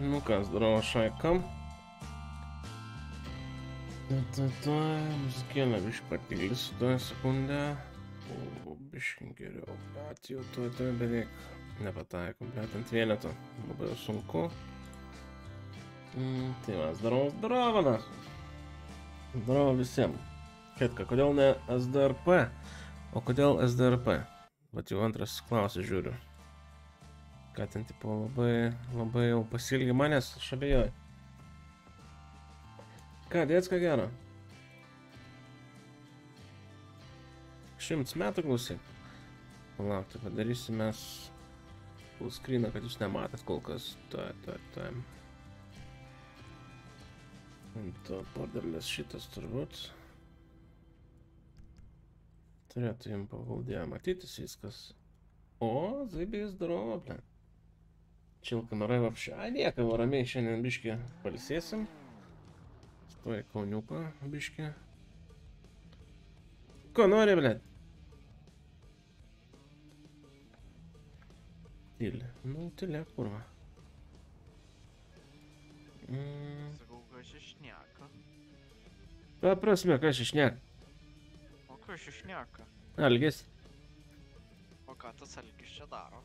Nu ką, здорово, šaikam. Muzikėlė biškai patiklis, duoja sekundę. O, biškai geriau, bet jau tuo tai beveik nepataikom, bet ant vieneto. Labai jau sunku. Mm, tai mes darom zdravą, na. Zdravą visiems. Ketka, kodėl ne SDRP? O kodėl SDRP? Vat jau antras klausimas žiūriu. Ką ten tipo labai, labai jau pasilgi manęs, aš abejoju. Ką, dėtską gerą? Šimts metų klausyk. Palauk, tai padarysim mes full screeną, kad jūs nematot kol kas. Tuoj, tuoj, tuoj. To borderless šitas turbūt. Turėtų jums pavaldėję matytis viskas. O, zaibės daroma, ble. Čilka norai vapšė. A, nieko, ramiai šiandien biškį palsėsim. Stoj kauniuką biškį. Ko nori, blėt? Tylė. Nu, tylė, kurva. Mm. Sakau, kas išneka. Ta prasme, kas išnek? O kas išneka? Algis. O ką tas algis čia daro?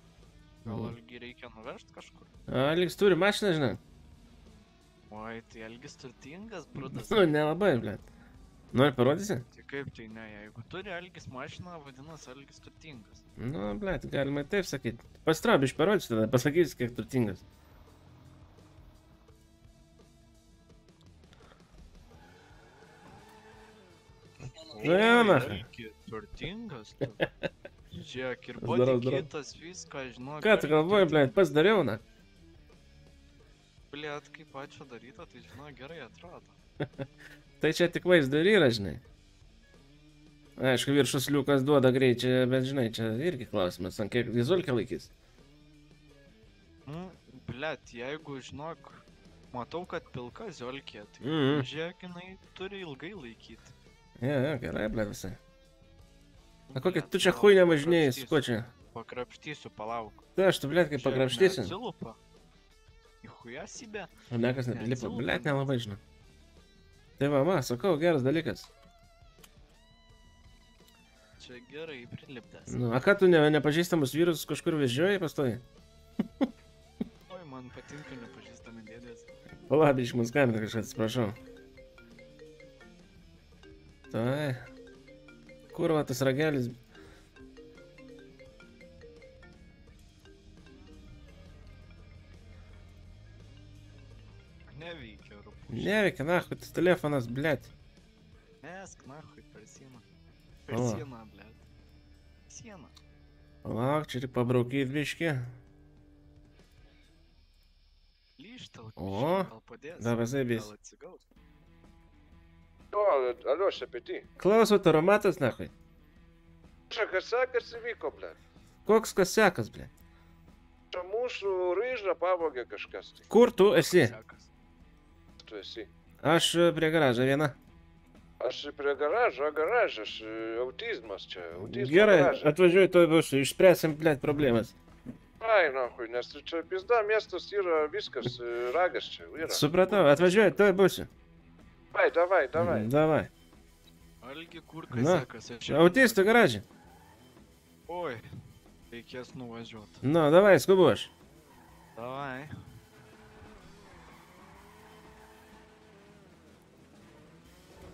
Gal algį reikia nuvežti kažkur? Algis turi mašiną, žinai. Oi, tai algis turtingas, brudas. Nu, nelabai, blėt. Nori parodysi? Tai kaip tai ne, jeigu turi algis mašiną, vadinasi algis turtingas. Nu, blėt, galima taip sakyti. Pastraub, iš parodysiu tada, pasakysiu, kiek turtingas. Nu, jau, na. Algi turtingas. tu. Žiūrėk, ir Zdorov, zdorov. kitas viską, žinok. Ką tu galvoji, blėt, pats dariau, na? Blėt, kaip pačio daryta, tai žinok, gerai atrodo. Tai čia tik vaizdo ir yra, žinai. Aišku, viršus liukas duoda greičią, bet žinai, čia irgi klausimas, ant kiek vizulkė laikys. Nu, blėt, jeigu, žinok, matau, kad pilka ziolkė, tai Mhm. žiūrėk, jinai turi ilgai laikyti. Jo, jo, gerai, blėt, visai. Na kokia, tu čia huinė važinėjai, su kuo čia? Pakrapštysiu, palauk. Tai aš tu, blėt, kaip pakrapštysi. Atsilupa. Įhuja sibė. O niekas neprilipo, blėt, nelabai žinau. Tai va, ma, sakau, geras dalykas. Čia gerai prilipdęs. Nu, a ką tu ne, nepažįstamus vyrus kažkur vežioji pastoji? Oi, man patinka nepažįstami dėdės. Palabi, iš man skambina kažkas, atsiprašau. Tai. Kur va tas ragelis? Neveikia, rūpų. Neveikia, nahui, tas telefonas, blėt. Mesk, nahui, per sieną. O. Per sieną, blėt. Sieną. Palauk, čia tik pabraukyt biški. O, Alioša, apie tai. Klausau, taromatas, nahui. Čia kas sekasi vyko, ble. Koks kas sekas, blėt? Čia mūsų ryžą pavogė kažkas. Tai Kur tu esi? Tu esi. Aš e, prie garažo viena. Aš prie garažo, garažas, autizmas čia. Autizmo Gerai, garažas. atvažiuoju, to bus, išspręsim, blėt, problemas. Ai, nahui, nes čia pizda miestas yra viskas, e, ragas čia yra. Supratau, atvažiuoju, to būsiu. Vai, davai, davai. Davai. Algi, kur kas Na, sekasi? Autistų garažė. Oi, reikės nuvažiuoti. Nu, davai, skubu aš. Davai.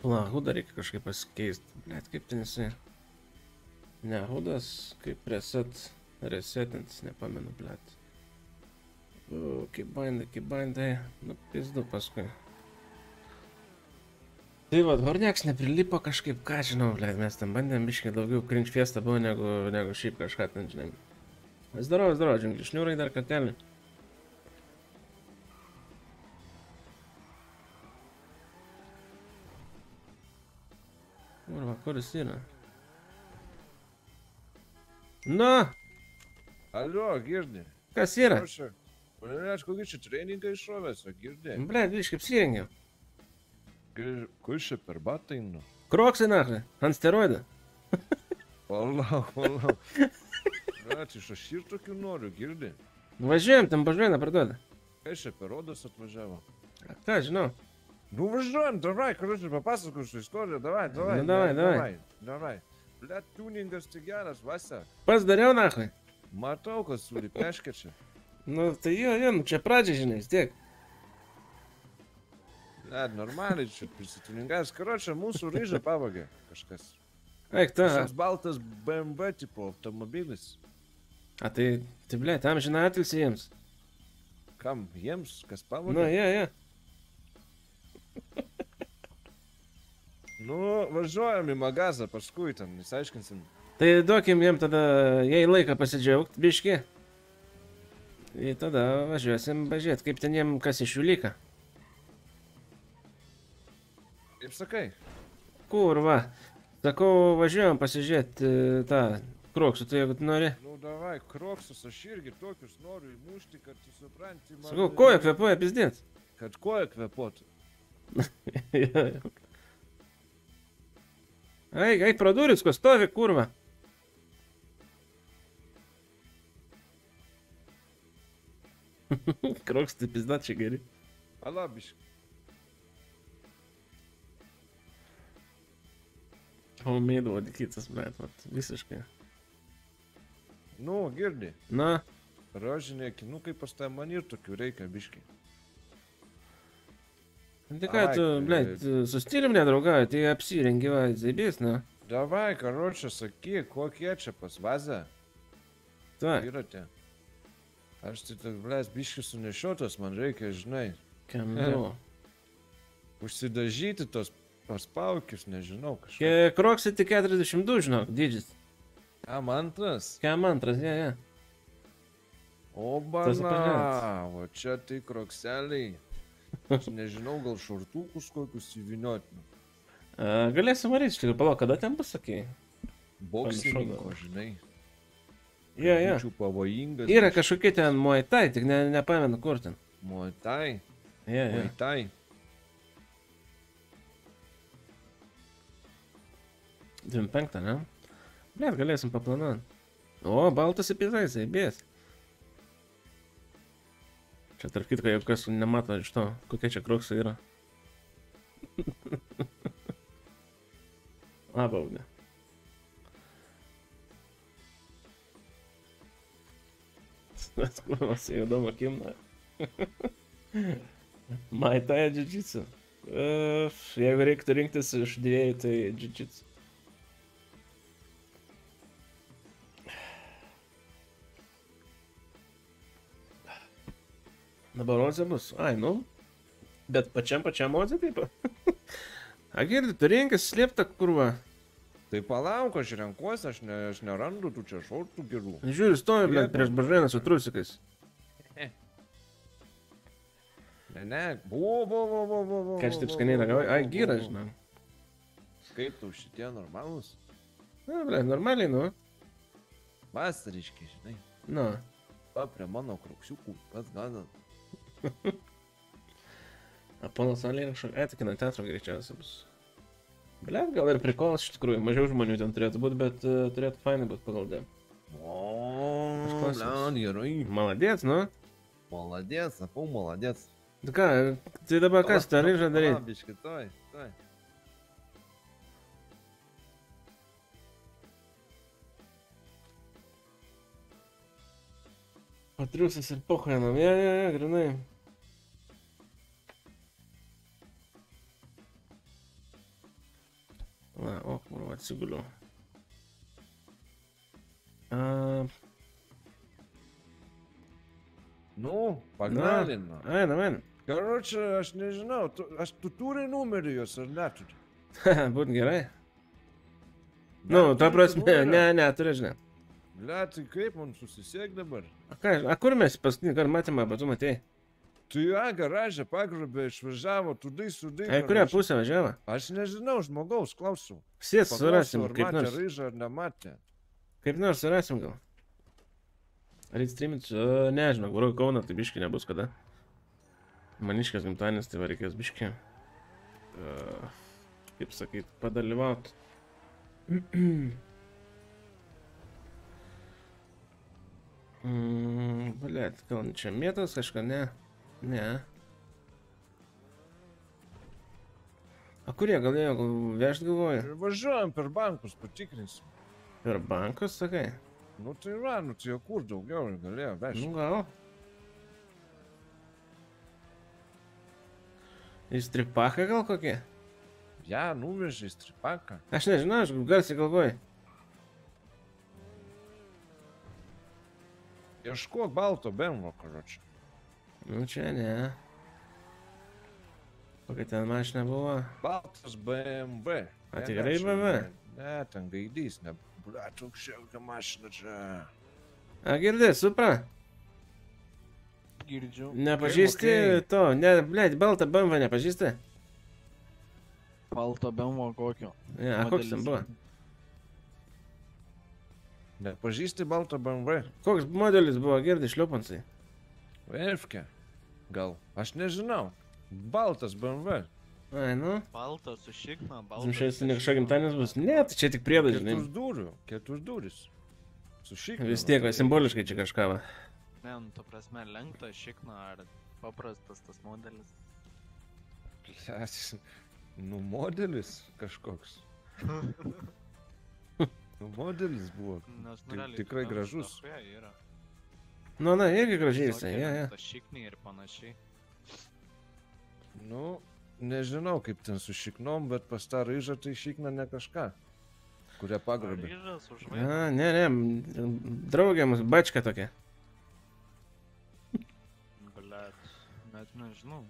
Pala, hudą reikia kažkaip pasikeisti. Blet, kaip ten jisai. Ne, hudas kaip reset, resetintis, nepamenu, blet. O, kaip bandai, kaip bandai. Nu, pizdu paskui. Tai va, dabar nieks neprilipo kažkaip, ką žinau, blet, mes ten bandėm biškai daugiau cringe fiesta buvo negu, negu šiaip kažką ten, žinai. Zdaro, zdaro, džiungli, šniūrai dar kartelį. Kurva, kur jis yra? Na, Alio, girdi. kas yra? Aš kokį čia treningą išrovęs, o girdi. Ble, viškai apsirengiau. كلش برباطي انه كروكس ناخذه عن ستيرويد والله والله Rači, aš ir tokių noriu, girdi. Važiuojam, ten bažvieną parduoda. Kai čia per rodas atvažiavo? Ką žinau. Nu važiuojam, davai, korčiai, papasakosiu istoriją, davai, nu, davai. Nu, davai, davai. Davai. Blet, tuningas tai geras, vasa. Pats dariau, nahai. Matau, kas suri peškia čia. Nu, tai jo, jo, nu, čia pradžia, žinai, tiek. Net normaliai čia prisituningas. Karočią, mūsų ryžą pavagė kažkas. Eik, ta. Kažkoks baltas BMW tipo automobilis. A tai, tai ble, tam žinai atilsi jiems. Kam? Jiems? Kas Na, pavagė? jie, jie. Nu, važiuojam į magazą, paskui ten, įsiaiškinsim. Tai duokim jiem tada, jei laiką pasidžiaugti, biški. Ir tada važiuosim pažiūrėti, kaip ten jiem kas iš jų lyka. Kaip sakai? Kur va? Sakau, važiuojam pasižiūrėti e, tą kroksų, tai jeigu tu nori. Nu, davai, kroksus, aš irgi tokius noriu įmušti, kad tu supranti. man- Sakau, koja kvepuoja pizdėt. Kad koja kvepuotų. Eik, eik, pro duris, ko stovi, kurva. Kroks, tai pizdat čia geri. Alabiškai. Homemade vodikytas, bet, vat, visiškai. Nu, girdi. Na, Rožinė kinukai pas tą man ir tokių reikia biškai. tai ką tu, tai- ble, su stilium nedraugauji, tai apsirengi, va, zaibės, na. Davai, karočią, sakyk, kokie čia pas vazą Tai, įrate. Aš tai tas blės biškis sunešiotas, man reikia, žinai, kam nu. užsidažyti tos paspaukius, nežinau, kažką. Kroksai tik 42, žinok, dydžis. Kam antras? Kam antras, je, je. O, bana, o čia tai krokseliai. Aš nežinau, gal šortukus kokius įviniotinu. Galėsim varyti, tikrųjų, palauk, kada ten pasakai? Boksininko, žinai. Je, je. Būčiau pavojingas. Yra kažkokie ten muaitai, tik ne, nepamenu kur ten. Muaitai, Je, je. muaitai. 25, ne? Blet, galėsim paplanuoti. O, baltas įpėtai, zaibės. Čia tarp kitko, jeigu kas nemato iš to, kokie čia kroksai yra. Abaudė. Atskūrimas įdomu kimna. Maitaja džidžicu. Jeigu reiktų rinktis iš dviejų, tai džidžicu. Dabar Ozė bus. Ai, nu. Bet pačiam pačiam Ozė taip. A girdi, tu rinkis slėptą kurvą. Tai palauk, aš renkuosi, aš, ne, aš nerandu tų čia šortų gerų. Žiūri, stovi, Liepą. prieš bažainą su trusikais. Ne, ne, buvo, buvo, buvo, buvo. Ką aš taip skaniai ragauju? Ai, gyra, žinau. Kaip tau šitie normalūs? Na, blėt, normaliai, nu. Vasariški, žinai. Nu. Pa prie mano kroksiukų, pats gana. Aponas Alien kažkokia etikina teatro greičiausiai bus. Blet, gal ir prikolas iš tikrųjų, mažiau žmonių ten turėtų būti, bet uh, turėtų fainai būti pagal dėm. O, gerai. Maladėts, nu? Maladėts, sakau, maladėts. Tai ką, tai dabar kas, tai reikia daryti? Biški, toj, toj. Patriusas ir pochainam, je, je, je, grinai. Na, o, kur atsiguliu. A, Nu, pagnali, na. ai, na, men. Karočią, aš nežinau, tu, aš, tu turi numerį jos ar neturi? Būt gerai. Nu, ta prasme, ne, ne, turi žinai. Ble, tai kaip man susisiek dabar? A, ką, a kur mes paskutinį kartą matėme, bet tu matei? Tu ją garažę pagrobė, išvažiavo, tu dai sudai. Ai, kurią pusę važiavo? Aš nežinau, žmogaus, klausau. Sės, surasim, ar kaip matė nors. ryžą ar nematė. Kaip nors surasim gal. Ar įstreamit, nežinau, varu į Kauną, tai biški nebus kada. Maniškės gimtadienis, tai va reikės biški. Uh, kaip sakyt, padalyvaut. mm, Blet, gal čia mėtas kažką, ne? Ne. O kurie galėjo gal vežt galvoju? Ir važiuojam per bankus, patikrinsim. Per bankus, sakai? Nu tai yra, nu tai o kur daugiau galėjo vežti. Nu gal. Į stripaką gal kokie? Ja, nuvežė į stripaką. Aš nežinau, aš garsiai galvoju. Ieškok balto BMW, karočią. Nu čia ne. Kokia ten mašina buvo? Baltas BMW. A, tikrai BMW? Ne, ten gaidys, ne. Blat, aukščiau kokia mašina čia. A, girdė, supra? Girdžiu. Nepažįsti okei. to, ne, blėt, baltą BMW nepažįsti? Balto bemo kokio. Ne, a koks ten buvo? Nepažįsti balto BMW? Koks modelis buvo, girdi, šliupansai? Verfke. Gal. Aš nežinau. Baltas BMW. Ai, nu. Baltas su šikna, baltas. Zimšiais ne kažkokia gimtadienis bus. Ne, tai čia tik priedas, žinai. Ketus durų. Ketus duris. Su šikna. Vis tiek, va, simboliškai čia kažką. Va. Ne, nu, ta prasme, lenkta šikna ar paprastas tas modelis. Lesis. Nu, modelis kažkoks. Nu, modelis buvo. Nes, nu, realiai, tikrai gražus. Nu, na, irgi gražiai jisai, Visokie ja, ja. šikniai ir panašiai. Nu, nežinau kaip ten su šiknom, bet pas tą ryžą tai šikna ne kažką. Kurią pagrobė. Ryžas užvaidė. A, ne, ne, draugė mūsų bačka tokia. Blet, net nežinau.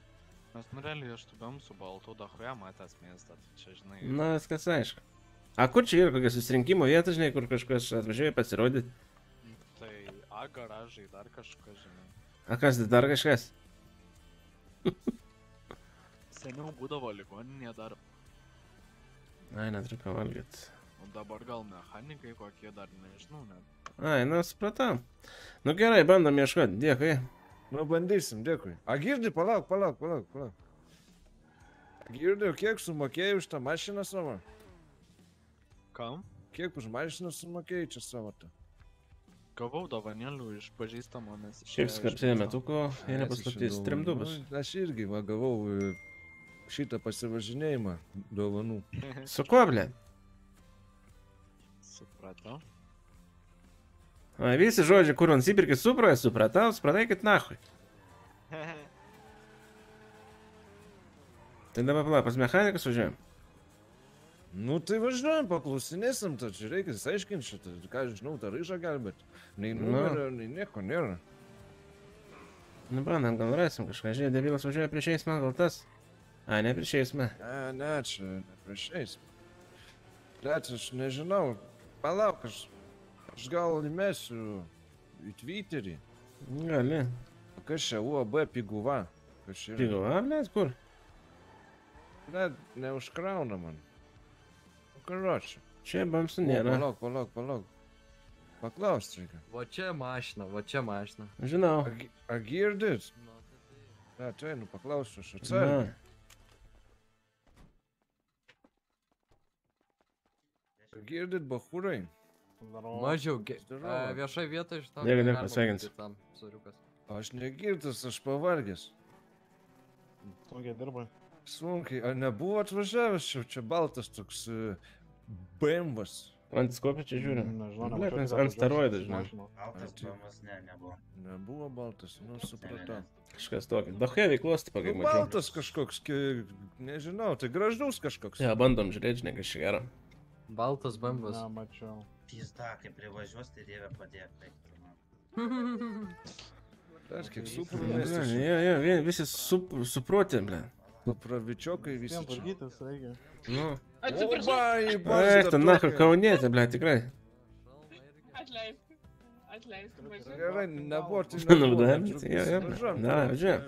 Nes, nu, realiai, aš tų bemsų baltų dachuja matęs miestą. Tai čia, žinai. Na, viskas aišku. A, kur čia yra kokia susirinkimo vieta, žinai, kur kažkas atvažiuoja pasirodyti? Tai A garažai, dar kažkas, žinai. A, kas, tai dar kažkas? Seniau būdavo ligoninė dar, Ai, neturiu ką valgyti. o dabar gal mechanikai kokie dar nežinau net. Ai, nu, supratau. Nu gerai, bandom ieškoti, dėkui. Nu, bandysim, dėkui. A girdi, palauk, palauk, palauk, palauk. Girdi, o kiek sumokėjai už tą mašiną savo? Kam? Kiek už mašiną sumokėjai čia savo tą? Gavau dovanėlių iš pažįstamo, nes Šiaip iš skarpsėje buto. metuko, jei nepaslaptys, atsiprašau, trim dubus. nu, Aš irgi va, gavau e, šitą pasivažinėjimą dovanų. Su kuo, ble? Supratau. Ai, visi žodžiai, kur man įpirkė supra, supratau, supratai, kad nahui. Tai dabar pala, pas mechanikus važiuojam. Nu tai važiuojam, paklausinėsim, tad čia reikia aiškinti šitą, ką žinau, tą ryžą gelbėti. Nei Nu. numerio, nei nieko nėra. Nu, bandam, gal rasim kažką. Žiūrėjau, debilas važiuoja prieš eismą, gal tas. A, ne prieš eismą. Ne, ne, čia ne prieš eismą. Bet aš nežinau, palauk, aš, aš gal įmesiu į Twitterį. Gali. Kas čia UAB piguva? Kas čia yra? Pigo, a, blės, kur? Ne, neužkrauna man. Karočią. Čia bamsų O, nėra. Palauk, palauk, palauk. Paklaus reikia. Va čia mašina, va čia mašina. Žinau. A gi- A girdit? Nu, tai nu paklausiu, aš atsargiai. Na, girdit, bahūrai? Mažiau, a, viešai vietoje iš to. Dėkui, dėkui, Tam, soriukas. Aš negirtas, aš pavargęs. Sunkiai dirbai. Sunkiai, ar nebuvo atvažiavęs čia, čia baltas toks uh, BMWs. ant skopio čia žiūriu. Nežinau, nes kad ant steroidų, žinai. Baltas bombas ne, nebuvo. Nebuvo baltas, nu supratau. Kažkas tokio. Dahe veiklos, tipo, kaip Nu, mačiau. baltas kažkoks, nežinau, tai gražus kažkoks. Ja, bandom žiūrėti, žinai, čia gero. Baltas bambas. Nemačiau. Pizda, kai privažiuos, tai dievė padėk. Tai. Dar kiek suprumės. ja, ja, vien- visi sup, suprotė, ble. Pravičiokai visi. Čia. tvarkytis reikia. Nu. Atsiprašau, Oba, Eik, ten nahu kaunietė, ble, tikrai. atleisk. Atleisk, važiuok. Gerai, nebuvo, tai Nu, nebuvo. da, netrukus tai jo, jo. važiuojam. Da, važiuojam.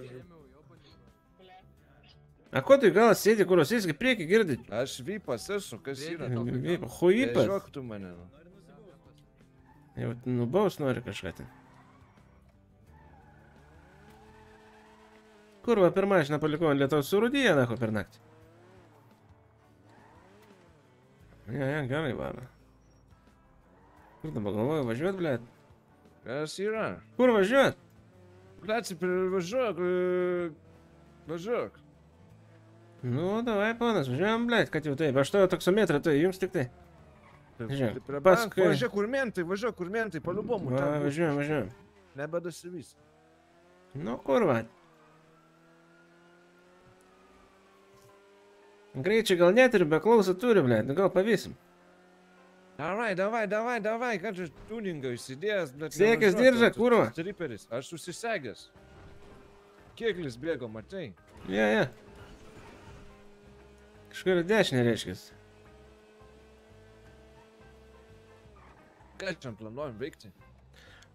A ko tu gal sėdi, kur esi, kaip prieki girdi? Aš vypas esu, kas yra. Vypa, huipas. Važiuok tu mane. nu. Jau nubaus nori kažką ten. Kur va per mašiną palikau ant lietaus surūdyje, na, per naktį. Ja, ja, gerai varo. Kur dabar galvoju važiuot, ble? Kas yra? Kur važiuot? Bleci, važiuok. e, Važiuok. Nu, davai, ponas, važiuojam, blėt, kad jau taip. Aš tavo taksometrą, tai jums tik tai. Žiūrėk, Tai prie paskui- banko. Važiuok, kur mentai, važiuok, kur mentai, paliubomu. Va, važiuojam, važiuojam. Nebedasivys. Nu, kur va. Greičiai gal net ir be klauso turi, blėt, nu gal pavysim. Davai, davai, davai, davai, kad čia tuningą įsidėjęs, bet... Siekis diržą, kurva. Striperis, aš susisegęs. Kieklis bėgo, matai? Ja, ja. Kažkur į dešinę reiškia. Ką čia planuojam veikti?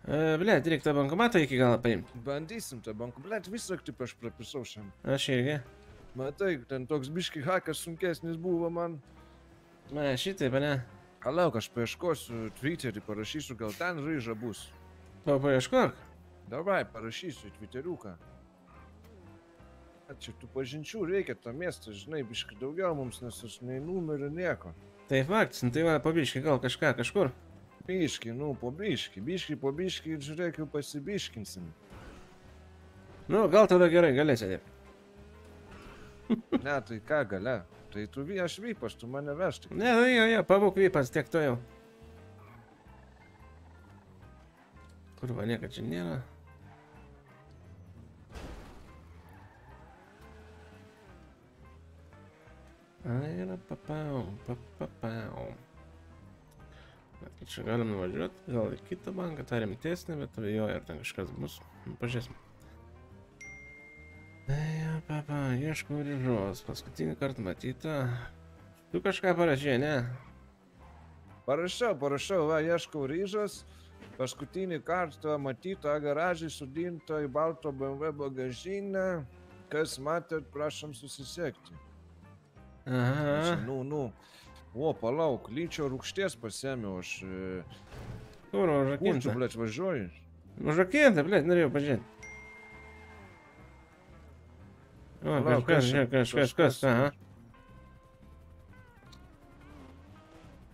E, blėt, reikia tą bankomatą iki galo paimti. Bandysim tą banką, blėt, visą kaip aš prapisau šiandien. Aš irgi. Matai, ten toks biški hakas sunkesnis buvo man. Na, šitaip, ne? Palauk, aš paieškosiu Twitterį, parašysiu, gal ten ryža bus. Pa, paieškok. Davai, parašysiu Twitteriuką. Čia tų pažinčių reikia to miesto, žinai, biški daugiau mums, nes aš nei numeriu nieko. Tai faktas, nu tai va, pabiškai gal kažką kažkur. Biški, nu, po biški, biški, po biški ir žiūrėk, jau pasibiškinsim. Nu, gal tada gerai, galėsi dirbti. Ne, tai ką gale? Tai tu vi, aš vypas, tu mane vežti. Ne, nu jo, jo, pabūk vypas, tiek to jau. Kur va, niekad čia nėra. Aira papau, papapau. Čia galim nuvažiuoti, gal į kitą banką, tą rimtesnį, bet abejoju, ar ten kažkas bus. Nu, Pažiūrėsim. Aira papa, ieškau ryžos, paskutinį kartą matyta. Tu kažką parašė, ne? Parašiau, parašiau, va, ieškau ryžos. Paskutinį kartą matytą garažį sudinto į balto BMW bagažinę. Kas matėt, prašom susisiekti. Aha. Nu, nu. O, palauk, lyčio rūkšties pasėmiau aš. e, Kur Kur tu, užrakinta? blėt, važiuoji? Užrakinta, blėt, norėjau pažiūrėti. O, Palauk, kažkas, kas čia- kažkas, kas, aha.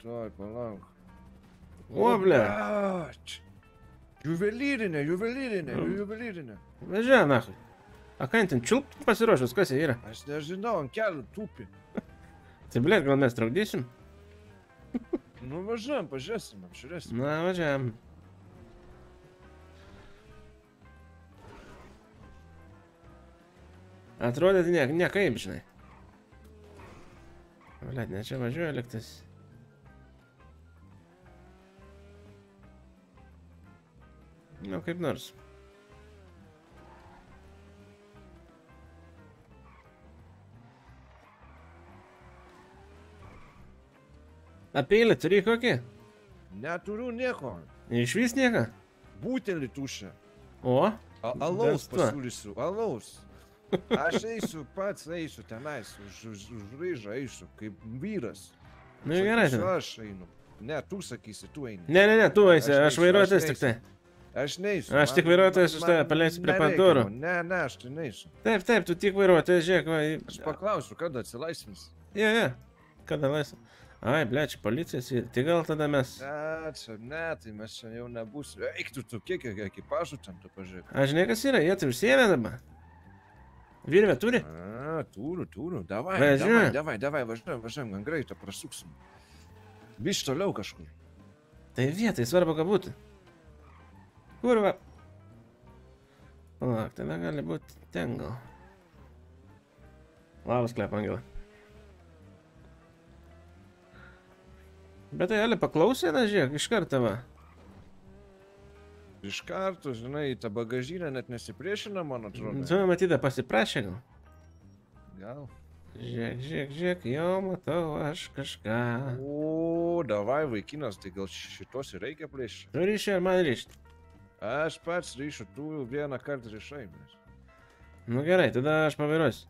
Tuoj, palauk. O, ble. Blet. Juvelyrinė, juvelyrinė, Nu. juvelyrinė. Važiuoja, nahui. A ką ten čiulpt pasiruošus, kas jie yra? Aš nežinau, ant kelių tūpi. Tai blėt, gal mes trukdysim? Nu, važiuojam, pažiūrėsim, apžiūrėsim. Na, važiuojam. Atrodė, tai ne, ne kaip, žinai. Blėt, ne čia važiuoja liktas. Nu, kaip nors. Apeilį turi kokį? Neturiu nieko. Iš vis nieko? Būtelį tušę. O? A- Alaus pasiūlysiu, alaus. Aš eisiu pats, eisiu tenais, už, už, už ryžą eisiu, kaip vyras. Nu gerai. Sakysiu. Aš einu. Ne, tu sakysi, tu eini. Ne, ne, ne, tu eisi, Aš aš vairuotojas tik tai. Aš neisiu. Aš tik vairuotojas, aš tave paleisiu prie pat durų. Ne, ne, aš tai neisiu. Taip, taip, tu tik vairuotojas, žiūrėk, va. Aš paklausiu, kada atsilaisvins. Jo, jo. Kada laisvė? Ai, ble, čia policija, sėdi. tai gal tada mes... Ne, čia ne, tai mes čia jau nebūsime. Eik tu, tu kiek ekipažų ten tu pažiūrėk. Aš žinai, kas yra, jie tai užsiemė dabar. Virvę turi? A, turiu, turiu. Davai, davai, davai, davai, važiuojam, važiuojam, gan greitai prasuksim. Biš toliau kažkur. Tai vietai svarbu, kad būtų. Kurva. Palauk, tada gali būti ten gal. Labas, klep, Angela. Bet tai Ali paklausė, na žiūrėk, iš karto va. Iš karto, žinai, į tą bagažinę net nesipriešina, man atrodo. Tu matyda pasiprašė gal. Gal. Žiūrėk, žiūrėk, žiūrėk, jau matau aš kažką. O, davai, vaikinas, tai gal šitos ir reikia plėšti. Tu ryšį ar man ryšti? Aš pats ryšiu, tu jau vieną kartą ryšai. blėš. Nu gerai, tada aš pavairuosiu.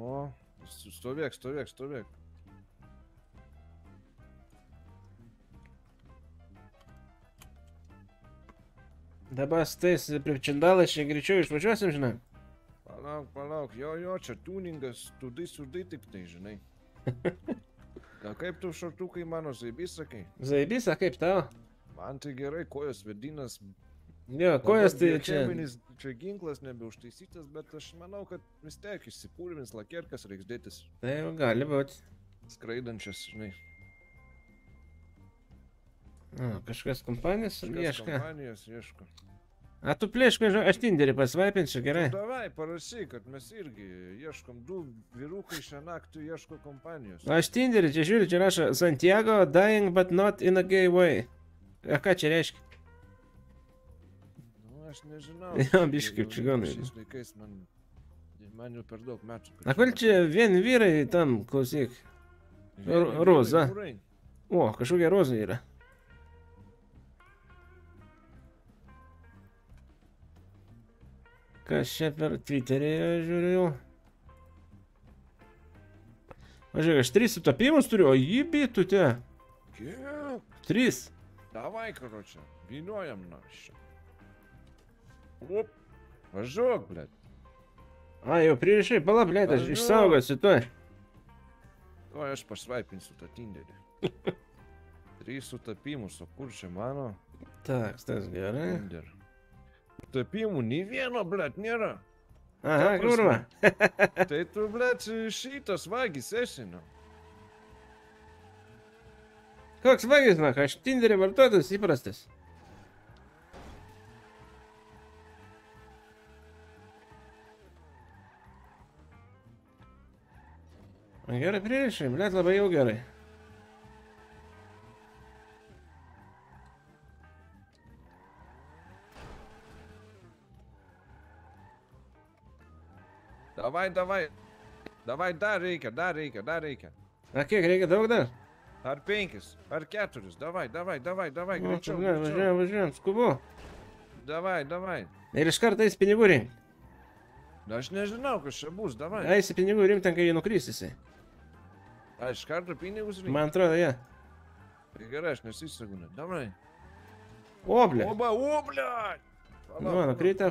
O, stovėk, stovėk, stovėk. Dabar su tais pripčindalais čia greičiau išvažiuosim, žinai. Palauk, palauk, jo, jo, čia tuningas, tudai, sudai tik tai, žinai. Gal kaip tu šortukai mano zaibys sakai? Zaibys, a kaip tau? Man tai gerai, kojos vedinas. Jo, kojas tai čia. cheminis- Čia ginklas nebeužtaisytas, bet aš manau, kad vis tiek išsipūrins lakierkas reiks dėtis Tai jau gali būti. skraidančias, žinai. A, kažkas kompanijos kažkas ieška. Kompanijos ieško. A tu plėšk, nežinau, aš tinderį pasvaipinsiu, gerai. Davai, parašyk, kad mes irgi ieškom, du vyrukai šią naktį ieško kompanijos. Aš tinderį, čia žiūriu, čia rašo Santiago dying but not in a gay way. A ką čia reiškia? Nu, aš nežinau. Jo, biškį kaip čigonai. Šiais laikais man, man jau per daug metų. kad A kol čia vien vyrai tam, klausyk. Roza. O, kažkokia roza yra. Kas čia per Twitterį žiūriu? Važiuok, aš tris sutapimus turiu, o jį bitute. Kiek? Tris. Davai, karočią, vyniojam našą. Op, važiuok, blėt. A, jau pririšai, pala, blėt, aš išsaugosiu tuoj. O, aš pasvaipinsiu tą tinderį. Trys sutapimus, o kur čia mano Tak, tas gerai. tinder? Sutapimų nei vieno, blėt, nėra. Aha, kurva. Tai tu, blėt, šitas vagis esi, nu. Koks vagis, na, aš tinderį vartotojas įprastas. Gerai, pririšai, blėt, labai jau gerai. Davai, davai. Davai, dar reikia, dar reikia, dar reikia. Na kiek reikia daug dar? Ar penkis, ar keturis. Davai, davai, davai, davai, Nu, greičiau. greičiau. Važiuojam, važiuojam, skubu. Davai, davai. Ir iš karto eis pinigų rinkti. Aš nežinau, kas čia bus, davai. Eisi pinigų rinkti, ten kai jį nukrystysi. Aš kartą pinigus reikia. Man atrodo, jie. Tai gerai, aš nesisegu, ne. Davai. O, blė. Oba, o, bля. Nu, nukrito.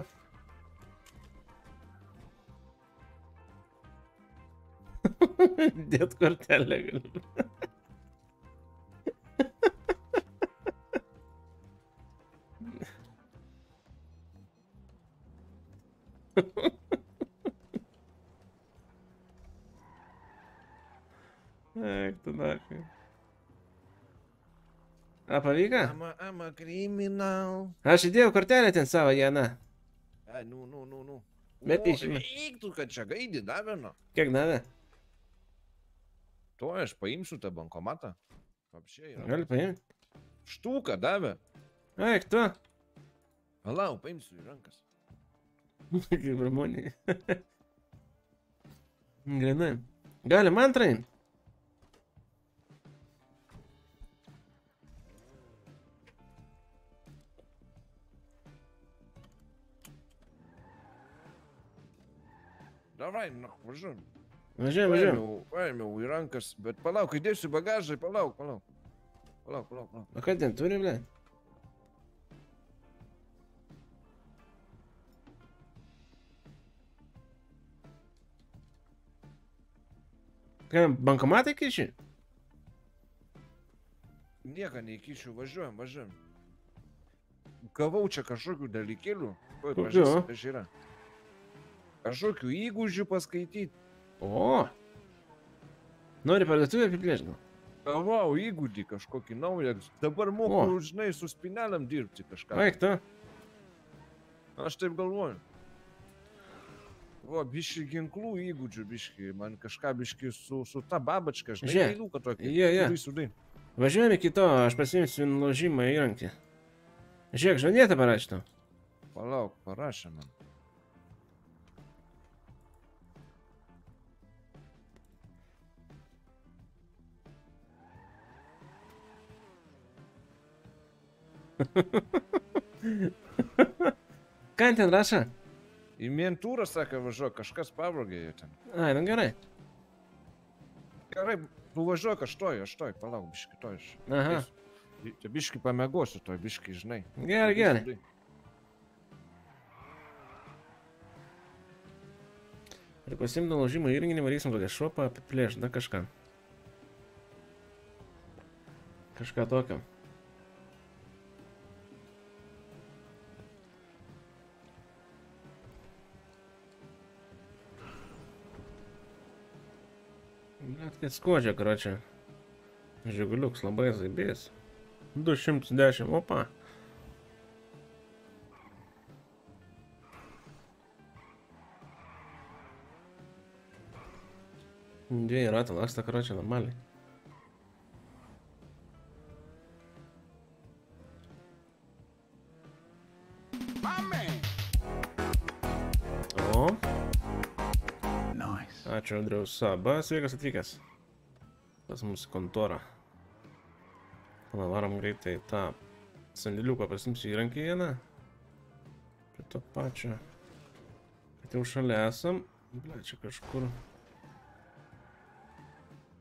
Dėt kortelę galiu. Eik, tu nakai. A, pavyko? Ama, ama, kriminal. Aš įdėjau kortelę ten savo, Jana. Ai, nu, nu, nu, nu. Bet O, išime. Eik tu, kad čia gaidį davė, nu. Kiek davė? To aš paimsiu tą bankomatą. Apšiai. Gali paimti. Štuką davė. Eik, tu. Palau, paimsiu į rankas. Kaip ramonė. Grinai. Galim antrai. Davai, nu, važiuojam. Važiuojam, važiuojam. Paėmiau, į rankas, bet palauk, įdėsiu bagažą, palauk, palauk. Palauk, palauk, palauk. O ką ten turi, ble? Ką, bankomatai kiši? Nieką neįkišiu, važiuojam, važiuojam. Gavau čia kažkokių dalykėlių. Kokių? Kažkokių įgūdžių paskaityti. O. Nori parduotuvę apiplėšti? Gavau įgūdį kažkokį naują. Dabar moku, žinai, su spinelėm dirbti kažką. Eik, tu. Aš taip galvoju. O, biški ginklų įgūdžių, biški. Man kažką biški su, su ta babačka, žinai, tokį. Jo, jo. Sudai, sudai. Važiuojame kito, aš pasimsiu nuložimą įrankį. Žiūrėk, žadėtą parašytą. Palauk, parašė man. Ką ten rašo? Į mentūrą, sakė, važiuok, kažkas pavrogė jie ten. Ai, nu gerai. Gerai, tu važiuok, aš toj, aš toj, palauk, biški toj. Aš. Aha. Čia biški pamėgosiu toj, biški, žinai. Gerai, gerai. Ir pasim nuložimo įrenginį varysim kokią šopą apiplėšti, na kažką. Kažką tokio. Net kai skuodžia, karočią. Žiguliuks labai zaibės. 210, opa. Dviejų ratų laksta, karočią, normaliai. Ačiū Andriaus Saba, sveikas atvykęs. Pas mūsų kontorą. Pana, varom greitai tą sandėliuką pasimsiu įrankį vieną. Prie to pačio. Kad jau šalia esam. Ble, čia kažkur.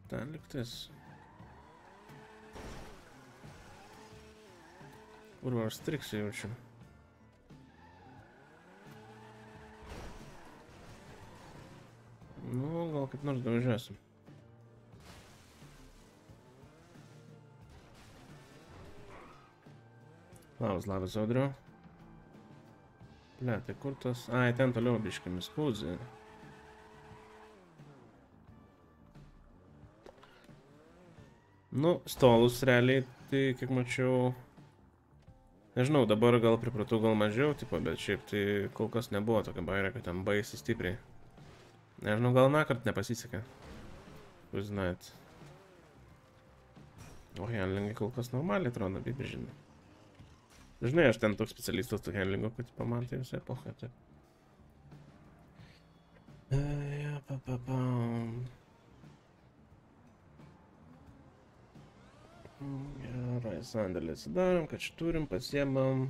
Ten liktis. Kur aš striksiu jaučiu. Nu, gal kaip nors davažiuosim. Labas, labas, Audriu. Ble, tai kur tas... Ai, ten toliau biškiamis kūzė. Nu, stolus realiai, tai kiek mačiau... Nežinau, dabar gal pripratau gal mažiau, tipo, bet šiaip tai kol kas nebuvo tokia bairė, kad ten baisi stipriai. Nežinau, gal nakart nepasisekė. Jūs žinot. O handlingai kol kas normaliai atrodo, ir žinai. Aš ten toks specialistas to handlingo, kad pamatė visą epochą. Taip. E, ja, pa, pa, pa. Gerai, sandėlį atsidarom, kad čia turim, pasiemam.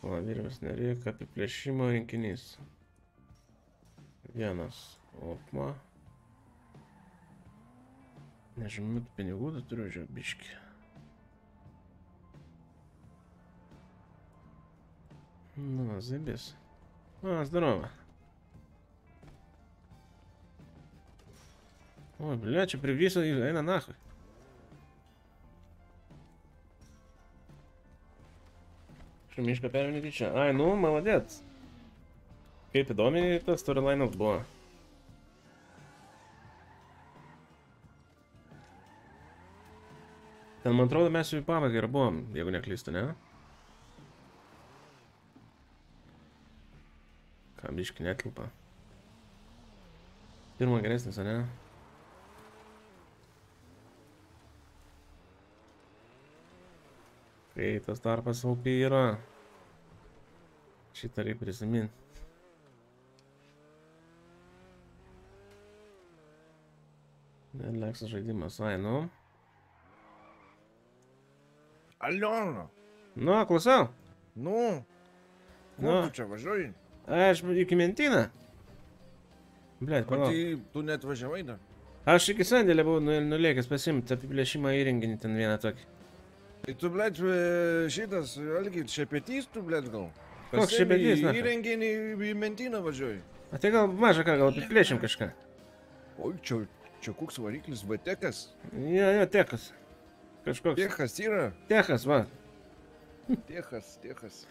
Virvės nereikia, apiplėšimo rinkinys. Vienas. Opma. Nežinau, pinigų tu turiu žiūrėti biški. Ну, забес. А, здорово. Ой, бля, че привисло, и на нахуй. Что, Мишка первый не кричал? Ай, ну, молодец. Кейпи доме это сторилайнов было. Там контроль мясо и пава гербом, я гуляк листа, не? Ką, biški netilpa. Pirma geresnis, ar ne? Kai tas tarpas OP yra. Šitą reikia prisiminti. Leksas žaidimas, ai, nu. Aliona, Nu, klausau. nu, kur Nu. tu čia važiuoji? Aš iki mentyną. Blet, palauk. tai tu net važiavai dar? Aš iki sandėlio buvau nu- nulėkęs pasimti apiplėšimą įrenginį ten vieną tokį. Tai tu, blėt, šitas, Algi, šepetys tu, blėt, gal? Koks Pasiėmei šepetys, na? Įrenginį į mentyną važiuoji. O tai gal mažą ką, gal apiplėšim kažką. Oi, čia, čia koks variklis, vatekas. Jo, jo, tekas. Kažkoks. Tiechas yra. Techas, va. Tiechas, tiechas.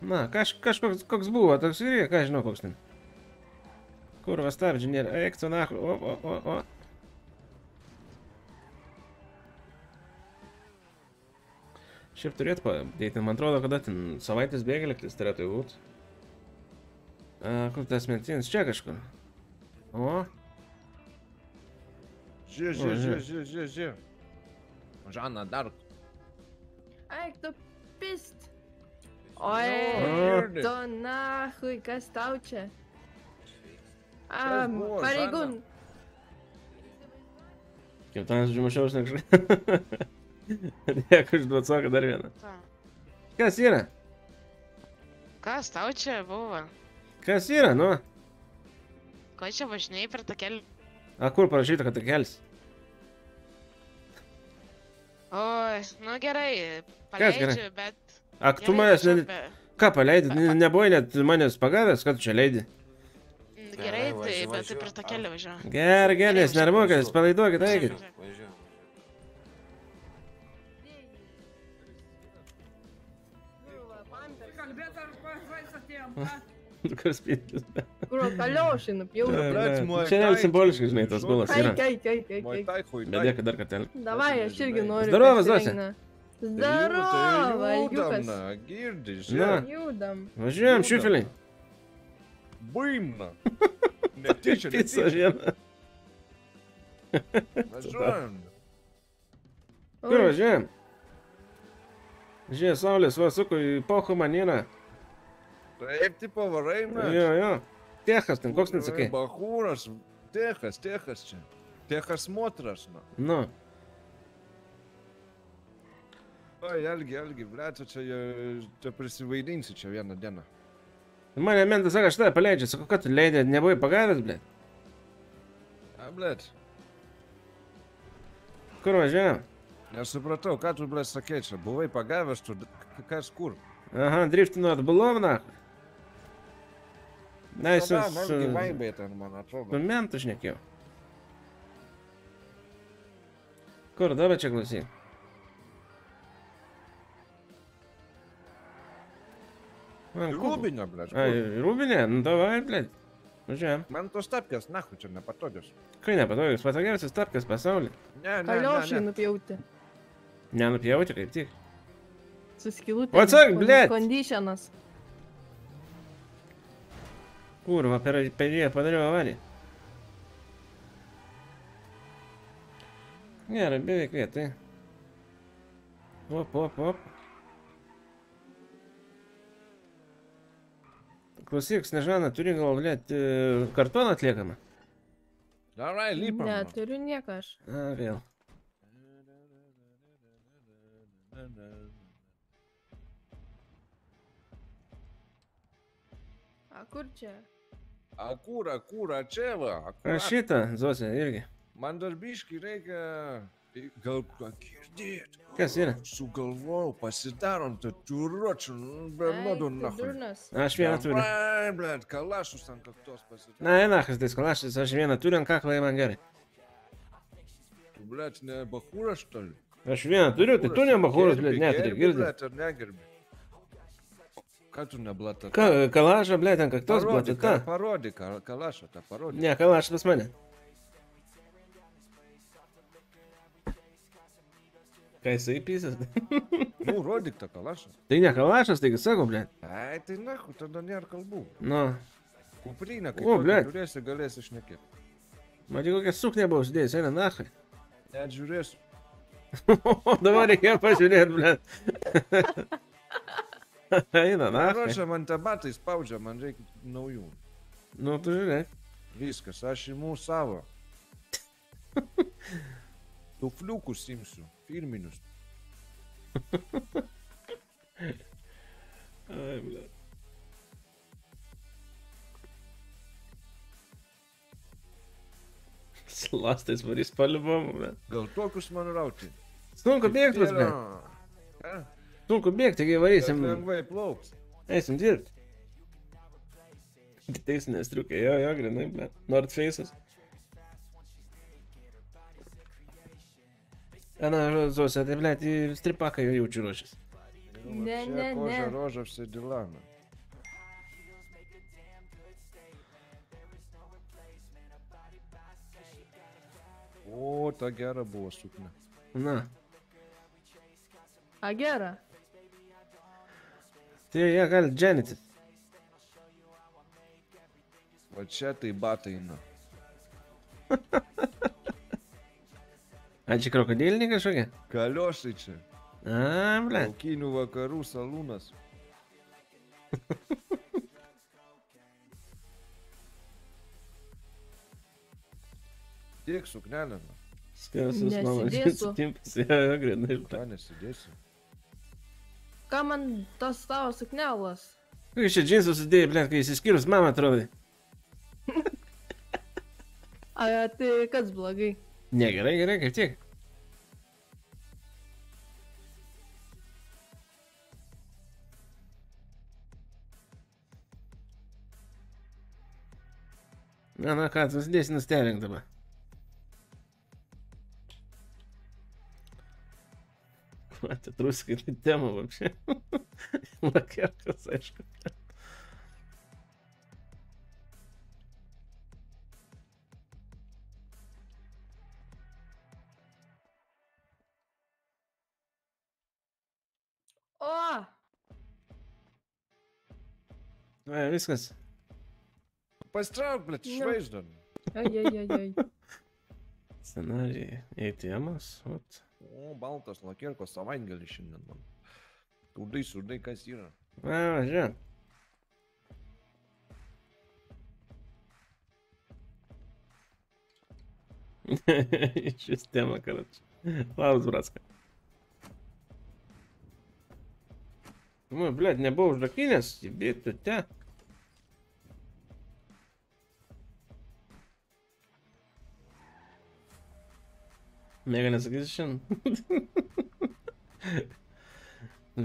Na, kaž, kažkoks koks buvo, toks ir ką žinau koks ten. Kurva stabdžių nėra. Eik, tu nahu. O, o, o, o. Šiaip turėtų padėti, man atrodo, kada ten savaitės bėgėlėktis turėtų jau būt. A, kur tas mentinis? Čia kažkur. O, žiūrėk, žiūrėk. žiūrėk, žiūrėk, žiūrėk. Žana, dar. Eik, tu pist. O, Oi, girdi. tu nahui, kas tau čia? Buvo, pareigūn. kaip ten žymušiaus nekžai. Dėkui, užduot soką dar vieną. Kas yra? Kas tau čia buvo? Kas yra, nu? Ko čia važinėjai per tą kelią? A, kur parašyta, kad kels? Oi, nu gerai, gerai? paleidžiu, bet... Ak, tu manęs... Ne... Ką paleidai? Nebuvai net manęs pagavęs, kad čia leidi? Gerai, tai bet taip ir to keliu važiuoju. Gerai, gerai, jis nermokės, palaiduokit, eikit. Kur spindis? Kur kaliošį nupjauna. Čia jau simboliškai, žinai, tas bulas yra. Eik, eik, eik, eik. Bedėka dar kartelį. Davai, aš irgi noriu. Zdarovas, Zosė. Здорово, judam, Ilgiukas. na, girdi, Na. žiūrėk. Judam. Važiuojam, Judam. šiufeliai. Buimna. Netyčia, Pizza netyčia. vieną. Važiuojam. Kur važiuojam? Žiūrėk, saulės vasuko į pochų manyrą. Taip, tipo varai, man. Jo, jo. Techas, ten koks nesakai. Bahūras, Techas, Techas čia. Techas motras, na. Nu, Oi, Algi, Algi, ble, tu čia, čia prisivaidinsi čia vieną dieną. mane mentas sako, aš tave paleidžiu. Sakau, kad tu leidė, nebuvai pagavęs, blė. A, ble, Kur važiuojam? nesupratau, ką tu, ble, sakė čia. Buvai pagavęs, tu, kas kur? Aha, driftinu atbulom, na. Na, jis Tada, man su... gyvaibė ten, man atrodo. Su mentu šnekėjau. Kur, dabar čia klausyk. Man, kur- Rūbinio, ble, Ai, Rūbinė, nu davai, blė. Važiuojam. Man tos tapkės, nahu, čia nepatogios. Kai nepatogius, patogiausias tapkas pasaulyje. Ne, ne, Kaliošai ne, ne. nupjauti. Nenupjauti kaip tik. Su skilutė. O atsak, blet! Konditionas. Kurva, per, per jį padariau avariją. Gerai, beveik vietai. Op, op, op. Klausyk, Snežana, turi gal, blėt, kartoną atliekamą? Davai, lipam. nu. Neturiu nieko aš. A, vėl. A kur čia? A kur, a kur, a čia va. A a- šitą, Zosė, irgi. Man dar biški reikia. Gal ką girdėt? Kas yra? Sugalvojau, pasidarom tatuiruočių, nu, be Ai, nuodų tu nahu. durnas. Aš vieną turiu. Ai, blėt, kalašus ant kaktos pasidarom. Na, enachas, tai skalašas, aš vieną turiu ant kaklo, jei man gerai. Tu, blėt, ne bahūras, što li? Aš vieną turiu, tai tu ne bahūras, blėt, neturi, girdi. Blėt, ar negerbi? Ką tu neblata? Ka, kalašą, blėt, ant kaktos blėt, ta. parodyk, ka- kalašą tą parodyk. Ne, kalašas pas mane. Ką jisai pysas? Nu, rodyk tą kalašą. tai ne kalašas, taigi sako, blėt. Ai, tai nahu, tada nėra kalbų. Nu, Kuprinę, kai O, turėsi, galėsi šnekėti. matai kokią suknę buvau uždėjęs, eina nachai. Net žiūrėsiu. O dabar reikėjo pažiūrėti, blėt. eina nachai. Ruošia, man tą batai spaudžia, man reikia naujų. Nu, tu žiūrėk. Viskas, aš imu savo. Tufliukus imsiu, firminius. Ai, blėt. Slastais varys paliubom, blėt. Gal tokius man rauti? Sunku bėgti. Ką? Sunku bėgti, Kas varysim. lengvai plauks. Eisim dirbti. Teisinės triukai, jo, jo, grinai, ble. North Face'as. Ana, Zosė, tai, ble, į stripaką jau jaučiu ruošęs. Ne, ne, Koža ne. roža все дела. man. O, ta gera buvo suknia. Na, A gera. tai jie gali dženytis. Va čia tai batai eina. A, čia krokodiliniai kažkokie? Kaliosai čia. A, ble. Laukinių vakarų salūnas. Tiek suknelė. man. Skausus mano Nesidėsiu. jo, grinai. Ką nesidėsiu? Ką man tas tavo suknelas? Kai čia džinsus sudėjai, ble, kai įsiskyrus mamą atrodai. A, tai kas blogai? Ne, gerai, gerai, kaip tiek. Na, na ką, tu sudėsi nustebink dabar. Хватит русской темы вообще. Лакеркас, aišku. Nu e, viskas. Pastrauk, blėt, Jo. išvaizdom. Ai, ai, ai, ai. Scenarijai. ATM-as. vat. O, baltas lakierkos savaitgalį šiandien man. Turdai, surdai, kas yra. Va, va, žiūrėk. Iš sistemą, karat. Labas, Braska. Nu, blėt, nebuvau užrakinęs, įbėtų te. Mėga nesakysi šiandien.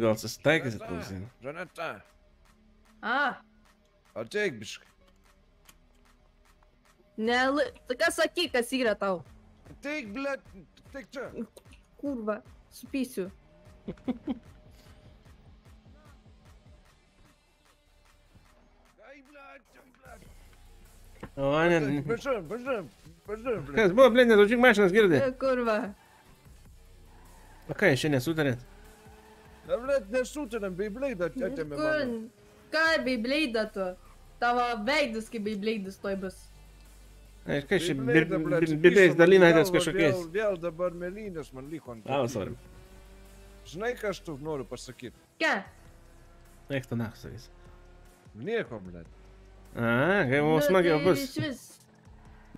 Gal susitaikysit, klausyk. Žaneta, A, ateik biškai. ne, tai kas sakyk, kas yra tau? Ateik, blėt, tik čia. Kurva, supysiu. O, važiuojam, važiuojam, blėt. Kas buvo, blė, nedaužyk mašinas girdė. Kurva. O ką, šiandien nesutarėt? Na, blėt, nesutarėm, bei blėdą atėmė mano. Ką, beibleidą tu? Tavo veidas kaip beibleidas toj bus. Ai, kas čia, Beyblade, blėt, bibiais dalinatės kažkokiais? Vėl, vėl dabar mėlynės man liko ant. A, pečių. sorry. Žinai, ką aš tau noriu pasakyti? Ką? Eik tu nach, sakys. Nieko, blėt. A, kai Nu, mums smagiau tai bus. Iš vis.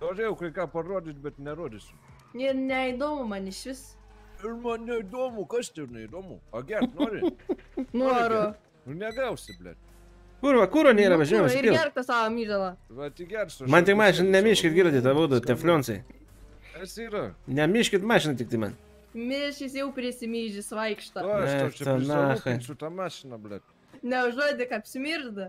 Norėjau kai ką parodyti, bet nerodysiu. Ir neįdomu man iš vis. Ir man neįdomu, kas tai neįdomu. O gert, nori? Noriu. Nu negausi, blėt. Kurva, kūro nėra, Nu, važiuojam, kur, Ir gerk tą savo myžalą. Va, tik gersiu. Man tik mašiną nemiškit girdite, abudu, teflionsai. Kas yra? Nemiškit mašiną tik tai man. Mišis jau prisimyžys vaikšto. O, aš tau čia prisirūpinsiu tą mašiną, blėt. Neužuodė, kaip smirda.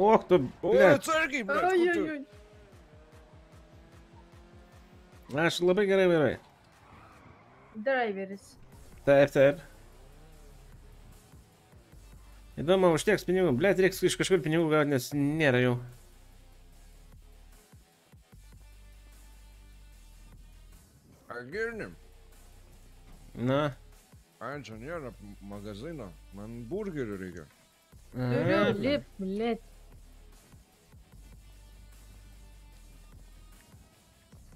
Ok, tu, O, ble, atsargiai, blėt. Oi, kur oi, tu? oi. aš labai gerai vairuoju. Driveris. Taip, taip. Įdomu, užteks pinigų. Ble, reiks iš kažkur pinigų gauti, nes nėra jau. A, girdim. Na. A, čia nėra magazino. Man burgerių reikia. Turiu Aha. lip, blėt.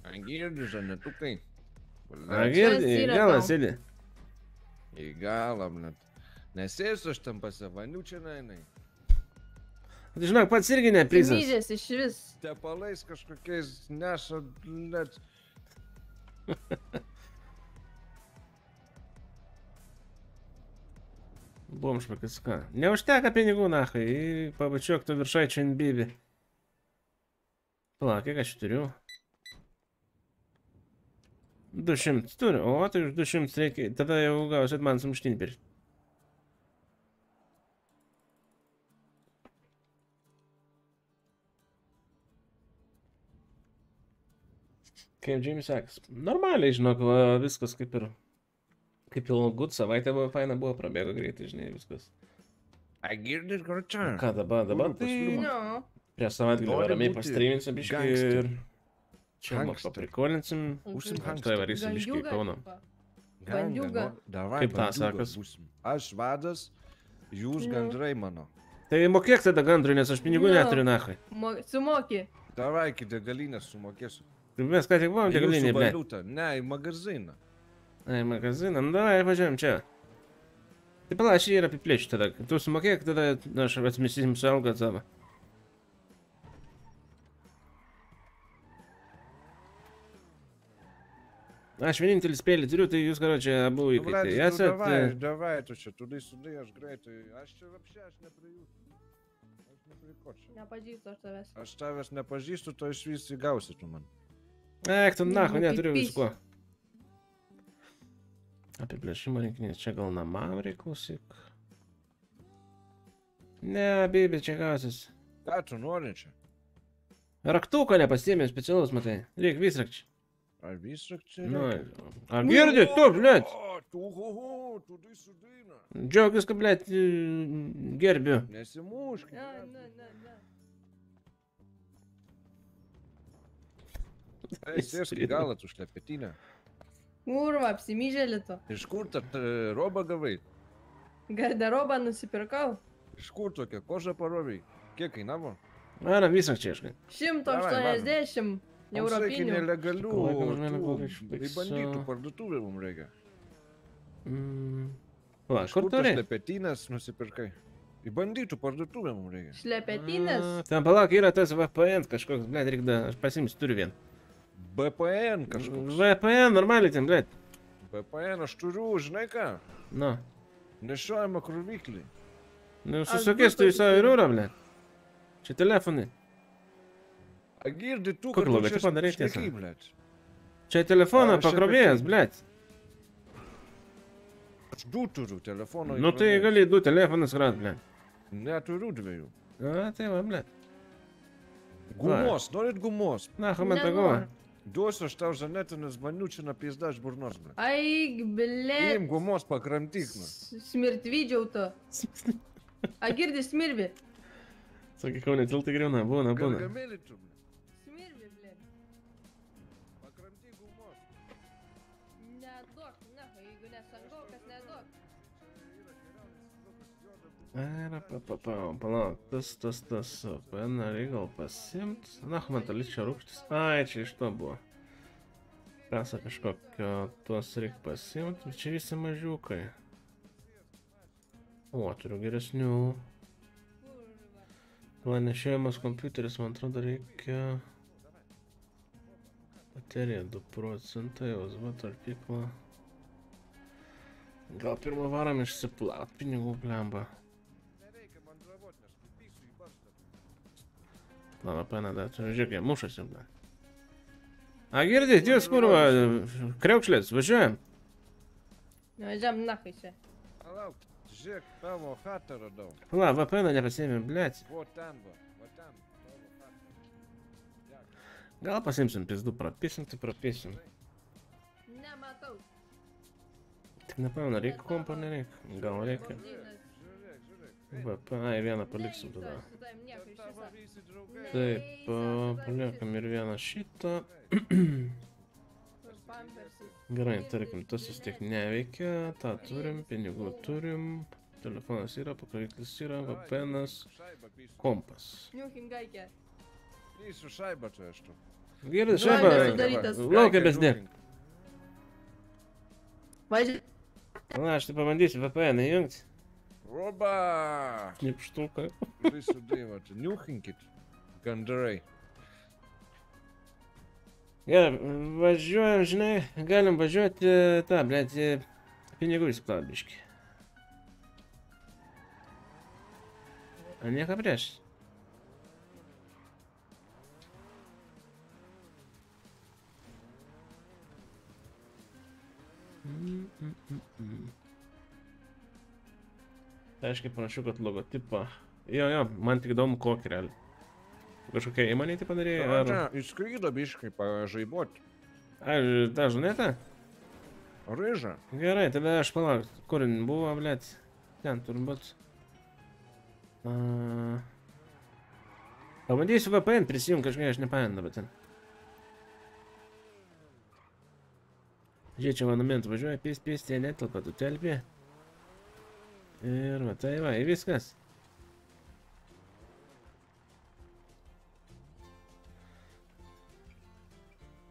A, girdi, žanetukai. A, girdi, Kas yra galas tau? sėdi. Į galą, blėt. Nesėsiu aš tam pasavaniu čia, nainai. Tai žinok, pats irgi ne prizas. Myžės iš vis. Tepalais kažkokiais neša, blėt. Buvom špakas ką. Neužteka pinigų, nahai. Pabučiuok tu viršaičių ant bibi. Palauk, kiek aš turiu? 200 turiu. O, tai už 200 reikia. Tada jau gausit man sumuštinį pirkti. Kaip Džimis sekas? Normaliai, žinok, va, viskas kaip ir... Kaip jau gut savaitė buvo faina, buvo prabėgo greitai, žinai, viskas. A, girdi, kur čia? Ką dabar, dabar Turiu tai pasiūlymą. Nu, prie savaitgalio Nori ramiai būti pastryminsim biškai gangster. Čia paprikolinsim. Užsim Aš gangster. tai varysim į tipa. Ganga, Bandiuga. Davai, Kaip sekas? būsim. Aš vadas, jūs Nu. gandrai mano. Tai mokėk tada gandrui, nes aš pinigų Nu. neturiu, nahai. Mo- Sumoki. Davai, iki degalinės sumokėsiu. Tai mes ką tik buvom, Į jūsų ble. Ne, į magaziną. Ai, magaziną, nu davai, važiuojam čia. Tai pala, aš jį ir apiplėšiu tada. Tu sumokėk, tada aš atsmisim su algą savo. Aš vienintelį spėlį turiu, tai jūs, karo, čia abu Nu, įkaitai. nu, Esat... Davai, e, davai, tu čia, tu sudai, aš greitai. Aš čia apšė, aš ne prie jūsų. Aš ne prie ko čia. Nepažįstu aš tavęs. Aš tavęs nepažįstu, to iš vis įgausi tu man. Eik, tu Nu, nahu, neturiu visko. Apiplėšimo rinkinys, čia gal namam reiklausyk. Ne, baby, čia gausis. Ką tu nori čia? Raktuko nepasėmė specialus, matai. Reik visrakčiai. Ar visrak čia? Nu, ar girdit, tu, blėt? Džiaugis, kad, blėt, gerbiu. Nesimušk. Ne, ne, ne, ne. Sėsk į galą, tu šlepetinę. Kurva, apsimyžėlį tu. Iš kur tą robą gavai? Garderobą nusipirkau. Iš kur tokia koža paroviai? Kiek kainavo? Varam visą čia, žinai. 180 Mums reikia europinių. nelegalių, išpaiso. bandytų parduotuvė mums reikia. Mm. Va, kur kur tu turi? šlepetinės nusipirkai? Į bandytų parduotuvę mums reikia. Šlepetinės. A, Ten palauk, yra tas VPN kažkoks, blėt, reikia, aš pasimsiu, turiu vieną. BPN kažkoks. VPN, normaliai ten, blėt. BPN aš turiu, žinai ką? Nu, Nešiojama kroviklį. nu, Aš susukės tu į savo įrūrą, blėt. Čia telefonai. A girdi tu, Kokį kad tu darei tiesą? Čia telefoną pakrovėjęs, tai. blėt. Aš du turiu telefoną. Nu tai gali du telefonus krat, blėt. Neturiu dviejų. A, tai va, blėt. Gumos, norit gumos? Na, man tą Nenoriu. galvoju. Duosiu aš tau žanetinis maniučiną pizdą iš burnos, blet. Aig, ble. Im gumos pakramtyk, nu. Smirtvydžiau tu. A girdi smirvi. Sakai, kaunė tiltai griūna, būna, būna. Gargamėlį tu, blet. Era, pa, pa, pa, palauk, tas, tas, tas, PNR gal pasimt. Na, man talis čia rūkštis. Ai, čia iš to buvo. Kasa kažkokio, tuos reikia pasimt, čia visi mažiukai. O, turiu geresnių. Planešėjimas kompiuteris, man atrodo, reikia... Baterija 2 procentai, USB tarpikla. Gal pirmą varam išsiplaut pinigų blemba. Žiūrėk, jie mušasi. A, girdit, jūs kurva, kreukšlės, važiuojam. Važiam, na, kai čia. Palauk, žiūrėk, tavo chatą radau. Pala, VPN nepasėmėm, blėt. Vo ten, va, va ten, tavo chatą. Gal pasimsim pizdu, prapisim, tai prapisim. Nematau. Tik nepamenu, reikia kompo, nereikia. Gal reikia. Žiūrėk, žiūrėk. VPN, ai, vieną paliksim tada. Taip, paliekam ir vieną šitą. Gerai, tarkim, tas vis tiek neveikia, tą turim, pinigų turim, telefonas yra, pakroviklis yra, VPN'as, Šaibą pysiu. kompas. Pysiu šaibą čia aš tu. Gerai, sudarytas. laukia besdėk. Važiuoju. Na, aš tai pabandysiu VPN įjungti. Roba! Knipštuką. Visų dievo, čia niuchinkit. Gandarai. Gerai, važiuojam, žinai, galim važiuoti tą, blėt, pinigų įsiplaut biški. A nieko prieš. Mm, mm, mm, mm. Tai aiškiai panašu, kad logotipą. Jo, jo, man tik įdomu kokį realiai. Kažkokia įmonė tai padarė, ar... Čia įskrydo biškai pažaibot. Ar tą žinutę? Ryža. Gerai, tada aš palauk, kur buvo, blėt. Ten turbūt. Uh... Pabandysiu VPN prisijungti kažkaip, aš nepamenu dabar ten. Žiūrėk, čia mano mint važiuoja, pys, pys, tie netelpa, tu telpi. Ir va, tai va, ir viskas.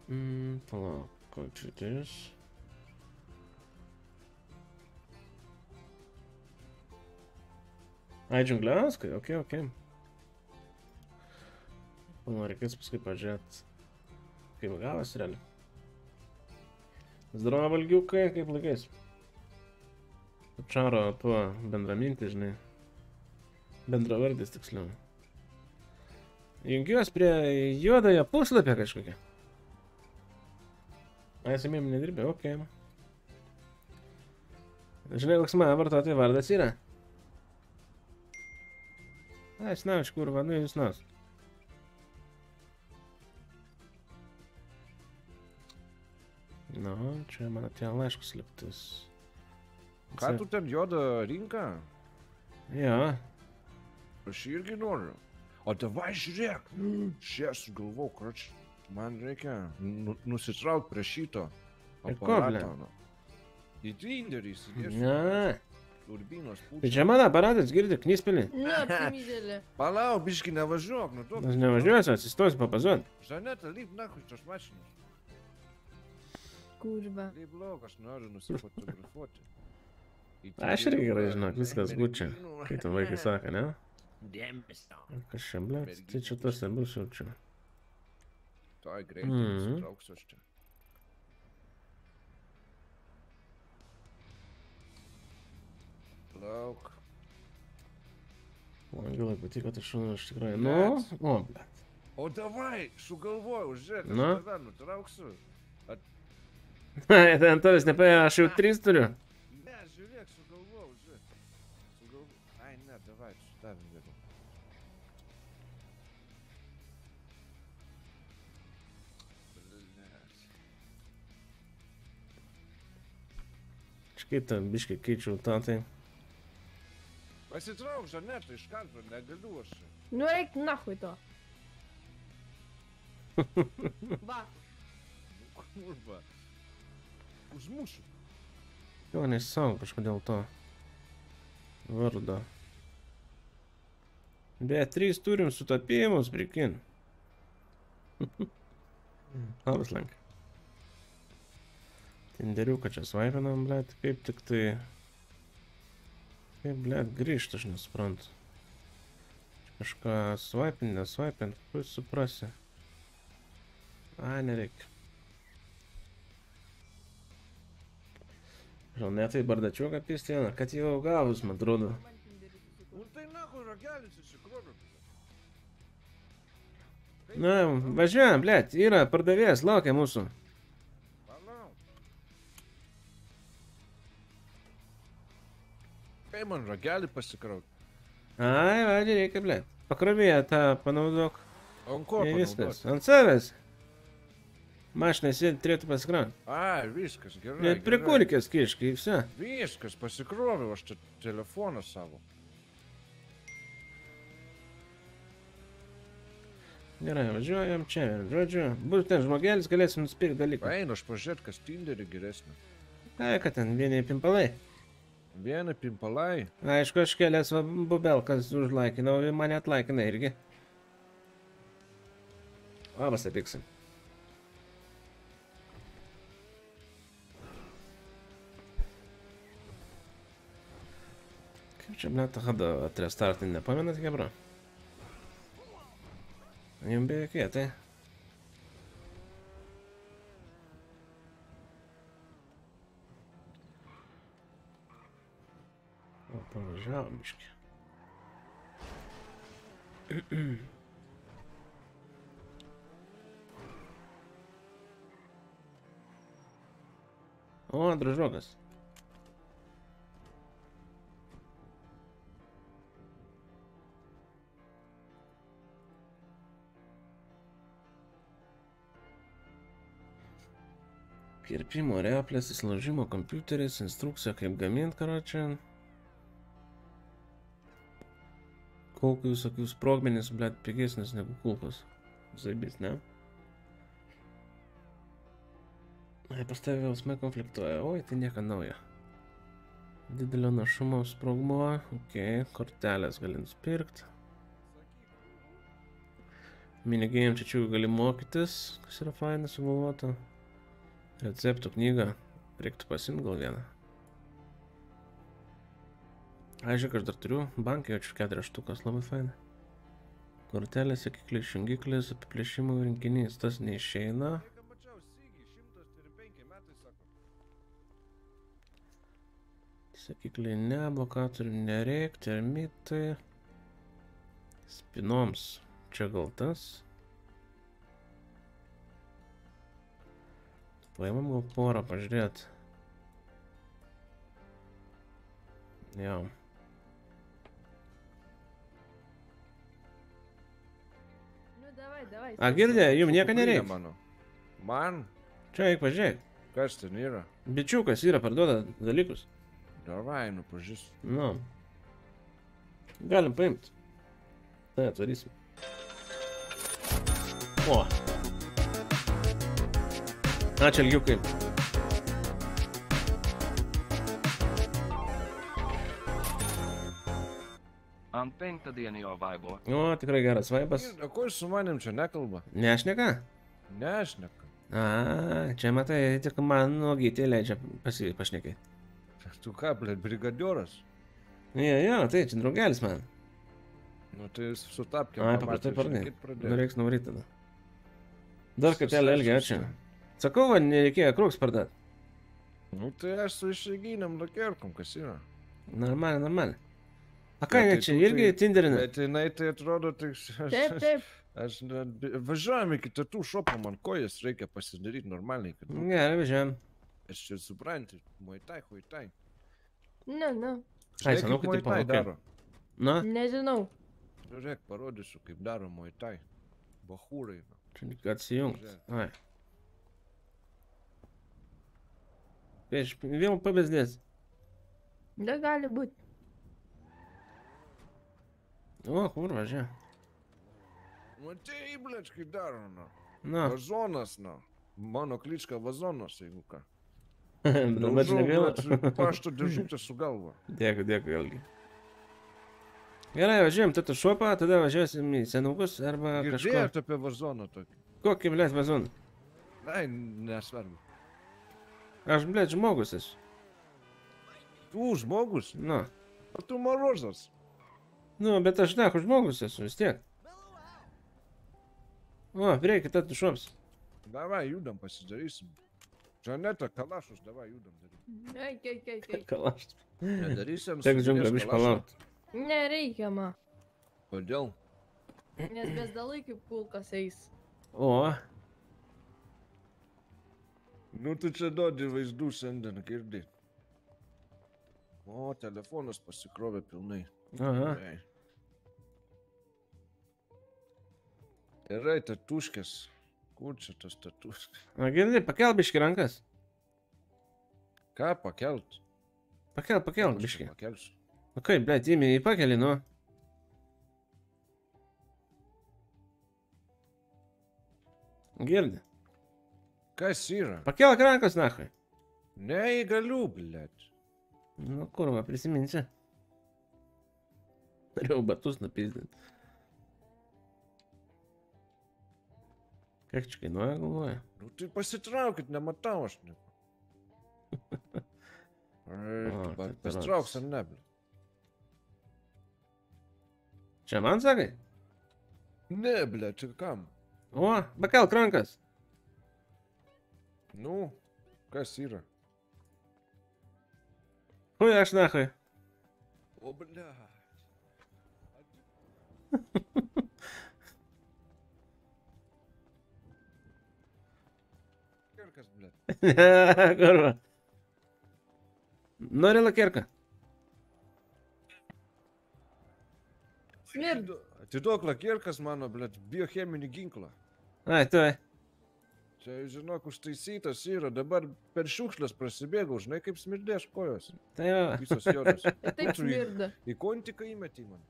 Mm, palauk, ko čia ties? Ai, džiungliauskai, okei, okay, okei. Okay. Manau, reikės paskui pažiūrėt, kaip gavosi realiai. Zdrovo valgiukai, kaip laikais. Čaro tuo bendramintį, žinai. Bendravardis tiksliau. Jungiuos prie juodojo puslapio kažkokią. Ai, samiem nedirbė, okei. Okay. Žinai, koks mano vartotojų vardas yra? Ai, snaus, kurva, nu jūs snaus. Nu, čia man atėjo laiškus liptis. Ką tu ten juodą rinką? Jo, Aš irgi noriu. O davai žiūrėk. Čia sugalvau, kad aš Man reikia nu, nusitraukti prie šito. Ir ko, aparato, nu. Į Twinderį įsidėsiu. Ne. Turbinos Tai pučia. čia mano aparatas, girdi, knyspilį. Nu, apsimydėlė. Palauk, biški, nevažiuok, nu tu. Aš nevažiuosiu, atsistosiu papazuot. Žaneta, lyp nahui tos mašinos. Kurva. Lauk, aš noriu nusifotografuoti. Aš irgi gerai žinok, viskas gučia. merginų. Kaip tu vaikai sako, ne? Kas čia, ble? Tai čia tas ir bus jaučiu. Toj greitai Mhm. nusitrauksiu aš čia. Lauk. Man gal patiko, tai šūna iš tikrųjų. Nu, o, ble. O davai, sugalvojau, žiūrėk, Nu? aš tave nutrauksiu. Ten tavęs nepaėjo, aš jau trys turiu. Ne, žiūrėk, sugalvojau, žiūrėk. Sugalvojau. Ai, ne, davai, su tavim geriau. Blet. Škaitą, biškai keičiau tą, tai. Pasitrauk, Žaneta, iš karto, negaliu aš. čia. Nu, eik nahui to. Va. Kurva. Užmušiu. Jo, nesau kažkodėl to. Vardo. Bet trys turim sutapimus, prikin. Labas, Lenk. Tinderiuką čia svaipinam, blėt, kaip tik tai... Kaip, blėt, grįžt, aš nesuprantu. Kažką svaipint, nesvaipint, kaip suprasi. A, nereikia. Netai bardačiuką pistieną, kad jau gavus, man atrodo. Nu tai nahui ragelis įsikrovė. Na, važiuojam, blėt, yra pardavėjas, laukia mūsų. Kaip man ragelį pasikraut? Ai, vadžiai, reikia, blėt. Pakrovėję tą panaudok. Ant ko? Ir viskas. Ant savęs. Mašinai sėdi, turėtų pasikrauti. Ai, viskas, gerai. Net kulikės kiškai, visi. Viskas, pasikroviau aš čia telefoną savo. Gerai, važiuojam čia ir, žodžiu, bus ten žmogelis, galėsim nusipirkti dalykų. Einu aš pažiūrėt, kas Tinderį geresnė. Ai, kad ten vieni pimpalai. Viena pimpalai. Aišku, aš kelias bubelkas užlaikinau, mane atlaikina irgi. Labas, apiksim. Kaip čia, ble, tada atrestartinti, nepamenat, Hebra? Jums be jokie, tai. O, pavažiavom biškį. O, dražokas. Kirpimo replės, įsilaužimo kompiuteris, instrukcija kaip gaminti, karočią. Kulkų visokių sprogmenis, blėt, pigesnis negu kulkos. Zaibis, ne? Ai, pas tave jausmai konfliktuoja. Oi, tai nieko naujo. Didelio našumo sprogmuo. Ok, kortelės gali nusipirkti. Minigėjim čia čia gali mokytis, kas yra faina sugalvota. Receptų knygą. Reiktų pasimti gal vieną. Ai, žiūrėk, aš dar turiu bankai, jaučiu keturias štukas, labai faina. Kortelės, sakiklis, šungiklis, apiplėšimų rinkinys, tas neišeina. Ką mačiau, Sygi, 105 metai sako. Sakikliai ne, blokatorių nereik, termitai. Spinoms. Čia gal tas. Paimam gal porą pažiūrėt. Jo. Nu, davai, davai. A, girdė, jum nieko nereikia. Mano. Man, Čia eik pažiūrėk. kas ten yra? Bičiukas yra parduoda dalykus. Davai, nu pažįstu. Nu. Galim paimti. Tai atvarysim. O. Ačiū ilgiukai. Ant penktadienį jo vaibo. O, tikrai geras vaibas. O ko jis su manim čia nekalba? Nešneka? Nešneka. A, čia matai, tik man nuogyti leidžia pašnekėti. Tu ką, blėt, brigadioras? Jo, jo, tai čia draugelis man. Nu tai sutapkė. Ai, paprastai pardai. Nu, reiks nuvaryti tada. Dar kartelį Elgi, ačiū. Sakau, va, nereikėjo krūks parduot. Nu tai aš su išeiginėm lakierkom, kas yra. Normaliai, normaliai. A ką, ne tai čia irgi tai- tinderina? Bet jinai tai atrodo tik... Taip, taip. Aš net- važiuojam iki tų šopų, man kojas reikia pasidaryti normaliai, kad... Gerai, važiuojam. Aš čia supranti, muitai, huitai. Ne, ne. Ai, tipo, muitai okei. daro. Na, Nežinau. Žiūrėk, parodysiu, kaip daro muitai. Bahūrai. tik atsijungt. Ai. Prieš, vėl pabezdės. Da gali būti. O, kur važia. Matai, blėč, kaip daro, na. Na, Vazonas, na. Mano klička vazonas, jeigu ką. dabar negaila. Pašto dėžutę su galva. Dėkui, dėkui, Elgi. Gerai, važiuojam, tada šopą, tada važiuosim į senukus arba kažką. Girdėjote apie vazoną tokį? Kokį, blėt, vazoną? Ai, nesvarbu. Aš, blėt, žmogus esu. Tu žmogus, Nu, o tu morozas. nu, bet aš ne, žmogus esu vis tiek. O, tu šops. Davai, judam, pasidarysim. Žaneta, kalašus, davai, judam. Eik, eik, eik, eik. Kalašt. Nedarysim. Tek džiunglę biškai kalašą. palaukti. Nereikia man. Kodėl? Nes bezdalai kaip kulkas eis. O, Nu, tu čia duodi vaizdų šiandien, girdi. O, telefonas pasikrovė pilnai. aha. Gerai. Gerai, tatuškės. Kur čia tas tatuškės? Na, girdi, pakel biški rankas. Ką pakelt? Pakel, pakel biški. Pakelsiu. Nu kaip, blėt, įmė į pakelį, nu. Girdi. Kas yra? Pakelk rankas, nahui. Neįgalių, blėt. Nu, kurva, prisiminsi. Norėjau batus nupizdinti. Kiek čia kainuoja, galvoju? Nu, tai pasitraukit, nematau aš nieko. Tai Pasitrauks ar ne, blėt? Čia man sakai? Ne, blėt, čia kam? O, pakelk rankas. Nu, kas yra? Hui, aš nahui. O, blėt. Kirkas, blėt. kurva. Nori lakierką? Smird. Atiduok lakierkas mano, blėt, biocheminį ginklą. Ai, tu. Čia, žinok, užtaisytas yra, dabar per šiukšlės prasibėgau, žinai, kaip smirdės kojos. Tai jo. Visos. Ir taip smirda. Į kontiką įmetį man.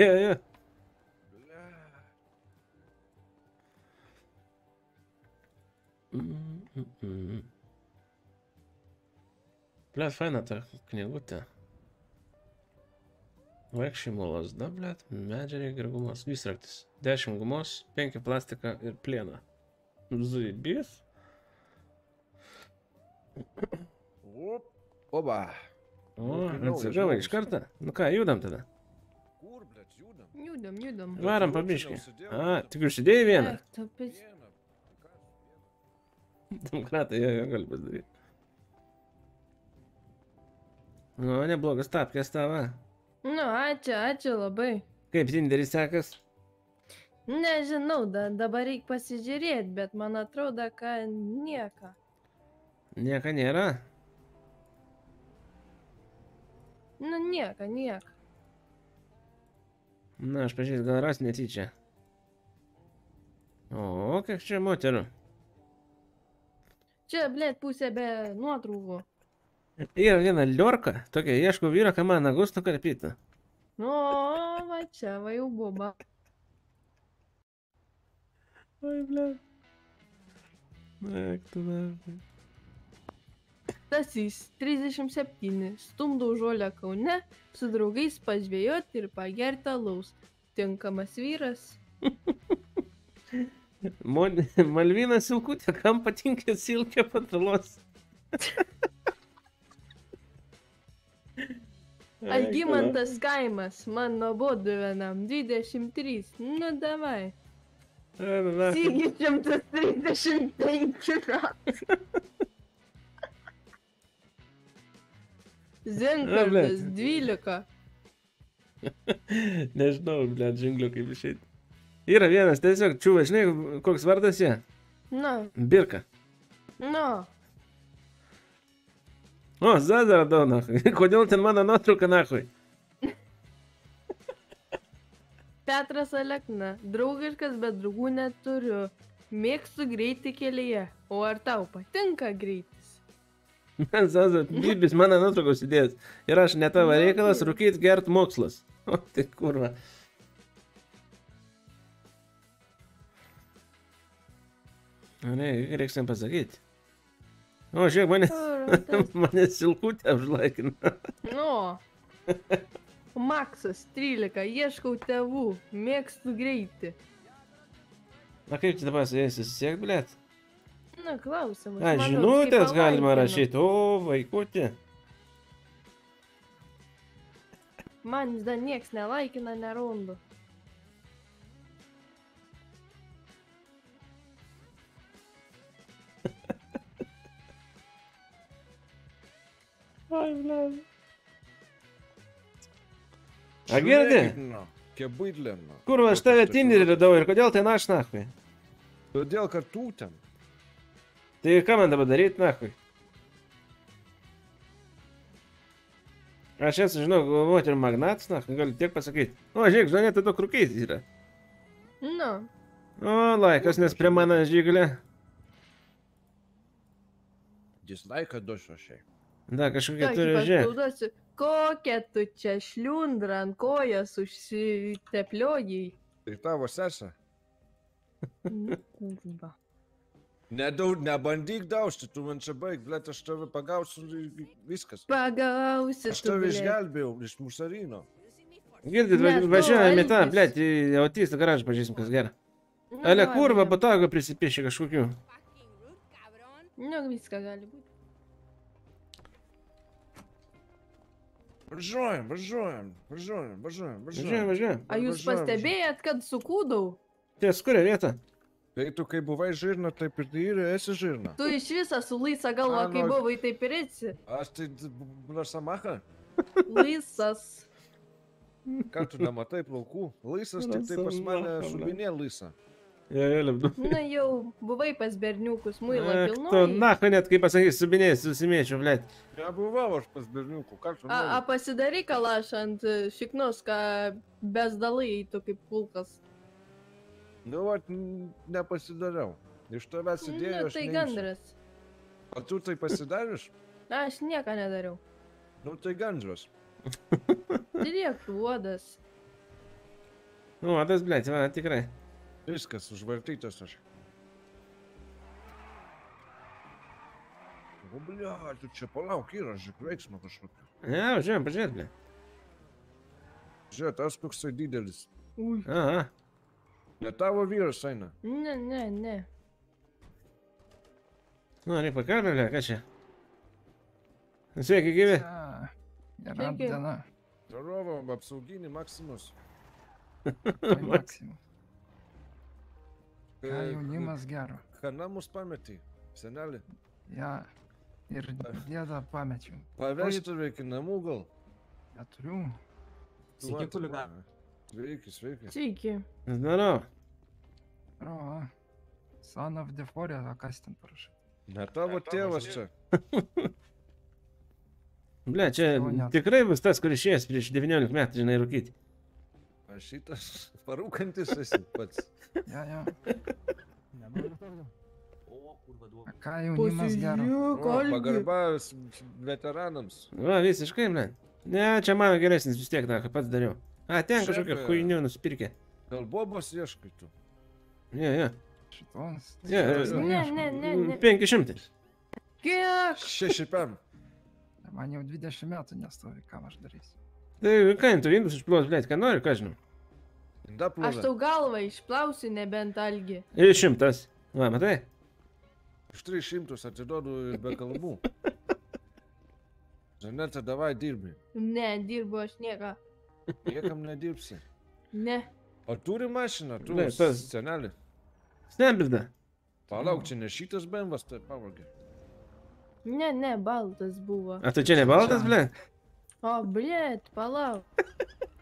Jo, jo. Blet, faina ta knygutė. Vaikščiojimo lasda, blet, medžiai ir gumos. Visraktis. 10 gumos, 5 plastika ir pliena. Zuibys. Op. Oba. O, Nu, atsigavai žmogus. iš karto. Nu ką, judam tada. Kur, blėt, judam? Judam, judam. Varam jau čia pabiškai. neužsidėjau, A, bet- tik užsidėjai vieną. Eik, tu pis- Vieną. Tai ką, vieną. Demokratai, jo, jo, gali pasidaryti. Nu, neblogas tapkės tava. Nu, ačiū, ačiū labai. Kaip Tinderis sekas? Nežinau, da, dabar reikia pasižiūrėti, bet man atrodo, kad nieko. Nieko nėra. Nu, nieko, nieko. Na, aš pažiūrėjau, gal ras netyčia. O, kiek čia moterų. Čia, blėt, pusė be nuotraukų. Yra viena liorka, tokia ieško vyro, ką man nagus nukarpytų. Nu, va čia, va jau buba. Oi, ble. Eik tu dar. Tasys 37. Stumdo žolę kaune, su draugais pažvėjoti ir pagerti alaus. Tinkamas vyras. Mon... Malvina Silkutė, kam patinka silkė patalos? Algymantas kaimas, man nuobodu vienam 23. Nu davai. 435 раз. Зенкър с двилика. Нещо, бля, джинглюк и бешит. Ира, вие не сте се, чуваш ли колко сварда си? Е? No. Бирка. No. О, зазара до нахуй. Ходил ти на натрука нахуй. Petras Alekna. Draugiškas, bet draugų neturiu. Mėgstu greitį kelyje. O ar tau patinka greitis? Man Zazar, bibis mano nuotraukos įdėjęs. Ir aš ne tavo reikalas, rūkyt, gert mokslas. O, tai kurva. O ne, reiks jam pasakyti. O, žiūrėk, mane, tas? mane silkutė užlaikina. Nu. Maksas 13. Ieškau tėvų. Mėgstu greitį. Na kaip čia dabar su jais susisiekt, blėt? Na, klausimas. A, maždaug žinutės kaip galima palaikinu. rašyti. O, vaikutė. Man dar nieks nelaikina, nerondu. Ai, blėt. A girdi? Kebuidlė. Kur aš tave Tinderį radau ir kodėl tai aš nahui? Todėl, kad tu ten. Tai ką man dabar daryti nahui? Aš esu, žinau, moterų magnatas, nahui, galiu tiek pasakyti. O, žiūrėk, žinai, tai daug rūkys yra. Nu, O, laikas, nes prie mano žyglė. Dislaiką duosiu aš jai. Da, kažkokia turi žiūrėk. Kokia tu čia šliundra ant kojas užsitepliojai. Tai tavo sesė. Nu, kurva. Nedaug, nebandyk daužti, tu man čia baig, blėt, aš tave pagausiu ir viskas. Pagausi Aš tu, tave išgelbėjau iš musarino. Girdit, važiuojame elkis. blėt, į autistą garažą pažįsim, kas gerai. Nu, Ale kurva, patogu prisipiešė kažkokių. Nu, viską gali būti. Važiuojam, važiuojam, važiuojam, važiuojam, Važiuojam, važiuojam. važiuojam. A jūs Važiuojam, pastebėjot, kad sukūdau? Ties kuria vieta? Tai tu kai buvai žirna, taip ir tai ir esi žirna. Tu iš viso su Lysa galva, nu- buvai, taip ir esi. Aš tai Blasamacha, Lysas. ką tu nematai plaukų. Laisas tik tai pas mane subinė laisa. Jo, jo, lipdu. Na jau, buvai pas berniukus, muilą Ak, tu, na, net kaip pasakys, subinėjai, susimėčiau, blėt. Nebuvau aš pas berniukų, ką tu A, a nori? pasidaryk kalašą ant šiknos, ką bezdalai eitų kaip pulkas. Nu, vat, nepasidariau. Iš tavęs idėjų Na, aš tai neimsiu. gandras. O tu tai pasidarius? Aš nieko nedariau. Nu, tai gandras. Tu uodas. Nu, o tas, blėt, va, tikrai. Viskas, užvartytas aš. O, blia, tu čia palauk, yra, žiūrėk, veiksmo kažkokio. Ne, važiuojam, pažiūrėt, blėt. Žiūrėk, tas toksai didelis. Ui. Aha. Ne tavo vyras eina. Ne, ne, ne. Nu, reikia pakalbėti, blėt, ką čia? Sveiki, gyvi. Sveiki. diena, Darovo, apsauginį Maksimus. tai Maksimus. Ką jaunimas gero. Ką namus pametį, senelį? Ja. Ir dėdą pamečiau. Pavesti reikia namų gal. Neturiu. Sveiki, kuliganai. Sveiki, sveiki. Sveiki. Zdaro. O, son of the forest, o kas ten parašai? Ne tavo tėvas čia. Ble, čia tikrai bus tas, kuris išėjęs prieš 19 metų, žinai, rūkyti. Šitas parūkantis esi pats. Ja, ja. O, kurva duoda. Ką jaunimas gero? Pasižiūrėk, O, Algi. pagarba s- veteranams. Va, visiškai, ble. Ne, čia mano geresnis vis tiek, na, ką pats dariau. A, ten kažkokia Šefe. huinių nusipirkė. Gal bobos ieškai tu? Jo, jo. Šitos. Jo, Ne, ne, ne, ne. 500. Kiek? Šeši pem. Man jau 20 metų nestovi, ką aš darysiu. Tai ką, tu indus išplos, blėt, ką nori, ką žinau. Da Aš tau galvą išplausiu, nebent algi. Ir šimtas. Va, matai? Už 300 atiduodu ir be kalbų. Žaneta, davai dirbi. Ne, dirbu aš nieko. Niekam nedirbsi. Ne. O turi mašiną, tu Ne, tas- senelį. Snebizda. Palauk, čia ne šitas bembas, tai pavogė. Ne, ne, baltas buvo. A tu čia ne baltas, blėt? O, blėt, palauk.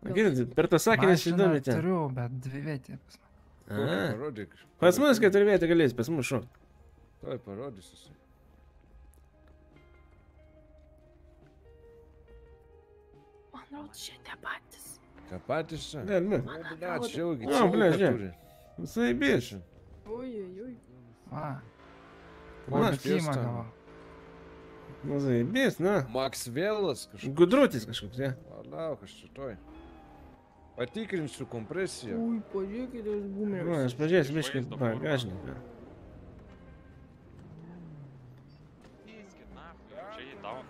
Girdit, per tą sakinį Mašiną įdomi ten. Turiu, bet dvi vietė pas mane. Kokią A, Parodyk. Pas mus keturi vietą galės, pas mus šok. Tuoj parodysiu. jisai. Man rodos, čia tie patys. Ką patys čia? Ne, ne. Ačiū, jaugi. O, bля, žiūrėk. Visai bieš. Oi, oi, oi. Va, Na, Kimą gavau. Nu, zaibės, na. Max Vėlas kažkas. Gudrutis kažkoks, ne? Palauk, aš čia tuoj. Patikrinsiu kompresiją. Ui, pažiūrėkite, aš Na, gumiau. aš pažiūrėsiu, biškai, bagažniką. Įskit, na, čia į tau.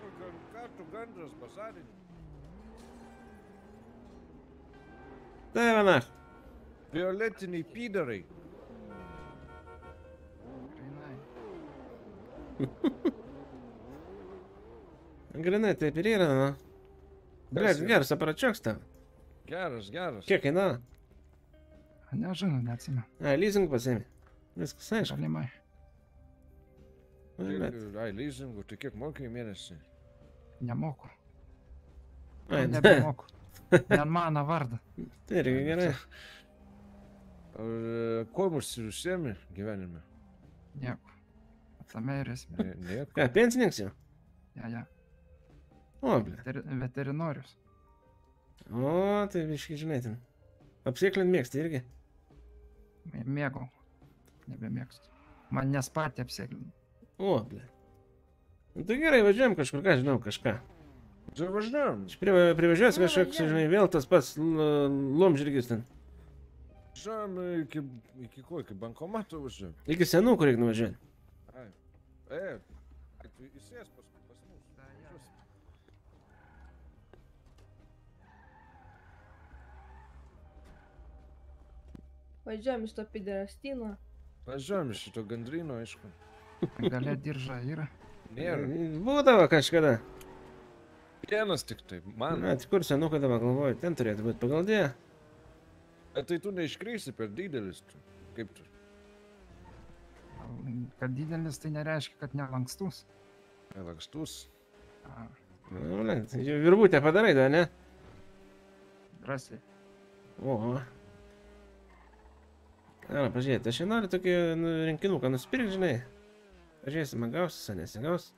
Ką tu gandras bazarinį? Tai va, na. Violetiniai pydarai. Grinai. Grinai, taip ir yra, na. Blet, yra? geras aparačioks tau. Geras, geras. Kiek kainavo? Nežinau, neatsimenu. A, leasing pasėmė. Viskas aišku. Galimai. Ai, leasingų, tai kiek mokai į mėnesį? Nemoku. Ai, ne. Nebemoku. Ne mano vardą. Tai irgi gerai. Ar kuo mus ir užsiemi gyvenime? Nieko. Tame ir esmė. Ne- Nieko. Ką, pensininkas jau? Ja, ja. O, ble. Veter veterinorius. O, tai viškai žinai ten. Apsieklint mėgsti irgi. Mė- Mėgau. Nebemėgstu. Man nespatė apsėglin. O, ble. Nu, tai gerai, važiuojam kažkur, ką žinau, kažką. Tai važiuojam. Aš pri- privažiuosiu Na, kažkoks, žinai, vėl tas pats lomžirgis ten. Važiuojam iki, iki ko, iki bankomato važiuojam. Iki senų, kur reikia nuvažiuoti. Ai. E, įsės pas, pas mus. Važiuosim. Važiuojam iš to piderastino. Važiuojam iš šito gandrino, aišku. Galia dirža yra. Nėra. Būdavo kažkada. Vienas tik tai, man. Na, tik kur senų, kada galvoju, ten turėtų būti pagal dėją. Bet tai tu neiškrysi per didelis. Tu. Kaip tu? Kad didelis tai nereiškia, kad nelankstus. Nelankstus. A, Nu, ne, tai jau virbutę padarai, da, ne? Drąsiai. O. Na, pažiūrėti, aš noriu tokį nu, rinkinuką nusipirkti, žinai. Pažiūrėsim, gausis, ar nesigaus.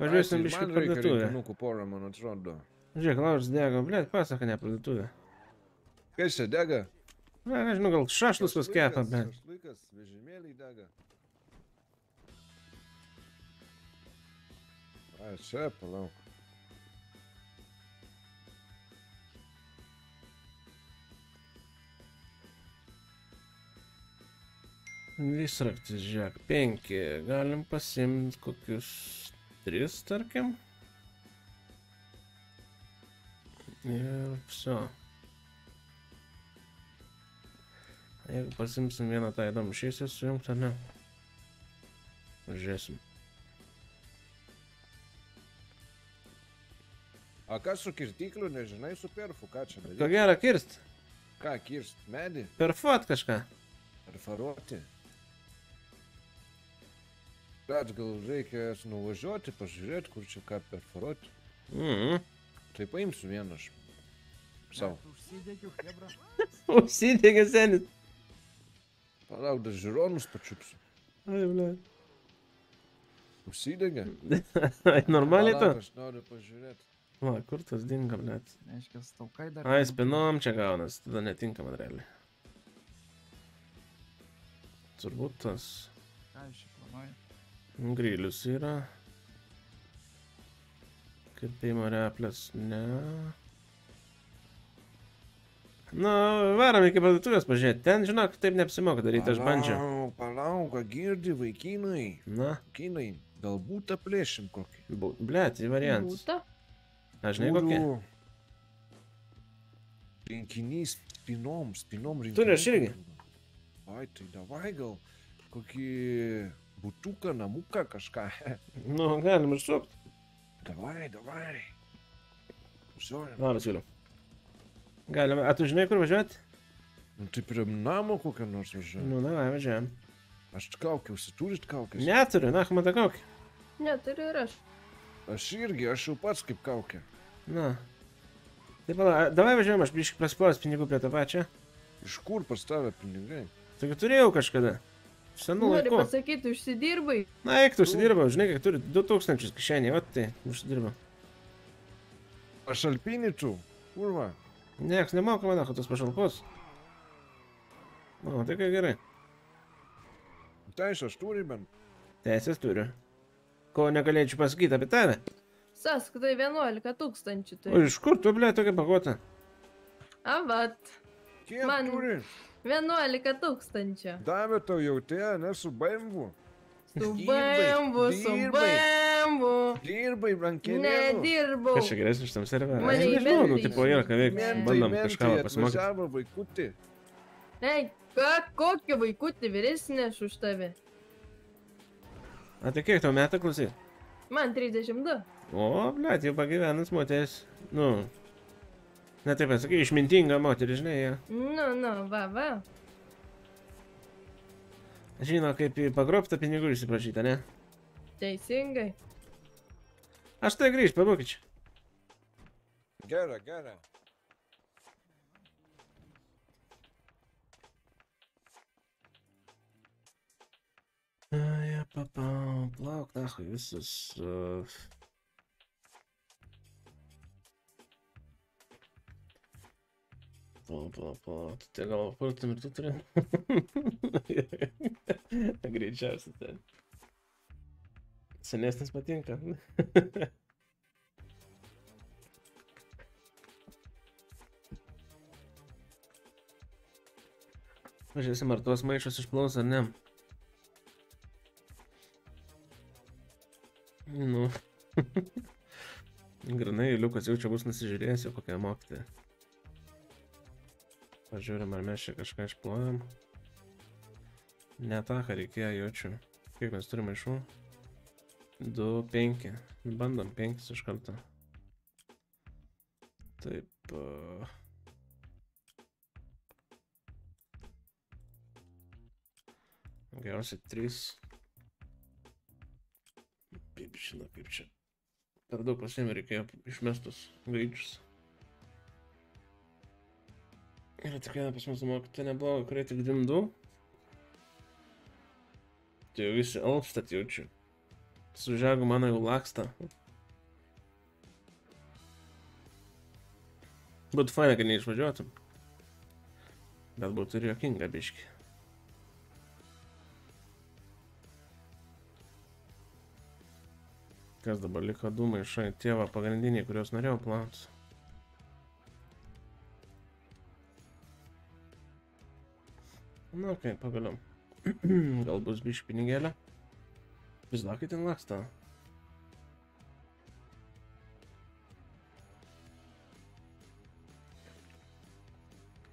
Važiuosim Man reikia parduotuvę. rinkinukų porą, man atrodo. Žiūrėk, laužas dega, blėt, pasaka, ne parduotuvė. Kas čia dega? Na, nežinau, gal šašlus kas kepa, bet. Šašlykas, vežimėliai dega. A, čia, palauk. Visraktis, žiūrėk, penki. Galim pasimti kokius tris, tarkim. Ir viso. Jeigu pasimsim vieną tą įdomų šeisę sujungti, ar ne? Žiūrėsim. A kas su kirtikliu, nežinai, su perfu, ką čia Ko daryti? gero kirst? Ką kirst? Medį? Perfuot kažką. Perforuoti? Bet gal reikia nuvažiuoti, pažiūrėti, kur čia ką perforuoti. Mhm. Tai paimsiu vieną aš. Savo. Užsidegiu, hebra. Užsidegė senis. Palauk, dar žiūronus pačiupsiu. Ai, ble. Užsidegė? Ai, normaliai to. Palauk, Aš noriu pažiūrėti. Va, kur tas dinga, ble. Reiškia, staukai dar. Ai, spinom čia gaunas, tada netinka man realiai. Turbūt tas Ką iš? Grilius yra. Kirpimo replės, ne. Nu, varom iki parduotuvės pažiūrėti. Ten, žinok, taip neapsimoka daryti, aš bandžiau. Palauk, girdi vaikinai. Na, Kinai, galbūt aplėšim kokį. blėt, į variantus. Būta. Aš žinai kokie. Turiu Rinkinys spinom, spinom rinkinys. Turi, aš irgi. Ai, tai davai gal kokį butuką, namuką kažką. Nu, galim ir supt. davai, davai. Žiūrėjau. Labas, Juliu. Galime, a tu žinai, kur važiuoti? Nu, tai prie namo kokią nors važiuoju. Nu, davai, važiuojam. Aš kaukiausi, turit kaukės? Neturiu, na, matą kokį. Neturiu ir aš. Aš irgi, aš jau pats kaip kaukė. Na. Tai pala, davai važiuojam, aš biškai prasplos pinigų prie tą pačią. Iš kur pas tave pinigai? Taigi turėjau kažkada. Senų Nori laikų. pasakyti, užsidirbai. Na, eik, tu užsidirbau, žinai, kiek turi 2000 kišenėje, o tai užsidirbau. Aš alpinį tu. Kurva. Niekas nemoka mano, kad tos pašalpos. O, tai ką gerai. Teisės turi bent. Teisės turiu. Ko negalėčiau pasakyti apie tave? Sąskaitai 11 tūkstančių O turi. iš kur tu, ble, tokia pagota? Avat. Kiek Man- turi? 11 tūkstančių. Davė tau jautė, ne su BMW. Su bambu, su bambu. Dirbai, rankeliu. Nedirbau. Kas čia geresnis šitam Aš į nežinau, nu, tipo, yra ką veikti. Bandom kažką pasimokyti. Atvažiavo vaikutį. Ei, ką, kokį vaikutį vyresnį aš už tave? A tai kiek tau metą klausai? Man 32. O, ble, jau pagyvenus moteris. Nu, ne taip pasakai, išmintinga moteris, žinai, ja. Nu, nu, va, va. Žino, kaip į pagrobtą pinigų išsiprašyti, ne? Teisingai. Aš tai grįžt, pabūkit čia. Gera, gera. Ja, papa, plauk, nahui, visus. Uh... Pala, pala, pala, tu te gal apurtum ir tu turi? Greičiausiai ten. Senesnis patinka. Pažiūrėsim, ar tuos maišus išplaus ar ne. Nu. Grinai, Liukas jau čia bus nusižiūrėjęs, jau kokią mokytę. Pažiūrim, ar mes čia kažką išplojam. Ne tą, ką reikėjo, jaučiu. Kiek mes turime maišų? 2, 5. Bandom 5 iš karto. Taip. Uh... Geriausiai 3. Kaip žinau, kaip čia. Per daug pasiėmė reikėjo išmestus gaičius. Yra tik viena pas mus mokytoja nebloga, kurie tik 2. Tai jau visi alpstat jaučiu. Su žegu mano jau laksta. Būtų faina, kad neišvažiuotum. Bet būtų ir jokinga biški. Kas dabar liko du maišai, tie va pagrindiniai, kuriuos norėjau plauti. Na, okei, okay, pagaliau. Gal bus biški pinigėlė. Vis dar kai ten laksta.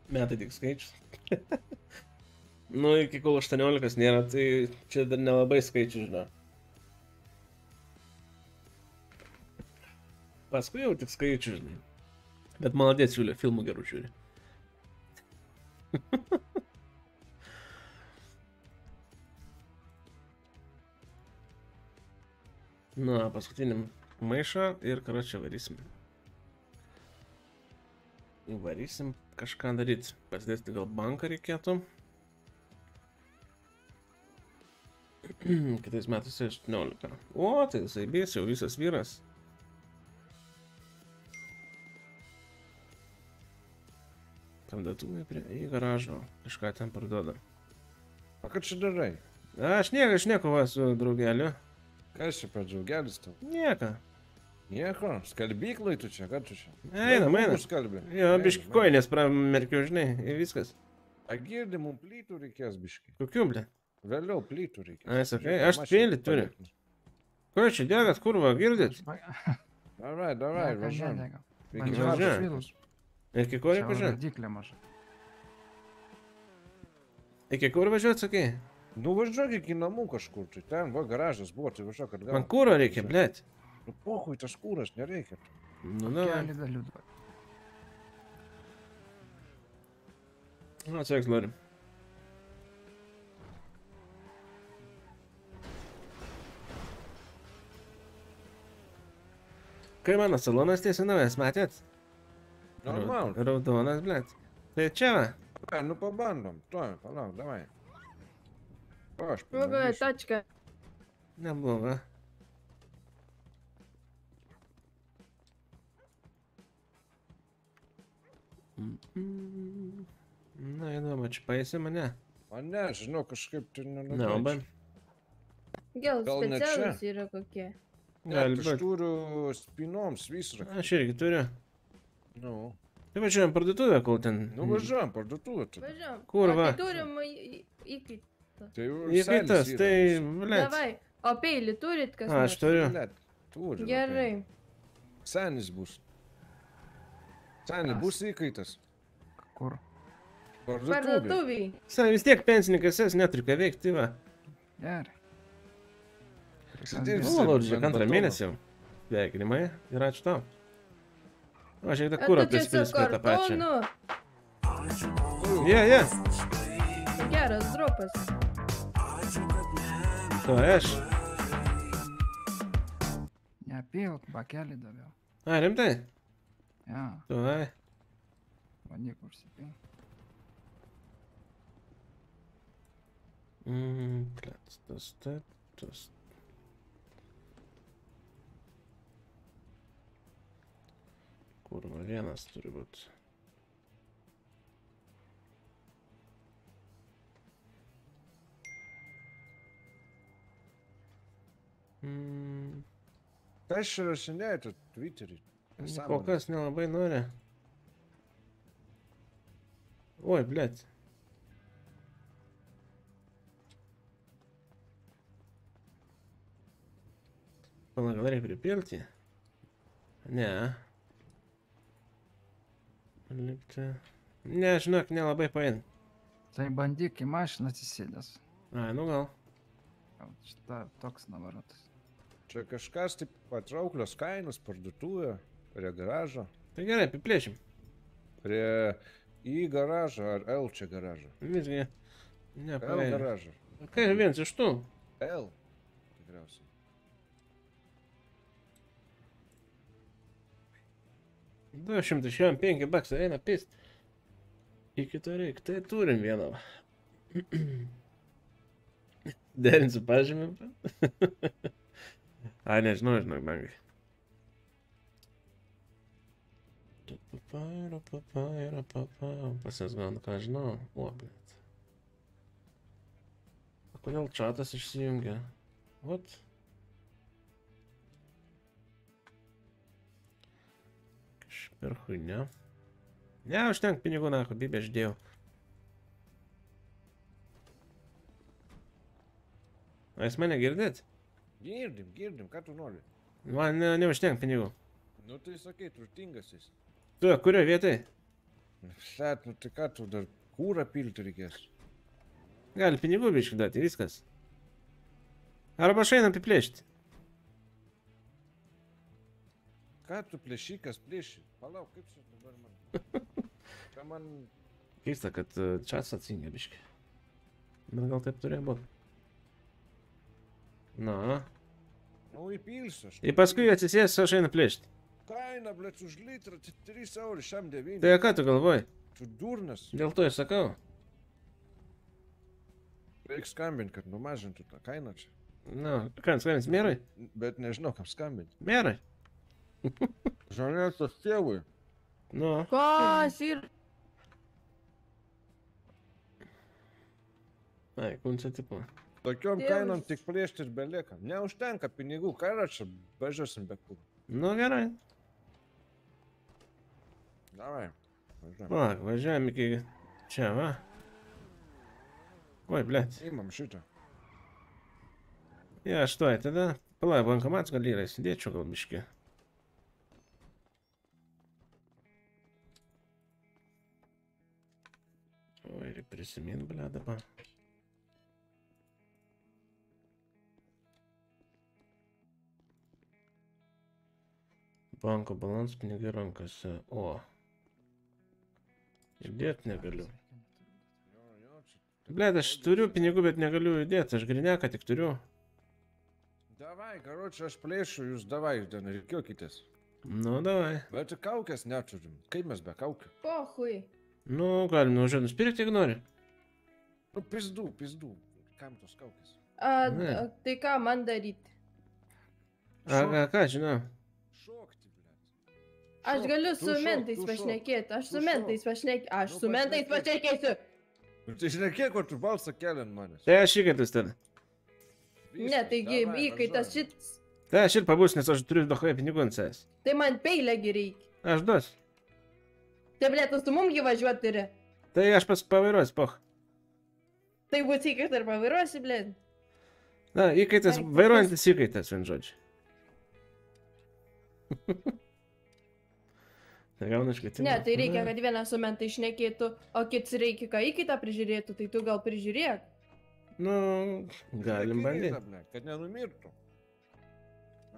Metai tik skaičius. nu, iki kol 18 nėra, tai čia dar nelabai skaičių žinau. Paskui jau tik skaičių, žinai. Bet maladės siūlė, filmų gerų žiūri. Na, paskutinį maišą ir karočią varysim. Varysim kažką daryti. Pasidėti gal banką reikėtų. Kitais metais 18. O, tai jisai bės jau visas vyras. Kandidatūrai prie į garažo. Kažką ten parduoda. O ką čia darai? Aš nieko, aš nieko va su draugeliu. Kas čia per draugelis tau? Nieko. Nieko, skalbyklai tu čia, ką tu čia? Einam. žmonių Skalbė. Jo, biški koinės pramerkiau, žinai, ir viskas. Agirdi, mums plytų reikės biški. Kokių, ble? Vėliau plytų reikės. Ai, sakai, aš pėlį turiu. Ko čia degas, kurva, girdit? Davai, davai, važiuojam. važiuojam. važiuojam. Iki kur maža. Iki kur važiuoti, sakai? Nu važiuok iki namų kažkur, tai ten va garažas buvo, tai važiuok atgal. Man kūro reikia, blėt. Nu pohui, tas kūras nereikia. Nu, na. Kelį dalių duoti. Nu, atsveiks, noriu. Kai mano salonas tiesiog naujas, matėt? Normal. Ra- Raudonas, blėt. Tai čia va. Ai, nu pabandom. Tuoj, palauk, davai. O, aš Kokia pabandysiu. tačka. Nebloga. Mm, Na, įdomu, čia paėsi mane. O ne, žinau, kažkaip tai nelabai. Nelabai. Gal Gal ne čia? specialus yra kokie. Gali Aš būt. turiu spinoms visą. Aš irgi turiu. Nu, Tai važiuojam parduotuvę, kol ten. nu važiuojam, parduotuvę. tada. Važiuojam. Kur O, va? Tai turim į- įkait. Tai jau Įkaitas, senis yra. tai, blėt. Davai. O peilį turit kas A, aš turiu. Blet, turi. Gerai. Senis bus. Senis bus įkaitas. Kur? Parduotuviai. Sai vis tiek pensininkas esi, neturi ką veikti, tai va. Gerai. Nu, Lordžiai, bent antrą mėnesį jau. Sveikinimai ir ačiū tau. O, šiek tiek Ar kūro tu čia su prispils prie tą pačią. kartonu? Jie, jie. Geras dropas. To aš. Nepilk, bakelį daviau. A, rimtai? Ja, Tu, ai. bandyk užsipilti. Mm, blėt, tas, taip, tas. Kurva, vienas turi būti. Mm, Kas čia rašinėjate Twitter'į? kol kas nelabai nori. Oi, blėt. Pala, gal reikia pripilti? Ne. Lipti. Ne, žinok, nelabai pain. Tai bandyk į mašiną atsisėdęs. Ai, nu gal. Gal Šitą toks navarotas. Čia kažkas taip patrauklios kainos parduotuvė, prie garažo. Tai gerai, apiplėšim. Prie į garažą ar L čia garažą? Visgi. Ne, L garažą. Kai vienas iš tų. L. Tikriausiai. Du šimtai šiandien penki baksai eina pist. Iki to reikia, tai turim vieną. Derinsiu pažymį. Ai, nežinau, žinok, bangai. Pas jas gaunu, ką žinau. O, blėt. Kodėl čatas išsijungia? What? Per huinę. Ne, užtenka pinigų, na, bibė aš dėjau. O jūs mane girdit? Girdim, girdim, ką tu nori? Man ne, neužtenka pinigų. Nu tai sakai, turtingas jis. Tu, kurioje vietoje? Šet, nu tai ką tu dar kūrą pilti reikės? Gali pinigų biškai duoti, viskas. Arba aš einam apiplėšti. Ką tu plėšikas plėši? Palauk, kaip čia dabar man? Čia man... Keista, kad uh, čia atsakinga biškai. Bet gal taip turėjo būti. Tai 3 eurų, šiam 9. Tai ką tu galvoji? Tu durnas. Dėl to ir sakau. Reikia skambinti, kad numažintų tą kainą čia. Na, ką, skambins merai? Bet nežinau, kam skambinti. Merai. Žalėtas tėvui. Nu. Kas ir? Ai, kunčia tipo. Tokiom Tėvas. kainom tik plėšti ir belieka. Neužtenka pinigų, ką yra čia, važiuosim be kur. Nu gerai. Davai. Važiuojam. Palauk, važiuojam iki čia, va. Oi, blėt. Imam šitą. Ja, aš tuoj tada. Palauk, bankomats gal yra, įsidėčiau gal biški. Oi, reikia prisimint, blė, dabar. Banko balans pinigai rankose. O. Įdėti negaliu. Jo, jo, čia. Ble, aš turiu pinigų, bet negaliu įdėti. Aš grineką tik turiu. Davai, karoči, aš plėšiu, jūs davai, ten reikiokitės. Nu, davai. Bet kaukės neturim. Kaip mes be kaukių? Pohui. Nu, galim nuvažiuoti nusipirkti, jeigu nori. Nu, pizdų, pizdų. Kam tos kaukės? A, Ne. tai ką man daryti? A, ką, ką, žinau. Blėt. Aš galiu tu su mentais pašnekėti. Aš su mentais pašnekėsiu. Aš Nu, su mentais pašnekėsiu. Nu, tai žinai, kiek ko tu balsą keliant manęs? Tai aš įkaitas tada. Ne, taigi įkaitas šits. Tai aš ir pabūs, nes aš turiu dahoje pinigų ant savęs. Tai man peilėgi reikia. Aš duos. Tai blėtas, tu mumgi važiuoti turi. Tai aš pats pavairuosiu, poch. Tai bus įkaitas ir pavairuosi, blė. Na, įkaitas, vairuojantis įkaitas, vien žodžiu. Negaunu iškvietimą. Ne, tai reikia, kad vienas su mentai šnekėtų, o kits reikia, ką įkaitą prižiūrėtų, tai tu gal prižiūrėk. Nu, galim bandyti. Blė, kad nenumirtų.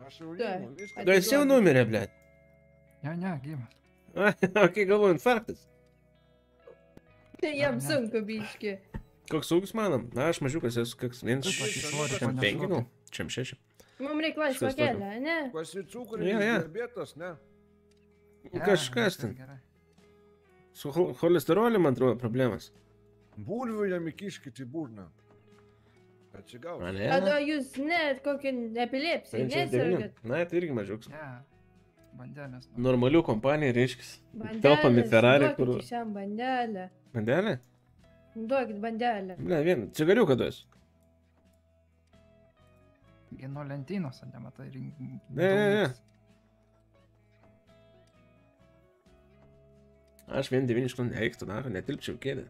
Aš jau viskas. Da, jis jau numirė, ble. Ne, ne, gyvas. O kai galvoju, infarktas. Tai jam sunku biški. Koks ūgis manom? Na, aš mažiukas esu, koks vienas Taip, aš išoriu, šiam pone penki, gal? Šokai. Šiam šeši. Mums reikia laisvą kelią, ne? Jo. diabetas, ne? Ne, Kažkas viskas ten. gerai. Su chol- cholesteroliu, man atrodo, problemas. Bulvių jam įkiškit į burną. Atsigaus. Ne? o jūs net kokį epilepsiją Tai nesergat? Na, tai irgi mažiukas. Ne, bandelės. nu. Normalių kompanijų, reiškia. Telpam į Ferrari, kur... Šiam bandelę. Bandelė? Duokit bandelę. Ne, vien, cigariuką duos. Nuo lentynos, nematai, rink. Ne, ne, ne. Aš vien 9 aštuoni eiktų, na, netilpčiau kėdę.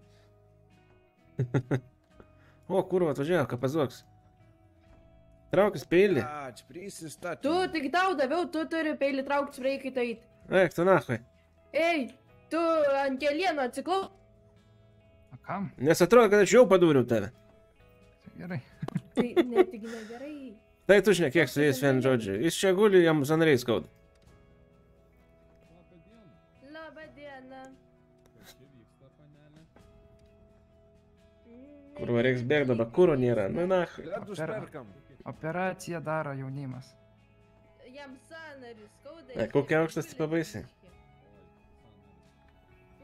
o, kur atvažiavo, kapazoks. Traukis peilį. Tu tik tau daviau, tu turi peilį traukti reikia tai. Eik, tu nahui. Ei, tu ant kelieno atsiklaus. O kam? Nes atrodo, kad aš jau padūriau tave. Tai gerai. Tai net tik negerai. Tai tu šnekėk su jais vien žodžiu. Jis čia guli, jam zanariai skauda. Va reiks bėgti, dabar kūro nėra. Nu, na. Opera. Operaciją daro jaunimas. Jam sąnarį skauda. E, kokia aukštas tipo baisi?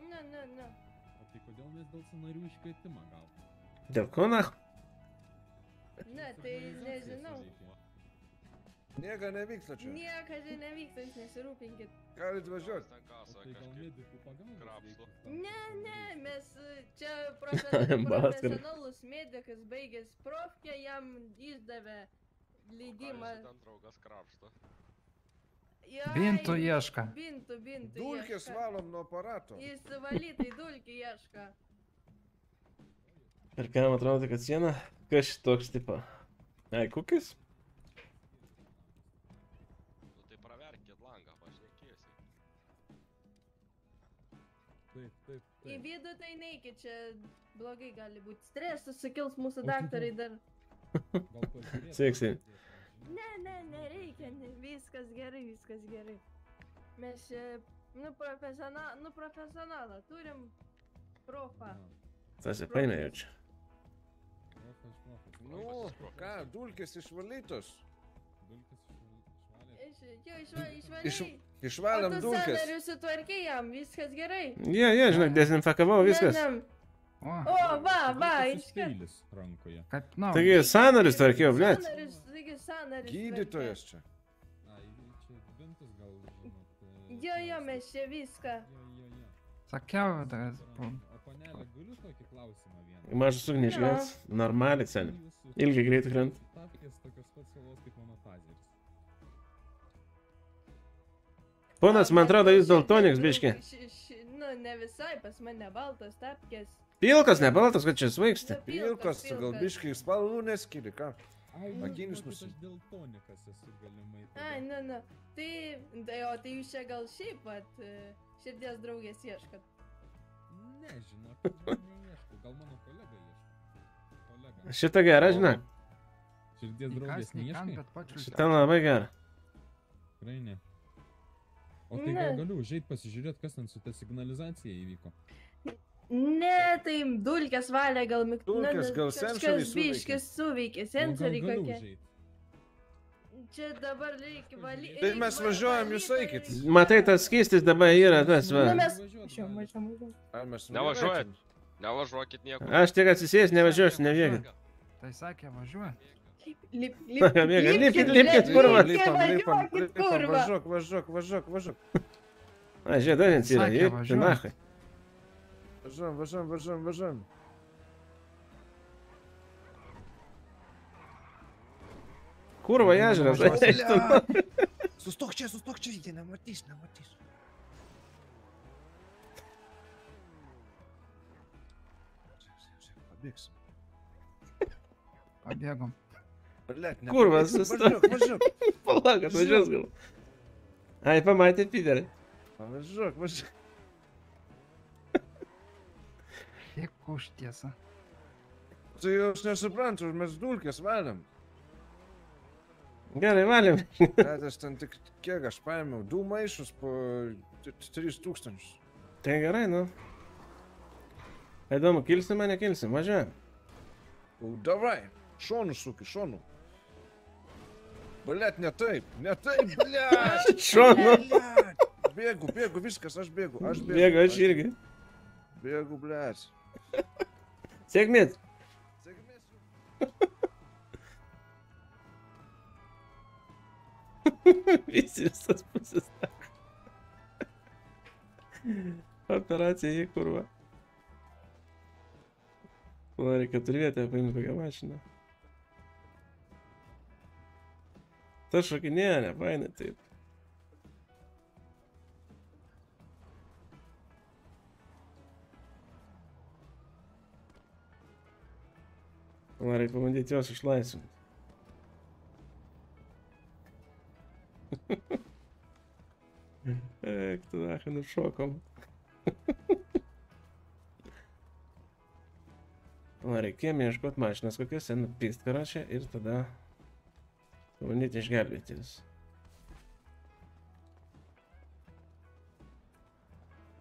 Na, na, na. O tai kodėl mes dėl scenarių iškvietimą gavom? Dėl ko, na? Na, tai nežinau. Nieka nevyksta čia. Niekas čia nevyksta, jūs nesirūpinkit. Galit važiuoti. O tai gal medikų pagalbos reikia? Ne, ne, mes uh, čia profesionalus medikas baigęs profkę, jam išdavė leidimą. draugas krapšto. Jai, Bintų ieška. Bintų, bintų. Dulkės ieška. valom nuo aparato. Įsivalytai dulkį ieška. Ir kam atrodo, kad siena? Kas šitoks tipo? Ai, kukis? Taip, taip, Į taip. vidų tai neikit, čia blogai gali būti. Stresas sukils mūsų daktarai dar. Seksi. Ne, ne, nereikia, ne, viskas gerai, viskas gerai. Mes čia, nu, profesiona, nu, profesionalą turim profą. Tas ir paėmė jau čia. Profas, profas. Nu, ką, dulkės išvalytos. Jo, išva, išvalai. Iš, tu dulkes. sąnarius sutvarkė jam, viskas gerai. Jie, jie, žinok, dezinfekavau viskas. Ne, ne. O, O, va, va, Dulkės iškart. peilis rankoje. kaip, na, Taigi, sanarius tvarkiau, blėt. Sąnarius, taigi sąnarius. Gydytojas čia. Ai, čia vintus gal, žinot. e, Jo, jo, mes čia viską. Jo, jo, jo. sakiau, O panelė, galiu tokį klausimą vieną? Mažas išgyvens. Normaliai, seniai. Jūsų Ilgi greitai krenta. Tapkės tokios pat spalvos kaip mano Ponas, man atrodo, jis daltoniks, biški. Nu, ne visai, pas mane baltas tapkės. Pilkas, ne baltas, kad čia svaigsti. Pilkas, tu gal biškai spalvų neskiri, ką? Ai, Akinis žinokit, nusi- Aš dėl tonikas esu galimai. Ai, nu, nu. Tai, tai, o tai jūs čia gal šiaip, vat, e, širdies draugės ieškat. Ne, žinok, neieškau. Gal mano kolega ieško. Kolega. Šitą gerą, žinai. Širdies draugės neieškai? Šitą labai gerą. Tikrai ne. O tai gal Ne. galiu užeit pasižiūrėti, kas ten su ta signalizacija įvyko. Ne, tai dulkės valė gal mygtuką. Dulkės, gal sensoriai suveikė. Biškis suveikė, sensoriai galiu kokie. užeit? Čia dabar reikia valyti. Tai mes važiuojam, jūs eikit. Matai, tas skystis dabar yra tas va. Nu, mes... Važiuojam, važiuojam. Ar mes Nevažiuojat. Nevažiuokit niekur. Aš tik atsisės, nevažiuosiu, neviekit. Tai sakė, važiuoja. Lip, Bėga, bėga, lipkit, lipkit, lipkit, kurva. Lipam, lipam, važiuokit, lipam, kurva. važiuok, važiuok, važiuok, važiuok. A, žiedavins yra, Sakė, jį, važiuojam. nahai. Važiuojam, važiuojam, važiuojam, važiuojam. Kurva, ežeras. Sustok čia, sustok Blet, Kurva, nepabėgsim, sustok. Važiuok, važiuok. Palauk, atvažiuos gal. Ai, pamatė Piterį. Važiuok, važiuok. Kiek už tiesą. Tai aš nesuprantu, mes dulkės valiam. Gerai, valėm. Net aš ten tik kiek aš paėmiau, du maišus po 3000. Tai gerai, nu. Įdomu, kilsim, nekilsim, važiuojam. Davai, šonu suki, šonu. Blet, ne taip, ne taip, blet. Šonu. Blet. Bėgu, bėgu, viskas, aš bėgu, aš bėgu. Bėga, aš irgi. Bėgu, blet. Sėkmės. Sėkmės. Visi visas pusės. Operacija į kurvą. Man reikia turėti, paimti kokią mašiną. Ta šokinėja, nepainai taip. Man reikia pabandyti juos išlaisvinti. Eik, tu nahai nušokom. Man reikėjo ieškoti mašinas kokias, nupist karačią ir tada pabandyti išgelbėti vis.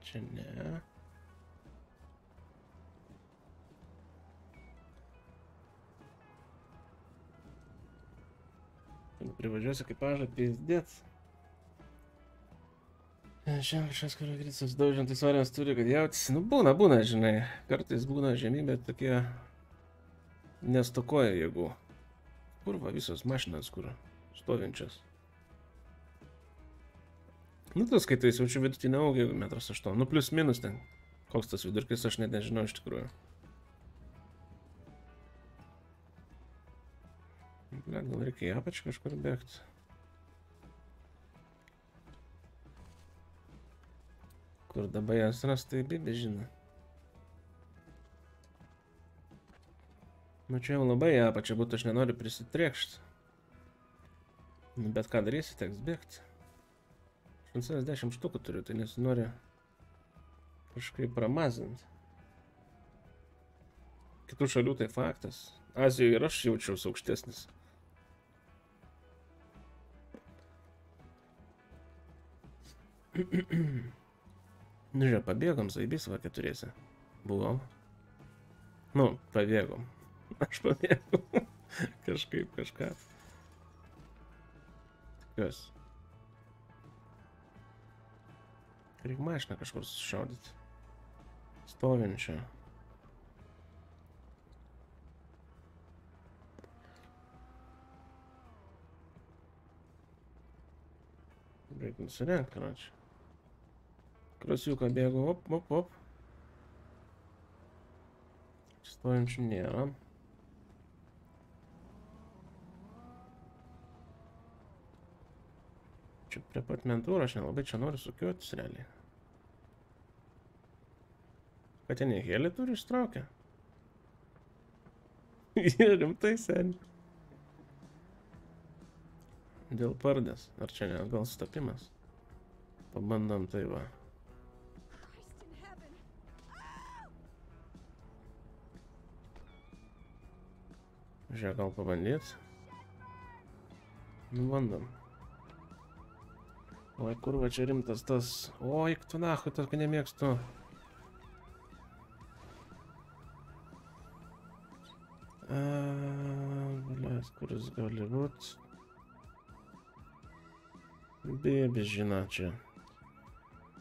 Čia ne. Privažiuosiu kaip pažą, pizdėt. Šiandien kažkas, kurio greitis daužantis variant turi, kad jautis. Nu, būna, būna, žinai. Kartais būna žemė, bet tokie nestokoja jėgų. Kur va visos mašinas, kur stovinčios. Nu, tu skaitai, jaučiu vidutinę augį, metras aštuon. Nu, plus minus ten. Koks tas vidurkis, aš net nežinau iš tikrųjų. Blet, gal reikia į apačią kažkur bėgti. Kur dabar jas ras, tai bibė žino. Nu čia jau labai į apačią būtų, aš nenoriu prisitriekšti. Nu, bet ką darysi, teks bėgti. 80 štukų turiu, tai nesinori kažkaip pramazinti. Kitų šalių tai faktas. Azijoje ir aš jaučiausi aukštesnis. Nu, žiūrėk, pabėgom, zaibys va keturiese. Buvom. Nu, pabėgom. Aš pabėgau. Kažkaip, kažką. Kas? Reikia mašiną kažkur sušaudyti. Stovinčią. Reikia nusirengti, karočią. Krasiuką bėgu, op, op, op. Stojančių nėra. Čia prie pat mentūro aš nelabai čia noriu sukiuotis realiai. Kad ten helį turi ištraukę? Jie rimtai seni. Dėl pardės. Ar čia ne gal stapimas? Pabandom tai va. Žiūrėk, gal pabandyt? Nu, bandom. Oi, kur va čia rimtas tas... Oi, tu nahui, tas, kad nemėgstu. Blės, kuris gali būt. Bėbis žino čia.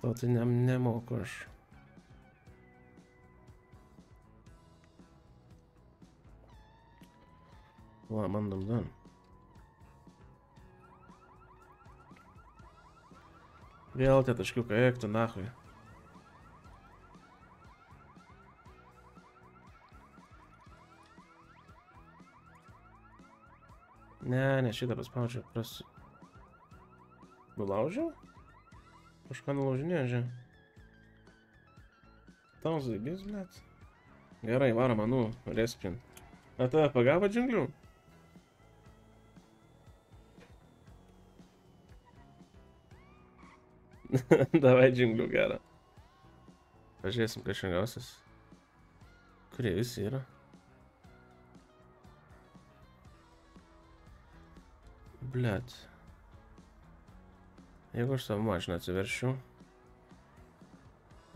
To tai ne, nemoku aš. Va, bandom dar. Vėl tie taškiukai, eik tu nahui. Ne, ne šitą paspaudžiau, pras... Nulaužiau? Kažką nulaužinėjau, žiūrėjau. Tau zaigis, blėt. Gerai, varom, manų, respin. A tave pagavo džinglių? Davai džinglių gerą. Pažiūrėsim, kas šiandien gausis. Kurie visi yra? Blet. Jeigu aš savo mašiną atsiveršiu,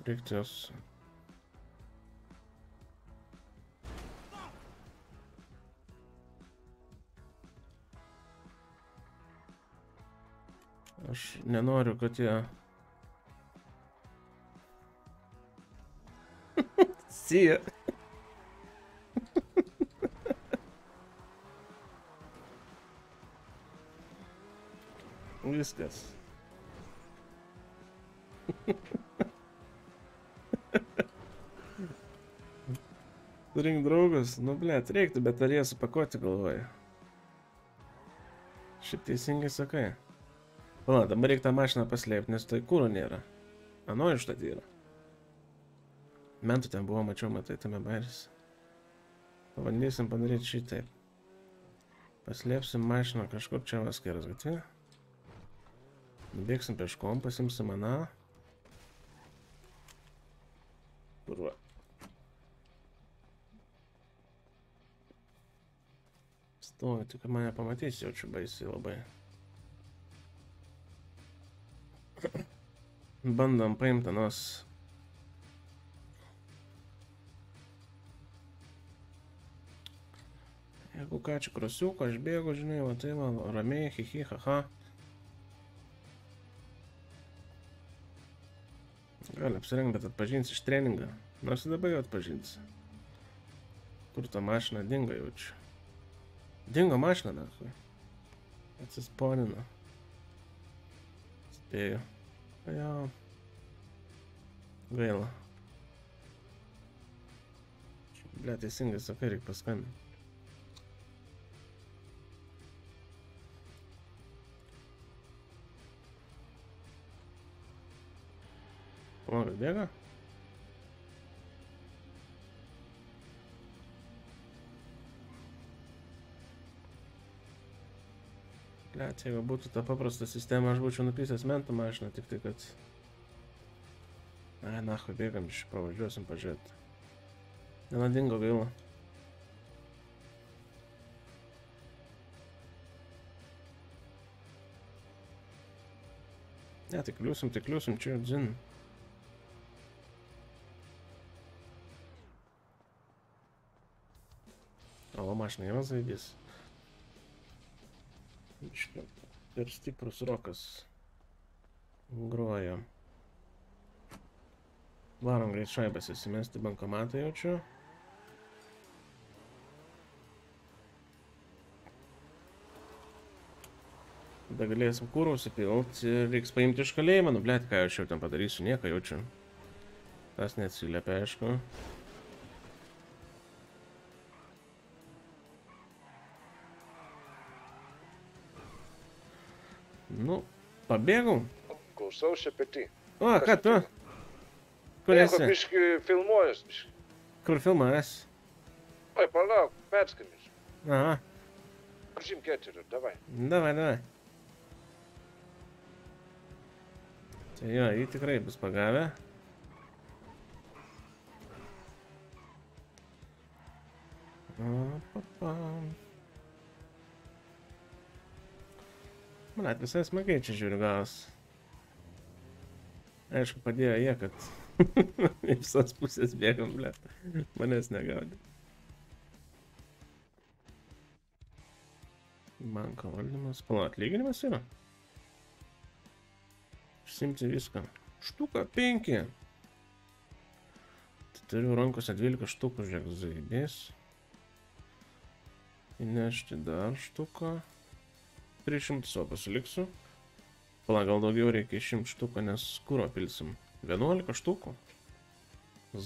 reiktų jos... Aš nenoriu, kad jie... Sija. Viskas. Surink draugus, nu blėt, reiktų, jie supakuoti galvoja? Šiaip teisingai sakai. Pala, dabar reikia tą mašiną paslėpti, nes tai kūro nėra. Ano iš tai yra. Mentų ten buvo, mačiau, matai, tame bairis. Pabandysim padaryti šitaip. Paslėpsim mašiną kažkur čia vaskeras gatvė. Nubėgsim peškom, pasimsim aną. Kur va. Stovi, tik mane pamatys, jaučiu baisiai labai. Bandom paimti anos. Jeigu ką čia krosiuką, aš bėgu, žinai, va tai va, ramiai, hihi, haha. Gali apsirengti, bet atpažins iš treningą. Nors ir dabar jau atpažins. Kur ta mašina dingo jaučiu. Dingo mašina, nakui. Atsisponino. Spėju. Jo. Gaila. Ble, teisingai sakai, reikia paskambinti. Palauk, bėga? Blet, jeigu būtų ta paprasta sistema, aš būčiau nupysęs mentą mašiną, tik tai kad... Ai, nahui, bėgam iš pavažiuosim pažiūrėti. Nenadingo gaila. Ne, tai kliūsim, tai kliūsim, čia dzin. O mašina jau zaigis. Per stiprus rokas groja. Varom greit šaibas įsimesti bankomatą jaučiu. Tada galėsim kūrų užsipilt ir reiks paimti iš kalėjimo. Nu, blėt, ką aš jau ten padarysiu, nieko jaučiu. Tas neatsiliepia, aišku. Nu, Pabėgau? Klausau šepetį. O, ką tu? Kur Nieko, esi? biški filmuojas. biški. Kur filmas? Oi, palauk, perskambinsiu. Aha, Užim keturio, davai. davai, davai. Tai jo, jį tikrai bus pagavę. O, papam. Blet, visai smagiai čia žiūriu gaus. Aišku, padėjo jie, kad į visas pusės bėgam, blet. Manęs negaudė. Banko valdymas. Pala, atlyginimas yra. Išsimti viską. Štuka 5. Tai turiu rankose 12 štukų, žiūrėk, zaibės. Įnešti dar štuką. 300 savo pasiliksiu. Pala, gal daugiau reikia 100 štuką, nes kūro pilsim. 11 štukų.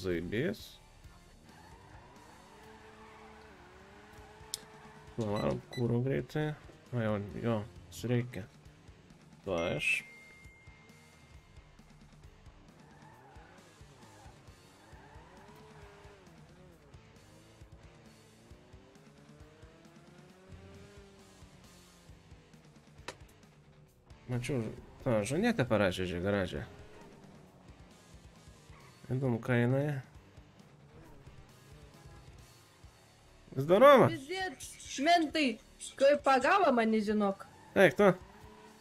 Zaibės. Pavarom kūro greitai. A, jau, jo, reikia. To Mačiau, tą žanėtę parašė čia garaže. Įdomu, ką jinai. Здорово! Pizdiet, mentai, kaip pagavo mane, žinok. Eik, tu.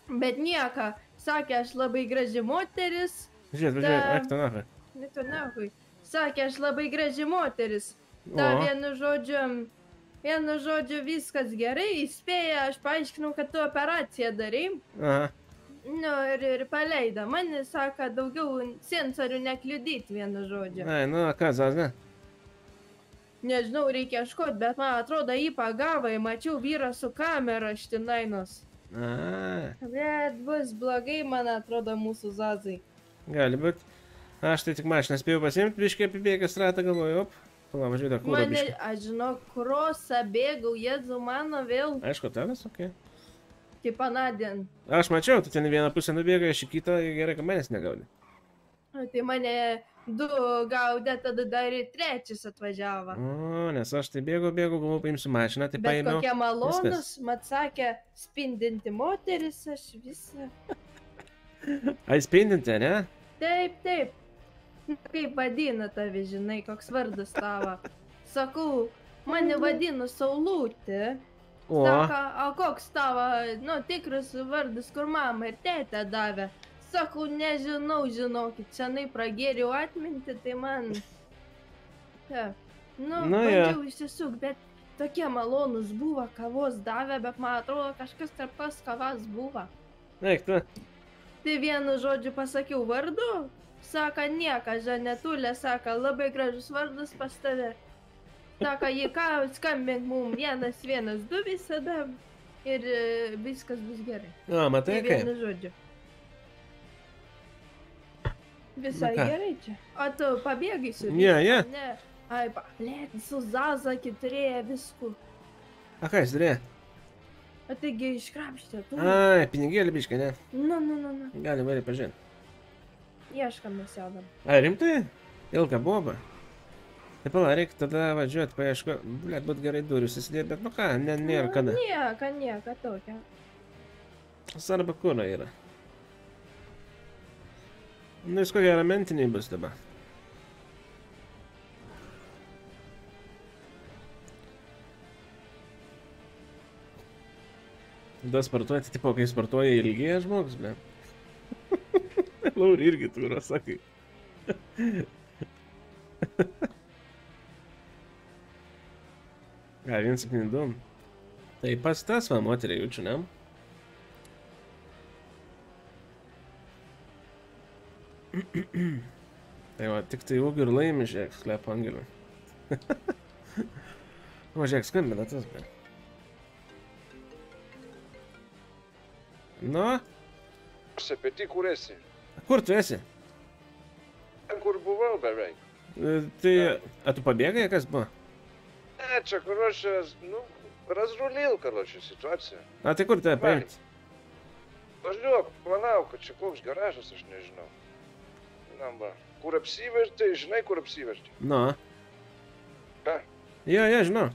Bet nieko, sakė, aš labai graži moteris. Žiūrėk, važiuoju, eik, tu nafai. Ne tu nahui. Sakė, aš labai graži moteris. Ta O. vienu žodžiu, vienu žodžiu viskas gerai, įspėja, aš paaiškinau, kad tu operaciją darai. Aha. Nu ir, ir paleido. Mane sako, daugiau sensorių nekliudyti vienu žodžiu. Ai, nu, ką, zazne? Nežinau, reikia ieškoti, bet man atrodo, jį pagavai, mačiau vyrą su kamera štinainos. A, Bet bus blogai, man atrodo, mūsų zazai. gali būt. Aš tai tik mašiną spėjau pasimti, biškai apibėgęs ratą, galvoju, op. Pala, važiuoju dar kūro Mane, biškai. aš žinau, krosą bėgau, jėzu mano vėl, Aišku, tavęs, okei. Kaip anadien. Aš mačiau, tu ten vieną pusę nubėgai, aš į kitą, gerai, kad manęs negaudė. Tai mane du gaudė, tada dar ir trečias atvažiavo. O, nes aš tai bėgau, bėgau, galvoju, paimsiu mašiną, tai Bet paėmiau. kokie malonus, mat sakė, spindinti moteris, aš visą. Ai, spindinti, ne? Taip, taip. Kaip vadina tave, žinai, koks vardas tavo. Sakau, mane vadina Saulutė. O, Sako, o koks tavo, nu, tikras vardas, kur mama ir tėtė davė. Sakau, nežinau, žinokit, senai pragėriau atminti, tai man... Ja. Nu, Nu, jo. bandžiau išsisuk, bet tokie malonus buvo, kavos davė, bet man atrodo, kažkas tarp pas kavas buvo. eik, tu. Tai vienu žodžiu pasakiau vardu, sako nieko, Žanetulė, sako, labai gražus vardas pas tave. Sako, jį ką, skambink mum vienas, vienas, du visada ir viskas bus gerai. Matai Tai kaip? vienu žodžiu. Visai gerai čia. O tu pabėgai su Ne, ne. Ne. Ai, blėt, su Zaza kiturėje viskų. A ką jis darė? O taigi iškrapštė, tu. Ai, pinigėlį biškai, ne? Nu, nu, nu, nu. Gali varį pažinti. Ieškam mes jaudam. Ai, rimtai? Ilga boba. Tai pala, reikia tada važiuoti, paieško. Blet, būt gerai durų susidėti, bet nu ką, ne, nėra kada. Nieko, nieko tokio. Sarba kūro yra. Nu, jis ko gero mentiniai bus dabar. Da sportuoja, tai tipo, kai sportuoja ilgėja žmogus, ble. Lauri irgi tūro, sakai. Ką, 172. Tai pas tas va, moteriai jaučiu, ne? Tai va, tik tai ūgių ir laimi, žiūrėk, sklepo angelį. o, žiūrėk, skambina tas, be. Nu, Sepeti, kur esi? kur tu esi? Ten, kur buvau beveik. E, Tai, a tu pabėgai, kas buvo? Ne, čia, короче, ну, разрулил, короче, ситуацию. A tai kur tave paimti? Važiuok, manau, kad čia koks garažas, aš nežinau. Namba. Kur apsiverti, žinai, kur apsiverti. Nu. Ką? Jo, jo, žinau.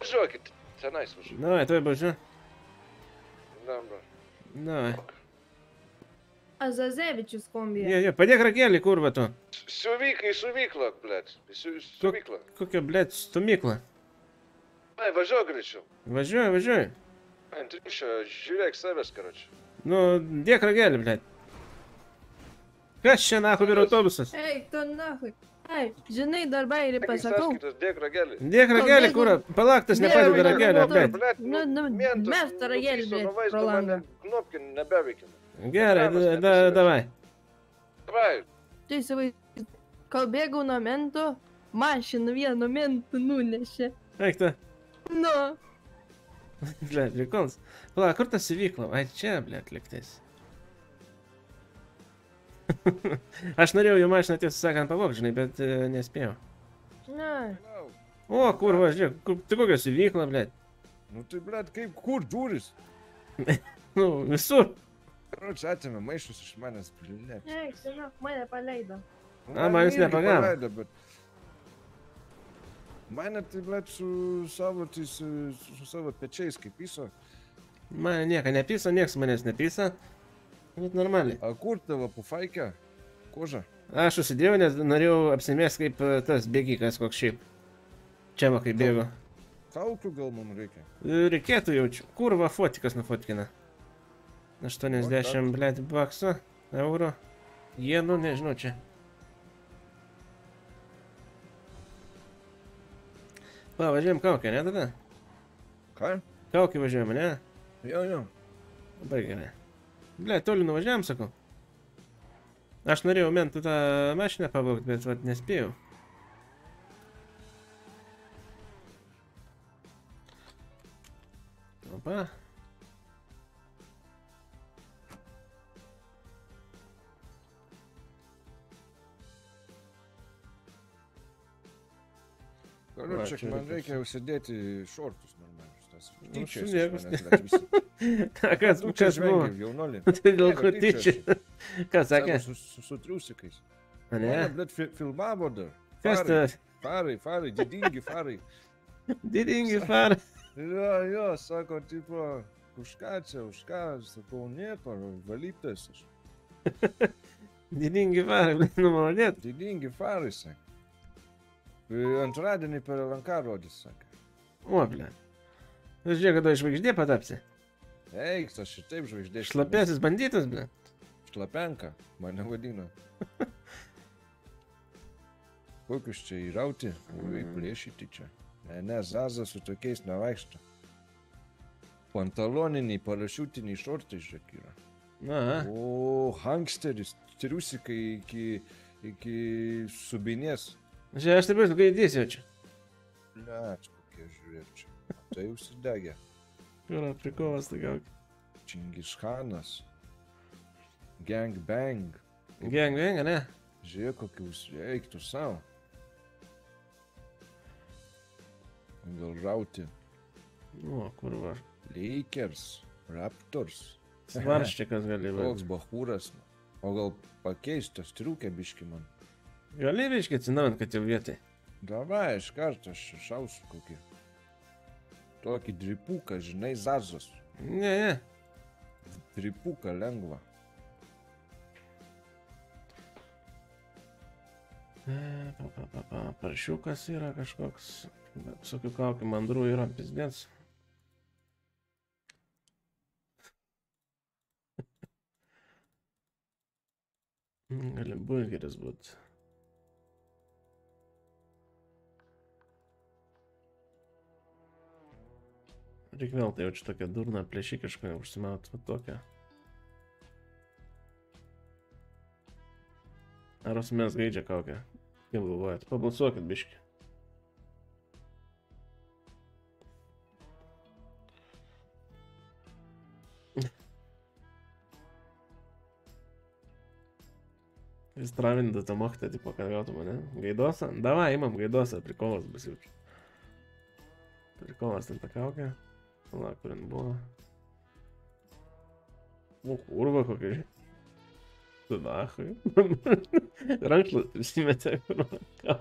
Važiuokit, tenais važiuok. Davai, tuoj važiuoju. Namba. Davai. Azazevičius kombija. Jo, jo, padėk rakelį, kurva tu. Siuvykai, siuvyklą, blėt. Siuvyklą. Kokia, blėt, stumykla. Ai, važiuok greičiau. Važiuoju, važiuoju. Antrišio, žiūrėk savęs, karoči. Nu, dėk ragelį, blėt. Kas čia, nahu, yra autobusas? Ei, tu nahui. Ei, žinai, darbai ir pasakau. Dėk ragelį. Dėk ragelį, kurva. Palauk, tas nepadeda ragelio, blėt. Nu, nu, mes tą ragelį, blėt, pro langą. Knopkin nebeveikia. Gerai, da, da, davai. Davai. Tu įsivaizduoji, kol bėgau nuo mento, mašiną vienu mentu nunešė. Eik tu. Nu, Blet, prikolas. Palauk, kur tas įvyko? Ai, čia, blet, liktais. Aš norėjau jų mašiną tiesą sakant pavogti, žinai, bet e, nespėjau. ne. O, kurva, žiūrėk, kur, tai kokios įvykla, blėt. Nu tai, blėt, kaip, kur durys? Nu, visur. Karoči, atėmė maišus iš manęs, blėt. Ei, senok, mane paleido. A, man jūs nepagavo. Bet... Mane tai, blėt, su savo, tai, su, su savo pečiais kaip piso. Man nieko nepisa, nieks manęs nepisa. Bet normaliai. A kur tavo pufaikė? Koža? Aš susidėjau, nes norėjau apsimės kaip tas bėgikas koks šiaip. Čia va kaip bėgo. Kaukių gal man reikia. Reikėtų jaučiu. Kurva fotikas nufotkina. 80, blėt, baksų, eurų. Jenų, nežinau čia. Va, važiuojam kaukę, ne tada? Ką? Kaukę važiuojam, ne? Jo, jo. Labai gerai. Ble, toli nuvažiavam, sakau. Aš norėjau mentų tą mašiną pavogti, bet vat nespėjau. Opa. Va, Karoči, čia man reikia užsidėti šortus normalius. Tas Nu, tyčias. Ką, kas, čia kas buvo? jaunoli. Tai dėl ko tyčia? Kas sakė? Su, su, su triusikais. Ne? Mane, blet, fi- filmavo dar. Kas tas? Farai, farai, didingi farai. Didingi farai. Jo, jo, sako, tipo, už ką čia, už ką, sakau, nieko, valytas aš. Didingi farai, nu malonėt. Didingi farai, sakė. Antradienį per LNK rodys, sakė. O, ble. Žiūrėk, kada žvaigždė patapsi. Eik, aš ir taip žvaigždė. Šlapėsis bandytas, ble. Šlapenka, mane vadina. Kokius čia įrauti, oi, plėšyti čia. Ne, ne, Zaza su tokiais nevaikšto. Pantaloniniai, parašiutiniai šortai žiūrėk yra. Na. O, hanksteris, triusikai iki, iki subinės. Žiūrėk, aš taip pat gaidys jaučiu. Liač, kokie žiūrėk čia. Tai užsidegė. Yra prikolas, tai gal. Čingiškanas. Gang bang. Gang bang, ne? Žiūrėk, kokius eiktų savo. Gal rauti. O, kur va. Lakers, Raptors. Svarščikas gali būti. Koks bahūras. O gal pakeistas triukė biški man. Gali biškai atsinaujant, kad jau vietai. Davai, iš karto aš šausiu kokį. Tokį dripuką, žinai, zazos. Ne, ne. Dripuką lengvą. E, Pa, pa, pa, pa. Paršiukas yra kažkoks. Visokių kaukių mandrų yra pizdės. Gali burgeris būt. Reikia vėl tai jaučiu tokią durną plėšikišką užsimaut va tokią. Ar mes gaidžia kokią? Kaip galvojat? Pabalsuokit biški. Jis travinda tą mokytą, tipo, kad gautų mane. Gaidosą? Davai, imam gaidosą, prikolas bus jaučiu. Prikolas ten ta kaukė. Pala, kur jin buvo. O, kurva kokia. Tu nahui. Rankšlas prisimetė, kur ką.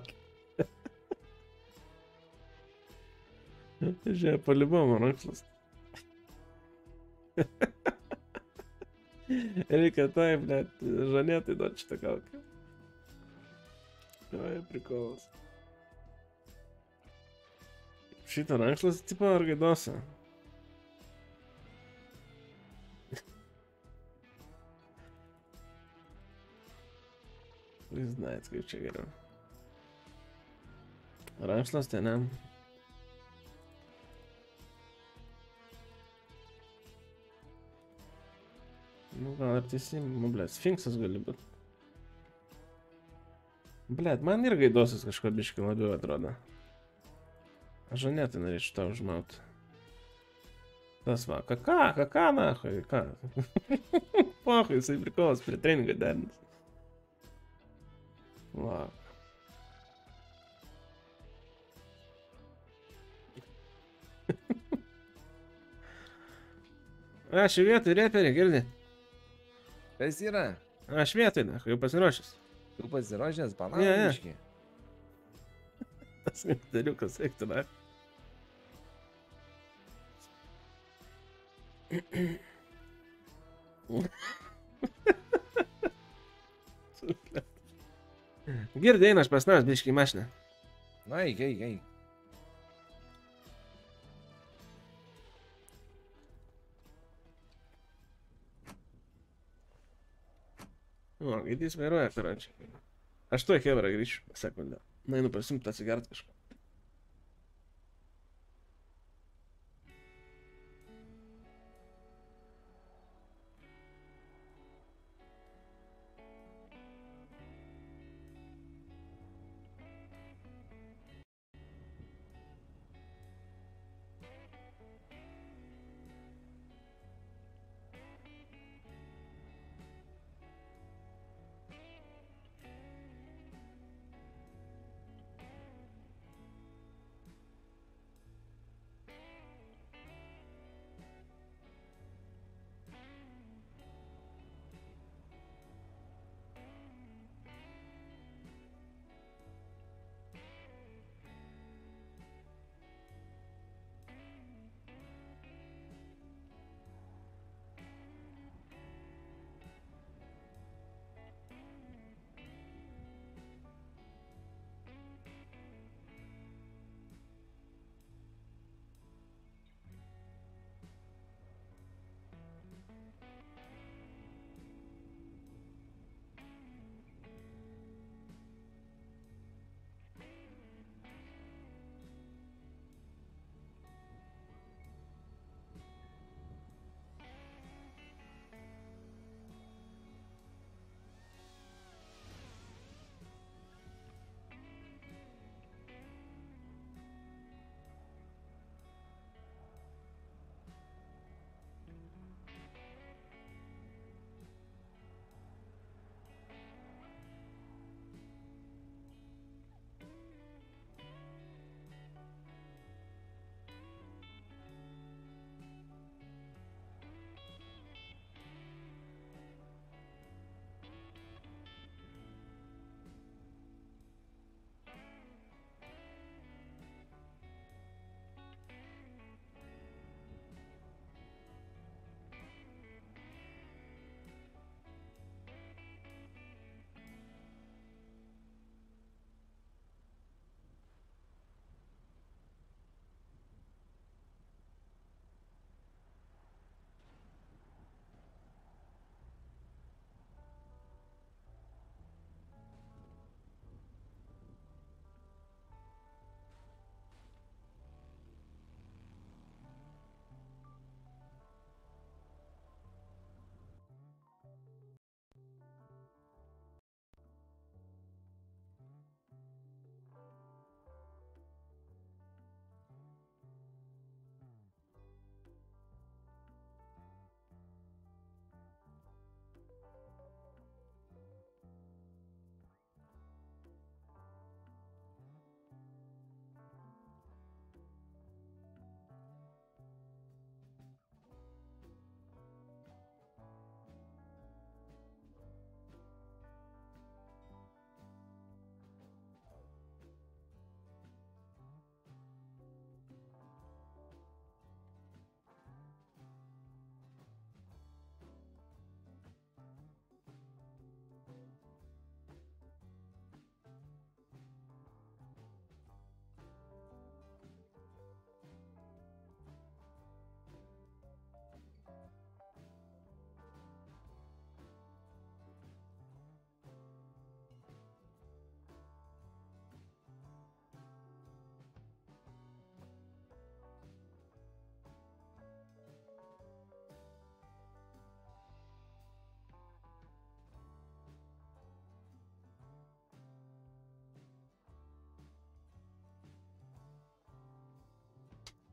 Žiūrėk, palibom rankšlas. Reikia taip, net žanėtai duoti šitą kaukę. Oi, prikolas. Šitą rankšlas tipo хуй знает, короче говоря. Рамшла стена. Ну, на RTC, ну, блядь, сфинкс изгалибет. Блядь, man ir gaidosis kažko biškai labiau atrodo. Aš netai norėčiau tau užmauti. Tas va, ką, ką, ką, nahoj, ką. Pohoj, jisai prikolas prie treningo derinas. Va. Aš vietoj, reperį, girdi. Kas yra? Aš vietoj, na, jau pasiruošęs. Tu pasiruošęs Ne, ne. bananiški? Tas dariukas, eik tu, na. Girdi, eina aš pas navas, biškai į mašiną. Na, eik, eik, eik. O, gaidys vairuoja, karočiui. Aš tuoj Hebra grįšiu, sekundę. Na, einu pasimti atsigert kažką.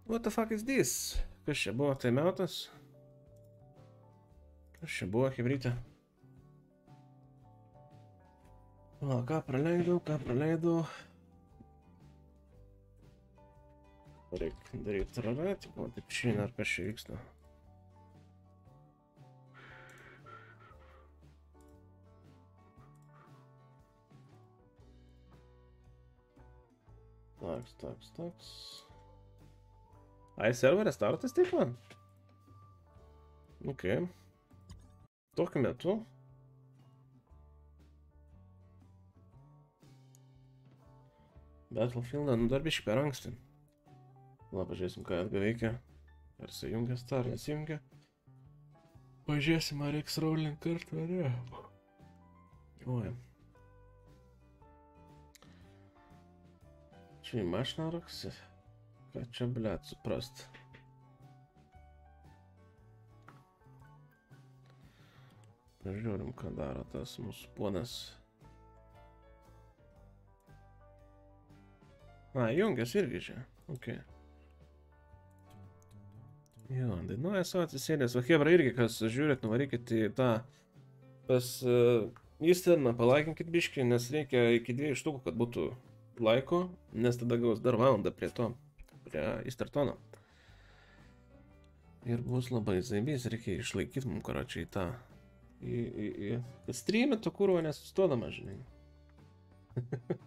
What the fuck is this? Kas čia buvo taimeutas? Kas čia buvo, hebrytė? O, ką praleidau, ką praleidau. Reikia daryti rarą, tipo, taip šiandien ar kas čia vyksta. Toks, toks, toks. Ai, serverio startas taip pat? Ok. Tokiu metu. Battlefieldą, nu dar biškai per anksti. La, pažiūrėsim, ką atga veikia. Ar sujungia star, nesijungia. Pažiūrėsim, ar reiks rolling kartą, ar ne. Oi. Čia į mašiną raksi. Ką čia, blėt, suprast. Pažiūrim, ką daro tas mūsų ponas. A, jungias irgi čia. Ok. Jo, dainuoja savo atsisėdęs. O Hebra irgi, kas žiūrit, nuvarykit į tą pas uh, įsterną, palaikinkit biškį, nes reikia iki dviejų štukų, kad būtų laiko, nes tada gaus dar valandą prie to, prie įstartono. Ir bus labai zaibys, reikia išlaikyti mums, karočiui, tą į, į, į, kad streamė to kurvo nesustodama, žinai.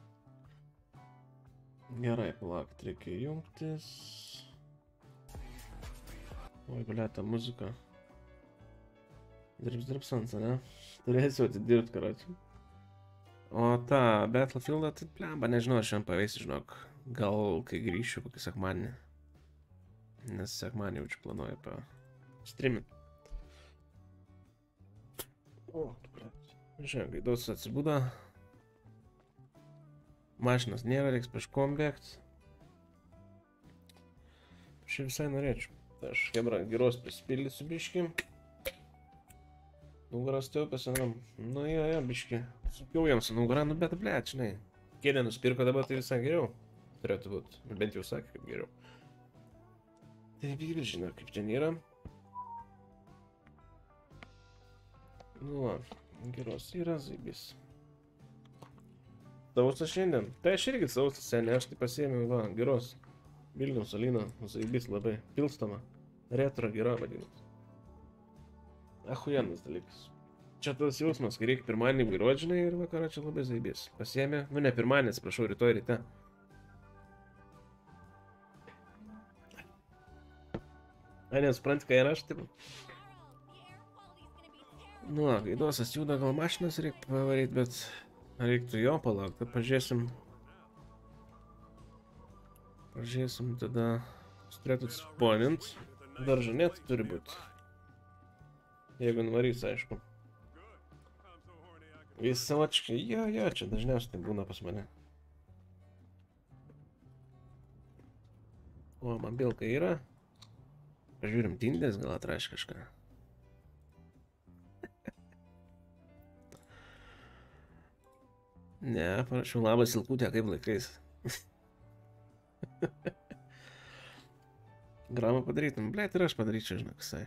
Gerai, palaukit, reikia jungtis. Oi, ble, ta muzika. Dirbs, dirbs ant, ne? Turėsiu atidirbti, karočiui. O tą Battlefieldą, tai blemba, nežinau, aš šiandien paveisiu, žinok. Gal kai grįšiu kokį sekmanį. Nes sekmanį jaučiu planuoju apie streaming. O, blėt. Žiūrėk, gaidos atsibudo. Mašinas nėra, reiks peškom bėgti. Šiaip visai norėčiau. Aš hebra geros prisipildysiu biškį. Nugaras teupėsi, nu, nu jo, jo, biškį. Sukiau jiems nugarą, nu bet, ble, žinai. Kėdė nusipirko dabar, tai visai geriau. Turėtų būti, bent jau sakė, kaip geriau. Tai vyri žino, kaip čia nėra. Nu, va, geros yra zaibis. Sausas šiandien. Tai aš irgi sausas seniai, aš tai pasiėmiau, va, geros. Vilniaus Alina, zaibis labai pilstama. Retro gera vadinasi. Ahujenas dalykas. Čia tas jausmas, kai reikia pirmadienį vairuoti, žinai, ir vakarą čia labai zaibės. Pasiemė, nu ne pirmadienį, atsiprašau, rytoj ryte. Ai, nesupranti, ką yra aš, taip. Nu, gaidosas juda, gal mašinas reikia pavaryti, bet reiktų jo palaukti, pažiūrėsim. Pažiūrėsim tada, jūs turėtų sponint, daržanėt turi būti. Jeigu nuvarys, aišku. Visavočkai, jo, jo, čia dažniausiai tai būna pas mane. O, man bilka yra. Pažiūrim, tindės gal atraš kažką. Ne, parašiau labas silkutė, kaip laikais. Gramą padarytum, blėt, ir aš padaryčiau, žinok, visai.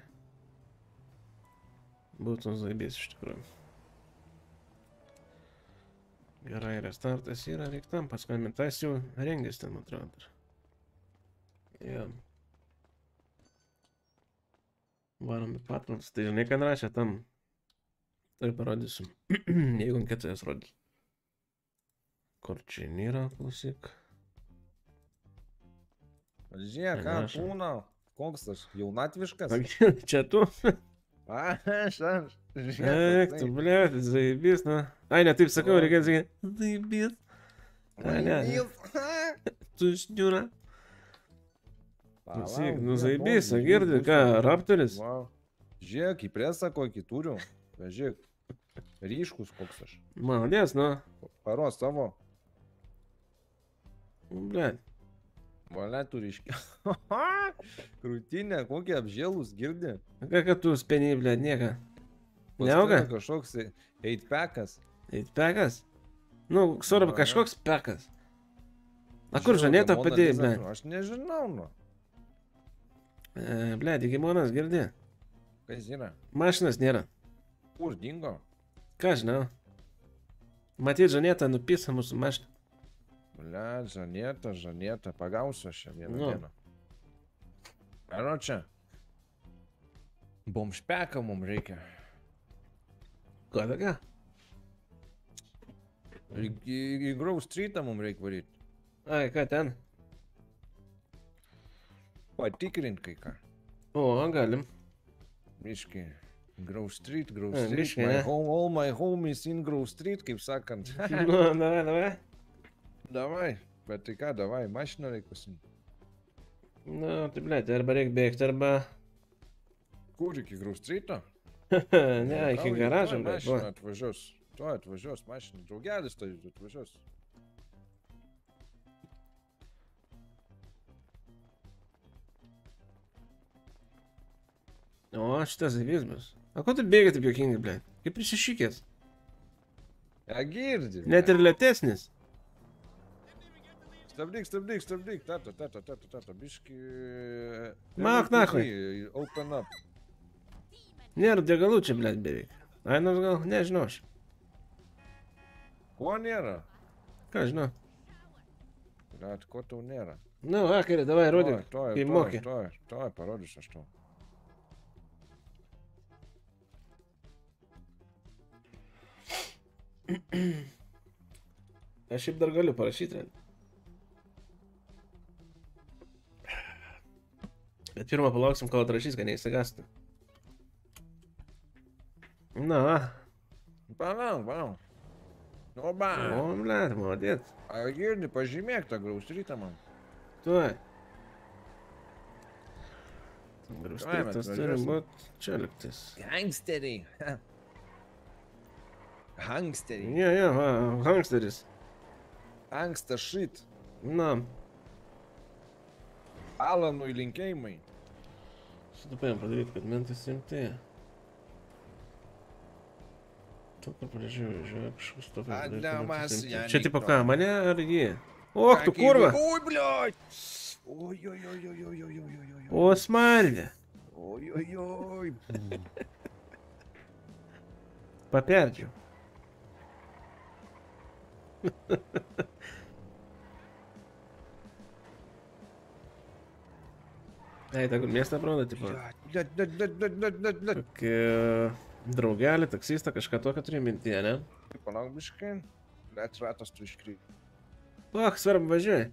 Būtų zaibės iš tikrųjų. Gerai, restartas yra, reik tam paskambinti. Tas jau rengės ten, man atrodo. Jo. Varom į patrons. Tai žinai, ką rašė tam. Tai parodysiu. Jeigu anketą jas rodys. Kur čia nėra, klausyk. Žiūrėk, ką būna. Koks aš, jaunatviškas? Čia tu. Aš, aš. Eik, tu, blėt, zaibys, na. Ai, ne taip sakau, reikia sakyti. Zaibys. Ai, ne. Tu šniūra. Klausyk, nu zaibys, girdi, ką, raptoris? Žiūrėk, į presą kokį turiu. Žiūrėk, ryškus koks aš. Malodės, nu. Paros savo. Blėt. Valia tu ryškia. Krūtinė, kokie apžėlus girdi. Ką, kad tu speniai, blėt, nieka. Neauga? Kažkoks eitpekas. Eitpekas? Nu, svarbu, Na, kažkoks pekas. A kur žanėta padėjai, blėt? Aš nežinau, nu. E, ble, Digimonas girdi. Kas yra? Mašinas nėra. Kur dingo? Ką žinau. Matyt, Žanėta nupisa mūsų mašiną. Ble, Žanėta, Žanėta, pagausiu aš ją vieną Nu. dieną. Aro čia. Bomšpeką mums reikia. Ką tokia? Į Grove Streetą mums reikia varyti. Ai, ką ten? Patikrint kai ką. O, galim. Miški. Grove Street, Grove A, Street. biškį, my home, all my home is in Grove Street, kaip sakant. Nu, davai, davai. davai. Bet tai ką, davai, mašiną reikia pasimti. Nu, tai ble, tai arba reikia bėgti, arba... Kur iki Grove Streeto? ne, iki garažo. Mašina atvažiuos. Tuo atvažiuos mašina. Draugelis tai atvažiuos. O, šitas avys bus. O ko tu bėgi taip jokingai, ble? Kaip prisišykęs. Ja, girdi. Net ir lėtesnis. Stabdyk, stabdyk, stabdyk. Tata, tata, tata, tata. Biški. Mak nachui. Open up. Nėra degalų čia, ble, beveik. Ai, nors gal, nežinau aš. Ko nėra? Ką žinau. Gat, ko tau nėra? Nu, vakarį, davai, rodyk. Toj, Kaip toj, moki. toj, toj, parodysiu aš tau. Aš šiaip dar galiu parašyti. Bet pirmą palauksim, kol atrašys, kad neįsigastų. Na. Palauk, palauk. Nu, ba. O, blėt, modėt. Ar girdi, pažymėk tą grausrytą man. Tuoj. Grausrytas turi būti čia liktis. Gangsteriai. Gangsteriai. Ne, ne, va, gangsteris. Anksta šit. Na, Alanui linkėjimai. šitą paėm padaryti, kad mentai simtai. Tu kur pražiūrėjau, žiūrėjau, kažkoks to ja, Čia tipo ką, mane ar jį? O, tu kurva! Oi, blioj. Oi, oi, oi, oi, oi, oi, oi, oi, oi. O, smarvė! Oi, oi, oi. Paperdžiau. Ei, ta kur miestą atrodo, tipo. Net, net, net, net, net, net, net. Kokį draugelį, taksistą, kažką tokio turi mintyje, ne? Palauk biškai. Bet ratas tu iškryp. Pach, svarbu važiuoji.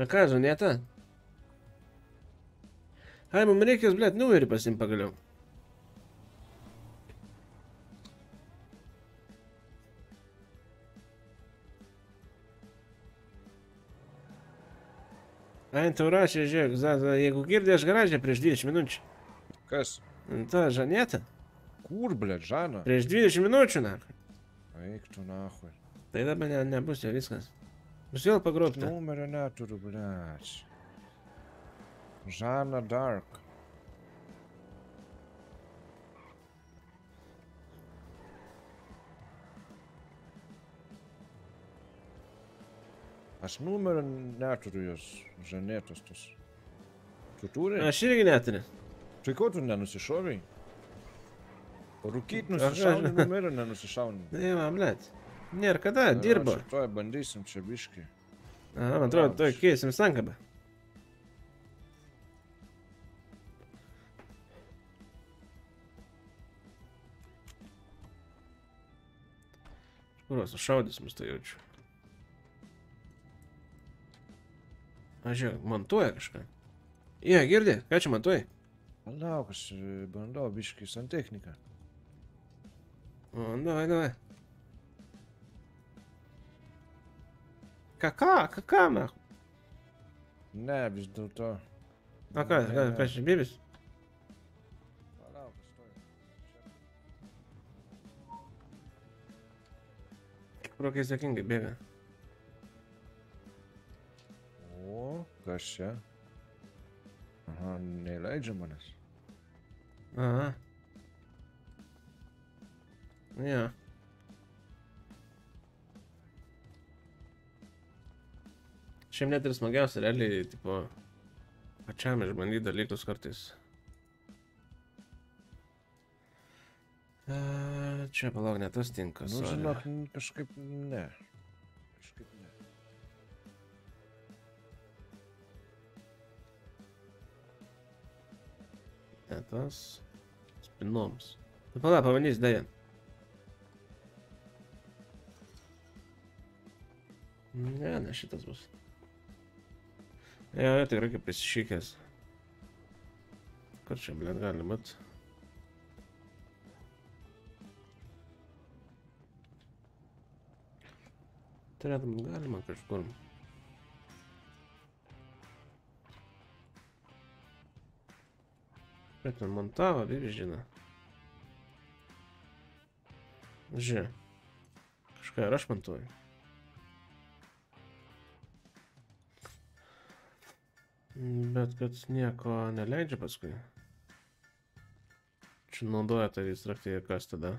A ką, žanėta? Ai, mums reikės, blėt, numerį pasim pagaliau. Tau rašė, žiūrėk, Zaza, jeigu girdė, aš garažė prieš 20 minučių. Kas? Ta žanėta? Kur, ble, Žana? Prieš 20 minučių, na. Eik tu nahui. Tai dabar ne, nebus jau viskas. Bus vėl pagrobta. Numerio neturiu, ble. Žana Dark. Aš numerio neturiu jos, žanėtos tos. Tu turi? Aš irgi neturiu. Tai ko tu nenusišoviai? Rūkyt nusišauni, numerio nenusišauni. Ne, man, blėt. Nėra kada, dirbo. Tuoj bandysim čia biški. Aha, man atrodo, tuoj keisim sankabą. Kuros, šaudys mus tai jaučiu. Aš žiūrėjau, montuoja kažką. Jie, ja, girdi, ką čia matuoji? Palauk, aš bandau biškį santechniką. O, davai, davai. Kaka, kaka, mech. Ne, vis dėlto. A ką, ką, ką, čia bibis? Kur kai sėkingai bėga. O, kas čia? Aha, neįleidžia manęs. Aha. Jo. Šiaip net ir smagiausia, realiai, tipo, pačiam išbandyti dalykus kartais. Čia palauk, ne tas tinka. Nu, žinok, kažkaip ne. Tas. Spinoms. Nu, palauk, pabandys dėja. Ne, ne šitas bus. Jo, jo, tikrai kaip prisišykęs. Kur čia, blėt, gali būt? Turėtų būt galima kažkur. Bet ten montavo, vyvižina. Žiūrė. Kažką ir aš montuoju. Bet kad nieko neleidžia paskui. Čia naudoja tą instrukciją ir kas tada?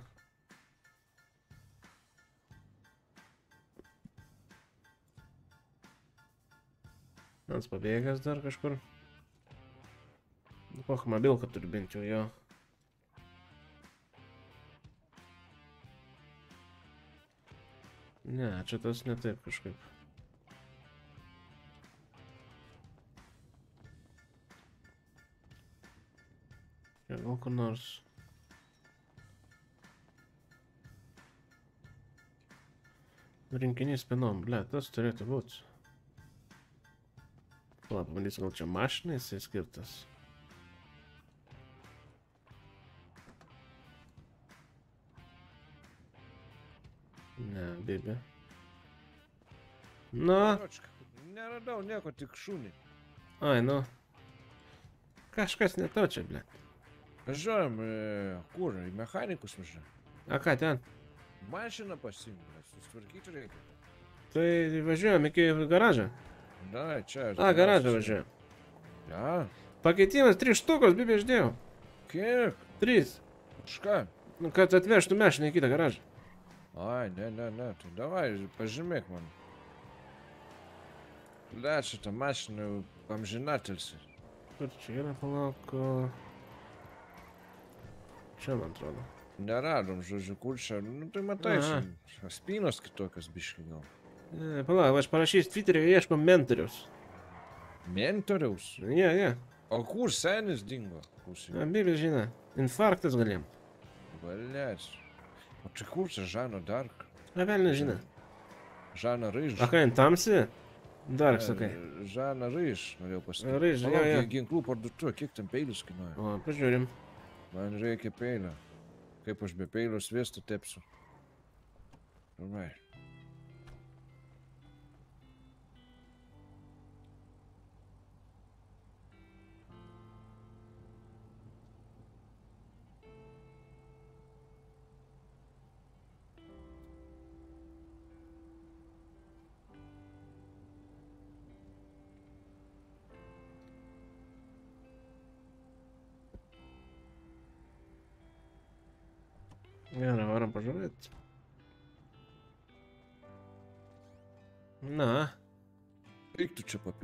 Mans pabėgęs dar kažkur. Kokią mobilką turi bent jau jo. Ne, čia tas ne taip kažkaip. Čia gal kur nors. Rinkinys pinom, ble, tas turėtų būti. Pala, pabandysiu, gal čia mašinai jisai skirtas. Ne, bėbė. Na, neradau nieko, tik šunį. ai, nu. Kažkas ne to čia, ble. Važiuojam, e, kur, į mechanikus važiuojam. A ką ten? Mašiną pasimė, susitvarkyti reikia. Tai važiuojam iki garažo. Na, čia. A, garažą važiuojam. Ja, Pakeitimas 3 štukos, bibė išdėjau. kiek? 3. Kažką. Nu, kad atvežtų mašiną į kitą garažą. Ai, ne, ne, ne, tai davai, pažymėk man. Lečia tą mašiną, amžinatelsi. Kur čia yra, palauk... Čia, man atrodo. Neradom, žodžiu, kur čia, nu tai matai, čia spynos kitokios biškiai gal. Ne, palauk, aš parašysiu Twitter'e, ieškom mentoriaus. Mentoriaus? Ne, ja, ne. Ja. O kur senis dingo? Klausim. Bilis žino, infarktas galėjom. Galėčiau. O čia kur čia Žano Dark? A, vėl nežinai. Žana Ryž. A ką, jin tamsi? Dar, E, sakai. Žana Ryž, norėjau pasakyti. Ryž, jo, jo. gi- Ginklų parduotuvė, kiek ten peilis kainuoja? O, pažiūrim. Man reikia peilio. Kaip aš be peilio sviesto tepsiu. Davai.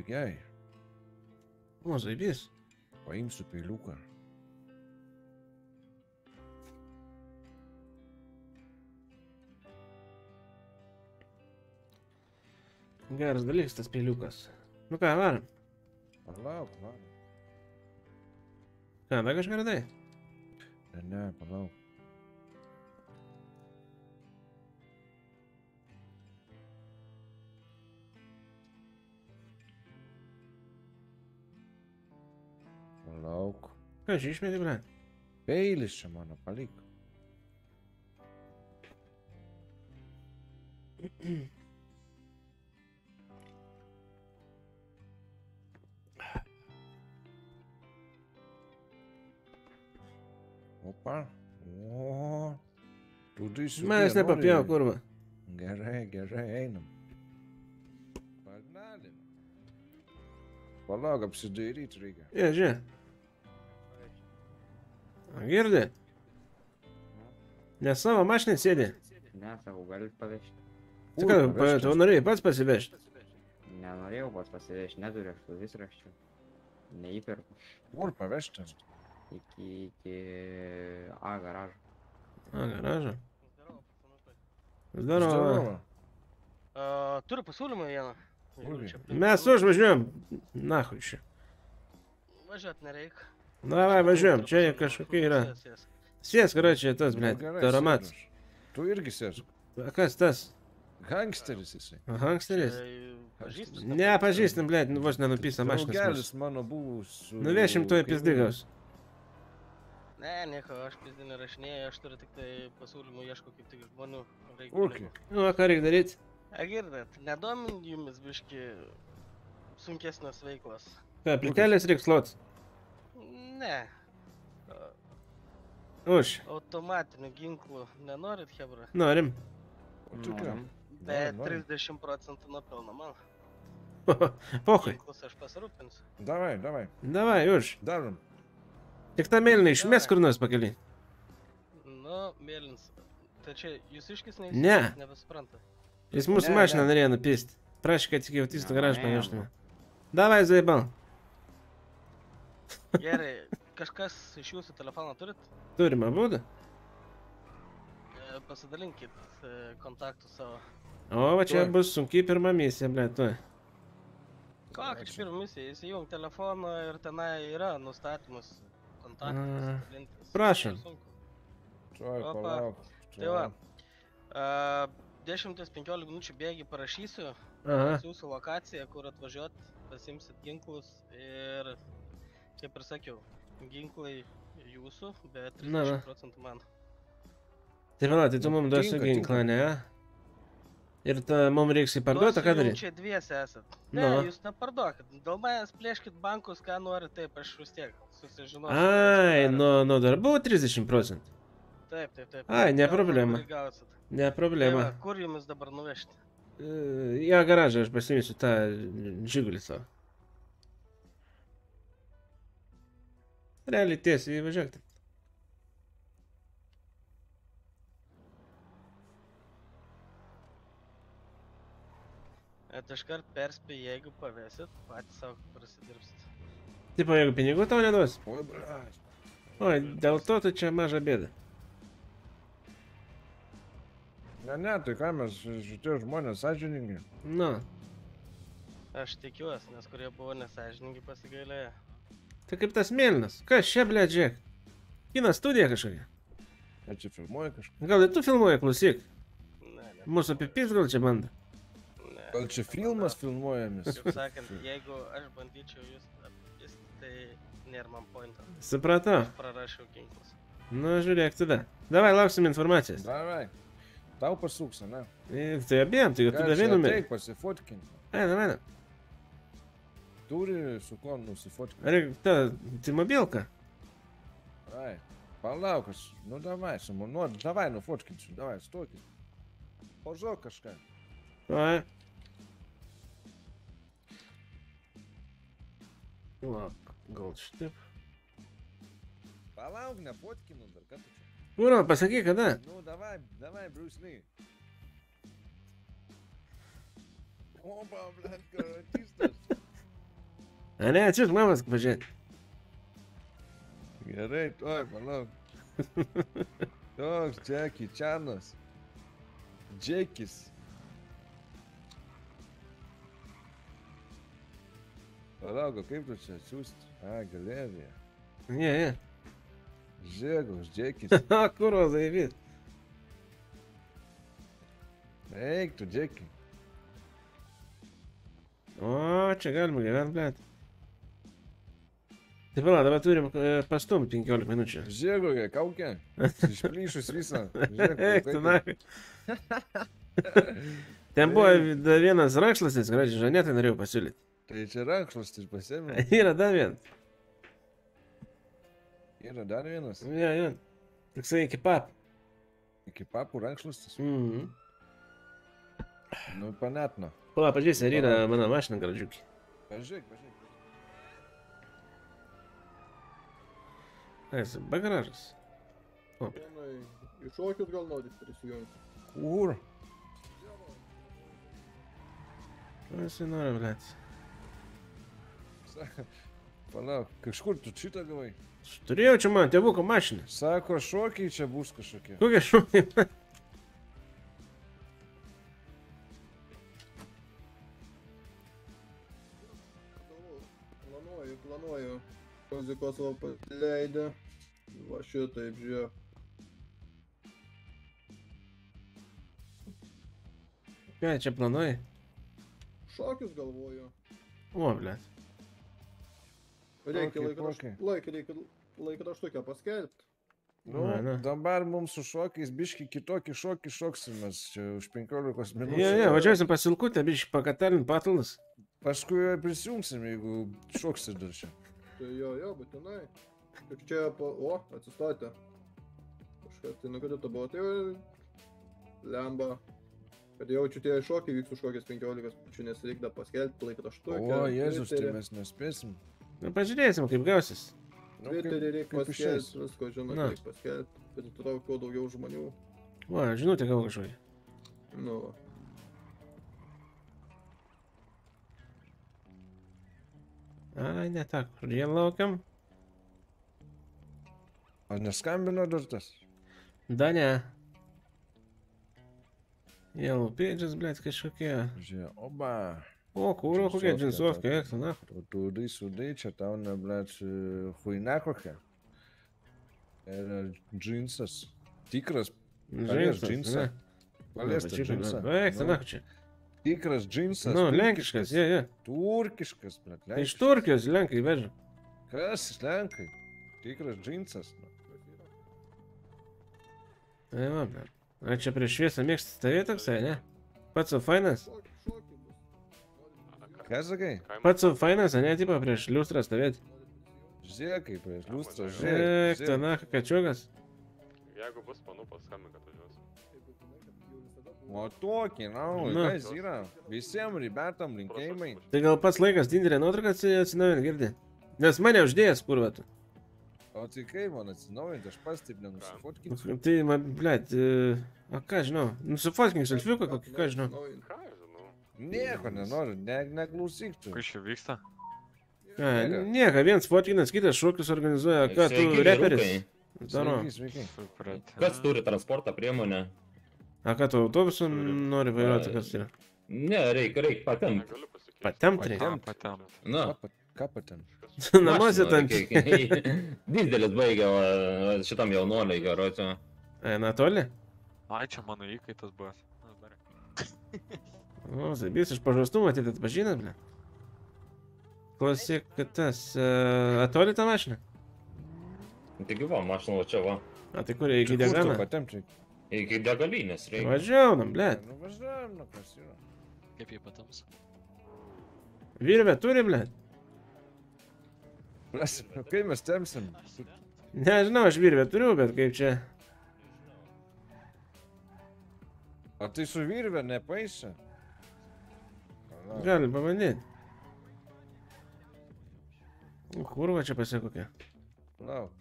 Papigiai. o, zaibys. Paimsiu peiliuką. Geras dalykas tas peiliukas. Nu ką, varom. Palauk, palauk. Ką, dar kažką radai? Ne, ne, palauk. Palauk. Ką, čia išmeti, ble? Peilis čia mano, palik. Opa. O. Tu daisi. Manęs nepapjau, kurva. Gerai, gerai, einam. Pagnalim. Palauk, apsidairyti reikia. Jie, žiūrėk. Girdi? Ne savo mašinai sėdi. Ne, sakau, galit pavežti. Tai ką, pa- tu norėjai pats pasivežti? Nenorėjau pats pasivežti, neturiu aš tų visraščių. Neįperku. Kur pavežti? Iki, iki A garažo. A, garažą. Здорово. Здорово. A, turiu pasiūlymą vieną. Jeigu čia aplink- Mes užvažiuojam. Nahui čia. Važiuot nereikia. Davai, važiuojam. Čia kažkokia yra. Sės, karočią, tas, Nu, sėdu aš. Tu irgi sėsk. A kas tas? Gangsteris jisai. Tai pažįstus, Ne, pažįstam, blėt, nu vos nenupisa mašinas. Draugelis mano buvusių. Nuvešim tuoj pizdigaus. Ne, nieko, aš pizdį nerašinėjau, aš turiu tik tai pasiūlymų, ieškau kaip tik žmonių. Urki. Nu, ką reikia daryti? A girdėt, nedomin jumis biški sunkesnės veiklos. Ką, plytelės reiks slot? Ne, Už. automatinių ginklų nenorit, Hebra? Norim. Tokia. Bet norim. 30 procentų nuopelno man. Pohui. Ginklus aš pasirūpinsiu. Davai, davai. Davai, už. Darom. Tik tą mėlyną išmes kur nors pakeli. Nu, mėlyns. Tai čia jūs iškis neįsivaizduojat, Ne. Nebesupranta. Jis mūsų Ne, mašiną ne. norėjo nupist. Prašė, kad tik į autistų Ne, garažą ne, pavežtume. Davai, zaibal. Gerai, kažkas iš jūsų telefono turit? Turim abudu. E, Pasidalinkit e, kontaktų savo. O, va čia Tuoj. bus sunkiai pirma misija, blėt, tu. Kokia čia pirma misija? Įsijung telefoną ir tenai yra nustatymus kontaktus. A, dalintis. prašom. Tuoj, palauk. Tai va. a, 10-15 minučių bėgi parašysiu. Jūsų lokaciją, kur atvažiuot, pasimsit ginklus ir, kaip ir sakiau, ginklai jūsų, bet 30 Na, na. procentų man. Tai vėl, tai tu mums duosi Tinka, ginklą, ne? Ir ta mums reiks į parduotą, ką daryti? Čia dviese esat. Ne, Nu. jūs neparduokit. Dėl manęs plėškit bankus, ką nori, taip, aš vis tiek susižinosiu. Ai, nuo, nuo darbų 30 procentų. Taip, taip, taip. Ai, ne problema. Ne Tai problema. va, kur jumis dabar nuvežti? E, Jo garažą aš pasimsiu tą žigulį savo. Realiai tiesiai įvažiuok. ten. Et iškart perspėju, jeigu pavesit, patys savo prasidirbsit. Tipo, jeigu pinigų tau neduos. Oi, dėl to tai čia maža bėda. Ne, ne, tai ką mes, šitie žmonės sąžiningi. Nu, Aš tikiuosi, nes kurie buvo nesažininkai pasigailėjo. Tai kaip tas mėlynas. Kas čia, ble, džek? Kino studija kažkokia. Ar čia filmuoja kažką? Gal ir tu filmuoji, klausyk. Ne, ne. Mūsų apipis gal čia bando. ne. Gal čia filmas filmuojamas? Kaip sakant, jeigu aš bandyčiau jūs apist, tai nėra man pointo. Supratau. Prarašiau ginklus. Nu, žiūrėk tada. Davai, lauksim informacijos. Davai. Tau pasuks, ne? E, Tai abiem, tai jau tu davai numerį. Taip, pasifotkinti. Eina, eina. Turi su kuo nusifotkinti. Ar ta, tai mobilka? Ai, palauk, aš, nu davai, sumu, nu, davai nufotkinsiu, davai, stokis. Pažok kažką. Oi. Lauk, gal šitaip. Palauk, nefotkinu dar, ką tu čia? Kuro, pasakyk, kada? Nu, davai, davai, Bruce Lee. Opa, blėt, karatistas. A ne, atsiūsk mamas pažiūrėti. Gerai, tuoj, palauk. Toks Jackie Chanas. Džekis. Palauk, kaip tu čia atsiųsti? A, galerija. Ne, ne. Žiūrėk, Džekis. Kuro, zaivit. Eik tu, Džeki. O, čia galima gyventi, blėt. Tai pala, dabar turim pastumti 15 minučių. Žiūrėk, kokia kaukė. Išplyšus visą. Žiūrėk, Ten buvo da vienas rankšluostis, gražiai žanėtai norėjau pasiūlyti. Tai čia rankšluostis pasiėmė. Yra dar vienas. Yra dar vienas. Jo, jo. Toksai iki pap. Iki papų rankšluostis. Mhm. Nu, panetno. Pala, pažiūrėsi, ar yra mano mašina garažiukė. Pažiūrėk, pažiūrėk. Kas, bagaražas. O, Iššokit gal norit prisijungti. Kur? Ko jisai nori, blėt? Palauk, kažkur tu šitą gavai? Turėjau čia man tėvuko mašiną. Sako, šokiai čia bus kažkokie. Kokie šūkiai? Kozikos savo pasileidę. Va šitaip, žiūrėk. Ką čia planuoji? Šokius galvoju. O, blėt. Reikia laikraštukę, reikia laikraštukę paskelbti. Nu, dabar mums su šokiais biški kitokį šokį šoksim mes čia už 15 minučių. Jo, jo, važiuosim pasilkutę, biškai pakatalint patalus. Paskui prisijungsim, jeigu šoksit dar čia. Tai jo, jo, būtinai. Tik čia, po... o, atsistatė. Kažkas tai nukrito buvo, tai jau lemba. Kad jaučiu tie šokiai vyks už kokias 15 minučių, nes reikia paskelbti laikraštukę. O, Jėzus, tai mes nespėsim. Nu, pažiūrėsim, kaip gausis. Nu, Twitterį reikia paskelbti, visko žinot, Na. reikia paskelbti. Kad įtraukti kuo daugiau žmonių. O, žinutė gal kažkokia. Nu, Ai, ne tą, kur jie laukiam. O neskambino dar tas? Da ne. Yellow pages, blėt, kažkokie. Žiūrėk, oba. O, kūro, kokie džinsovkai, jak tu, na. Tudai, sudai, čia tau ne, blėt, huina kokia. Yra džinsas. Tikras. Džinsas, džinsą. ne. Palies tą Pačiu, džinsą. Beveik, Nu. ten, čia. Tikras džinsas. Nu, turkiškas. lenkiškas, jie, jie. Turkiškas, blėt, Tai Iš Turkijos, Lenkai veža. Kas, lenkai? Tikras džinsas. nu. Tai va, blėt. A čia prieš šviesą mėgsti stovėti toksai, ne? Pats su fainas? Ką sakai? Pats su fainas, ne, tipo prieš liustrą stovėti. Žiūrėk, kaip prieš liustrą, Eik, žiūrėk. ten, na, kačiukas. Jeigu bus panų, paskambink, kad atvažiuosiu. O tokį, na, Nu. kas yra? Visiems rybetam linkėjimai. Tai gal pats laikas Tinderė nuotrauką atsinaujinti, girdi? Nes mane uždėjęs, kurva tu. O tai kaip man atsinaujinti, aš pats taip nenusifotkinsiu. Tai, man, blėt, e, a ką žinau, nusifotkink selfiuką kokį, ką žinau. Nieko nenoriu, ne, neklausyk tu. Kas čia vyksta? Ką, nieko, viens fotkinas, kitas šokius organizuoja, ką tu reperis. Sveiki, sveiki. Kas turi transporto priemonę? A ką tu autobusu nori vairuoti, kas yra? Ne, reikia, reikia patemti. Patemti reikia. Patemti. Na. Ką patem? Namuose ten. Didelis baigia va, šitam jaunuoliai, geročią. Eina toli? Ai, čia mano įkaitas buvo. O, zabys iš pažastų matyti atpažinat, ble. Klausyk, kad tas, uh, atoli tą mašiną? Taigi va, mašina va čia va. A tai kur, iki Čia kur tu diagramą? patemti? Iki degalinės reikia. Važiaunam, ble. Nu važiuojam, nu kas yra. Kaip jie patams? Virvę turi, ble. Mes, nu kaip mes temsim? Nežinau, aš virvę turiu, bet kaip čia. O tai su virvė nepaisa? Gali pabandyti. Kurva čia pasikokia. Lauk. O kaip čia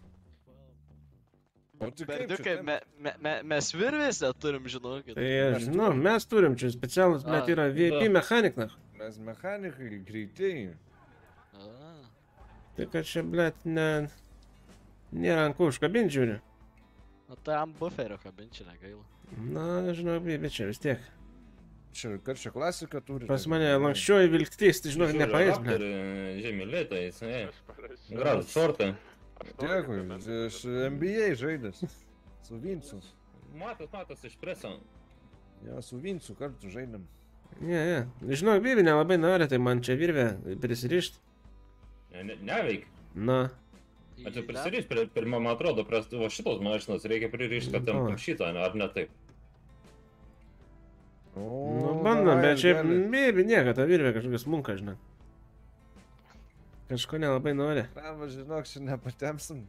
Berniukai, tempt? me, me, me, mes virvės neturim, žinokit. Tai aš, nu, mes turim čia specialus, A, bet yra VIP mechanik, na. Mes mechanikai greitieji. Tai kad čia, blėt, ne... Nėra ant ko užkabinti, žiūri. Nu tai ant buferio kabinčiai negaila. Na, žinau, bet čia vis tiek. Čia karčia klasika turi. Pas mane lankščioji vilktis, tai žinok, nepaės, blėt. Žemė lėtai, jisai. Gražus šortai. Dėkui, aš NBA žaidęs. Su Vincu. Matos, matos iš preso. Jo, su Vincu kartu žaidėm. Ne, ne. Žinok, Bibi nelabai nori, tai man čia virvę prisirišti. Ne, ne, neveik. Na. O čia prisiriš, prie, prie, man atrodo, prie va šitos mašinos reikia pririšti, kad O. temptum šitą, ar ne taip? Nu, bandom, bet šiaip Bibi nieko, ta virvė kažkokia smunka, žinai. Kažko nelabai nori. Rava, žinok, čia nepatemsim.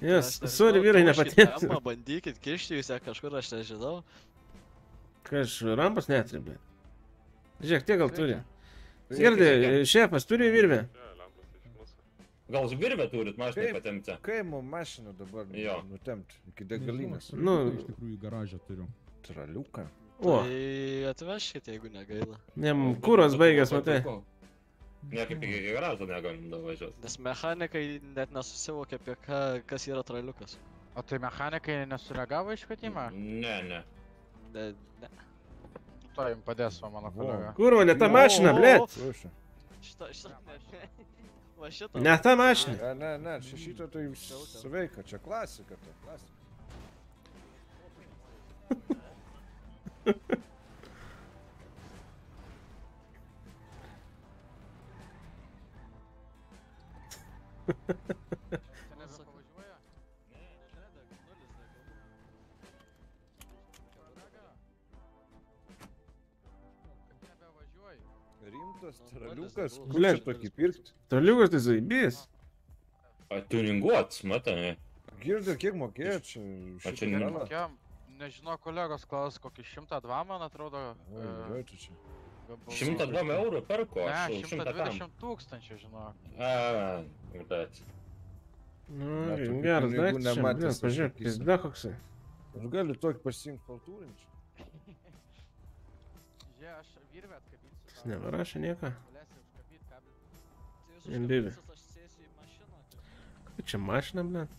Jas, sorry, vyrai nepatiems. Temą bandykit kišti jūs ją kažkur, aš nežinau. Kaž, rampos neturi, blėt. Žiūrėk, tiek gal turi. Žiūrėk. šefas turi virvę. Gal virvę turit mašiną Kaip, patempti? kaip mums mašiną dabar Jo. nutemti iki degalinės? Nu, Iš tikrųjų garažą turiu. Traliuką. O. Tai atveškite, jeigu negaila. Jam kūros baigęs, matai. Niekaip iki garažo negalim davažiuoti. Nes mechanikai net nesusivokia apie ką, kas yra traliukas. O tai mechanikai nesureagavo iš kvietimą? Ne, ne. Ne, ne. To jums padės, va, mano kolega. Kurva, ne ta mašina, blėt. Šitą, šitą, ne. Va šitą. Ne ta mašina. Ne, ne, ne, čia šito tai sveika, čia klasika, tai klasika. Rimtas traliukas, kur čia Blet. tokį pirkti? Traliukas tai zaibys. Tuninguots, matai. Girdė, kiek mokėjo čia? A čia šitą ne- galą? Mokėjom, nežinau, kolegos klaus, kokį 102, man atrodo. Oi, e, čia. Gabal- 102 eurų perko, Ne, aš už 100 tam. 120 tūkstančių, žinok. A, bet. Nu, Ne, geras daiktas aš pažiūrėk, pizda koksai. Aš galiu tokį pasiimti paltūrinčią. Žie, aš virvę atkabinsiu. Jis nevarašė nieko. Kabelį. Tai. Kokia čia mašina, blėt?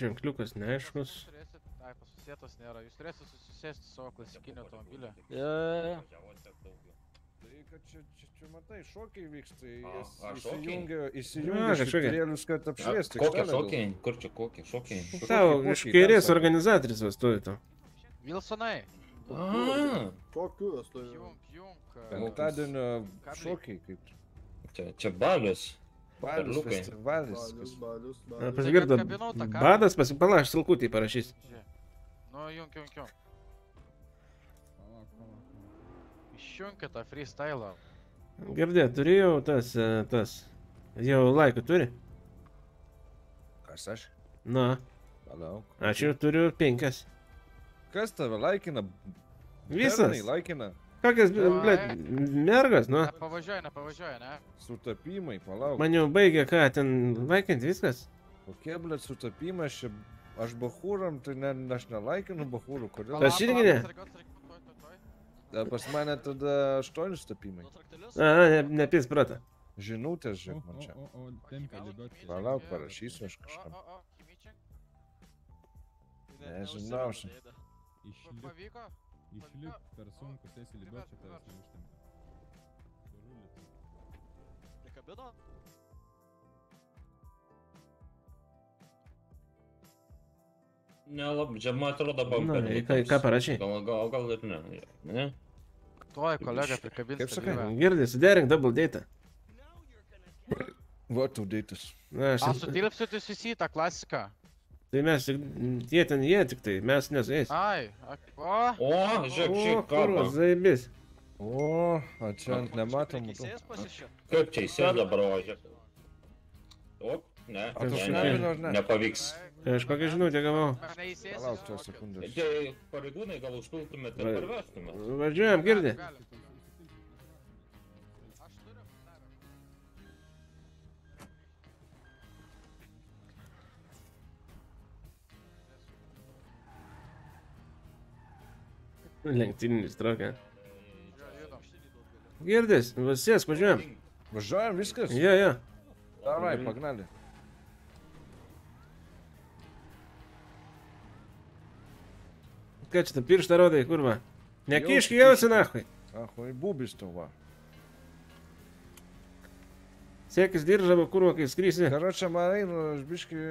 Ženkliukas neaiškus. Jūs turėsit, ai, pasusietos nėra, jūs turėsit susisėsti savo klasikinį automobilį. Ja. Tai kad čia, čia, čia matai, šokiai vyksta, A, jis a, įsijungia, įsijungia švitrėlius, kad apšviesti. Kokie šokiai? Kur čia kokie šokiai? Tau iš kairės organizatorius tau. Wilsonai. A, Kokiu esu? Jung, jung. Penktadienio šokiai, kaip čia, čia balius. balius, festivalis. Balius, balius, balius. Pasigirdo, badas pasipalaš salkutį parašys. Nu, jung, jung, jung. Išjunkit tą freestylą. Girdė, turėjau tas, e, tas. Jau laiką turi? Kas aš? Na, Palauk. aš jau turiu penkias. Kas tave laikina? Visas. Bernai laikina. Kokias, blėt, mergas, nu. Nepavažiuoja, nepavažiuoja, ne? Sutapimai, palauk. Man jau baigė ką, ten laikinti viskas. Kokie, blėt, sutapimai, aš. Aš bahūram, tai ne, aš nelaikinu bahūrų, kodėl? Aš irgi ne. Pas mane tada aštuoni sutapimai. A, ne, nepis pratą. Žinutės, O, žiūrėk, man o, čia. o, o, tempia liduoti. Palauk, parašysiu aš kažkam. O, o, o, Nežinau, aš. Išlip, pavyko? išlip per sunku, sėsi liduoti, tavęs neužtempia. Nekabino? Nelabai, čia man atrodo Na, bambė. į ką, ką parašy? Gal, gal, gal ir ne. Ne? Tuoj, kolega, prikabins. Kaip sakai? virvę. Girdė, suderink double data. Va, tau dėtis. Na, aš... A, sutilpsit jūs visi į tą klasiką? Tai mes, jie ten jie tik tai, mes nesuės. Ai, o. O, žiūrėk, O, kartą. kurva, zaibis. O, o čia ant nematomų. Kaip čia įsės dabar? O, ne, A, tu ne, ne, ne? nepavyks. Kažkokią žinutę gavau. Palauk, čia sekundės. Tai pareigūnai gal užpiltumėte ir parvežtumėte. Važiuojam, girdė. Lenktyninis traukia. Girdės, vasės, važiuojam. Važiuojam, viskas? Jo, jo. Davai, pagnali. Ką čia tą pirštą rodai, kurva? Nekišk Jau jausi, nahui. Ahoj, bubis tau va. Sėkis diržavo, kurva, kai skrysi. Karočią man einu, aš biškai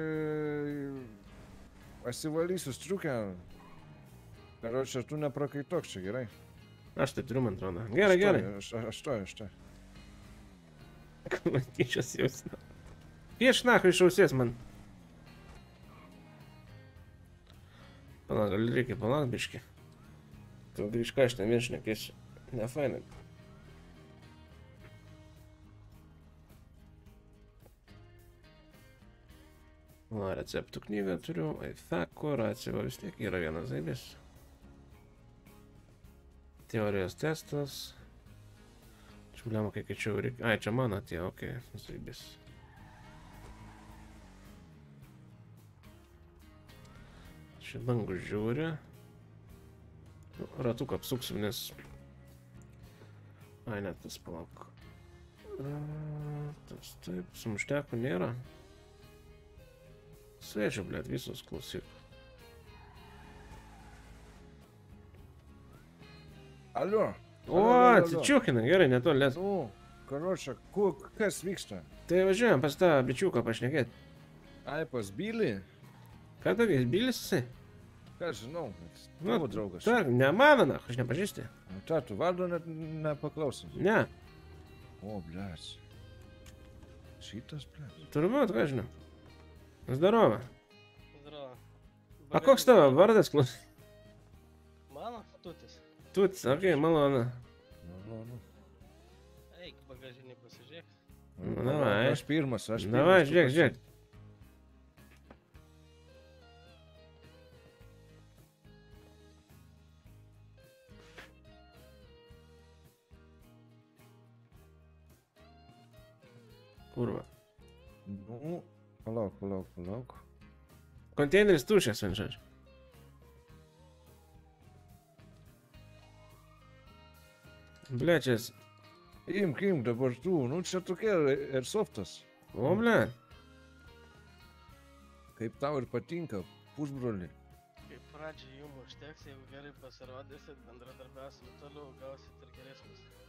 pasivalysiu striukę. Karočią, tu neprakaitok čia, gerai? Aš taip turiu, man atrodo. Gerai, gerai. Aš, aš, aš to, aš to. Kurva, tyčias jausi. Pieš Palauk, gal reikia palauk biški. Tu grįžk, aš ten vien šnekėsiu. Ne fainai. Va, receptų knygą turiu, Aifeko, racijo vis tiek yra vienas zaibis. Teorijos testas. Čiubliamo, kai keičiau, reikia... Ai, čia mano tie, okei, okay, zaibis. Čia dangų žiūri. Ratuką apsuksim, nes... Ai, net tas palauk. A, Tas taip, sumuštekų nėra. Svečia, blėt, visos klausyk. Alio. O, atsičiukina, gerai, netoli. Nes... Nu, karočią, kas vyksta? Tai važiuojam pas tą bičiuką pašnekėti. Ai, pas Bilį? Ką tokiais bilis jisai? Ką aš žinau, tavo Na, draugas. Ta, ne mano, aš nepažįstu. Nu, ta, tu vardu net nepaklausim. Ne. O, blės. Šitas blės. Turbūt, ką žinau. Zdarova. Zdarova. A koks tavo vardas, klaus? Mano? Tutis. Tutis, okei, okay, malonu. Malonu. Eik, bagažinį pasižiūrėk. Nu, na, aš pirmas, aš pirmas. Na, žiūrėk, žiūrėk. Pats. žiūrėk. Kurva. Nu, palauk, palauk, palauk. Konteineris tuščias, vien žodžiu. Blečias. Imk, imk dabar tu, nu čia tokia airsoftas. O, ble. Kaip tau ir patinka, pusbroli. Kaip pradžiai jums užteks, jeigu gerai pasirodysit, bendradarbiausim toliau, gausit ir geresnius.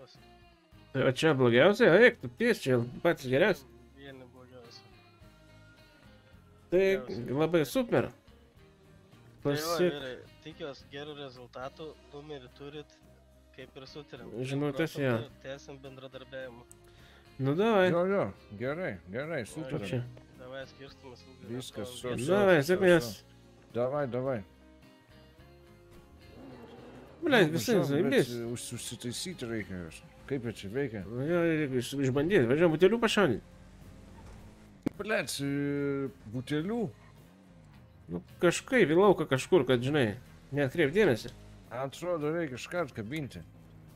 Netiduosiu. Tai o čia blogiausia, eik, tu pies čia patys geriausi. Vieni blogiausi. Tai labai super. Tai Pasik. vyrai, tikiuosi gerų rezultatų, numerį turit, kaip ir sutarėm. Žinutės, jo. Tęsim bendradarbiavimą. Nu davai. Jo, jo, gerai, gerai, sutarėm. Davai skirstumas. Viskas, su, Davai, sėkmės. Davai, davai. Nu, visai už- Užsitaisyti reikia. Kaip jie čia veikia? Jo, reikia iš- išbandyti, važiuojam butelių pašaudyti. Blėts, butelių. Nu kažkaip į lauką kažkur, kad žinai, neatkreip dėmesį. Atrodo, reikia iškart kabinti.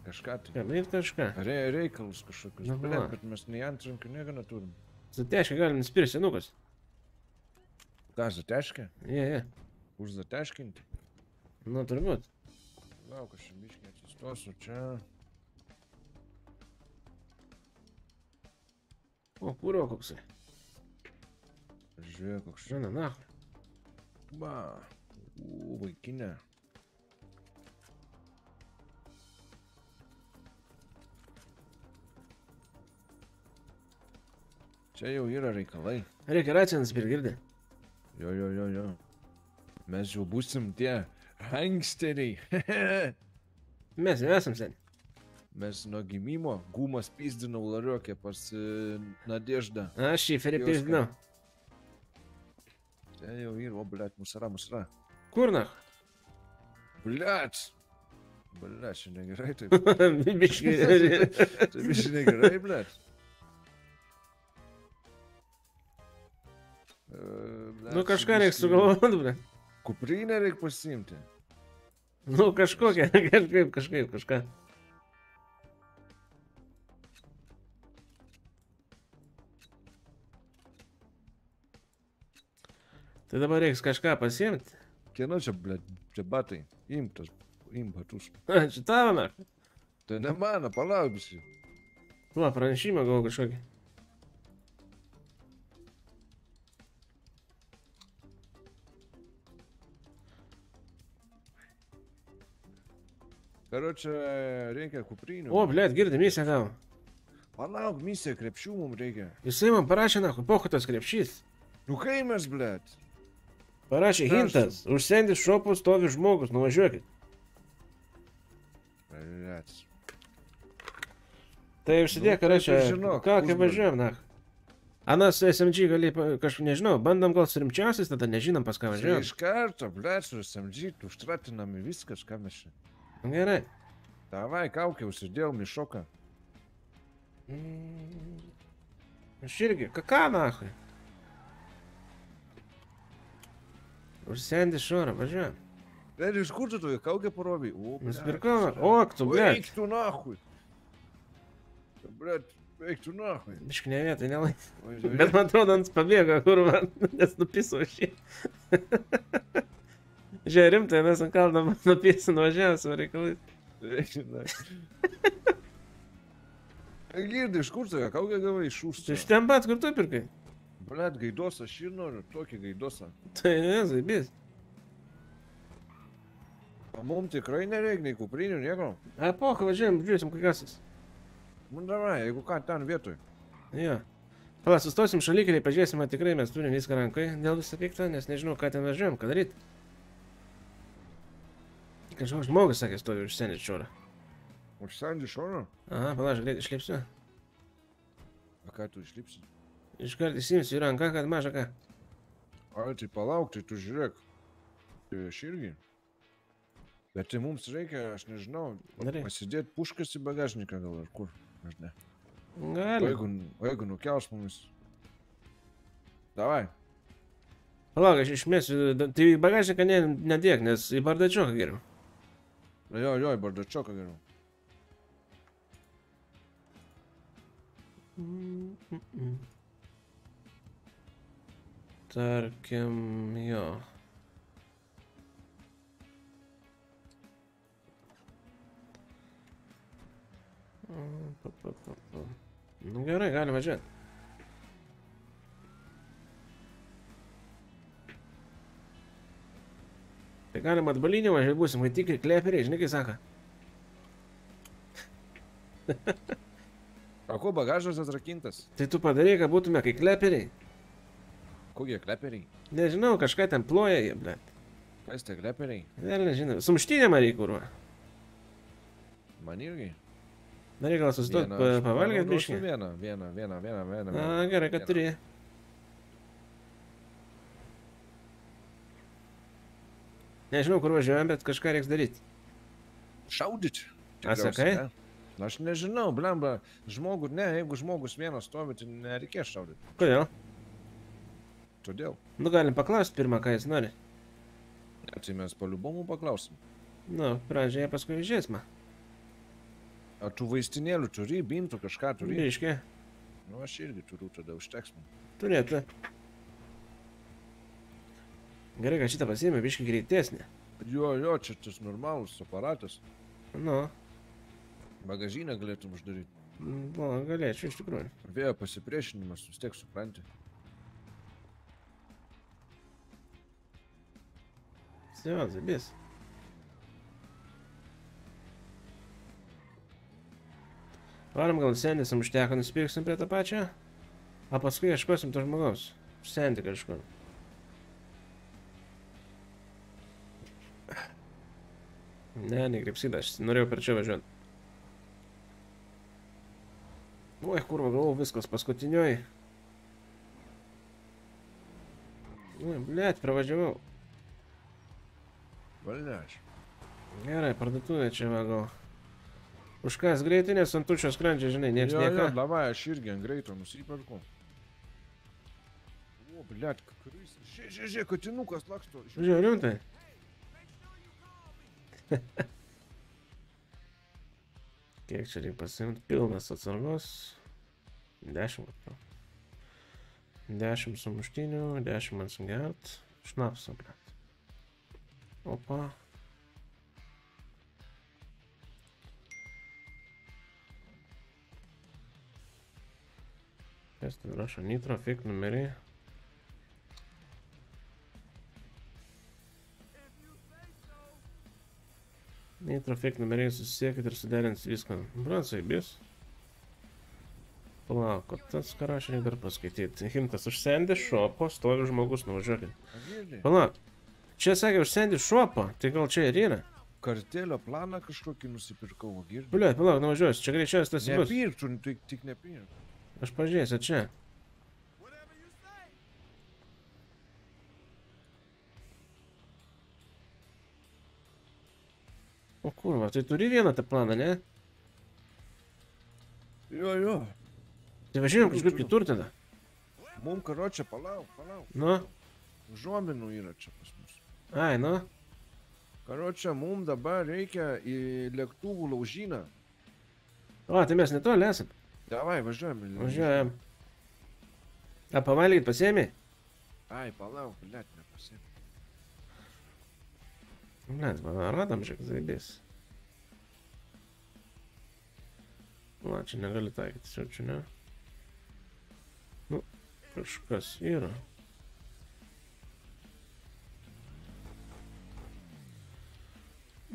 Kažką tai. Kabinti kažką. Re, reikalus kažkokius. Nu, Blėt, bet mes nei antrankių nieko neturim. Zateškai galim nusipirkti senukas. Ką, zateškė? Jie, jie. Už zateškinti? Nu, turbūt. Lauk, aš čia biškiai atsistosiu čia. O, puro koksai. Žiūrėk, koks Žinai, na. Va. U, vaikinė. Čia jau yra reikalai. Reikia raciją nusipirkti, girdi. Jo, jo, jo, jo. Mes jau būsim tie hangsteriai. Mes jau esam sen. Mes nuo gimimo gumas pizdinau lariokė pas e, Nadeždą. Aš šiferį pizdinau. Čia jau yra, o, blėt, musara, musara. Kur na? Blėt. Blėt, čia negerai taip. Biškį. Tai biškį negerai, blėt. E, blet, Nu kažką reikia sugalvoti, ble. Kuprinę reikia pasiimti. Nu kažkokią, kažkaip, kažkaip, kažką. Tai dabar reiks kažką pasiimti. Kieno čia, blėt, čia batai? Imtas, imk batus. Čia tavo, na. Tai ne mano, palauk visi. Va, pranešimą gal kažkokį. Karočią, reikia kuprinių. O, blėt, girdi, misiją gavo. Palauk, misija, krepšių mums reikia. Jisai man parašė, na, pohutas krepšys. Nu kai mes, blėt? Parašė hintas. Užsendis šopų stovi žmogus, nuvažiuokit. Blėt. Tai užsidėk, Nu, tai žinok, Ką, kaip važiuojam, na. Anas SMG gali, kažkaip nežinau, bandom gal su rimčiausiais, tada nežinom pas ką Tai važiuojam. iš karto, blėt, su SMG, užtratinami viskas, ką mes čia. Gerai. Davai, kaukė, užsidėjau mišoką. Aš irgi, ką ką, nahui. Užsendis šorą, važiuojam. Bet iš kur tu tokia kaukė parovai? O, blet, Nusipirkau, čia- o, tu, O, blėt. Eik tu nahui. Blėt, Eik tu nahui. Biškai ne vietoj, nelai. Važiuoji. Bet man atrodo, ant pabėgo, kur man, nes nupiso šį. Žiūrėjau, rimtai, nes ant kalno nupiso nuvažiavęs, o reikalai. Žinai. Girdi, iš kur tokia kaukė gavai iš užsienio? Iš ten pat, kur tu pirkai. Blet, gaidosą, aš ir noriu tokį gaidosą. Tai ne, zaibys. O mum tikrai nereikia nei kuprinių, nieko. A, poka, važiuojam, žiūrėsim, kokiasis. Man davai, jeigu ką, ten vietoj. Jo. Pala, sustosim šalikeliai, pažiūrėsim, ar tikrai mes turim viską rankai dėl visą piktą, nes nežinau, ką ten važiuojam, ką daryti. Kažkoks žmogus sakė, stovi už senį čiorą. Užsendį šoną? Aha, pala, aš greit išlipsiu. O ką tu išlipsi? Iškart įsimsiu į ranką, kad maža ką. Ai, tai palauk, tai tu žiūrėk. Tai aš irgi. Bet tai mums reikia, aš nežinau, pasidėti puškas į bagažniką gal ar kur. Aš ne. O Gali. jeigu, o jeigu nukels mumis. Davai. Palauk, aš išmėsiu, tai į bagažniką ne, nedėk, nes į bardačioką geriau. Jo, jo, į bardačioką geriau. Tarkim, jo. Mm, pa, pa, pa, pa. Nu gerai, galim važiuoti. Tai galim atbalinį važiuoti, būsim, kai tikri kleperiai, žinai, kai sako. O kuo bagažas atrakintas? Tai tu padarai, kad būtume kaip kleperiai. Kokie kleperiai? Nežinau, kažką ten ploja jie, ble. Kas tai kleperiai? Vėl nežinau. Sumštinė man reikia, kurva. Man irgi. Dar reikia sustot, Vieną pa, aš pavalgyti panaudosiu biškį. Vieną, vieną, vieną, vieną, vieną. Na, vieną. gerai, kad Vieną. Nežinau, kur važiuojam, bet kažką reiks daryti. Šaudyti. A, sakai? Na, Aš nežinau, blemba, žmogų, ne, jeigu žmogus vienas stovi, tai nereikės šaudyti. Kodėl? Todėl. Nu, galim paklausti pirmą, ką jis nori. Ne, tai mes paliubomų paklausim. Nu, pradžioje paskui žiesmą. Ar tu vaistinėlių turi, bintų kažką turi? Biškį. Nu, aš irgi turiu, tada užteks man. Turėtų. Gerai, kad šitą pasiėmė, biškį greitesnė. Jo, jo, čia tas normalus aparatas. Nu, Bagažinę galėtum uždaryti. nu, galėčiau iš tikrųjų. Vėjo pasipriešinimas, vis tiek supranti. Jo, zabės. Varom gal sendėsim užteko, nusipirksim prie tą pačią. O paskui ieškosim to žmogaus. Sendi kažkur. Ne, nekreipsyda, aš norėjau per čia važiuoti. Oi, kurva, galvoju, viskas paskutinioj. Oi, blėt, pravažiavau. Valneš. Gerai, parduotuvė čia va gal. Už kas greitai, nes ant tučio skrandžio, žinai, nieks Jo, jo, nieko. davai, aš irgi ant greito nusiperku. O, blėt, kuris. Žiūrėk, žiūrėk, žiūrėk, katinukas laksto. Žiūrėjau, rimtai. Kiek čia reikia pasimti? Pilnas atsargos. 10 gal. 10 sumuštinių, 10 man sugert. Šnapsą, blėt. Opa. Kas ten rašo? Nitro, fake numeriai. Nitro fake numeriai susisiekit ir suderinsit viską. Bransai, bis. Palauk, o tas karašinį dar paskaityti. Himtas užsendė šopo, stovi žmogus, nuvažiuokit. Palauk. Čia sakė užsendė šopo, tai gal čia ir yra. Kartelio planą kažkokį nusipirkau, girdi. Bliuot, palauk, nuvažiuosiu, čia greičiausiai tas bus. Nepirk, tu tik, tik nepirk. Aš pažiūrėsiu čia. O kurva, tai turi vieną tą planą, ne? Jo, jo. Tai važiuojam kažkur kitur tada. Mum karočią, palauk, palauk. Nu, Užuominų yra čia pas mus. ai, nu. Karočią, mum dabar reikia į lėktuvų laužyną. O, tai mes netoli esam. Davai, važiuojam. Važiuojam. A, pavalgyt pasiemi? Ai, palauk, blėt. Блядь, мы радом же, заебись. Va, čia negali taikyti, jau čia ne. Nu, kažkas yra.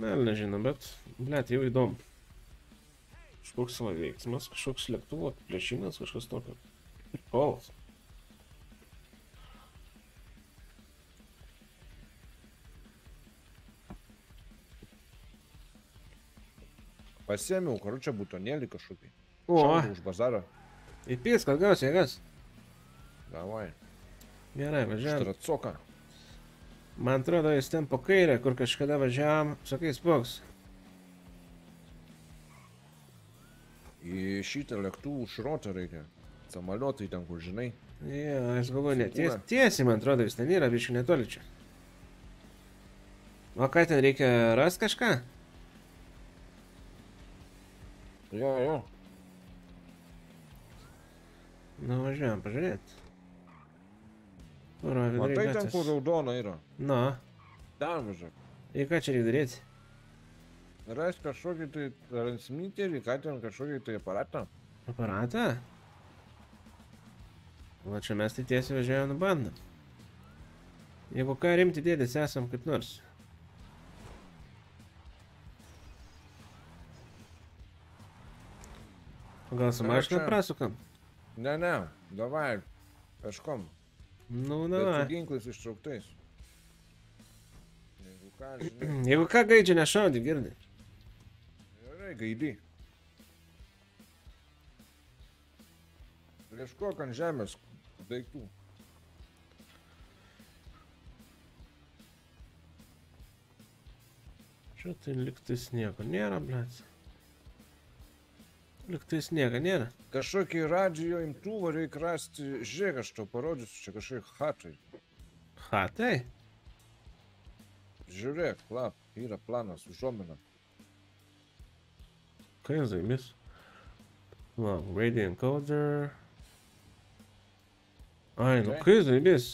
Mel nežinau, bet, blėt, jau įdomu. Kažkoks savo veiksmas, kažkoks lėktuvo plėšimas, kažkas tokio. Prikolas. Pasiėmiau, karučią butonėlį kažkokį. O. Už bazarą. Įpys, kad gaus jėgas. Davai. Gerai, važiuojam. Stracoka. Man atrodo, jis ten po kairę, kur kažkada važiavam, sakai, spoks. Į šitą lėktuvų šrotą reikia. Samalotai ten, kur žinai. Jo, aš galvoju, ne ties, tiesiai, man atrodo, jis ten yra, biškai netoli čia. O ką ten reikia rast kažką? Jo, jo. Nu, važiuojam, pažiūrėt. Kur, vidury Matai ten, gatvės. kur raudona yra. Nu, Ten važiuok. ir ką čia reikia daryti? Ras kažkokį tai transmiterį, ką ten kažkokį tai aparatą. Aparatą? Va čia mes tai tiesiai važiuojam nubandom. Jeigu ką rimti dėdės esam kaip nors. Gal su Ką mašina prasukam? Ne, ne, davai. Kažkom. Nu, Bet su ginklais ištrauktais. Jeigu ką, žinai. Jeigu ką gaidžia nešaudį, girdi. Gerai, gaidį. Ieškok ant žemės daiktų. Čia tai liktais nieko nėra, blėt. Liktais nieko nėra. Kažkokį radijo imtuvą reikia rasti. Žiūrėk, aš tau parodysiu, čia kažkokie hatai. Hatai? Žiūrėk, lap, yra planas, užuomina. Ką jis zaimis? Va, radio encoder. Ai, nu Ok. kai zaimis?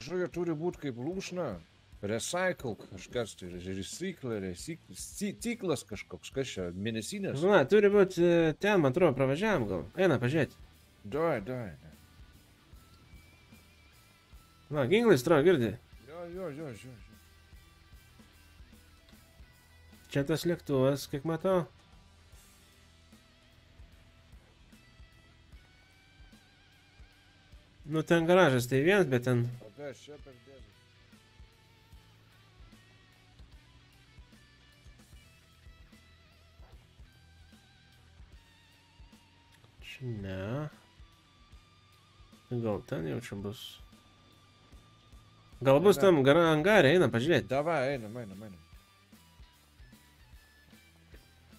Kažkokia turi būti kaip lūšna. Recycle kažkas, tai recycle, ciklas kažkoks, kas čia, mėnesinės. Na, turi būti e, ten, man atrodo, pravažiavam gal. Eina, pažiūrėti. Davai, davai. Na, ginklais atrodo, girdi. Jo, jo, jo, jo. jo. Čia tas lėktuvas, kiek matau. Nu, ten garažas tai vienas, bet ten... Tada aš čia per dėdį. Ne. Gal ten jau čia bus. Gal bus tam angarė, eina pažiūrėti. Davai, einam, einam, einam.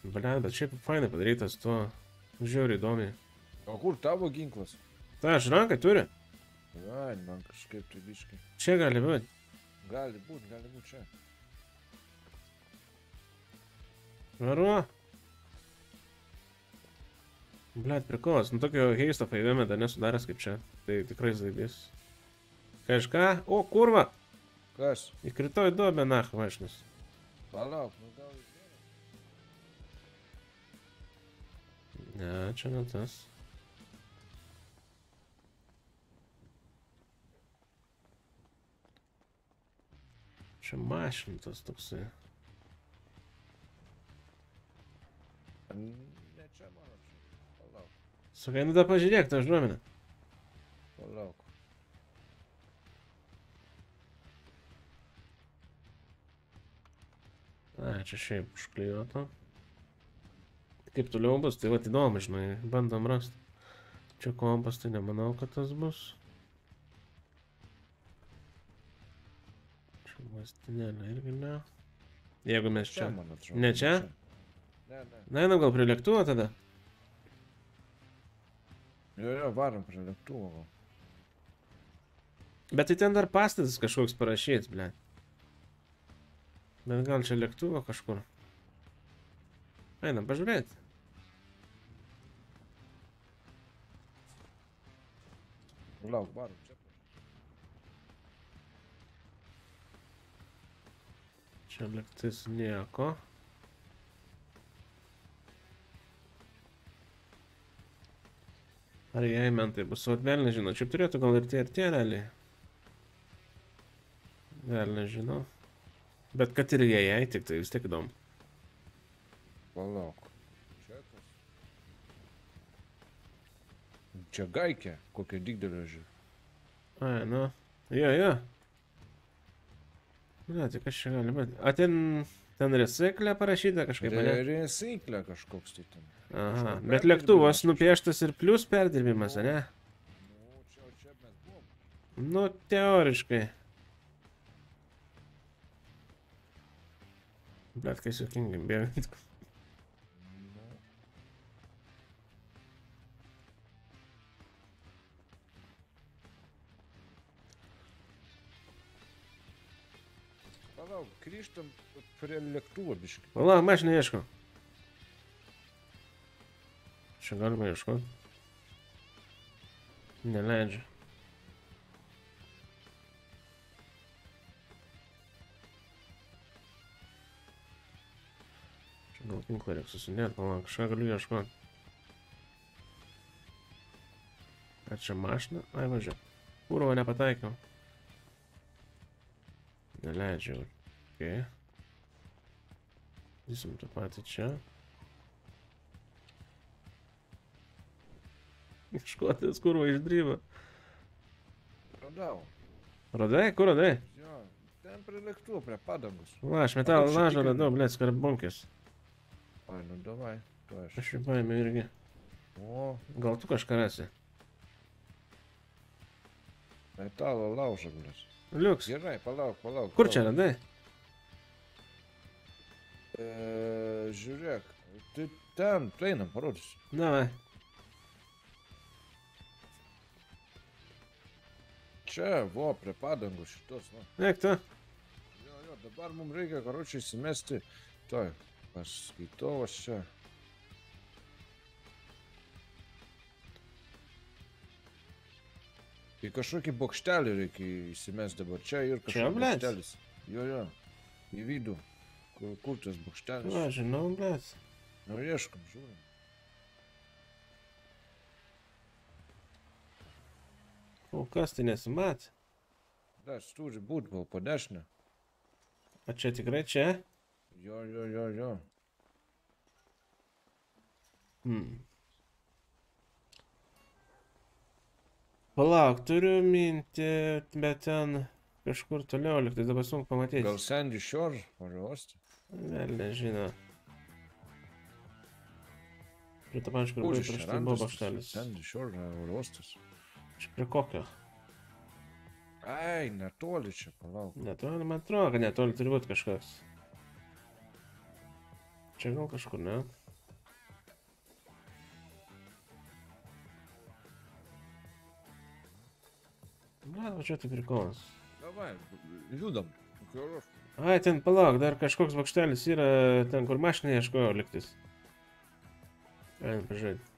Ble, bet šiaip fainai padarytas tuo. Žiauriai įdomiai. O kur tavo ginklas? Tai aš ranką turiu. Ai, man kažkaip tai biškai. Čia gali būti. Gali būt, gali būt čia. Varu. Blet, prikolas. Nu tokio heisto faivėme dar nesudaręs kaip čia. Tai tikrai zaibės. Kažką? O, kurva! Kas? Įkritau į duobę, nach, mašinas. Palauk, nu gal. Ne, čia ne tas. Čia mašintas toksai. Ne čia mano čia. Palauk, Sakai, nu da pažiūrėk tą užuominą. palauk. A, čia šiaip užklijuota. Kaip toliau bus, tai va įdomu, žinai, bandom rasti. Čia kompas, tai nemanau, kad tas bus. Čia vastinėlė irgi ne. Jeigu mes čia. Ne čia? Ne, ne. Na, einam gal prie lėktuvo tada. Jo, jo, varom prie lėktuvo. Bet tai ten dar pastatas kažkoks parašyt, ble. Bet gal čia lėktuvo kažkur. Einam pažiūrėti. Lauk, varom čia. Čia lėktis nieko. Nieko. Ar jei mentai bus, o vėl nežinau, čia turėtų gal ir tie ir tie realiai. Vėl nežinau. Bet kad ir jei, jei, tik tai vis tiek įdomu. Palauk. Čia kas? Čia gaikė, kokia didelė žiūrė. Ai, nu. Jo, jo. Ne, tai kas čia gali būti. A ten, ten reciklė parašyta kažkaip, ne? Resyklė kažkoks tai ten. Aha, bet lėktuvas nupieštas ir plus perdirbimas, ne? Nu, teoriškai. Bet kai sukingai bėgant. Palauk, grįžtam prie lėktuvo biškai. Palauk, mašiną ieško. Čia galima ieškoti. Neleidžia. Čia gal tinklą reikia susidėti, palauk, kažką galiu ieškoti. Ar čia mašina? Ai, važiuoju. Kūro nepataikiau. Neleidžia. Okay. Darysim tą patį čia. Iškotis kurva išdryva. Radau. Radai? Kur radai? Jo, ten prie lėktuvo, prie padangos. Va, aš metalą lažą radau, blėt, skarbonkės. Ai, nu davai. Tu aš. Aš jį paėmiau irgi. O, Gal tu kažką rasi? metalo laužą, blės. Liuks. Gerai, palauk, palauk. Kur čia palauk. radai? E, žiūrėk, tai ten, tu einam, parodysiu. Davai. Čia, vo, prie padangų šitos, nu. Eik tu. Jo, jo, dabar mums reikia, karočiui, įsimesti. Toj, pas skaitovas čia. Į kažkokį bokštelį reikia įsimesti dabar. Čia ir blet? bokštelis. Jo, jo. Į vidų. Kur, kur tas bokštelis? Va, žinau, blėt. Nu, ieškam, žiūrim. Kol kas tai nesimatė. Das turi būti gal po dešinę. O čia tikrai čia? Jo, jo, jo, jo. Hmm. Palauk, turiu mintį, bet ten kažkur toliau liktai, dabar sunku pamatyti. Gal Sandy Shore oro uoste? Vėl nežino. Prie to jis čia prieš tai buvo tas bakštelis. Sandy Shore oro uostas. Čia prie kokio? Ai, netoli čia, palauk. Netoli, man atrodo, kad netoli turi būti kažkas. Čia gal kažkur, ne? Na, va čia tai prikolas. Davai, judam. Ai, ten palauk, dar kažkoks bakštelis yra ten, kur mašiną ieškojo liktis. Galim pažiūrėti.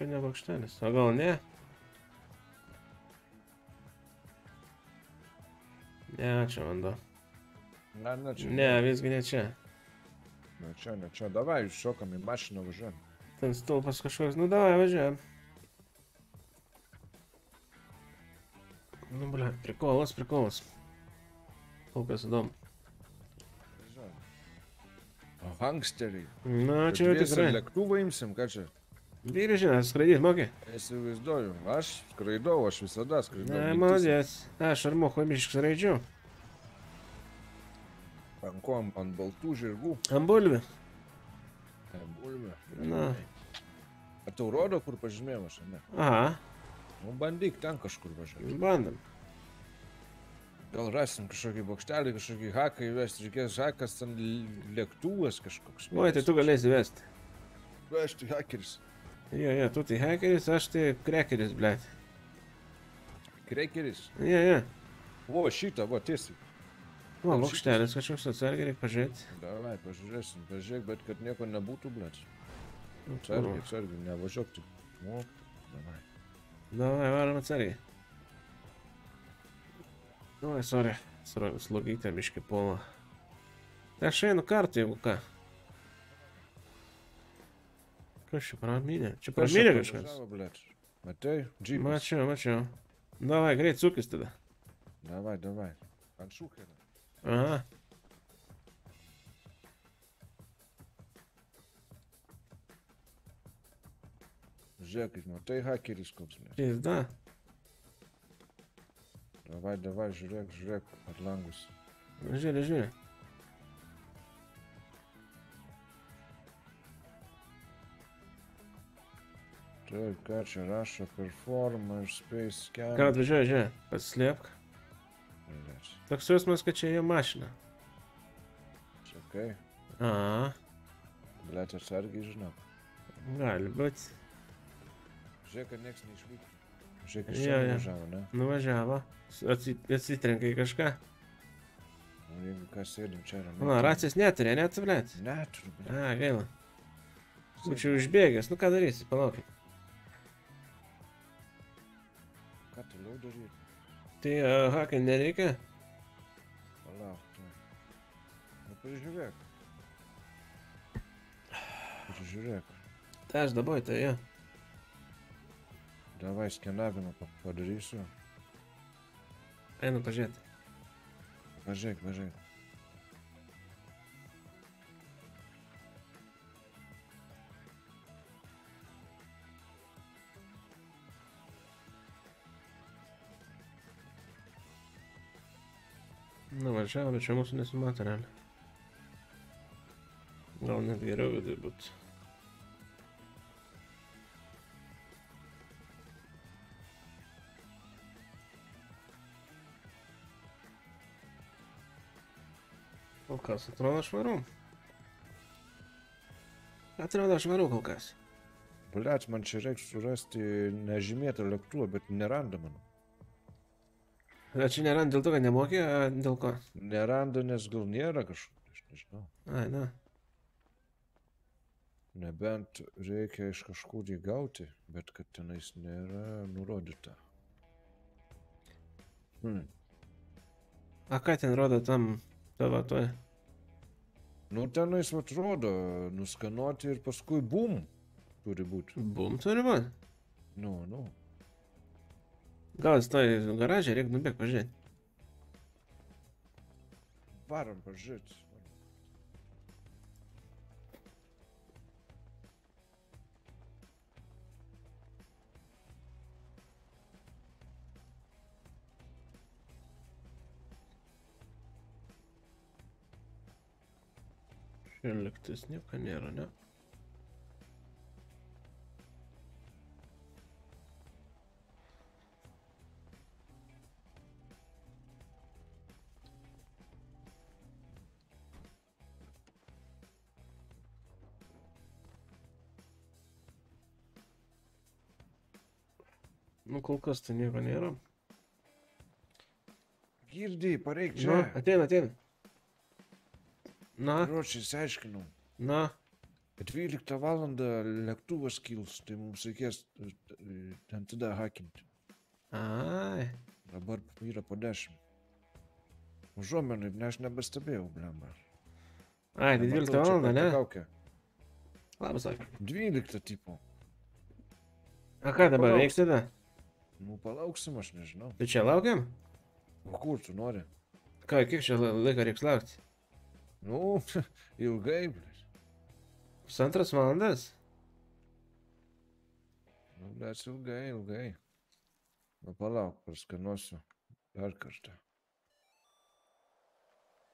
Kad ne bakštelis, o gal ne? Ne, čia vanduo. Ne, ne, čia. Ne, visgi ne čia. Ne, čia, ne, čia. Davai, šokam į mašiną važiuojam. Ten stulpas kažkoks, nu davai, važiuojam. Nu, ble, prikolas, prikolas. Kol kas įdomu. Hangsteriai. Na, čia jau tikrai. Lėktuvą imsim, ką čia? Vyrižina, skraidyt mokė? Įsivaizduoju, aš skraidau, aš visada skraidau. Ne, malodės, aš ar moku mišk skraidžiu. Rankom ant baltų žirgų. Ant bulvių. Ant bulvių. Na. Ar tau rodo, kur pažymėjau aš, ne? Aha. Nu, bandyk ten kažkur važiuoti. Bandam. Gal rasim kažkokį bokštelį, kažkokį haką įvesti, reikės hakas, ten lėktuvas kažkoks. Oi, tai tu galėsi vesti. Aš tai hakeris. Jo, jo, tu tai hackeris, aš tai krekeris, blėt. Krekeris. Jo, jo. O, šitą, va, tiesiai. O, bokštelis kažkoks atsargiai, reikia pažiūrėti. Davai, pažiūrėsim, pažiūrėk, bet kad nieko nebūtų, blėt. Atsargiai, atsargiai, nevažiuok tik. O, davai. Davai, varom atsargiai. Oi, sorry. Slogytė biški puola. Aš einu kartu, jeigu ką. Kas čia praminė? Čia Kas čia praminė kažkas. parvažiavo, blet? Matai, džipas. Mačiau, mačiau. Davai, greit sukis tada. Davai, davai. Ant šūkelio. Aha. Žiūrėkit, matai hakeris koks, blet. Pizda. Davai, davai, žiūrėk, žiūrėk, at Taip, ką čia rašo, performer, space scan. Ką atvažiuoja, žiūrė, pasislėpk. Blet, Toks jausmas, kad čia jo mašina. Sakai, Aha, blet, atsargiai, žinok. gali būti. Žiūrėk, kad nieks neišvyktų. Žiūrėk, iš čia jo. nuvažiavo, ne? Nuvažiavo. Atsi- Atsitrenka į kažką. O jeigu kas sėdim čia yra. Na, racijos neturi, net, blėt. Neturiu, blet. A, gaila. Būčiau užbėgęs, nu ką darysi, palaukit. Toliau daryti? Tai uh, hakai nereikia? Palauk, tu. Nu, pažiūrėk. Pažiūrėk. Tai aš dabar, tai jo. Davai skenavimą pa- padarysiu. Einu pažiūrėti. Važiuok, važiuok. Nuvažiavo, bet čia mūsų nesimato, realiai. Gal net geriau vidui būtų. Kol kas atrodo švaru. Atrodo švaru kol kas. Blet, man čia reiks surasti nežymėtą lėktuvą, bet neranda mano. Bet čia nėra dėl to, kad nemokė, dėl ko? Neranda, nes gal nėra kažkur, aš nežinau. Ai, na. Nebent reikia iš kažkur jį gauti, bet kad tenais nėra nurodyta. Hmm. A ką ten rodo tam tavo toj? Nu, tenais vat rodo, nuskanuoti ir paskui bum turi būti. Bum turi būti? Nu, nu. Gal jis toj garaže, reikia nubėgti pažiūrėti. Varom pažiūrėti. Šešioliktas nieko nėra, ne? Nu, kol kas tai nieko nėra. Girdį, pareik čia. Na, ateina, ateina. Na, Ruočiai, išsiaiškinau. na, 12 val. lėktuvas kils, tai mums reikės e, ten tada hakinti. ai. Dabar yra po 10. Užuomenai, ne aš nebestebėjau, blemba. Ai, tai 12 valandą, ne? Kaukia. Labas, sakė. 12 tipo. A ką dabar veiks tada? Nu, palauksim, aš nežinau. Tai čia laukiam? O kur tu nori? Ką, kiek čia la- laiko reiks laukti? Nu, ilgai, blė. Pusantras valandas? Nu, blė, ilgai, ilgai. Nu, palauk, paskanuosiu dar kartą.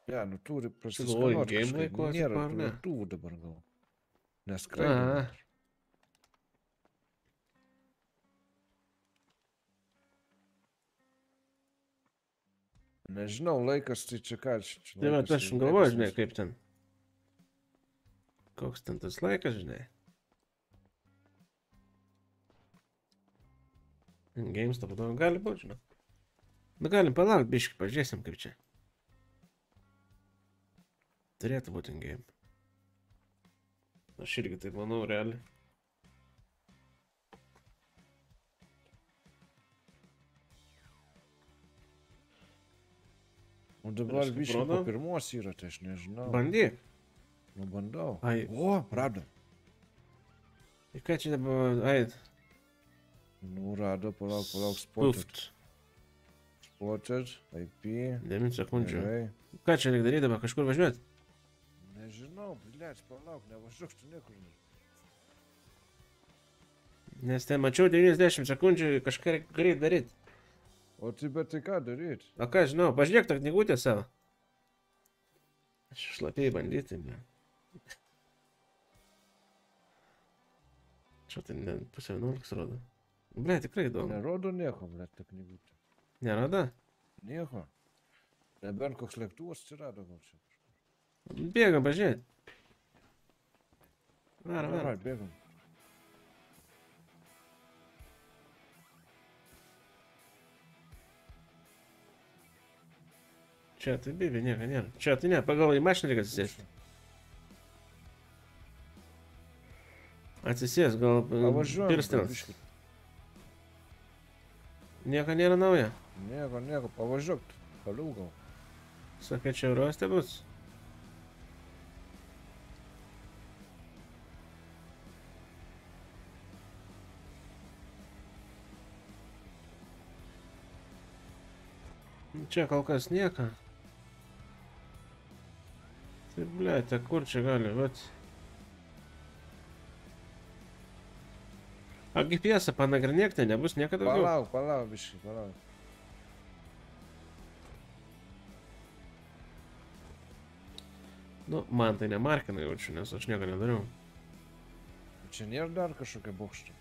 Ja, nu turi prasiskanuoti game kažkaip. Nėra tų ne? dabar gal. A. Nežinau, laikas tai čia ką čia Tai va, aš galvoju, žinai, kaip ten. Koks ten tas laikas, žinai. Games to padau, gali būti, žinai. Nu, galim palaukti, biškai, pažiūrėsim, kaip čia. Turėtų būti in game. Aš irgi taip manau, realiai. O dabar biškai po pirmos yra, tai aš nežinau. Bandyk. Nu bandau. Ai. O, rado. Į ką čia dabar ait? Nu, rado, palauk, palauk, spotted. Spotted, IP. 9 sekundžių. Gerai. Ką čia reikia daryti dabar, kažkur važiuoti? Nežinau, blėt, palauk, nevažiuok tu niekur. Nes ten mačiau 90 sekundžių kažką reikia greit daryti. O tai bet tai ką daryti? O ką žinau, pažiūrėk tą knygutę savo. Aš šlapiai bandyti, ne. Čia tai ne pusė 11 rodo. Ble, tikrai įdomu. Nerodo nieko, blėt, ta knygutė. Nerodo? Nieko. Nebent koks lėktuvas atsirado gal čia. Bėgam, pažiūrėk. Var, Gerai, var. bėgam. Čia tai bėbė, nieko nėra. Čia tai ne, pagal į mašiną reikia atsisėsti. Atsisės, gal Pavažiuojam, pirstins. biškį. Nieko nėra naujo. Nieko, nieko, pavažiuok. Toliau gal. Sakai, čia Euroste bus. Čia kol kas nieko. Tai blėte, kur čia gali būt? A GPS panagrinėk, tai nebus nieko daugiau. Palauk, palauk, biškai, palauk. Nu, man tai nemarkina jaučiu, nes aš nieko nedariau. Čia nėra dar kažkokia bokšta.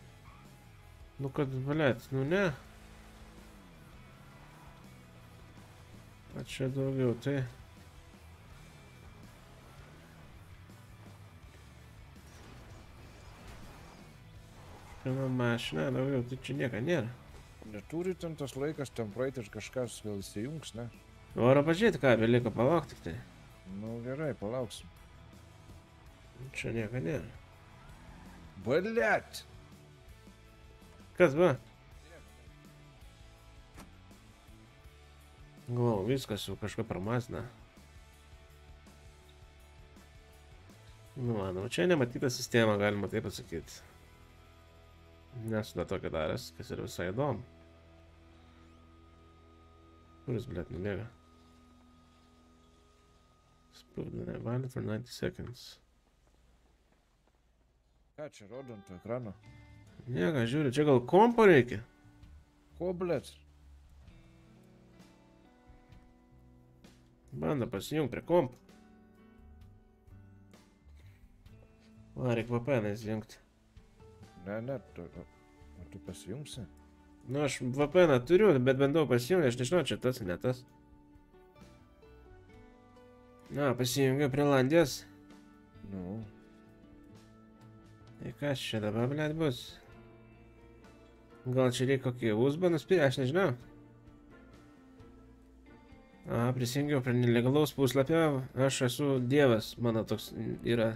Nu, kad, blėt, nu ne. A čia daugiau, tai. Viena mašina, daugiau, tai čia nieko nėra. Neturi ten tas laikas ten praeiti ir kažkas gal įsijungs, ne? Oro pažiūrėti, ką beliko palaukti tik tai. Nu gerai, palauksim. Čia nieko nėra. Blėt! Kas buvo? Galvoju, viskas jau kažką pramasina. Nu, manau, čia nematyta sistema, galima taip pasakyti. Nesu dar tokio daręs, kas yra visai įdomu. Kuris, blėt, nubėga? Spaudinė, valid for 90 seconds. Ką čia rodo ant ekrano? Nieko, žiūriu, čia gal kompo reikia? Ko, blėt? Bando pasijungt prie kompo. Va, reikia VPN įsijungti. Ne, ne, tu, o tu pasijungsi? Nu, aš VPN turiu, bet bandau pasijungti, aš nežinau, čia tas, ne tas. Na, pasijungiu prie Landės. Nu. Tai kas čia dabar, blėt, bus? Gal čia reikia kokį USB nuspėti, aš nežinau. A, prisijungiau prie nelegalaus puslapio, aš esu dievas, mano toks yra.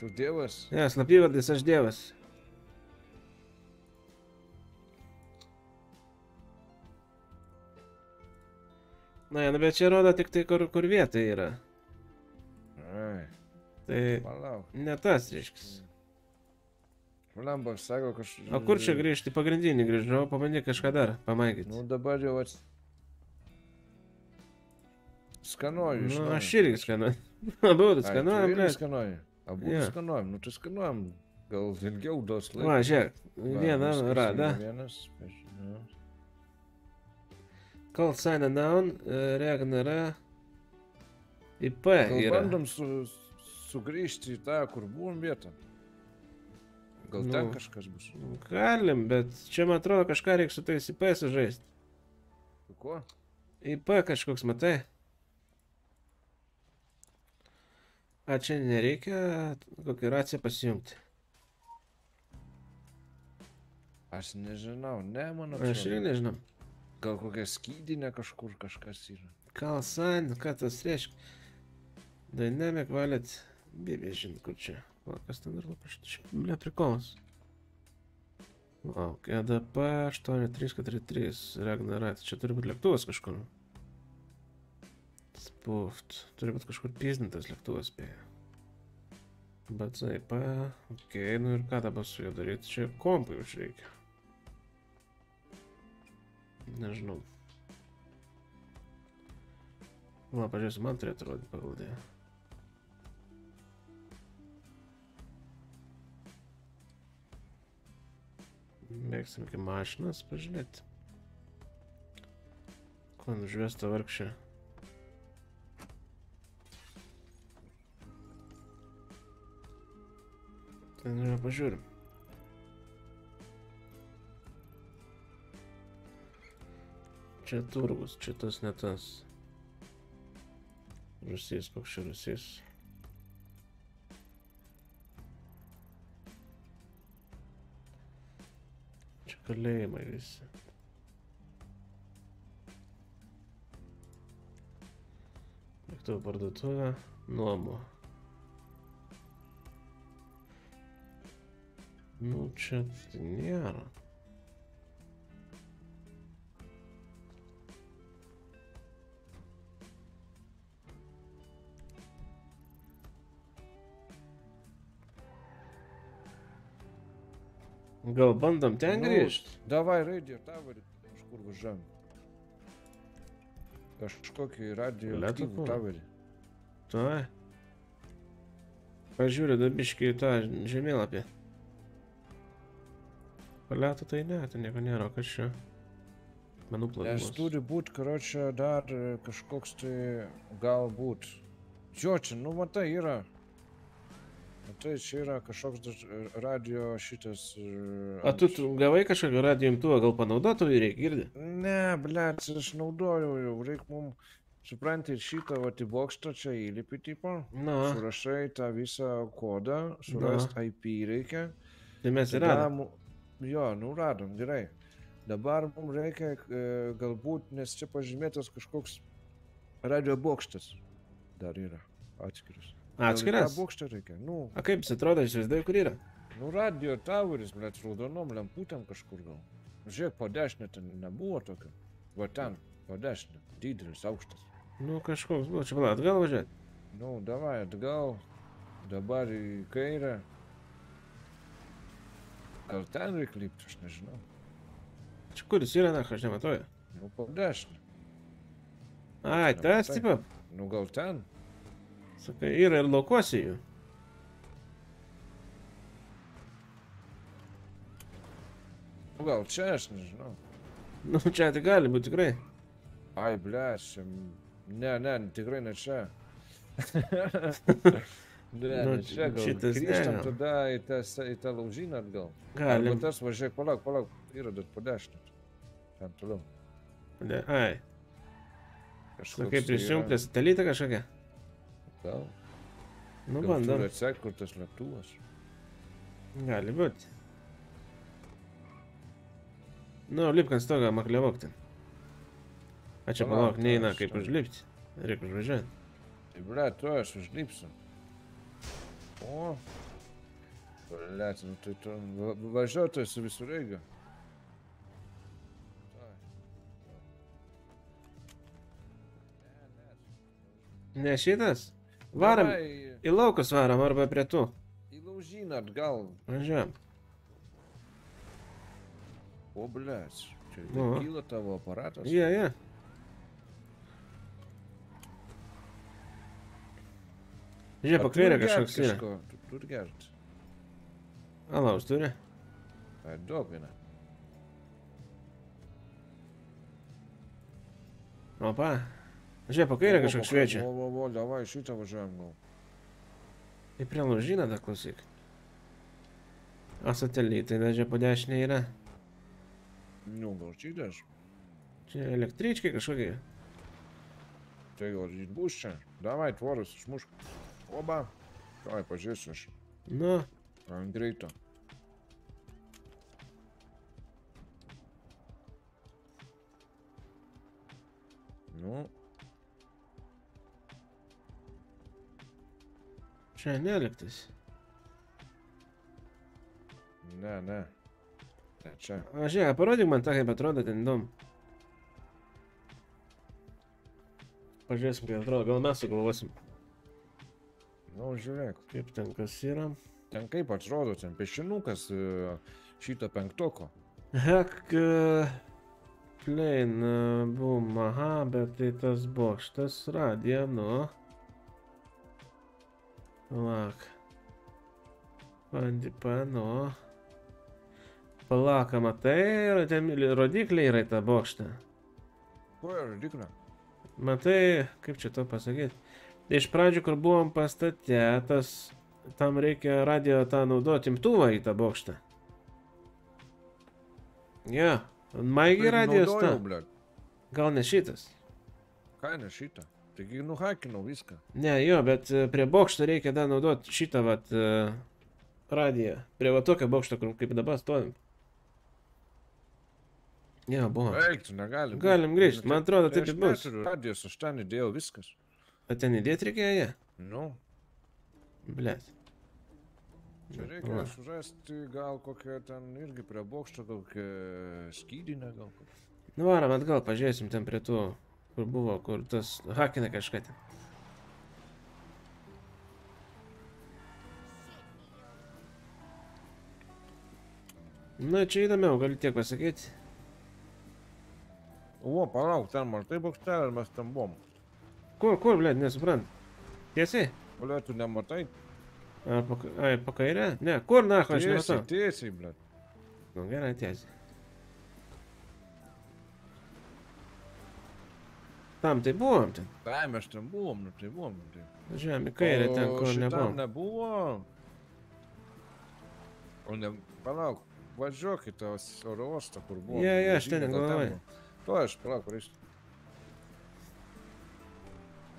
Tu dievas? Ne, slapyvardis aš dievas. Na, nu bet čia rodo tik tai, kur, kur vieta yra. Ai. Tai Palauk. ne tas, reiškia. Lemba, sako kažkas. O kur čia grįžti? Pagrindinį grįžau, pabandyk kažką dar, pamaikyti. Nu dabar jau ats... Skanuoju iš Nu, aš irgi skanuoju. Abu irgi blėt. skanuoji. Abu Jo. skanuojam, nu tai skanuojam. Gal ilgiau duos laiko. Va, žiūrėk, vieną rada. yra Vienas, nežinau. Call sign unknown, uh, Regnara. IP Gal yra. bandom su, sugrįžti į tą, kur buvom vietą. Gal ten Nu. kažkas bus. Galim, bet čia man atrodo kažką reikia su tais IP sužaisti. Su kuo? IP kažkoks, matai? A čia nereikia kokį raciją pasijungti. Aš nežinau, ne, man Aš irgi nežinau. Gal kokia skydinė kažkur kažkas yra. Call sign, ką tas reiškia? Dynamic wallet. Bėbė, žin, kur čia. O, kas ten dar labai štai. Ble, prikolas. O, KDP 8343. Ragnarat. Čia turi būti lėktuvas kažkur. Puft. Turi būti kažkur pizdintas lėktuvas spėja. BCP. Ok, nu ir ką dabar su juo daryti? Čia kompui už reikia. Nežinau. Va, pažiūrėsiu, man turėtų rodyti pagal idėją. Mėgstam iki mašinas pažiūrėti. Ko nužvesta vargšė? Ten yra pažiūrim. Čia turgus, čia tas ne tas. Rusijas, koks čia Rusijas. Čia kalėjimai visi. Lėktuvo parduotuvė, nuomo. Nu, čia nėra. Gal bandom ten Nu, grįžt? Davai, raidė, tavo kažkur važiuojam. Kažkokį radio aktyvų tavarį. Tai. Pažiūrė dabiškai tą žemėlapį. Palėtų tai ne, ten nieko nėra, kas čia. Menų Nes plavimas. turi būti, karočią, dar kažkoks tai galbūt. Jo, čia, nu matai, yra. Matai, čia yra kažkoks radio šitas. e, A tu, tu gavai kažkokį radijo imtuvą, gal panaudotų jį reikia, girdi? Ne, blėt, aš naudoju jau, reikia mum, supranti, šitą va į bokštą čia įlipi, tipo. Na. Surašai tą visą kodą, surast IP reikia. Tai mes ir radom. Jo, nu radom, gerai. Dabar mums reikia e, galbūt, nes čia pažymėtas kažkoks radio bokštas. Dar yra atskiras. Atskiras? tą bokštą reikia. Nu, A kaip jis atrodo, aš įsivaizduoju, kur yra? nu radio tavoris, blėt, raudonom lemputėm kažkur gal. Žiūrėk, po dešinę ten nebuvo tokio. Va ten, po dešinę. Didelis, aukštas. Nu kažkoks, buvo, čia pala, atgal važiuoti. Nu, davai, atgal. Dabar į kairę. Gal ten reikia lipti, aš nežinau. Čia kur jis yra, na, aš nematau. Nu, po dešinę. Ai, tas, tipo. Nu, gal ten. Sakai, yra ir laukuose jų. Nu, gal čia, aš nežinau. Nu, čia tai gali būti tikrai. Ai, ble, čia. Ne, ne, tikrai ne čia. ne, Nu, ne čia, gal. šitas ne, Grįžtam gal. tada į, tas, į tą laužyną atgal. Galim. Arba tas važiuoja, palauk, palauk, yra dar po dešinę. Ten toliau. Ne, ai. Kažkoks Sakai, tai prisijungt yra- prie satelitą kažkokią. Gal. Nu, Gal bandom. turi atsekti, kur tas lėktuvas. Gali būti. Nu, lipk ant stogą, makliavok ten. A čia Palauk, neina kaip užlipti. Reikia užvažiuoti. Tai, ble, tu aš užlipsiu. O. Ble, nu tai tu va- važiuotojas su visų reiga. Ne šitas? Varam. Davai. Į laukus varam arba prie tų. Į laužyną atgal. Važiuojam. O, ble, čia taip kyla tavo aparatas. Jie, jie. Žiūrėk, A, pakvėrė turi gert kažkoks yra. kažko, tu Turi gerti. Alaus turi. Ai, duok vieną. Opa. Žiūrėk, pakairė kažkoks šviečia. O, o, o, davai, šitą važiuojam gal. Tai prie laužyną dar klausyk. O satelitai čia po dešinė yra. Nu, gal šitas. Čia električkai kažkokie. Tai gal bus čia. Davai, tvoras, išmušk. Oba. Davai, pažiūrėsiu aš. Nu. Ant greito. Nu, Čia neliktas. ne, ne. Ne čia. O žiūrėk, parodyk man tą, kaip atrodo ten įdomu. Pažiūrėsim, kaip atrodo, gal mes sugalvosim. Nu, žiūrėk. Kaip ten kas yra. Ten kaip atrodo, ten pešinukas e, šito penktoko. Hek, plain, e, boom, aha, bet tai tas bokštas radija, nu. Bandipa, nu. Palauk, matai, rodikliai yra į tą bokštą. Ko yra rodiklė? Matai, kaip čia to pasakyti. Tai iš pradžių, kur buvom pastate, tas, tam reikia radio tą naudoti imtuvą į tą bokštą. Jo, maigi radijos tą. Naudojau, blet. Gal ne šitas? Ką ne šitą? Taigi nuhakinau viską. Ne, jo, bet e, prie bokšto reikia dar naudoti šitą vat uh, radiją. Prie va tokio bokšto, kur kaip dabar stovim. Jo, buvo. Eik, tu negali. būt. Galim grįžt, man atrodo, Tai taip aš ir bus. Radijos aš ten įdėjau viskas. O ten įdėti reikėjo ją? Nu, Blet. čia reikia surasti gal kokią ten irgi prie bokšto kokią skydinę gal kokią. Nu varom atgal, pažiūrėsim ten prie tų, Kur buvo, kur tas hakina kažką ten. Na, čia įdomiau, gali tiek pasakyti. O, palauk, ten matai bokštelį, ar mes ten buvom. Kur, kur, blėt, nesuprant. Tiesiai? Blėt, tu nematai? A, pakairę? Ne, kur, na, aš nematau. Tiesiai, tiesiai, blėt. Nu, gerai, tiesiai. Tam tai buvom ten. Tai mes ten buvom, nu tai buvom. nu Tai. Važiuojam į kairę ten, O kur šitam nebuvom. nebuvo. O ne, palauk, važiuok į tą oro uostą, kur buvo. Jo, jo, aš ten Žydė, gal galvoju. buvo. To aš, palauk, kuris.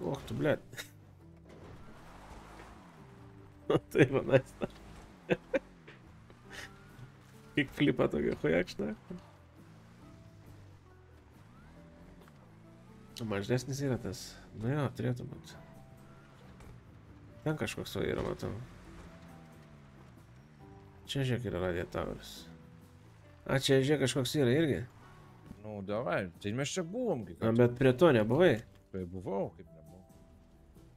Och tu, blėt. tai manęs. Kiek flipa tokio hujakšna. Mažesnis yra tas. Nu jo, turėtų būti. Ten kažkoks va yra, matau. Čia žiūrėk yra radiatauris. A, čia žiūrėk kažkoks yra irgi. Nu, davai, tai mes čia buvom, A, bet prie to nebuvai. Tai buvau, kaip nebuvau.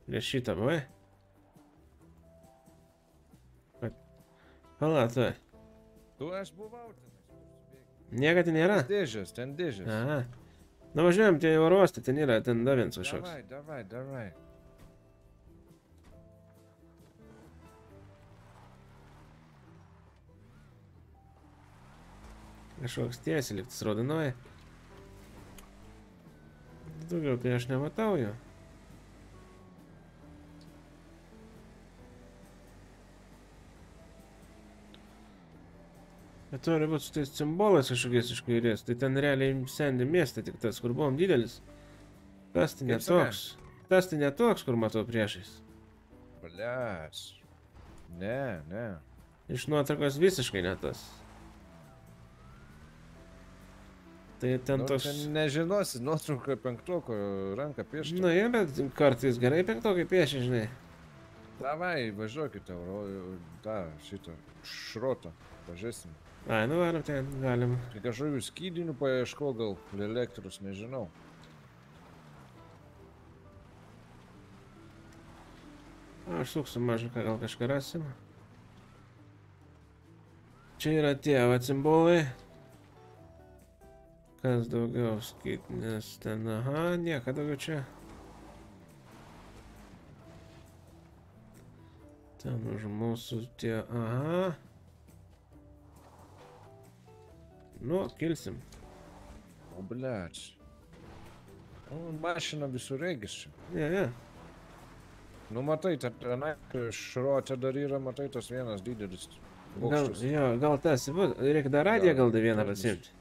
Prieš šitą buvai? Pala, tu. Tu aš buvau ten. Niekada nėra? Dėžės, ten dėžės. Aha. Na važiuojam, tie oro uostai, ten yra, ten dar vienas kažkoks. Davai, davai, davai. Kažkoks tiesiai liktis raudonuoja. Daugiau tai aš Bet turi būti su tais simbolais kažkokiais iš kairės. Tai ten realiai sendi miestą tik tas, kur buvom didelis. Tas tai netoks. Tas tai netoks, kur matau priešais. Blias. Ne, ne. Iš nuotraukos visiškai ne tas. Tai ten nu, toks... Ten nežinosi, nuotrauka penktoko ranką piešti. Na, jie, bet kartais gerai penktokai piešia, žinai. Davai, važiuokite, tą šitą šrotą. Pažiūrėsim. Ai, nu varom ten, galim. Tai kažkokių skydinių paieško gal, elektros, nežinau. Aš suksiu mažą, gal kažką rasim. Čia yra tie va simbolai. Kas daugiau skait, nes ten, aha, nieko daugiau čia. Ten už mūsų tie, aha. Nu, kilsim. O, blėč. O, mašina visur regis čia. Ne, ne. Nu, matai, ten tenai šrotė dar yra, matai, tas vienas didelis. Gal, jo, gal tas, reikia dar radiją gal dar vieną pasimti.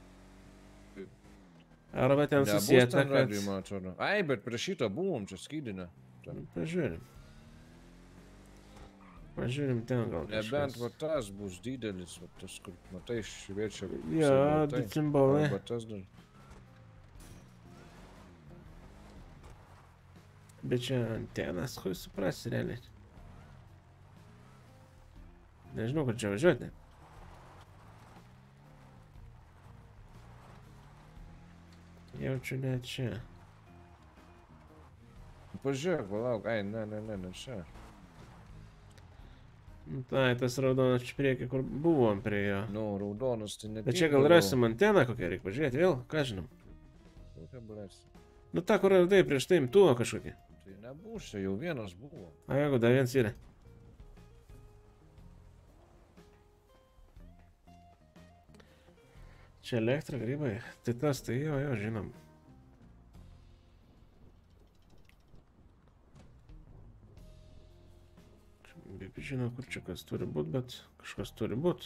Arba ten susijęta, kad... Ai, bet prie šito buvom čia skydinę. Ten. Pažiūrim. Ten gal. Nebent kažkas. va tas bus didelis, va tas, kur, matai, šviečia. Matai. du simbolai. Arba tas dar. Bet čia antenas, kui suprasi realiai. Nežinau, kur čia važiuoti. Jaučiu net čia. pažiūrėk, palauk, ai, ne, ne, ne, ne čia. Tai, tas raudonas čia priekį, kur buvom prie jo. Nu, raudonas tai ne. Bet čia gal rasim anteną kokią, reikia pažiūrėti vėl, ką žinom. Kokia blės. Nu, ta, kur radai prieš tai imtuvo kažkokį. Tai nebus, čia jau vienas buvo. A, jeigu dar vienas yra. Čia elektra grybai. Tai tas, tai jo, jo, žinom. Kaip žino, kur čia kas turi būt, bet kažkas turi būt.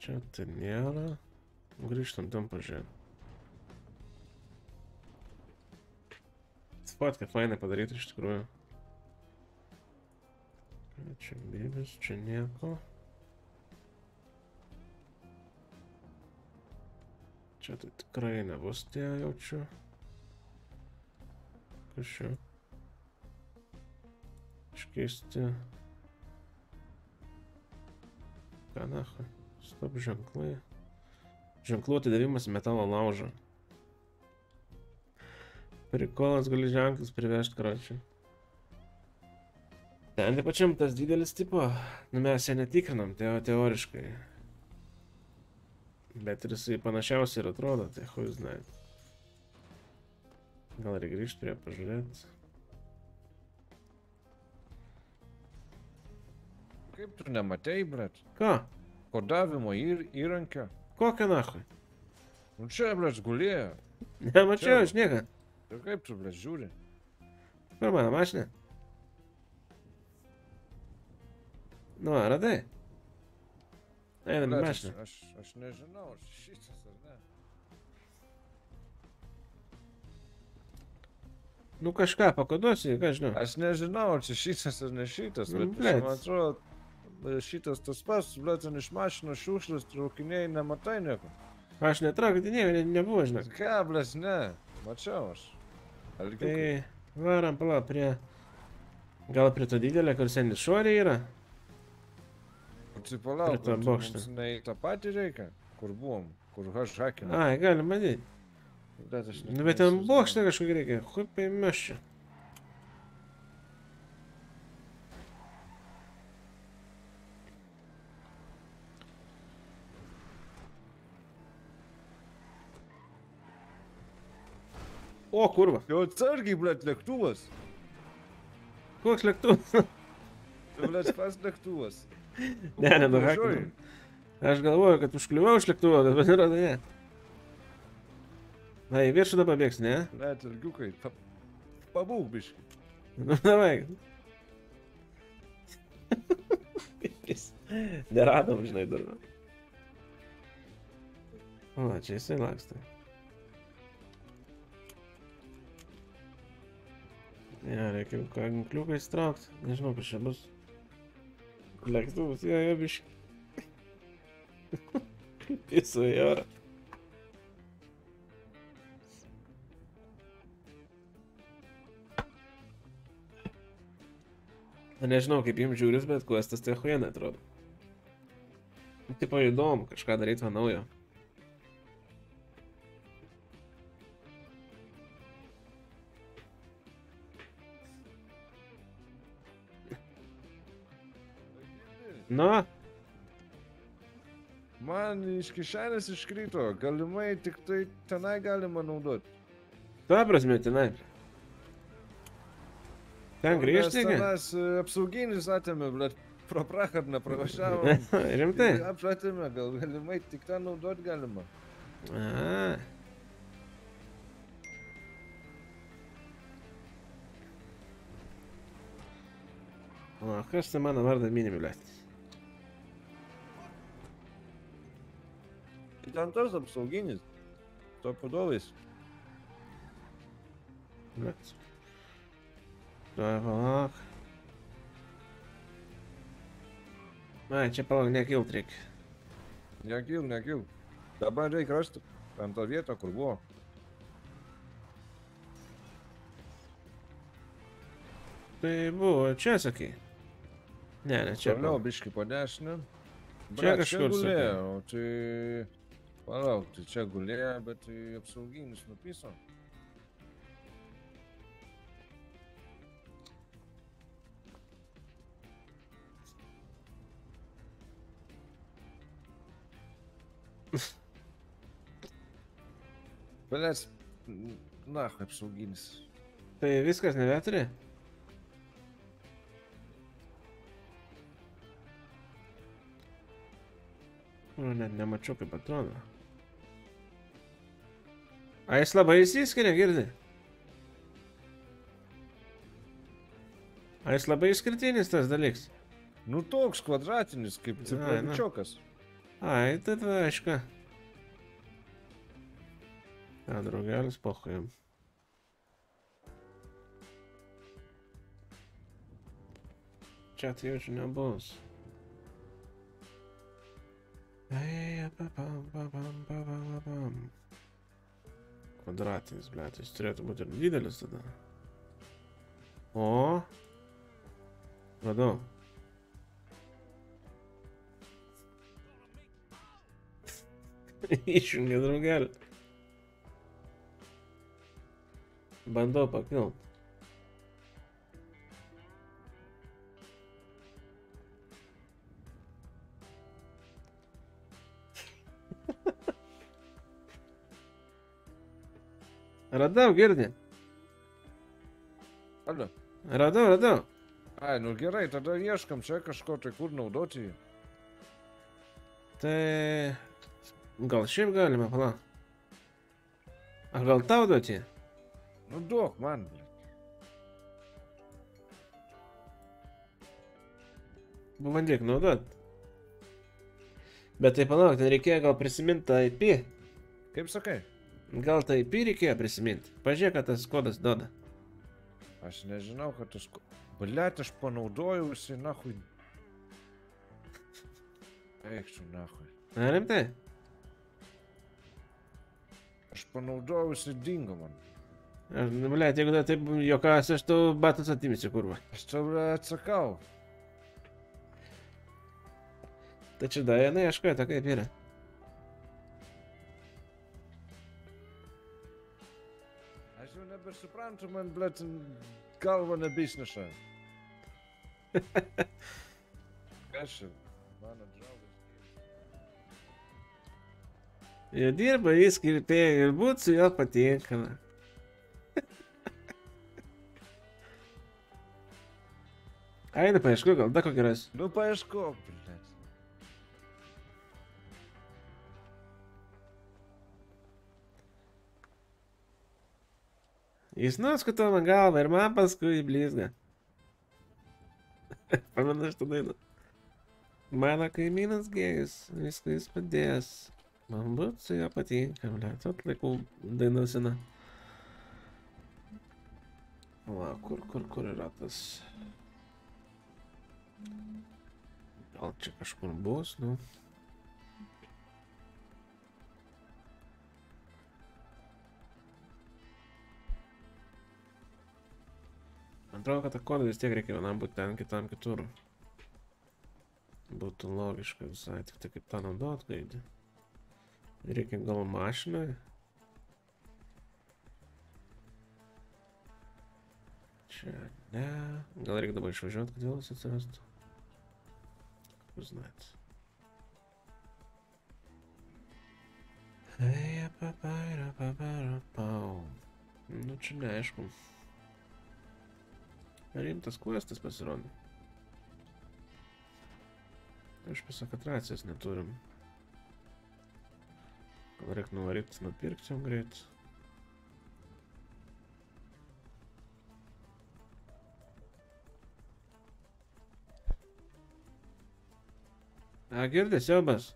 Čia tai nėra. Grįžtam tam pažiūrėti. Spotkę fainai padaryti iš tikrųjų. Ką Čia bėbis, čia nieko. Kas čia? Iškeisti. Ką nacha? Stop ženklai. Ženklų atidavimas metalo laužą. Prikolas gali ženklus privežti karočiui. Ten tai pačiam tas didelis tipo, nu mes ją netikrinam, teo, teoriškai. Bet ir jisai panašiausiai ir atrodo, tai hui žinai. Gal reikia grįžti prie pažiūrėti. Kaip tu nematei, bret? Ką? Kodavimo įr įrankio. Kokią nahui? Nu čia, bret, gulėjo. Nemačiau aš nieką. Ir kaip tu, bret, žiūri? Kur mano mašina? Nu, radai? Einam į mašiną. aš, aš nežinau, šitas ar ne. Nu kažką pakoduosi, ką žinau. Aš nežinau, ar čia šitas ar ne šitas, bet blet. man atrodo, e, šitas tas pats, blet, ten iš mašinos šiukšlės traukiniai nematai nieko. Aš netraukdinėjau, ne, nebuvo, žinok. Ką, blet, ne, mačiau aš. Algiukai. Tai varam pala prie... Gal prie to didelio, kur senis šuoliai yra? Tai palauk, Prie to bokšto. ne į tą patį reikia, kur buvom, kur aš hakinau. Ai, galim matyti. Bet aš Nu, bet ten bokštą kažkokį reikia. Hui paimės čia. O, kurva. Jau atsargiai, blet, lėktuvas. Koks lėktuvas? Blet, pas lėktuvas. Ne, ne, nuhakinau. Aš galvoju, kad užkliuvau iš lėktuvo, bet pasirodo ne. Na, į viršų dabar bėgs, ne? Net ilgiukai, pa, pabūk biškai. Nu, davai. Neradom, žinai, dar. O, čia jisai laksta. Ne, reikia ką ginkliuką įstraukti. Nežinau, kas čia bus. Lėktuvas, jo, jo, biškai. Pisu į orą. Na, Nežinau, kaip jums žiūris, bet questas tai huiena atrodo. Tipo įdomu, kažką daryti va naujo. Na, Man iš kišenės iškrito, galimai tik tai tenai galima naudoti. ta prasme, tenai. Ten grįžti? Mes e, apsauginis atėmė, blet, pro prahar nepravažiavo. Rimtai? Apratėme, gal galimai tik ten naudoti galima. A. O, kas tai mano vardą mini, blėt? Tai ten tas apsauginis. To padovais. Blėt. Tuoj, palauk. Ai, čia palauk, nekilt reikia. Nekil, nekil. Dabar reikia rasti ten tą vietą, kur buvo. Tai buvo, čia sakai. Ne, ne, čia. Toliau biški po dešinę. Čia kažkur gulėjo, tai... Palauk, tai čia gulėjo, bet tai apsauginis nupiso. Blės, na, apsauginis. Tai viskas nebeturi? Nu, net nemačiau kaip atrodo. A jis labai įsiskiria, girdi? A jis labai išskirtinis tas dalykas. Nu toks kvadratinis, kaip cipravičiokas. Ai, tada aišku. A, draugelis pohojam. Čia tai jaučiu nebus. Kvadratinis, blėt, jis turėtų būti ir didelis tada. O. Radau. Išjungė draugelį. Radau, girdi. Alio. Radau, radau. Ai, nu gerai, tada ieškam čia kažko tai kur naudoti jį. Tai... Gal šiaip galime, pala. Ar gal tau duoti? Nu duok man, ble. Pabandyk naudot. Bet tai palauk, ten reikėjo gal prisiminti tą IP. Kaip sakai? Gal tą IP reikėjo prisiminti. Pažiūrėk, ką tas kodas duoda. Aš nežinau, kad tas... Blet, aš panaudojau jisai, nahui. Eikčiau, nahui. Na, rimtai? Aš panaudojau jisai dingo man. Nu, blėt, jeigu tu taip juokasi, aš tau batus atimsiu, kurva. Aš tau ble, atsakau. Tai čia da, jinai ieškojo, kaip yra. Aš jau nebesuprantu, man, blet, galva nebeišneša. Kas čia? Mano draugas. Jie dirba, jis kirpėja ir būt su juo patinkama. Eina, paieškok, gal dar kokį ras. Nu, paieškok, blet. Jis nuskuto man galvą ir man paskui blizga. Pamenu šitą dainą. Mano kaimynas gėjus, viską jis padės. Man būt su juo patinka, ble, atlikau dainą seną. Va, kur, kur, kur yra tas? Gal čia kažkur bus, nu. Man atrodo, kad tą kodą vis tiek reikia vienam būti ten, kitam kitur. Būtų logiška visai, tik tai kaip tą naudot gaidį. Reikia gal mašinai. Čia ne. Gal reikia dabar išvažiuoti, kad vėl jis atsirastų. Kaip žinot. Hey, papaira, papaira, pau. Nu čia neaišku. Rimtas questas pasirodė. Aš pasak atracijas neturim. Gal A, girdė, siaubas.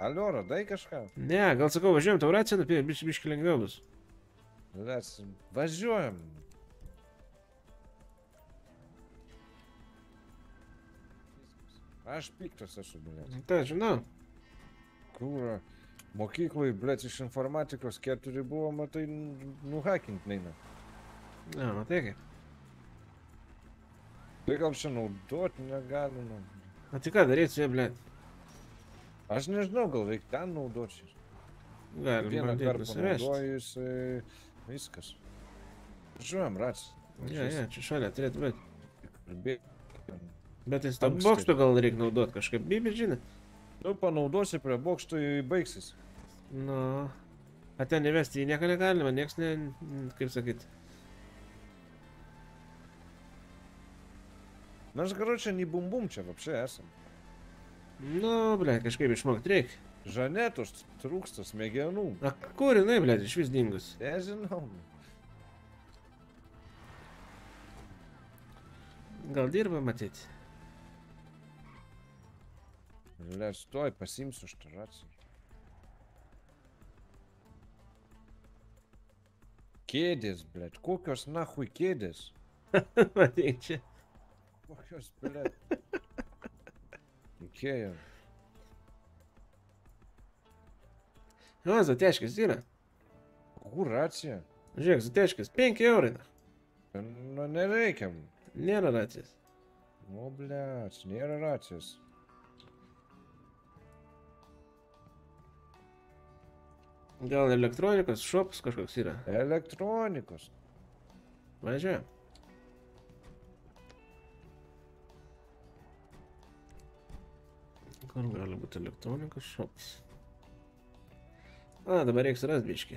Alio, radai kažką? Ne, gal sakau, važiuojam, tau raciją nupirkti, biški, biški lengviau bus. Mes važiuojam. Aš piktas esu, blėt. Tai, žinau. Kūra. Mokyklai, blėt, iš informatikos keturi buvo, matai, nuhakint neina. Na, matai kaip. Gal čia naudot negalima. A tai ką daryti su jie, blėt? Aš nežinau, gal reikia ten naudoti. Galim Vieną kartą panaudojus, viskas. Žiūrėjom, rats. Jo, jo, čia šalia turėtų būti. Bet jis Anksti. bokštą gal reikia naudot kažkaip, bibi žinai. Nu, panaudosi prie bokšto, baigsis. Nu. A ten įvesti į nieką negalima, nieks ne, kaip sakyt. Mes, karočią, nei bum bum čia apšė esam. Nu, ble, kažkaip išmokti reikia. Žanetos trūksta smegenų. A kur jinai, ble, iš vis dingus? Nežinau. Gal dirba matyti? Les, tuoj pasimsiu šitą raciją. Kėdės, blėt, kokios nahui kėdės? Matyk čia. Kokios, blėt. Ikėja. O, zateškis yra. Kur racija? Žiūrėk, zateškis, 5 eurai. Nu, nereikia. Nėra racijos. Nu, blėt, nėra racijos. Gal elektronikos šopas kažkoks yra. Elektronikos. Važiuojam. Kur gali būti elektronikos šopas? A, dabar reiks rast biškį.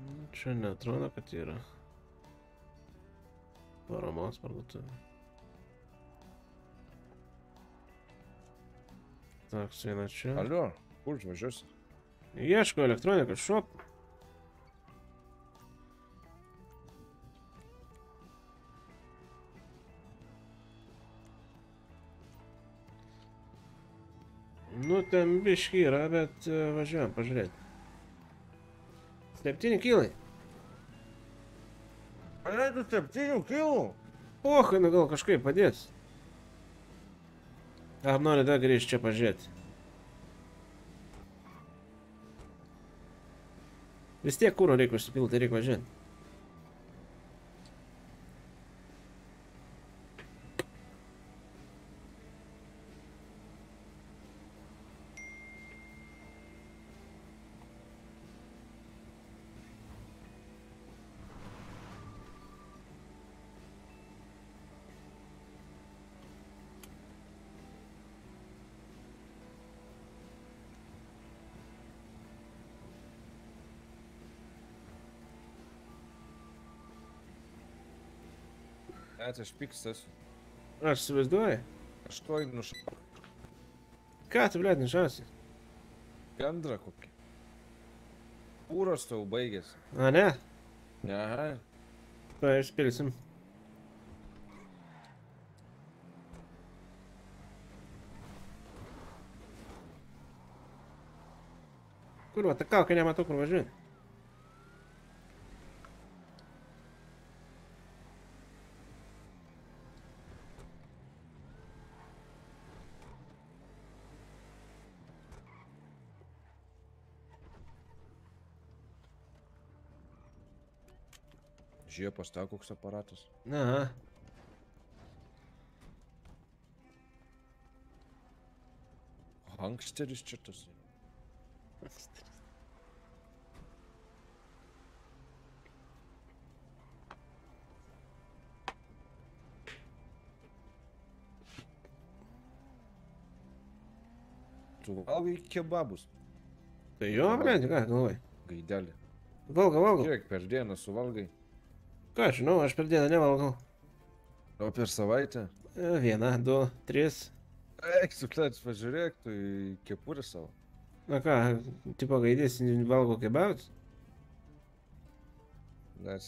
Nu, Čia neatrodo, kad yra paramos parduotuvė. Tak, eina čia. Alio, kur važiuosi? Ieško elektronikos šop. Nu, ten biški yra, bet e, važiuojam pažiūrėti. Septyni kilai. Paleidau septynių kilų. Pohai, nu gal kažkaip padės. Ar nori dar grįžti čia pažiūrėti? Vis tiek kūro reikia užsipilti, reikia važiuoti. Net aš pikstas. Aš įsivaizduoju. Aš tuoj nuš... Ką tu, blėt, nešasi? Gandrą kokį. Kūros tau baigėsi. A, ne? Aha. Tai išpilsim. Kurva, ta kaukia nematau, kur važiuoji. Žiūrėjau pas tau koks aparatas. Aha. Anksteris čia tas. Tu valgai kebabus. Tai jo, blėt, ką galvoji? Gaidelį. Valgau, valgau. Kiek per dieną suvalgai? Ką aš žinau, aš per dieną nevalgau. O per savaitę? E, Vieną, du, tris. Eik, su klėts, pažiūrėk, tu į kepurę savo. Na ką, tipo gaidys valgo kebabus? Nes...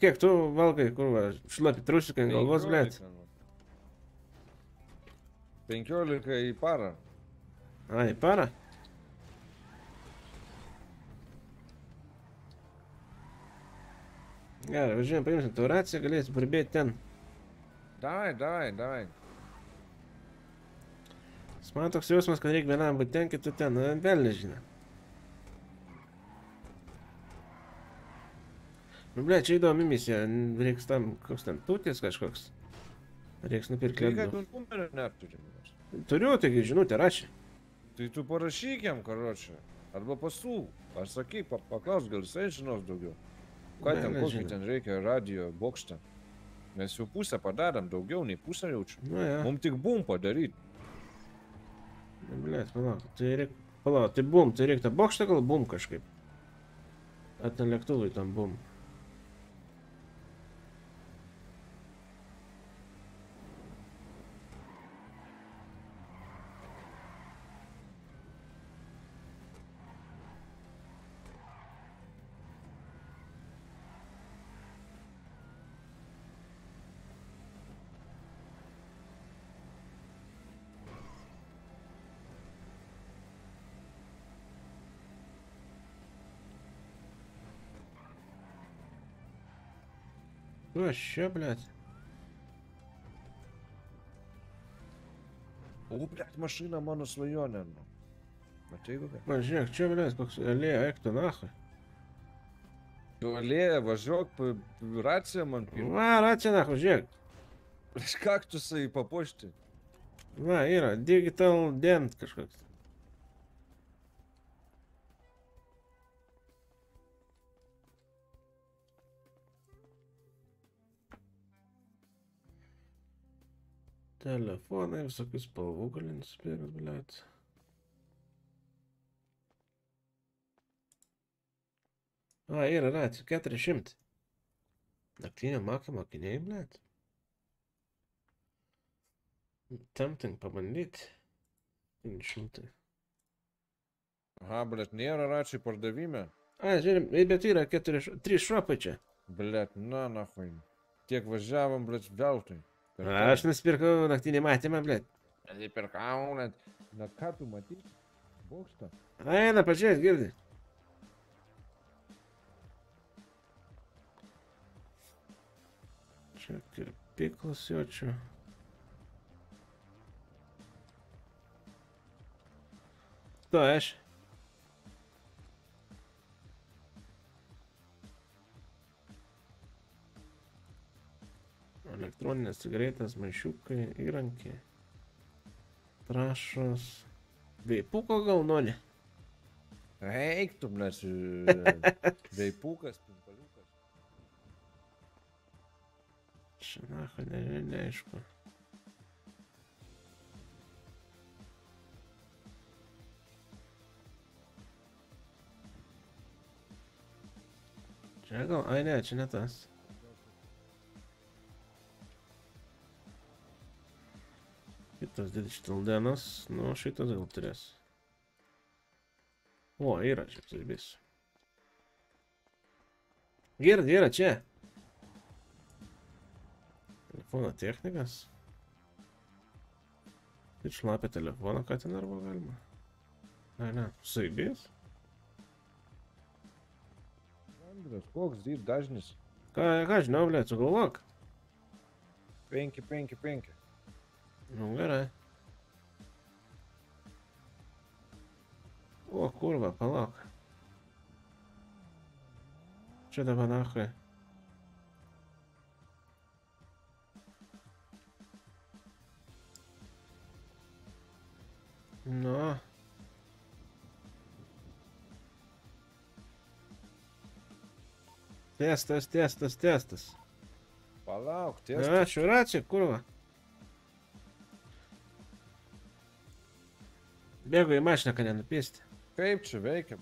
Kiek tu valgai, kur va, šlapi trusikai ant galvos, blėt? 15 į parą. A, į parą? Gerai, važiuojam, paimsim tavo raciją, galėsi parbėti ten. Davai, davai, davai. Man toks jausmas, kad reikia vienam būti ten, kitų ten, na, vėl nežinau. Nu, ble, čia įdomi misija, reiks tam, koks ten tūtis kažkoks. Reiks nupirkti ledų. tu numerio neturim. Turiu, taigi žinutę rašė. Tai tu parašyk jam, karočią. Arba pasų. Ar sakyk, pa, paklaus, gal jisai žinos daugiau. Ką ten, kokį ten reikia radio bokštą. Mes jau pusę padarėm, daugiau nei pusę jaučiu. Nu, jo. Mums tik bum padaryti. Blet, palauk, tai reikia, palauk, tai bum, tai reikia tą bokštą gal bum kažkaip. Ar ten lėktuvai tam bum. Kas čia, blet? O, blet, mašina mano svajonė. Nu. Matai, kokia? Man žiūrėk, čia, blet, koks alėja, eik tu nachai. Tu alėja, važiuok, pa- raciją man pirmą. Va, racija nachai, žiūrėk. Prieš kaktusai papuošti. Va, yra, digital dent kažkoks. telefonai, visokius spalvų gali nusipirkti, blėt. A, yra racijų, 400. Naktinio mokė mokiniai, blėt. Tempting pabandyti. 500. Aha, blėt, nėra racijų pardavime. A, žiūrim, bet yra 4, 3 šrapai čia. Blėt, na, nahuin. Tiek važiavom, blėt, veltui. Aš nusipirkau naktinį matymą, blet. Nusipirkau, net. Na, ką tu matai? Bokštą. Eina, pažiūrėk, girdi. Čia kirpiklas jaučiu. To aš. Elektroninės cigaretės, maišiukai, įrankiai, trašos. Veipuko gal nori? Eik tu, blet, veipukas, pimpaliukas. Šinacha, ne, ne, neaišku. Čia gal, ai ne, čia ne tas. Kitas digital dienas, nu šitas gal turės. O, yra čia apsirbės. Girdi, yra čia. Telefono technikas. Ir šlapia telefoną, ką ten arba galima. Ai ne, saibės. Andras, koks dyr dažnis? Ką, ką žinau, blė, sugalvok. 5, 5, 5. Nu gerai. O, kurva, palauk. Čia dabar nachai. Nu. Testas, testas, testas. Palauk, Ne, tiesa. Ačiū, racija, kurva. Bėgu į mašiną, kad nenupėsti. Kaip čia veikia?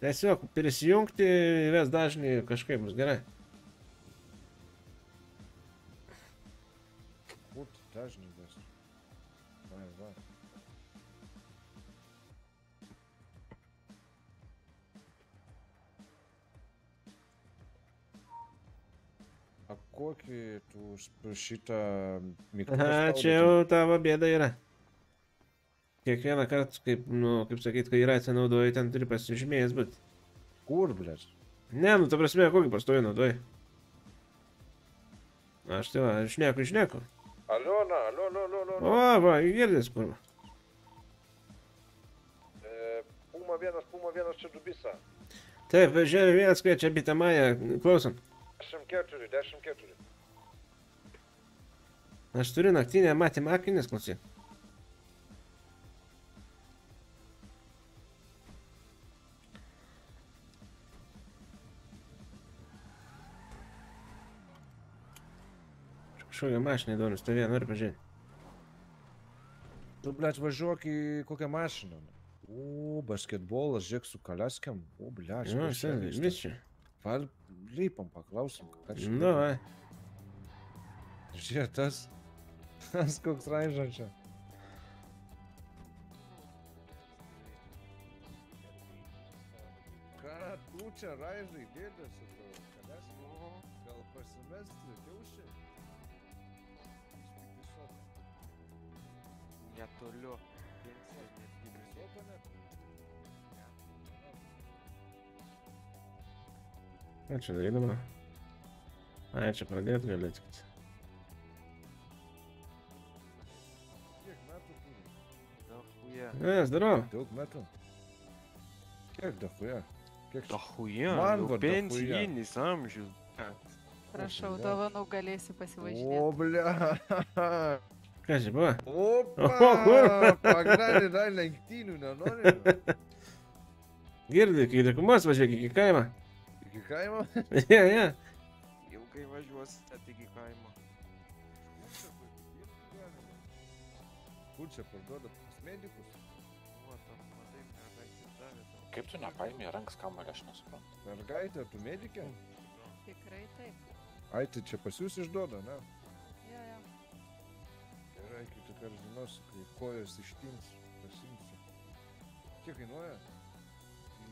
Tiesiog prisijungti, įves dažnį kažkaip bus gerai. Tu dažnį ves? Vai, va. A kokį tu šitą mygtuką Aha, čia jau tavo bėda yra kiekvieną kartą, kaip, nu, kaip sakyt, kai yra atsinaudoji, ten turi pasižymėjęs, bet... Kur, blės? Ne, nu, ta prasme, kokį pastovi naudoji? Aš tai va, išneku, išneku. Aliona, aliona, aliona, aliona. O, va, girdės, kur. E, puma vienas, puma vienas, čia dubisa. Taip, žiūrėjau, vienas kviečia bitamąją, klausom. 10-4, 10-4. Aš turiu naktinę matymą akinis, klausyk. Kažkokia mašina įdomi, stovėjo, noriu pažiūrėti. Tu, blėt, važiuok į kokią mašiną. O, basketbolas, žiūrėk su kaliaskiam. O, blėt, Jo, sėdi, vis čia. Val, lypam, paklausim. ką čia Nu, vai. Žiūrėk, tas. Tas koks raižas čia. Ką tu čia raižai, dėdė su tavo kaliaskiu? Gal pasimesti kiaušį? Netoliu. Visoką net? Ką čia daryti dabar? Ai, čia pradėti gali tik. Kiek metų turi? Dahuja. E, zdaro. Daug metų. Kiek dahuja? Kiek Dahuja, Man jau va dahuja. pensijinis amžius. blet. Prašau, bля. dovanų galėsi pasivažinėti. O, ble. Kas čia buvo? Opa! Pagrindinė dar lenktynių nenori. Girdi, kai liekumas važiuok iki kaimą. Iki kaimo? Ja, ja. Ilgai važiuosite tik į kaimą. Kur čia parduoda pas medikus? Kaip tu nepaėmė ranks kamuolio, aš nesuprantu. Mergaitė, tu medikė? Tikrai taip. Ai, tai čia pas jūs išduoda, ne? Kitą kartą žinosiu, kai kojas ištins, pasimsiu. Kiek kainuoja?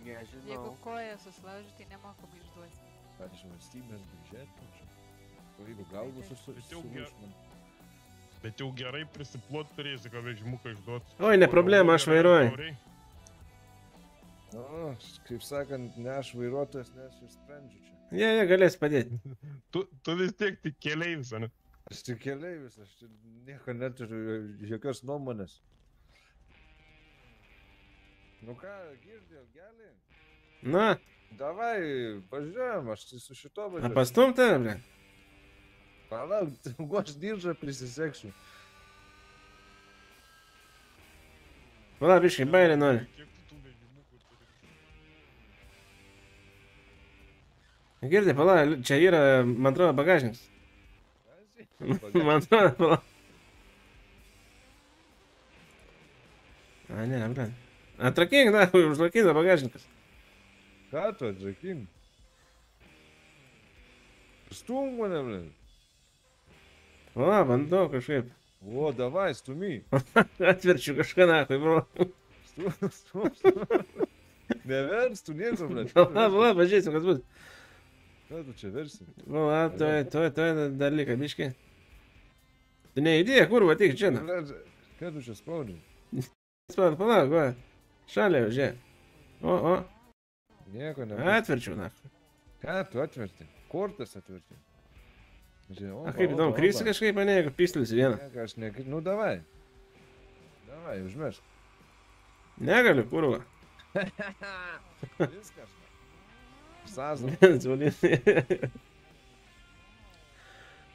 Jeigu koją susilauži, tai nemokamai išduosi. Ar iš valstybės biudžeto čia? O jeigu galvų Bet jau ge- susulūš man. Bet jau gerai prisiplot turėsi, kad vežimuką išduot. Oi, ne problema, aš vairuoju. O, kaip sakant, ne aš vairuotojas, ne aš išsprendžiu čia. Ja, ja, galės padėti. Tu, tu vis tiek tik keleivis, ne? Aš tik keleivis, aš nieko neturiu, jokios nuomonės. Nu ką, girdėjau, gali? Na, Davai, važiuojam, aš tai su šito važiuoju. pastum tave, ble. Palauk, tegu aš diržą prisiseksiu. Pala, biškai, bailį nori. Girdi, pala, čia yra, man atrodo, bagažnis. Man atrodo. A, ne, ble. Atrakink, na, užlakina bagažnikas. Ką tu atžakin? Stum mane, blin. Pala, bandau kažkaip. O, davai, stumi. Atverčiu kažką, na, tai bro. Stum, stum, stum. Nevers, tu nieko, blin. Pala, pala, pažiūrėsim, kas bus. Ką tu čia versi? Pala, tuoj, tuoj, tuoj, dar lieka biškai. Neįdėjai, kurva, tik čia, Ką tu čia spaudai? Pala, pala, va. Šalia, žiūrėk. O, o. Nieko ne. Atverčiau, na. Ką tu atverti? Kortas atverti. Žiūrėjau. A kaip įdomu, krysi kažkaip, ne, jeigu pistelis į vieną. Ne, aš ne, nu davai. Davai, užmešk. Negaliu, kurva. Viskas. Sazą. Zvolin.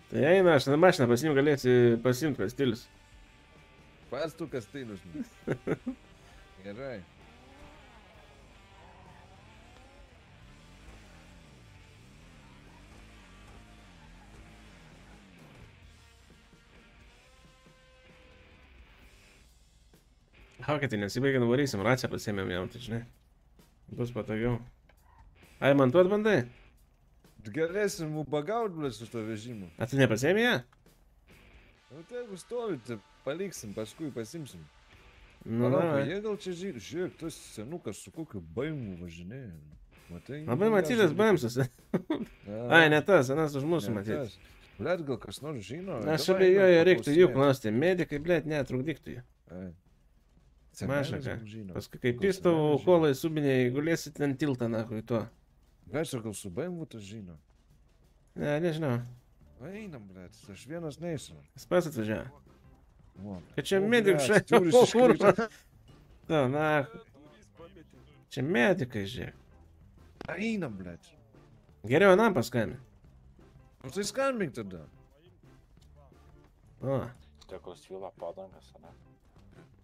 Tai eina, aš tą mašiną pasiimu, galėsi pasimti, kas stilius. Pats tu kas stilius. Gerai. Haukai, tai nesibaigė, nuvarysim, raciją pasiėmėm jau, tai žinai. Bus patogiau. Ai, montuot bandai? Galėsim ubagaut, blė, su to vežimu. A tu nepasiėmė ją? Nu tai jeigu stovite, paliksim, paskui pasimsim. Nu, Palauk, jie gal čia žiūri, žiūrėk, tas senukas su kokiu baimu važinėja. Matai? Labai matytas Bamsas. Ai, ne tas, anas už mūsų matytas. Blet, gal kas nors žino? Aš abejoju, reiktų jų klausti. Medikai, blėt, netrukdyktų jų. Maža ką. Paskui kai žino. kolai subiniai, gulėsit ten tiltą, na, kui tuo. Čia gal su baimu tas žino. Ne, nežinau. Einam, blet, aš vienas neįsiu. Jis pats atvažiavo. O, Kad čia o, blet, šalia. turis iškrypęs. Na, na. Čia medikai, žiūrėk. Einam, blėt. Geriau anam paskambin. Nu tai skambink tada. O, Teko svyla padangas, ne?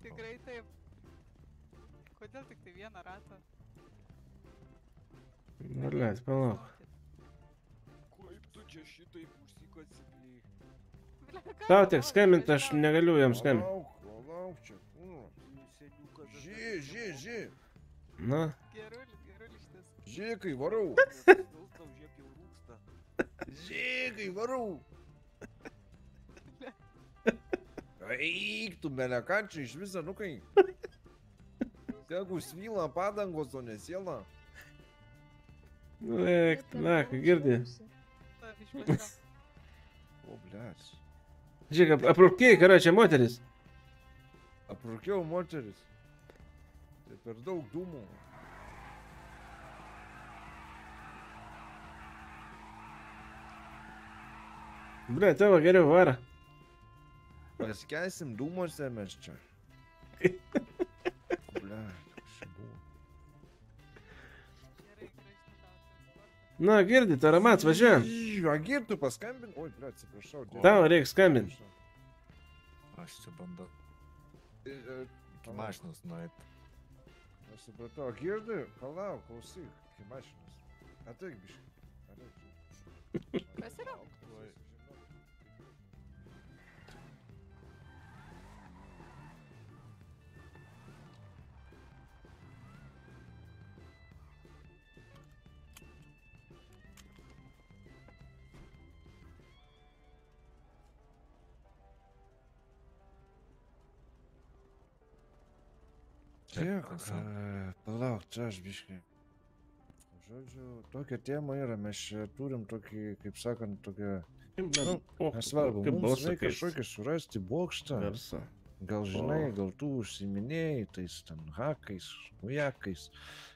Tikrai taip. Kodėl tik tai vieną ratą? Blėt, palauk. Kaip tu čia šitaip užsikasibly? Tau tiek skambinti, aš negaliu jam skambinti. Palauk, palauk čia. Nu. Ži, ži, ži. Na, Gerulis, gerulis šitas. Ži, kai varau. Tau žiūrėk jau rūksta. Ži, kai varau. Eik, tu belekančiai iš viso, nu kai. Tegu svyla padangos, o ne nu eik, na, ką girdi. O, blėt. Žiūrėk, aprūkiai, karai, čia moteris. Aprūkiau moteris. Tai per daug dūmų. Ble, tavo geriau vara. Paskęsim dūmuose mes čia. Na, girdi, taramats, važiuojam. Agir, tu paskambin. Oi, ble, atsiprašau. dėl- Tau reikia skambinti. Aš čia bandau E, e, iki mašinos nueiti. Aš supratau, girdi, palauk, klausyk, iki mašinos. Ateik, biškai. Ateik. Kas klausau. e, palauk, čia aš biškai. Žodžiu, tokia tema yra, mes čia turim tokį, kaip sakant, tokią... Nu, nesvarbu, mums reikia kažkokį surasti bokštą. Garsą. Gal žinai, gal tu užsiminėjai tais ten hakais, hujakais.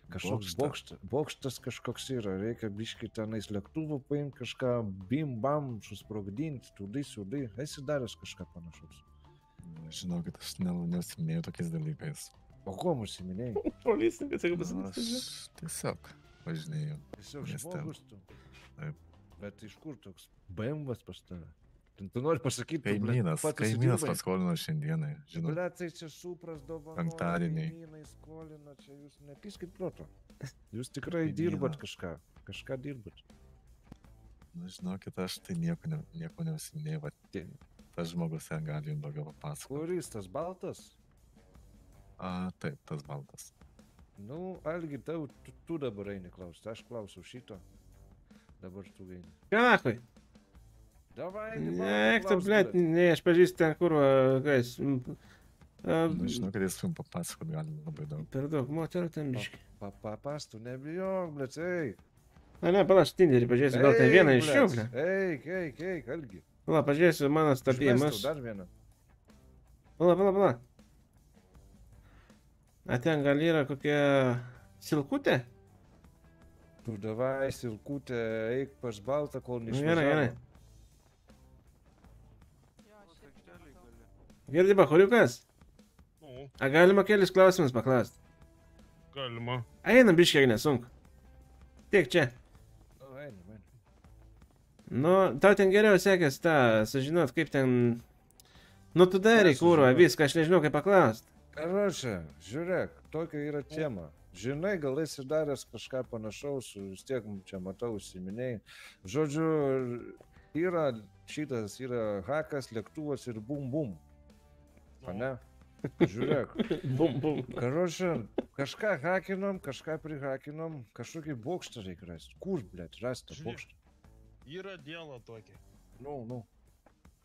Kažkoks Bokštą. bokštas, kažkoks yra, reikia biškai tenais lėktuvų paimti kažką, bim bam, susprogdinti, tudai, sudai. Esi daręs kažką panašaus. Žinokit, aš ne, neusiminėjau tokiais dalykais. O kuo užsiminėjai? Policininkas, jeigu pasakysi. Aš tiesiog važinėjau. Tiesiog žmogus tu. Taip. Bet iš kur toks BMW pas tave? Tu, nori pasakyti, blet, Kaimynas, kaimynas paskolino šiandienai, žinot. Ble, tai čia supras dovanoja. Penktadieniai. Kaimynai skolina, čia jūs nepyskit proto. Jūs tikrai dirbat kažką. Kažką dirbat. Na, žinokit, aš tai nieko, ne, nieko neusiminėjau, bet tas žmogus ten gali jums daugiau papasakoti. Kuris tas baltas? A, taip, tas baltas. Nu, Algi, tau, tu, tu dabar eini klausti, aš klausiu šito. Dabar tu eini. Ką nakui? Davai, Ne, tu, blėt, ne, aš pažįstu ten kur, kas. Na, žinokit, jis jums papasakoti gali labai daug. Per daug moterų ten biškai. Pa, papastų, nebijok, blėt, eik. Na, ne, palaš, Tinderį pažiūrėsiu, gal ten vieną iš jų, ble. Eik, eik, eik, Algi. Pala, pažiūrėsiu mano stapėjimas. Dar vieną. Pala, pala, pala. A ten gal yra kokia silkutė? Tu davai, silkutė, eik pas baltą, kol Nu, neišvažiavo. Gerai, gerai. Girdi, bahuriukas? Nu, A galima kelis klausimus paklausti? galima. Einam biškiai nesunku. Tiek čia. Nu, einam, einam. Nu, tau ten geriau sekės tą, sužinot, kaip ten... Nu, tu darai, sužinot? viską, aš nežinau, kaip paklausti. Karočią, žiūrėk, tokia yra tema. Žinai, gal esi daręs kažką panašaus, vis tiek čia matau, užsiminėjai. Žodžiu, yra šitas, yra hakas, lėktuvas ir bum bum. Pane? Žiūrėk. Bum, bum. Karočią, kažką hakinom, kažką prihakinom, kažkokį bokštą reikia rasti. Kur, blėt, rasti bokštą? Yra dėla tokia. Nu, nu.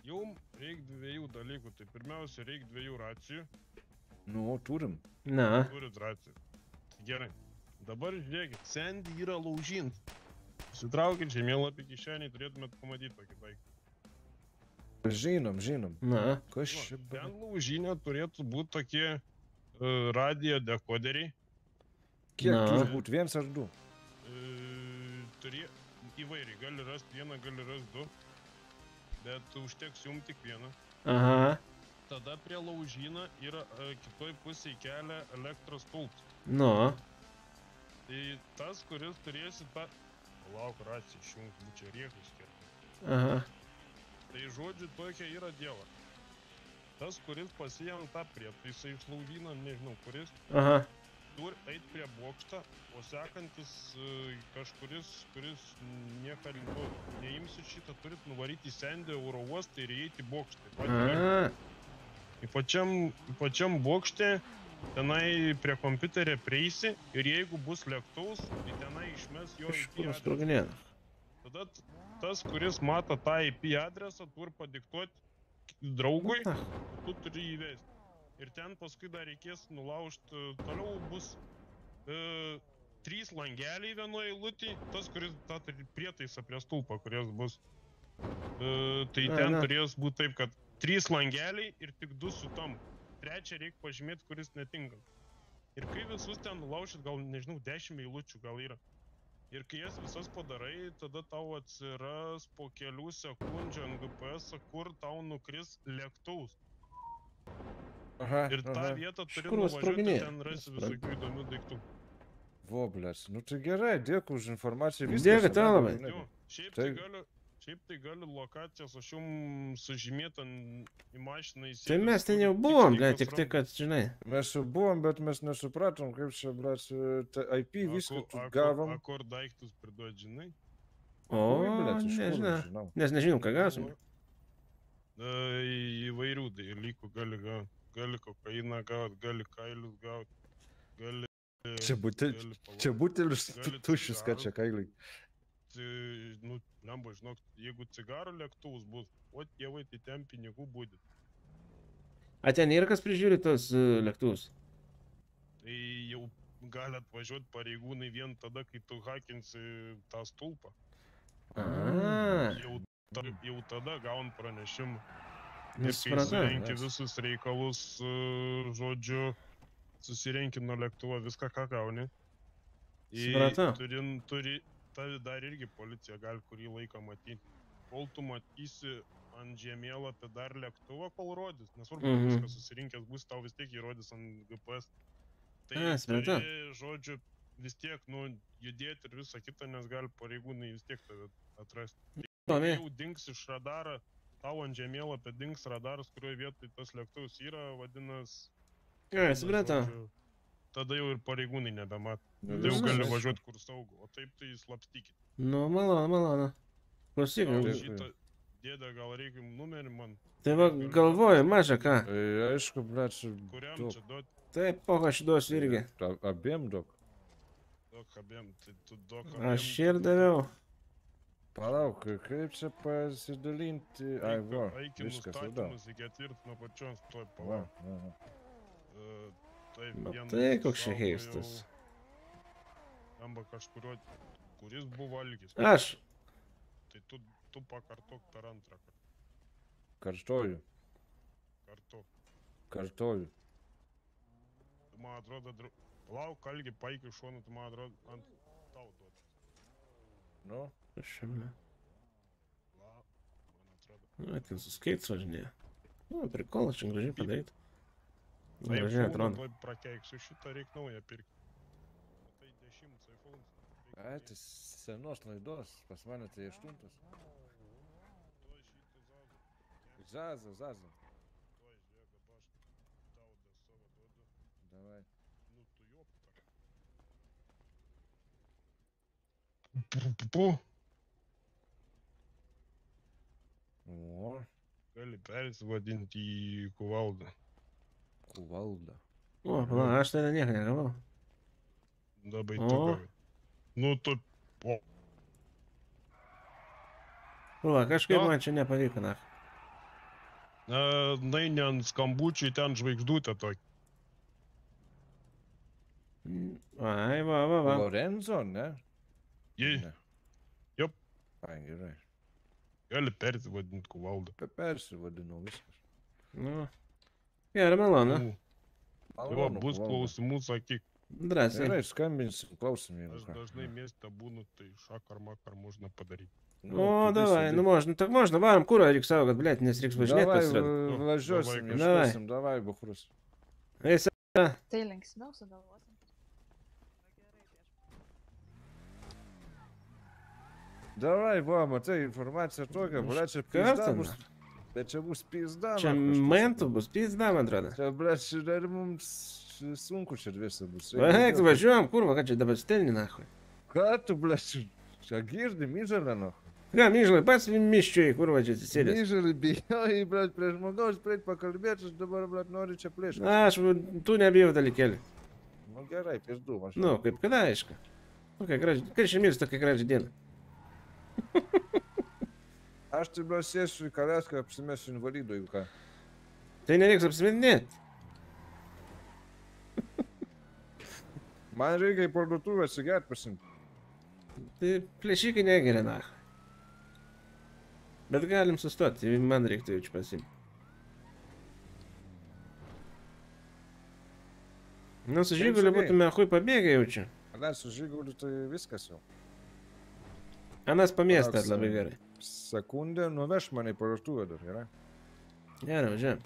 Jum reikia dviejų dalykų. Tai pirmiausia, reikia dviejų racijų. Nu, turim. Na. Turit racijų. Gerai. Dabar žiūrėkit, Sandy yra laužint. Sitraukit žemėlapį kišenį, turėtumėt pamatyti tokį daiktą. Žinom, žinom. Na. Kas čia? Ten laužinė turėtų būti tokie uh, radio dekoderiai. Kiek Na. turi būti? Vienas ar du? Uh, turė... Įvairiai, gali rasti vieną, gali rasti du. Bet užteks jums tik vieną. Aha. Tada prie laužyną yra uh, kitoj pusėje kelia elektros stulpas. Nu. Tai tas, kuris turėsi tą... Lauk, rasi, išjungs, būčia riekus skirti. Aha. Tai žodžiu, tokia yra dieva. Tas, kuris pasijam tą prietaisą iš lauvyną, nežinau, kuris Aha. turi eiti prie bokšto, o sekantis e, kažkuris, kuris nieko nu, neimsi šitą, turit nuvaryti į sendį oro uostą ir įeiti į bokštą. Pat yra. Pačiam, pačiam bokšte tenai prie kompiuterio prieisi ir jeigu bus lėktuvas, tai tenai išmes jo IP adresą. Tada tas, kuris mato tą IP adresą, turi padiktuoti draugui, tu turi įvesti. Ir ten paskui dar reikės nulaužti, toliau bus e, trys langeliai vienoje eilutėje, tas, kuris tą prietaisą prie stulpo, kuris bus. E, tai ten na. turės būti taip, kad trys langeliai ir tik du su tam. Trečią reikia pažymėti, kuris netinka. Ir kai visus ten nulaušit, gal nežinau, 10 eilučių gal yra. Ir kai jas visas padarai, tada tau atsiras po kelių sekundžių ant GPS, kur tau nukris lėktuvas. Aha, Ir tą aha. vietą turi nuvažiuoti, ten rasi visokių įdomių daiktų. Voblės, nu tai gerai, dėkui už informaciją. Dėkui daugiau labai. šiaip tai Tai- galiu, šiaip tai galiu lokacijas, aš jums sužymėt į mašiną įsėdęs. Tai mes ten jau buvom, ble, tik tai, kad, žinai. Mes jau buvom, bet mes nesupratom, kaip čia, blas, IP viską gavom. A kur daiktus priduot, žinai? O, nežinau. žinau? Nes nežinom, ką gausim. Įvairių dalykų gali gauti. Gali kokainą gauti, gali kailius gauti, gali... Čia butel- gali pala- čia butelis gali tuščius, ką čia kailiai. Tai, nu, lemba, žinok, jeigu cigarų lėktuvus bus, o tėvai, tai ten pinigų būdit. A ten yra kas prižiūri tos uh, lėktuvus? Tai jau gali atvažiuoti pareigūnai vien tada, kai tu hakinsi tą stulpą. Jau, ta, jau tada gaun pranešimą. Nu, Ir kai surenki visus reikalus, e, žodžiu, susirenki nuo lėktuvo viską, ką gauni. Supratau. Turi, turi, tavi dar irgi policija gali kurį laiką matyti. Kol tu matysi ant žemėlapio dar lėktuvą, kol rodys, nesvarbu, Mhm. mhm. viskas susirinkęs bus, tau vis tiek įrodys ant GPS. Tai A, turi, žodžiu, vis tiek, nu, judėti ir visą kitą, nes gali pareigūnai vis tiek tave atrasti. Tai kai jau dings iš radaro, tau ant žemėlapio dings radaras, kurioje vietoje tas lėktuvas yra, vadinasi. Ai, supratau. Tada jau ir pareigūnai nebemato. Nu, Tai jau gali važiuoti kur saugu, o taip tai slapstykit. Nu, malonu, malonu. Klausyk, Gal dėdę gal reikia numerį man. tai va galvoju, maža ką. Tai aišku, blet, čia Kuriam daug. čia duot? Taip, poha aš duosiu irgi. A- Abiem daug. Duok abiem, tai tu duok Aš ir daviau. Palauk, kaip čia pasidalinti? Ai, va, viskas, tada. nustatymus į ketvirtą nuo pačios, tuoj Va, palauk. va, va. E, Taip, Matai, vienas koks čia heistas. jau- Arba kažkurio, kuris buvo algis. Aš. Tai tu, tu pakartok per antrą kartą. Kartoju, Kartu. kartoju. Tu man atrodo, dru... Lauk, algi paiki šonu, tu man atrodo, ant tau duot. Nu, Prašau. La, man atrodo. Nu, ten su skates važinėja. Nu, prikolas čia gražiai padaryta. Tai Gražiai iPhone atrodo. tuoj prakeiksiu šitą, reikia naują pirkti. Tai dešimtas iPhone. ai, tai senos laidos, pas mane tai aštuntas. Zaza, zaza. Tuoj, žiūrėk, dabar aš tau da savo duodu. Davai. Nu, tu jo Pu. O, Gali persivadinti į kuvaldą. kuvalda. O, pala, aš tada nieko negavau. Dabar O. Nu, tu... O, Pala, kažkaip Jo. man čia nepavyko, na. na, nai ne ant skambučių, ten žvaigždutė tokia. Ai, va, va, va. Lorenzo, ne? Jei. Ne. Jop. Ai, gerai. Gali persivadinti kuvaldą. Pe- Persivadinau viskas. Nu. Gerai, malonu. Tai va, Malonu, bus kuvalda. klausimų, sakyk. Drąsiai. Gerai, skambinsim, klausim. Jeigu. Aš dažnai mieste būnu, tai šakar makar можно padaryti. Ну, О, давай, сюда. ну можно, так можно, вам кура Рик Саугат, блядь, не с Рикс Бажнет Давай, ложёсим, ну, давай, давай. давай, Бухрус. Эй, са... Tai linksmiau sugalvosim. Давай, Бама, tai informacija tokia, блядь, čia pizda bus. Tai čia bus pizda. Čia mentų bus pizda, man atrodo. Čia, blядь, čia dar mums sunku čia dviese bus. Eik, važiuojam, kurva, ką čia dabar stelni, nahui. Ką tu, ble, čia, girdi, myžalė, nu. Ką, myžlai, pats miščiui, kurva čia atsisėdęs. Myžalė, bijojai, ble, prie žmogaus, prie pakalbėti, aš dabar, ble, noriu čia plėšti. Na, aš, tu nebijau dalykėlį. Nu gerai, pizdu, aš. Nu, kaip kada, aišku. Nu, kai graži, kai šiandien tokia graži diena. Aš tai, ble, sėsiu į kaleską, apsimesiu invalidu, jeigu ką. Tai nereiks apsimetinėti. Man reikia į parduotuvę atsigert pasimti. Tai plėšikai negeria, na. Bet galim sustoti, man reiktų jau čia pasimti. Nu, su sakai? būtume hui pabėgę jau čia. Kada su žiguliu, tai viskas jau. Anas pamiestą Toks, labai gerai. Sekundę, nuveš mane į parduotuvę dar, gerai? Gerai, važiuojam.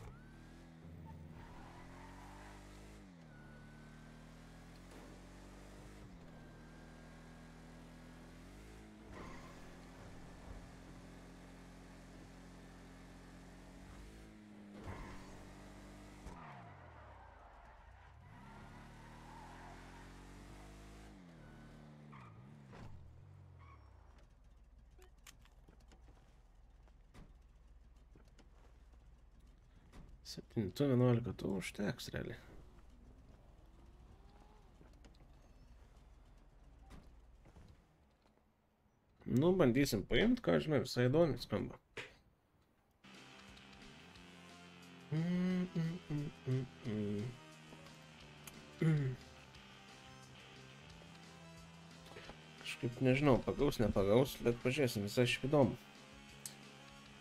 Septintų vienuolika, tu užteks realiai. Nu, bandysim paimti, ką žinai, visai įdomi skamba. Mm, mm, mm, mm. Mm. Kažkaip nežinau, pagaus, nepagaus, bet pažiūrėsim, visai šiaip įdomu.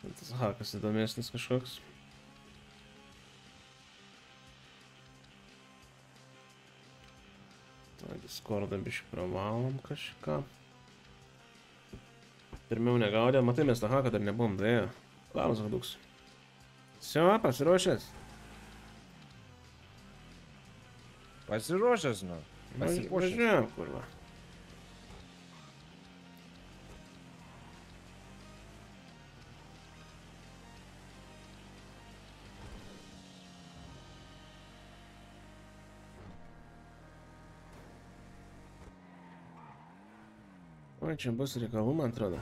Tas hakas įdomesnis kažkoks. Tą Discordą biškai pravalom kažką. Pirmiau negaudė, matai, mes tą haką dar nebuvom dėję. Labas, Haduks. Sio, pasiruošęs? Pasiruošęs, nu. Pasipuošęs. Važiuojam, kurva. Oi, čia bus reikalų, man atrodo.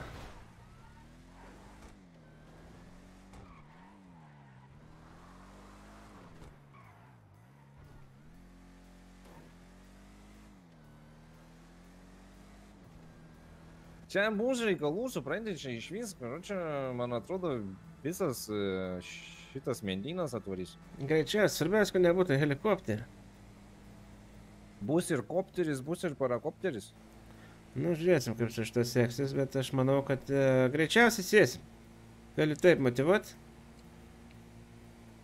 Čia bus reikalų, suprantate, čia iš vis, nu, čia, man atrodo, visas e, šitas mendynas atvarys. Greičiau, svarbiausia, kad nebūtų helikopterį. Bus ir kopteris, bus ir parakopteris. Nu, žiūrėsim, kaip čia šitas seksis, bet aš manau, kad e, greičiausiai sėsim. Gali taip motivuoti.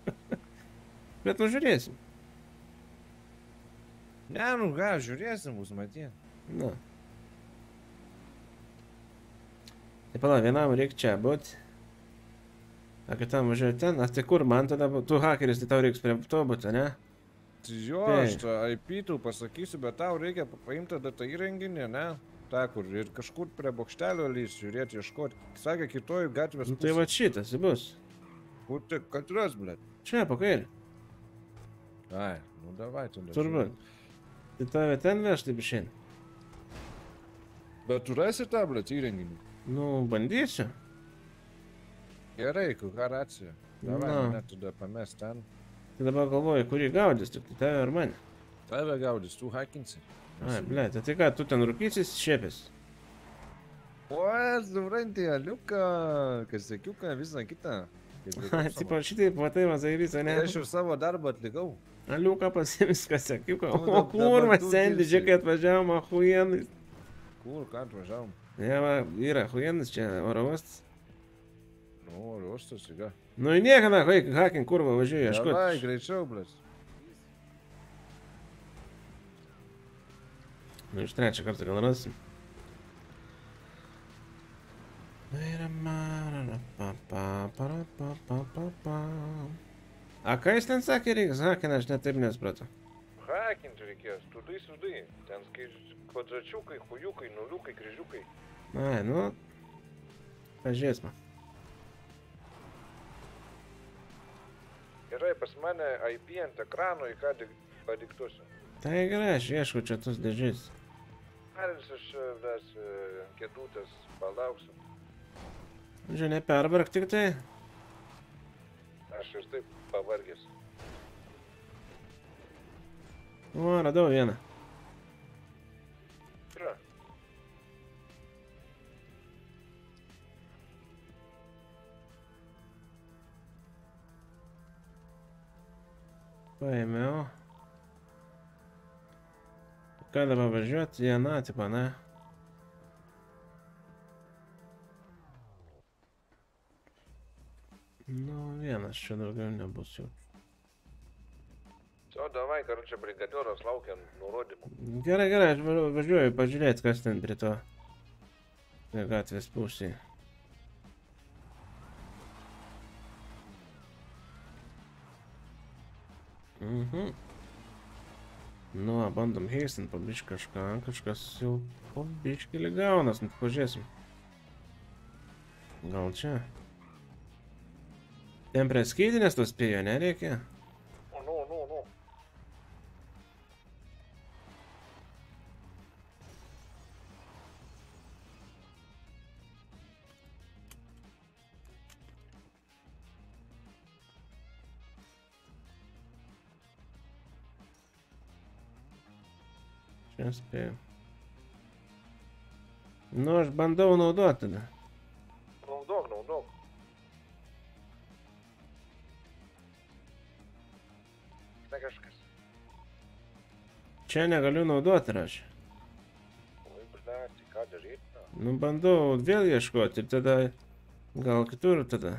bet nu žiūrėsim. Ne, nu ką, žiūrėsim, bus matyti. Nu. Tai pala, vienam reikia čia būti. O kitam važiuoju ten, a tai kur man tada, bu- tu hakeris, tai tau reiks prie to būti, ne? Tai Jo, Taip. aš tą IP tau pasakysiu, bet tau reikia pa- paimti tada tą įrenginį, ne? Ta, kur ir kažkur prie bokštelio lys, žiūrėti, ieškoti. Sakė, kitoj gatvės. Nu, tai va šitas bus. Kur tai katras, blėt? Čia, po kairį. Ai, nu davai, tada. Turbūt. Tai tave ten veš taip išein. Bet tu rasi tą, blėt, įrenginį. Nu, bandysiu. Gerai, kokia racija. Davai, Na. mane tada pames ten. Tai dabar galvoju, kurį gaudys, tik tai tave ar mane. Tave gaudys, tu hakinsi. Ai, ble, tai ką, tu ten rūkysis, šėpės. O, supranti, aliuką, kasekiuką, visą kitą. Ai, tipo, šitaip, matai, mazai visą, ne? Aš jau savo darbą atlikau. Aliuką pasimis, kas sakiuką. Nu, O kur tu sendi, kai atvažiavom, ahujenai. Kur, ką atvažiavom? Ne, va, yra ahujenas čia oro uostas. Nu, ruostas, įga. Nu, į nieką, na, hakin, kurva, važiuoju, ieškoti. greičiau, blės. Nu, iš trečią kartą gal rasim. A ką jis ten sakė, reikia hakiną, aš net taip nesupratau. Hakinti reikės, tu dai sudai. Ten kai kvadračiukai, hujukai, nuliukai, kryžiukai. Ai, nu, Pažiūrėsime. Gerai, pas mane IP ant ekrano, į ką dik- padiktuosiu. Tai gerai, aš ieškau čia tos dėžės. Ar aš e, ves e, kėdutės palauksiu. Žiūrėjau, nepervark tik tai. Aš ir taip pavargęs. O, radau vieną. Yra. Paėmiau. Ką dabar važiuoti? Į aną, tipo, ne? Nu, vienas čia daugiau nebus jau. O, davai, karočią, brigadioras laukia nurodymų. Gerai, gerai, aš va- važiuoju pažiūrėti, kas ten prie to gatvės pusėje. Mhm. Nu, va, bandom heistint pabiškį kažką, kažkas jau pabiškį gaunas, nu pažiūrėsim. Gal čia? Ten prie skydinės tos spėjo nereikia? Spėjau. Nu, aš bandau naudoti tada. Naudok, naudok. Ne kažkas. Čia negaliu naudoti aš. Oi, blėti, ką daryti? Nu, bandau vėl ieškoti ir tada gal kitur tada.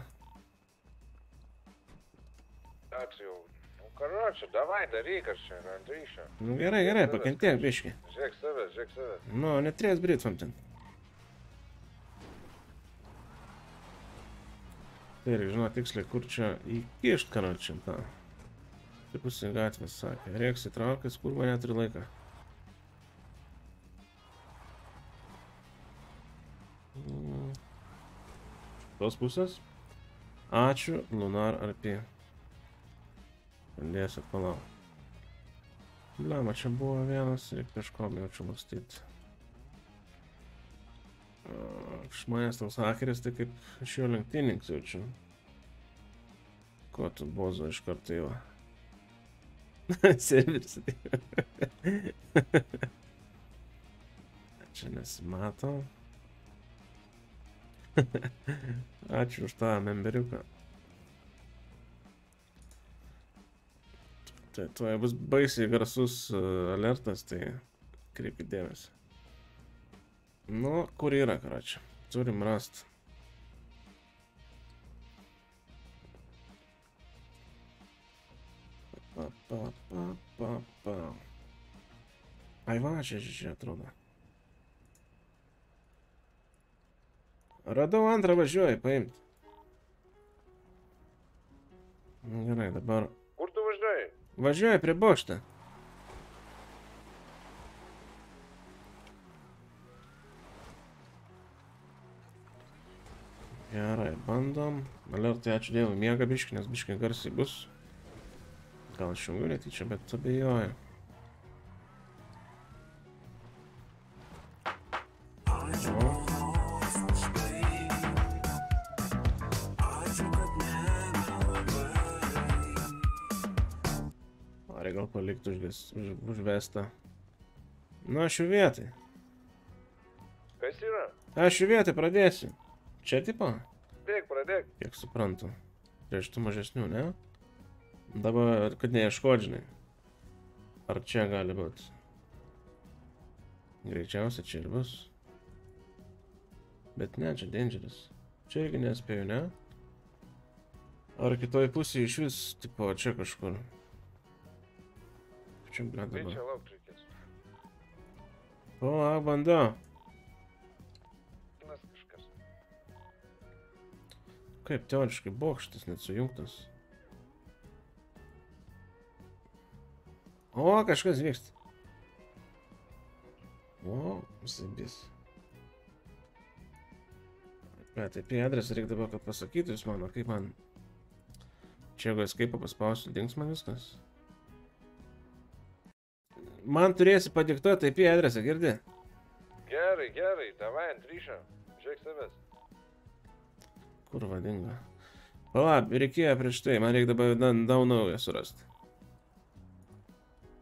Karočią, davai, daryk, aš čia ant ryšio. Nu, gerai, gerai, pakentėk biški. Žiūrėk save, žiūrėk save. Nu, neturės britvom ten. Tai reikia žinoti tiksliai, kur čia įkišt, karočią, tą. Tai pusė gatvės sakė. Reiks įtraukęs, kur mane turi laiką. Mm. Tos pusės? Ačiū, Lunar RP. Bandėsiu palauk. Blema, čia buvo vienas, reikia kažko jaučiu mąstyti. Iš manęs toks hakeris, tai kaip iš jo lenktyninkas jaučiu. Ko tu bozo iš karto jau? Serveris. Čia nesimato. Ačiū už tą memberiuką. Tai tuoj bus baisiai garsus uh, alertas, tai kreipkite dėmesį. Nu, kur yra, karočią? Turim rast. Pa, pa, pa, pa, pa. Ai va, čia, čia, čia atrodo. Radau antrą važiuoju, paimti. Nu, gerai, dabar? Važiuoju prie bokštą. Gerai, bandom. Alertai, ačiū Dievui, miega biški, nes biški garsiai bus. Gal išjungiu netyčia, bet abejoju. Palikti užves, už, užvestą. Nu, aš jų vietai. Kas yra? Aš jų vietai pradėsiu. Čia tipo? Bėg, pradėk. Kiek suprantu. Prieš tų mažesnių, ne? Dabar, kad neieškot, žinai. Ar čia gali būti? Greičiausiai čia ir bus. Bet ne, čia dangerous. Čia irgi nespėju, ne? Ar kitoj pusėje iš vis, tipo, čia kažkur. Tai reikės. O, ak, bando. Kinas kažkas. Kaip teoriškai bokštas net sujungtas. O, kažkas vyksta. O, sabis. Bet IP adresą reikia dabar, kad pasakytų jūs mano, kaip man... Čia jeigu escape paspausiu, dings man viskas. Man turėsi padiktuoti IP adresą, girdi? Gerai, gerai, davai ant ryšio. Žiūrėk savęs. Kur vadinga? Pala, reikėjo prieš tai, man reikia dabar da- daug naują surasti.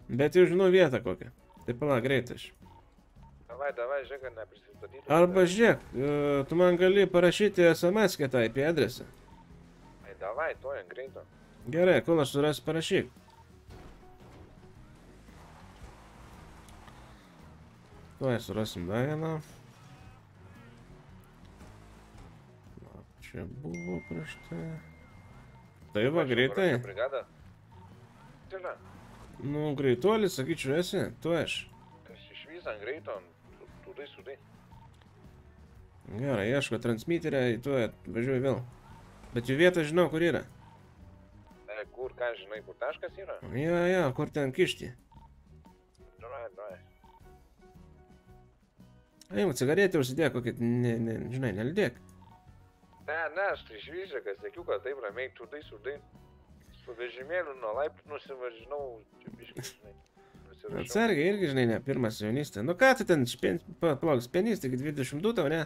Bet jau žinau vietą kokią. Tai pala, greitai aš. Davai, davai, žiūrėk, kad neprisistatytų. Arba žiūrėk, e, tu man gali parašyti SMS kitą IP adresą. Ai, davai, to ant greito. Gerai, kol aš surasiu, parašyk. Tuoj surasim dar vieną. Na, Čia buvo prieš tai. Tai va, greitai. Brigada. Tyla, Nu, greituolis, sakyčiau, esi, tu aš. kas išvys ant greito, tudai, sudai. Gerai, ieško transmiterio, tu važiuoju vėl. Bet jų vietą žinau, kur yra. E, kur, ką žinai, kur taškas yra? Jo, jo, kur ten kišti. Davai, davai. Eim, cigaretę užsidėk, kokį, ne, ne, žinai, nelidėk. Ne, ne, aš tai išvyžę, kad sėkiu, kad taip ramiai, tudai, sudai. Su vežimėliu nuo laiptų nusivažinau, čia biškai, žinai. Atsargiai irgi, žinai, ne pirmas jaunystė. Nu ką tu ten, špen... pa- palauk, spenys, tik 22 tau, ne?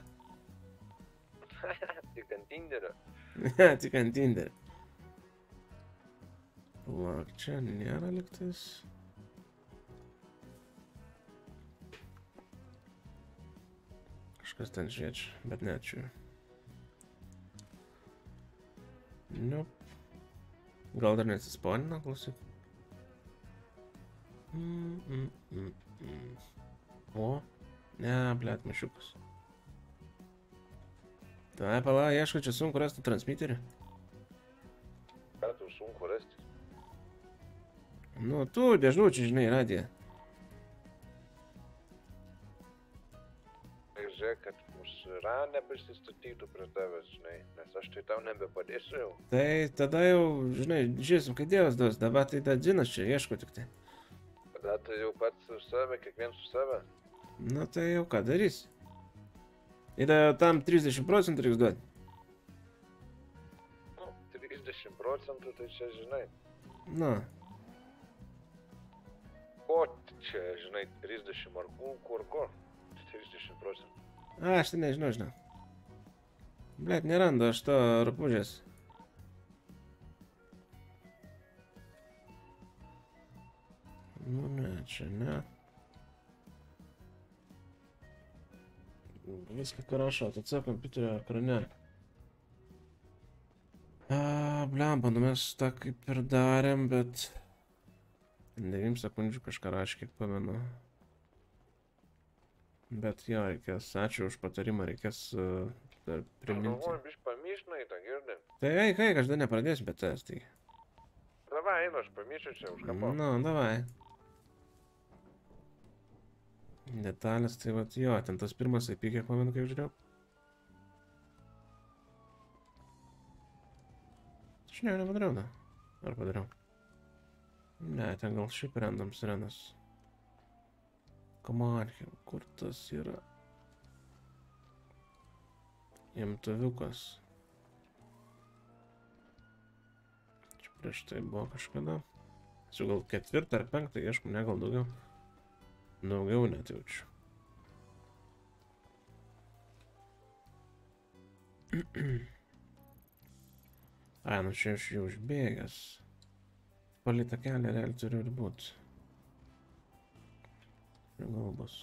Tik ant Tinderio. Ne, tik ant Tinder. Palauk, čia nėra liktais. Kažkas ten šviečia, bet ne čia. Niup. Gal dar nesisponino, klausyk. Mm, mm, mm, mm. O, ne, blėt, mašiukas. Tai pala, ieško, čia sunku rasti transmiterį. Ką tu sunku rasti? Nu, tu dėžnučių, žinai, radiją. Žiūrėk, kad mūsų yra neprisistatytų prie tavęs, žinai, nes aš tai tau nebepadėsiu jau. Tai tada jau, žinai, žiūrėsim, kad Dievas duos, dabar tai dar džinas čia ieško tik tai. Tada tu jau pats už save, kiekvienas už save. Nu tai jau ką darys. Ir tam 30 procentų reiks duoti. Nu, 30 procentų, tai čia, žinai, Nu, ko čia, žinai, 30 markų, kur, kur? 30 procentų. A, aš tai nežinau, žinau. Blet, nerandu aš to rupūžės. Nu, ne, čia ne. Viską, ką rašo, atc kompiuterio ekrane. Blemba, nu mes tą kaip ir darėm, bet... 9 sekundžių kažką raškiek pamenu. Bet jo, reikės, ačiū už patarimą, reikės uh, dar priminti. Galvoju, biš pamišnai, tą girdim. Tai eik, eik, aš dar nepradėsiu, bet tas tai. Davai, einu, aš pamišiu čia už kapo. Nu, davai. Detalės, tai vat jo, ten tas pirmas IP, kiek pamenu, kaip žiūrėjau. Aš ne, nepadariau, da. Ar padariau? Ne, ten gal šiaip random sirenas. Kamarkė, kur tas yra? Imtuviukas. Čia prieš tai buvo kažkada. Čia gal ketvirtą ar penktą, ieškau, ne gal daugiau. Daugiau net jaučiu. Ai, nu čia aš jau užbėgęs. Palei tą kelią realiai turiu ir būt. Prie galvos.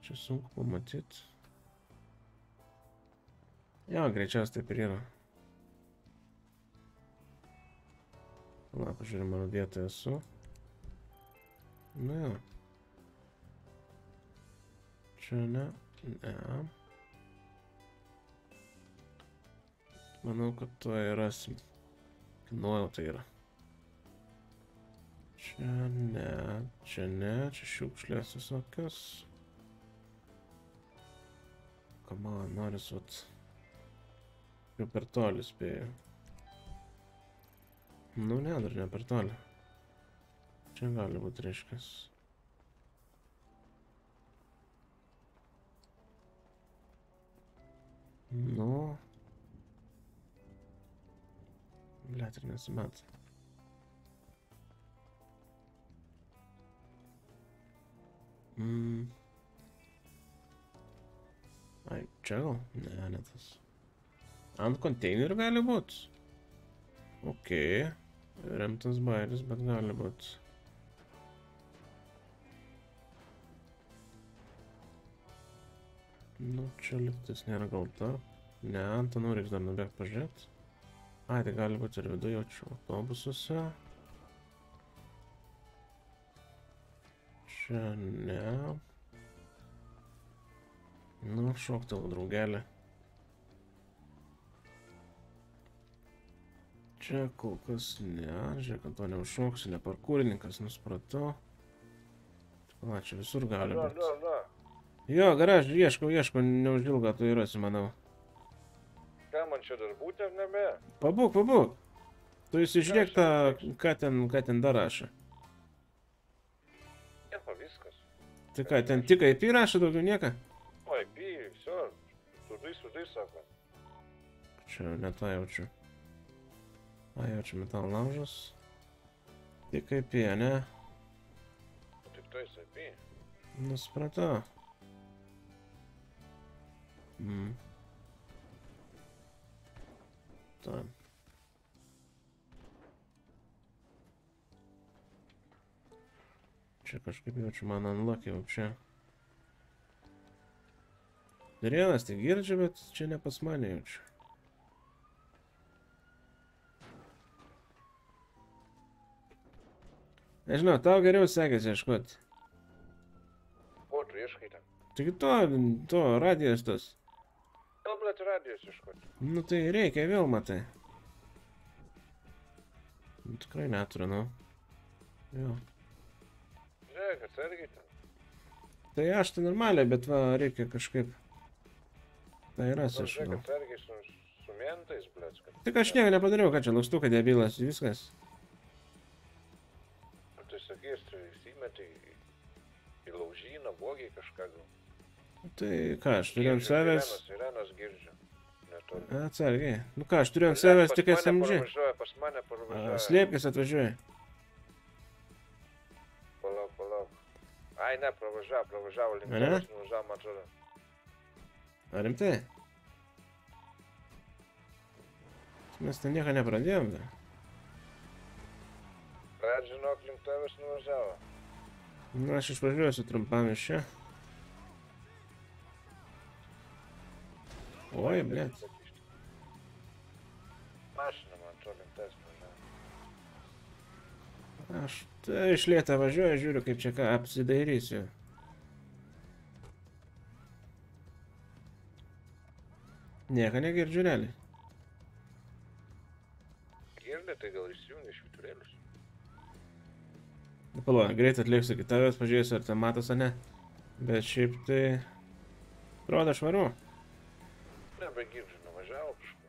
Čia sunku pamatyti. Jo, greičiausiai taip ir yra. Na, pažiūrėjau, mano vietoje esu. Nu jo. Čia ne. Ne. Manau, kad to rasim. Nuojauta yra. Čia ne, čia ne, čia šiukšlės visokios. Kama, noris vat. Jau per toli spėjau. Nu ne, dar ne per toli. Čia gali būti reiškas. Nu. Blet, ir nesimato. Mm. Ai, čia gal? Ne, ne tas. Ant konteinerių gali būt. Ok. Remtas bairis, bet gali būt. Nu, čia liktis nėra gal tarp. Ne, ant tų reiks dar nubėgti pažiūrėti. Ai, tai gali būti ir viduje jaučiu autobusuose. Čia ne. Nu, šok tavo draugelį. Čia kol kas ne, žiūrėk, kad to neužšoksiu, ne parkūrininkas, nuspratau. Pala, čia visur gali būti. Jo, garažą ieškau, ieškau, neužilgo tu įrasi, manau. Ką man čia dar būti ar nebe? Pabūk, pabūk. Tu įsižiūrėk tą, ką ten, ką ten dar rašo. Tai ką, ten tik IP rašo daugiau nieką? O, IP, visur. Sudai, sudai, sako. Čia ne tą jaučiu. A, jaučiu metal laužas. Tik IP, ne? Tik tais IP. Nu, supratau. Mm. Tam. Čia kažkaip jaučiu, man unlock jau čia. Darienas tai girdžiu, bet čia ne pas mane jaučiu. Nežinau, tau geriau sekėsi ieškoti. Ko tu ieškai ten? Taigi to, to radijas tas. Gal, blėt, radijos ieškoti. Nu tai reikia vėl, matai. Nu, tikrai neturiu, nu. Jo. Žiūrėk, atsargiai ten. Tai aš tai normaliai, bet va, reikia kažkaip. Tai Nu, aš. Žiūrėk, atsargiai su, su mentais, blėt. Kad... Tik aš nieko nepadariau, kad čia laustukai debilas, viskas. Tu sakys, tu įsimetai į, į laužyną, vogiai kažką gal. Tai ką, aš turiu ant savęs. Sirenos girdžiu. Netoli. Atsargiai. Nu ką, aš turiu ant savęs tik Pas mane SMG. parvažiuoja, Pas mane parvažiuoja. Slėpkis atvažiuoja. Ai, ne, pravažiavo, pravažiavo, link tavęs nuvažiavo, man atrodo. Ar rimtai? Mes ten nieko nepradėjom dar. Pradžią žinok, link tavęs nuvažiavo. Nu, aš išvažiuosiu trumpam iš čia. Oi, blėt. Mašina, Aš tai iš lėto važiuoju, žiūriu, kaip čia ką apsidairysiu. Nieko negirdžiu, realiai. Girdi, tai gal išsijungi šviturėlius. Nu, Palauk, greit atliksiu iki tavęs, pažiūrėsiu, ar ten matos, ar ne. Bet šiaip tai... Atrodo švaru. Nebegirdžiu, nuvažiavo kažkur.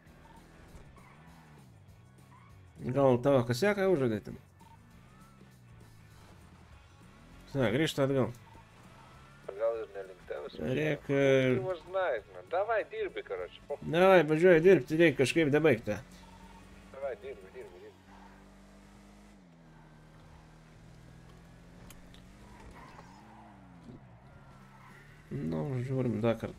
Gal tavo kaseką užžadai Так, Гриша отгал. Река... Его знает, ну. Давай, дирби, короче. Давай, бажай, дирби, ты дей, кашкейб, добавь-то. Давай, дирби, дирби, дирби. Ну, журим, да, карта.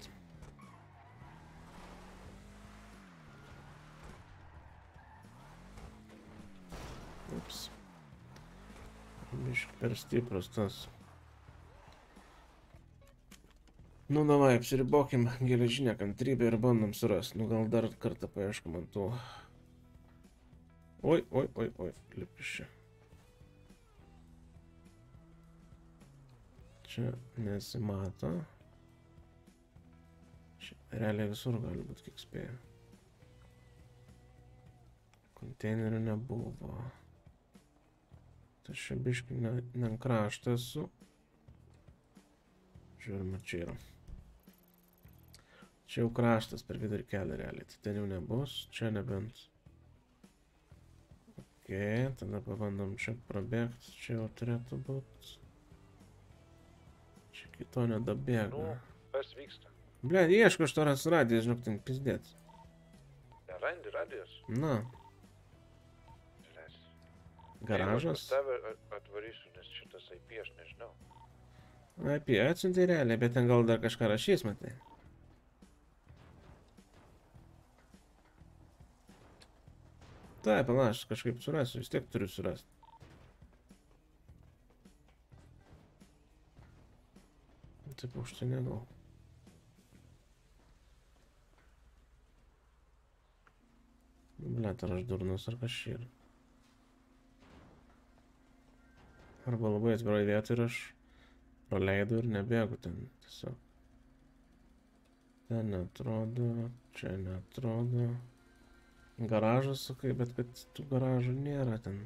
Упс. Biški per stiprus tas. Nu, davai, apsiribokim geležinę kantrybę ir bandom surasti. Nu, gal dar kartą paieškom ant tų. Oi, oi, oi, oi, lip iš čia. Čia nesimato. Čia realiai visur gali būti, kiek spėjau. Konteinerių nebuvo. Aš čia biškai ne, ne ant krašto esu. Žiūrime, čia yra. Čia jau kraštas per vidurį kelią realiai. Tai ten jau nebus. Čia nebent. Ok, tada pabandom čia prabėgti. Čia jau turėtų būti. Čia kito nedabėga. Nu, kas vyksta? Ble, ieško aš to radijas, žinok, ten pizdėt. Nerandi radijos? Na. Garažas. Pas tave at- atvarysiu, nes šitas IP aš nežinau. Apie atsiuntė realiai, bet ten gal dar kažką rašys, matai. Taip, panaš, kažkaip surasiu, vis tiek turiu surasti. Taip, užsienio gal. Blet, ar aš durnas, ar kas Arba labai atvirai vietoj ir aš praleidau ir nebėgu ten tiesiog. Ten netrodo, čia netrodo. Garažas, sakai, bet kad tų garažų nėra ten.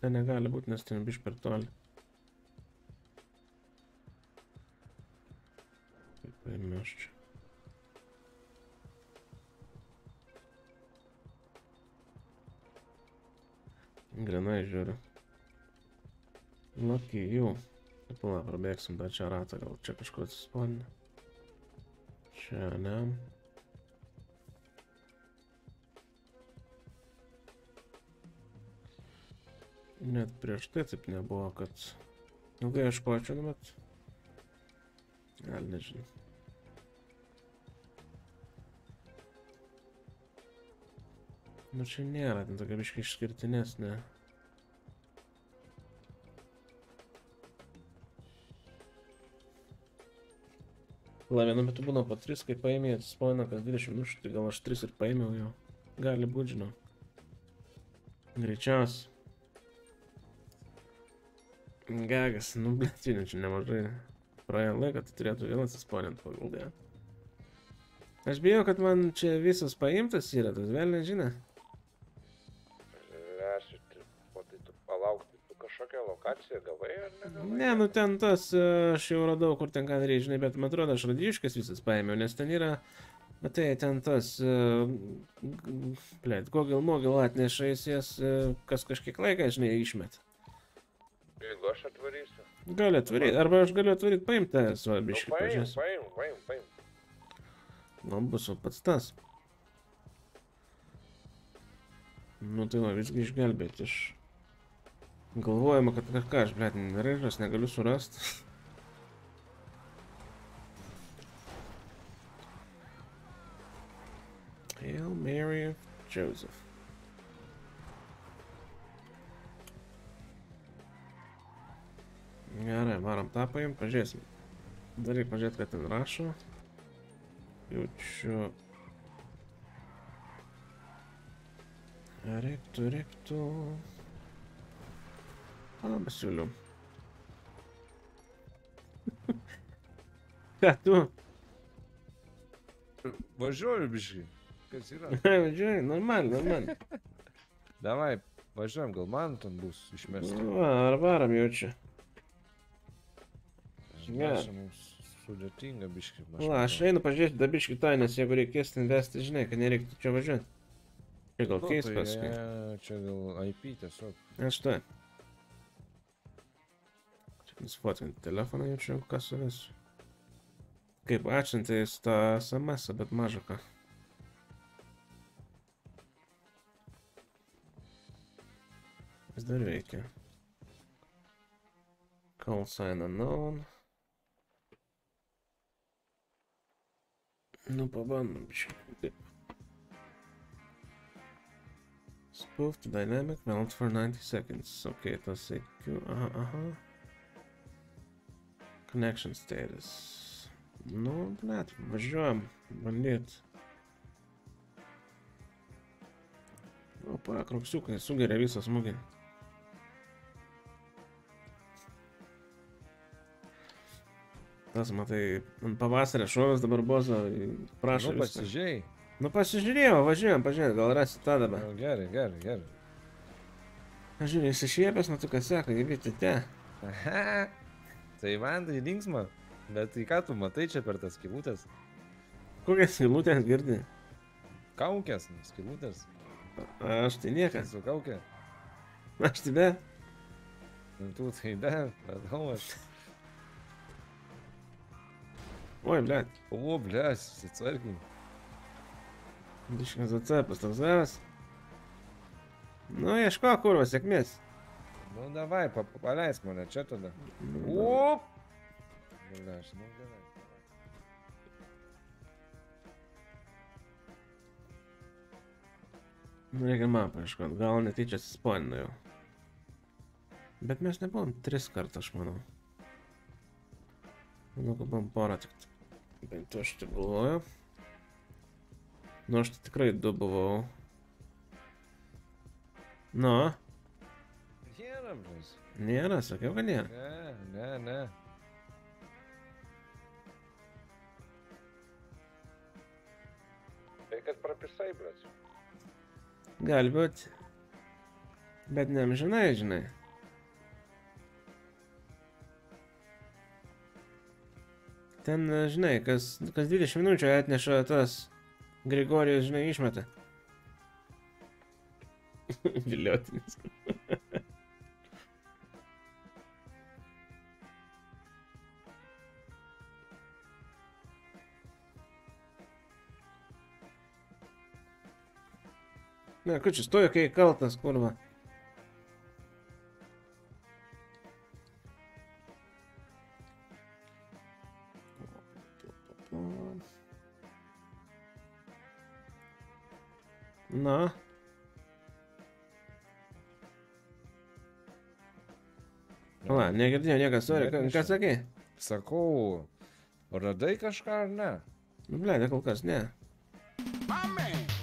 Ten negali būti, nes ten biš per toli. Kaip paėmė aš čia. Grinai žiūriu. Lucky you. Pala, prabėgsim dar čia ratą, gal čia kažkur atsispaudinę. Čia ne. Net prieš tai taip nebuvo, kad ilgai ieškočiau, nu, bet... Gal nežinau. Nu čia nėra, ten tokia biškai išskirtinesnė. La vienu metu būna po 3, kai paėmė, atsispauna kas 20 minučių, tai gal aš 3 ir paėmiau jau. Gali būti, žinau. Greičiausiai. Gagas, nu blėtinių čia nemažai. Praėjo laiką, tai turėtų vėl atsispaunint pagal ją. Aš bijau, kad man čia visas paimtas yra, tas vėl nežinai. Tu kažkokią lokaciją gavai ar ne? Ne, nu ten tas, e, aš jau radau, kur ten ką daryti, žinai, bet man atrodo, aš radiškas visas paėmiau, nes ten yra, matai, ten tas, plėt, Google Mogul atneša jis jas, e, kas kažkiek laiką, žinai, išmet. Jeigu aš atvarysiu. Gali atvaryti, arba aš galiu atvaryti, paimti tą svarbiškį, Nu, paim, paim, paim, paim. Gal bus pats tas. Nu tai va, visgi išgelbėti iš... Galvojama, kad kažką aš, blėt, nerežas, negaliu surasti. Hail Mary of Joseph. Gerai, varom tą paim, pažiūrėsim. Dar reikia pažiūrėti, ką ten rašo. Jaučiu. Reiktų, reiktų. Labas, Juliu. Ką tu? Važiuoju, biškai. Kas yra? Važiuoji, normaliai, normaliai. Davai, važiuojam, gal man ten bus išmesta. Va, ar varam jau čia. Mums sudėtinga biškai. La, aš einu pažiūrėti dabiškį tą, nes jeigu reikės ten vesti, žinai, kad nereiktų čia važiuoti. Čia gal keis paskui. tai Čia gal IP tiesiog. Aš tai. Čia nusfotkinti telefoną jaučiu, ką suvesiu. Kaip atšinti į tą SMS, bet mažą ką. Kas dar veikia? Call sign unknown. Nu, pabandom čia. Taip. Spoof to dynamic mount for 90 seconds. Okay, tas IQ. Aha, aha. Connection status. Nu, blėt, važiuojam, bandyt. Opa, kroksiukai, sugeria visą smūgį. Tas, matai, ant pavasario šovės dabar bozo prašo. Nu, pasižiūrėjai. Nu, pasižiūrėjau, važiuojam, pažiūrėjau, gal rasi tą dabar. Nu, Gerai, gerai, gerai. Aš žiūrėjau, išsišiepęs, nu tu ką sako, įvyti te. Aha. Tai man tai linksma. Bet tai ką tu matai čia per tas skilutės? Kokias skilutės girdi? Kaukės, nu, skilutės. Aš tai niekas. Su kaukė. Aš tai be. Nu, tu tai be, bet aš. Oi, ble. O, ble, susitvarkim. Biškas atcepas toks geras. Nu, ieško kurva, sėkmės. Nu, davai, pa, pa- paleisk mane čia tada. Nu, Up! Ble, aš, nu gerai. Nu, reikia man paieškot, gal netyčia atsisponinu jau. Bet mes nebuvom tris kartą, aš manau. Manau, kad buvom porą tik. Bent aš taip galvoju. Nu, aš tai tikrai du buvau. Nu, Nėra, blės. nėra, sakiau, kad nėra. Ne, ne, ne. Tai kad prapisai, blės. Gali būt. Bet neamžinai, žinai. Ten, žinai, kas, kas 20 minučių atneša tas Grigorijus, žinai, išmeta. Viliotinis. Ne, kur čia stoju, kai kaltas, kurva. Na. Va, negirdėjau niekas, sorry, ką, ką sakai? Sakau, radai kažką ar ne? Nu, ble, kol kas ne.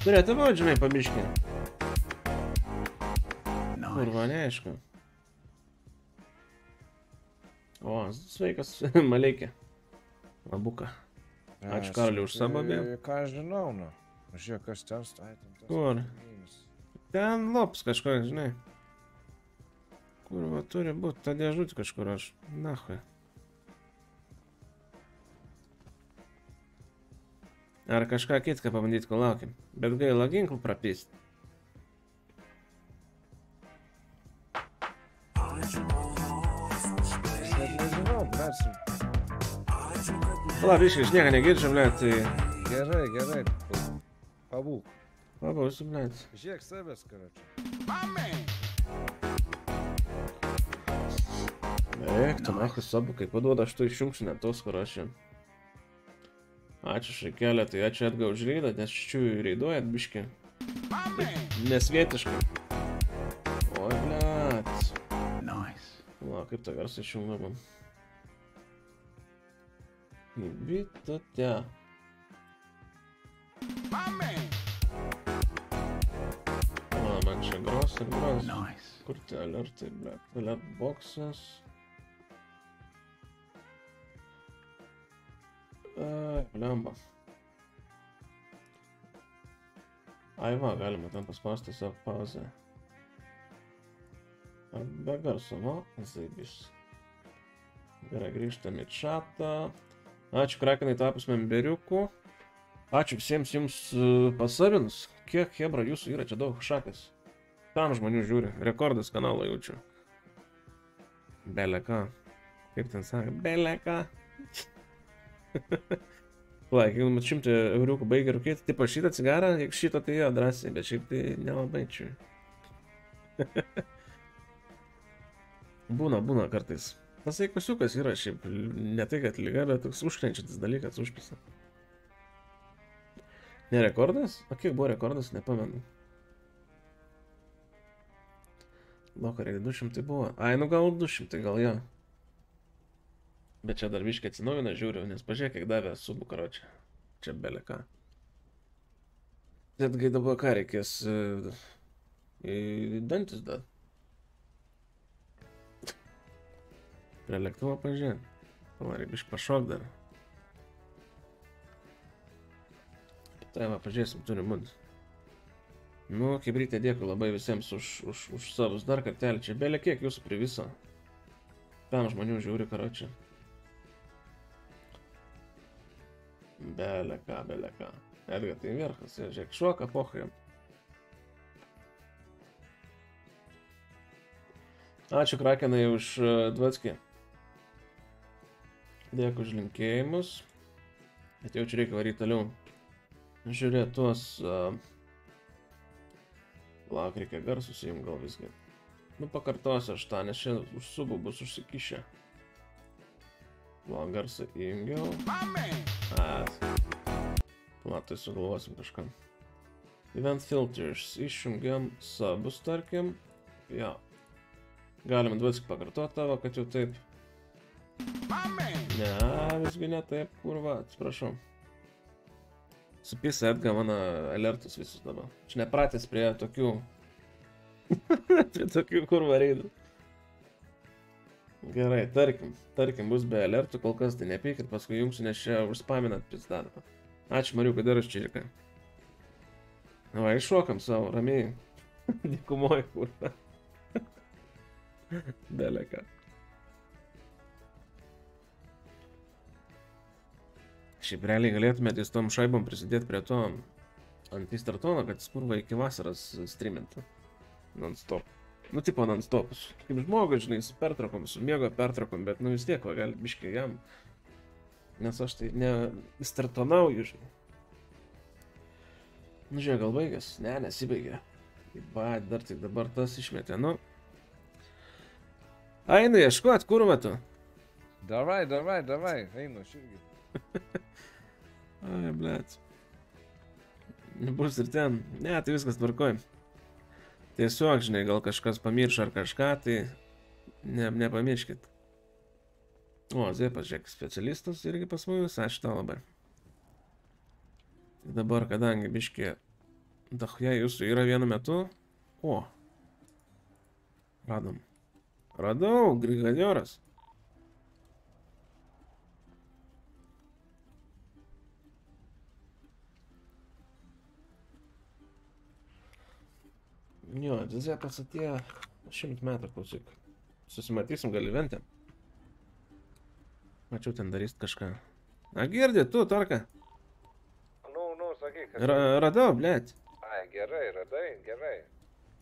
Turėtų būti, žinai, pabiškė. Kurva, neaišku. O, sveikas, Maleikė. Labuka. Ačiū Karaliu už sababę. Tai Ką aš žinau, nu. Žiūrėk, kas ten statė. Kur? Ten lops kažkoks, žinai. Kur va turi būti ta dėžutė kažkur aš. Nahui. Ar kažką kitką pabandyti, kol laukiam. Bet gaila ginklų prapist. Pala, biškai, aš nieko negirdžiu, ble, tai... Gerai, gerai. Pabūk. Pabūsiu, ble. Žiūrėk savęs, karočią. Eik, tu nahui sabu, kai paduoda, aš tu išjungsiu net tos, kur aš jam. Ačiū šakelė, tai ačiū atgal už reidą, nes čia reiduojat biški. Nesvietiškai. Oi, blet. Nice. Va, kaip tą garsą išjungą man. Bitute. Va, man čia gros ir gros. Nice. Kur tie alertai, blet? Alert boxas. Ai, blemba. Ai va, galima ten paspausti tiesiog pauzę. Ar be garso, nu, zaibis. Gerai, grįžtam į čatą. Ačiū Krakenai tapus memberiuku. Ačiū visiems jums uh, pasavins. Kiek hebra jūsų yra čia daug šakas. Tam žmonių žiūri. Rekordas kanalo jaučiu. Bele ką. Kaip ten sako? Bele ką. Laik, jeigu mat šimtą euriukų baigia rūkėti, tipo šitą cigarą, jeigu šitą tai jo drąsiai, bet šiaip tai nelabai čia. būna, būna kartais. Tas eikusiukas yra šiaip ne tai, kad lyga, bet toks užkrenčiantis dalykas užpisa. Ne rekordas? O kiek buvo rekordas, nepamenu. Lokariai 200 buvo. Ai, nu gal 200, gal jo. Bet čia dar viškai atsinaujina, žiūriu, nes pažiūrėk, kiek davė subų karočią. Čia belė ką. Netgi dabar ką reikės e, į dantis dar. Prie lėktuvo pažiūrėk. Pavaryk biškai pašok dar. Tai va, pažiūrėsim, turi būt. Nu, kaip ryte dėkui labai visiems už, už, už savus dar kartelį. Čia belė kiek jūsų priviso. Tam žmonių žiūri karočią. Belė ką, belė ką. Edgar, tai verkas, žiūrėk, šoka pohai. Ačiū Krakenai už uh, Dvatskį. Dėkui už linkėjimus. Bet jau čia reikia varyti toliau. Žiūrėt tuos... Uh... Lauk, reikia garsus įjungti gal visgi. Nu, pakartosiu aš tą, nes čia už subų bus užsikišę. Va, garsą įjungiau. A. Va, tai sugalvosim kažką. Event filters. Išjungiam subus, tarkim. Jo. Galim dvisk pakartoti tavo, kad jau taip. Ne, visgi ne taip, kurva, atsiprašau. Supisa atga mano alertus visus dabar. Aš nepratęs prie tokių... prie tokių kurva reidų. Gerai, tarkim, tarkim, bus be alertų, kol kas tai nepykit, paskui jungsiu, nes čia užspaminat pizdadą. Ačiū, Mariu, kad dar aš čia likai. Na, va, iššokam savo, ramiai. Dykumoji, kurva. Beleka. Šiaip realiai galėtumėte ties tom šaibom prisidėti prie to antistartono, kad jis kurva iki vasaros streamintų. Non-stop. Nu, tipo non-stopus. Kaip žmogus, žinai, su pertraukom, su miego pertraukom, bet nu vis tiek, va, gali biškai jam. Nes aš tai ne startonauju, žinai. Nu, žiūrėk, gal baigęs? Ne, nesibaigė. Ba, dar tik dabar tas išmetė, nu. Einu ieškot, kur metu? Davai, davai, davai, einu, aš irgi. Ai, blėt. Bus ir ten. Ne, tai viskas tvarkoj. Tiesiog, žinai, gal kažkas pamiršo ar kažką, tai ne, nepamirškit. O, Zepas, žiūrėk, specialistas irgi pas mumis, ačiū tau labai. Tai dabar, kadangi biškė dahuja jūsų yra vienu metu. O. Radom. Radau, Grigadioras. Jo, Zepas atėjo šimt metų, klausyk. Susimatysim gal įventę. Mačiau ten daryst kažką. Na girdi, tu, Torka. Nu, nu, sakyk. Ra radau, blėt. Ai, gerai, radai, gerai.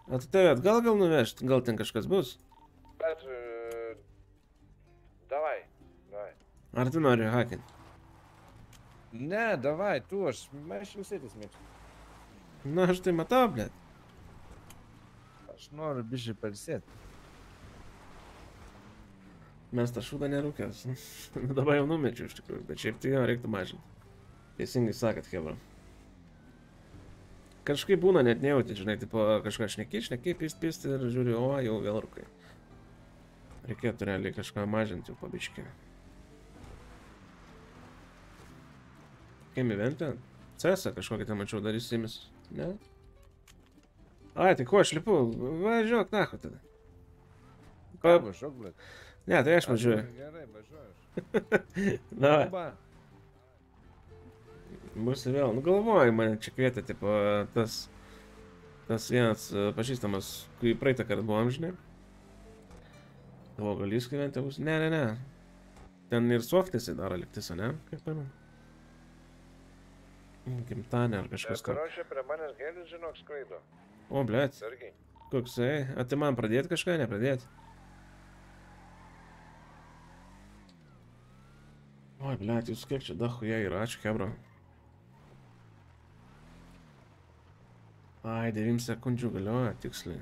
O tu tave atgal gal nuvežt, gal ten kažkas bus? Bet... Uh, davai, davai. Ar tu nori hakinti? Ne, davai, tu, aš, aš jau sėtis mėgstu. Na, aš tai matau, blėt. Aš noriu bišį palsėti. Mes tą šūdą nerūkės. Dabar jau numečiau iš tikrųjų, bet šiaip tai jo reiktų mažinti. Teisingai sakėt, Hebra. Kažkaip būna net nejauti, žinai, tipo kažką šneki, šneki, pist, pist ir žiūri, o, jau vėl rūkai. Reikėtų realiai kažką mažinti jau pabiškį. Kaip įventė? Cesą kažkokį ten mačiau dar įsimis. Ne? Ai, tai ko aš lipu? Važiuok, nahu tada. Ką važiuok, blėt? Ne, tai aš važiuoju. Gerai, važiuoju. Davai. Bus vėl, nu galvoju, mane čia kvietė, tipo, tas, tas vienas e, pažįstamas, kurį praeitą kartą buvom, žinai. Galvoju, gal jis gyventi bus? Ne, ne, ne. Ten ir softėsi daro liktis, ne? Kaip pamenu. Gimtanė ar kažkas. Karočią prie manęs gėlis, žinok, skraido. O, blėt. Koksai? A tai man pradėti kažką, nepradėti? Oi, blėt, jūs kiek čia dahuja yra, ačiū, Hebra. Ai, 9 sekundžių galioja, tiksliai.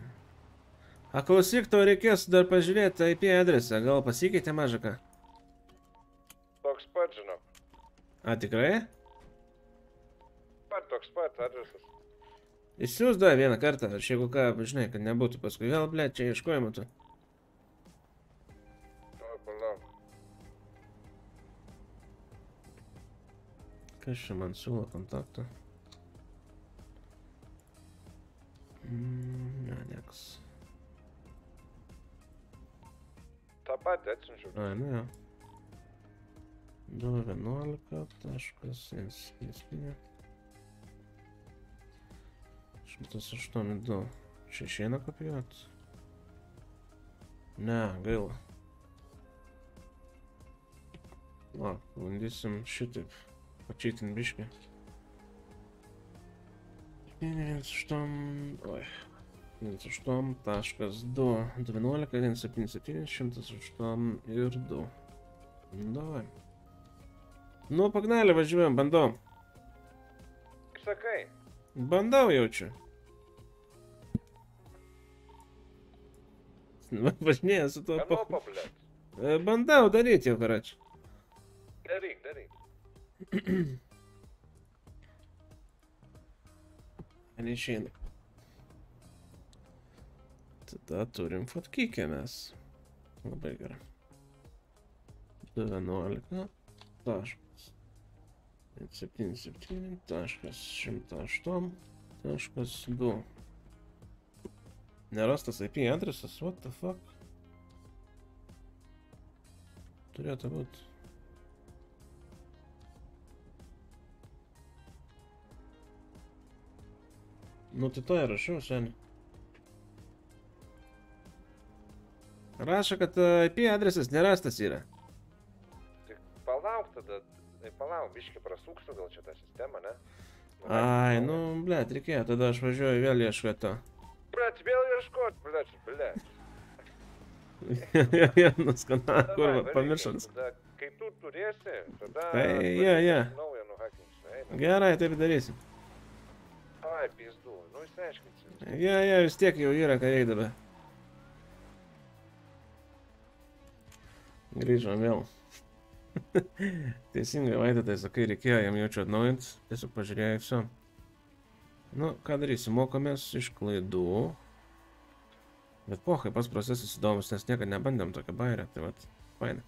A, klausyk, tau reikės dar pažiūrėti IP adresą, gal pasikeitė mažą ką? Toks pat, žinok. A, tikrai? Pat, toks pat adresas. Dar vieną kartą, aš jeigu ką, žinai, kad nebūtų paskui, gal, ble, čia ieškojimo tu. Kas čia man siūlo kontaktą? Mm, ne, nieks. tą patį atsiunčiau. Ai, nu jo. 2.11.1. 108.2. Čia išeina kopijuot? Ne, gaila. Va, bandysim šitaip. Pačytin biškį. 1.8. Oi. 1.8.2. 12, 177, 108 ir 2. Davai. Nu, pagnelį važiuojam, bandau. Sakai, Bandau jaučiu. Važinėja su tuo Kanopa, blėt. Bandau daryti jau, karač. Daryk, daryk. Neišeina. Tada turim fotkykę mes. Labai gerai. 211 taškas. 77 taškas 108 taškas 2. Nerastas IP adresas, what the fuck? Turėtų būti. Nu tai to ir rašiau šiandien. Rašo, kad IP adresas nerastas yra. Tai palauk tada, tai palauk, biški prasuksiu gal čia tą sistemą, ne? Ai, nu, blėt, reikėjo, tada aš važiuoju vėl ieškoti to. Brat, vėl ieškot, blėt, blėt. Nuskana, kur, Davai, pamiršau. varykim, tada Kai tu turėsi, tada... Tai, nuhakinsim, eina. Gerai, taip darysim. Ai, pizdu, nu išsiaiškinsim. Ja, ja, vis tiek jau yra veikti dabar. Grįžom vėl. Teisingai, Vaita, tai sakai, reikėjo jam jaučiu atnaujinti, tiesiog pažiūrėjau, viso. Nu, ką darysim, mokomės iš klaidų. Bet pohai, pats procesas įdomus, nes niekada nebandėm tokią bairę, tai vat, fainai.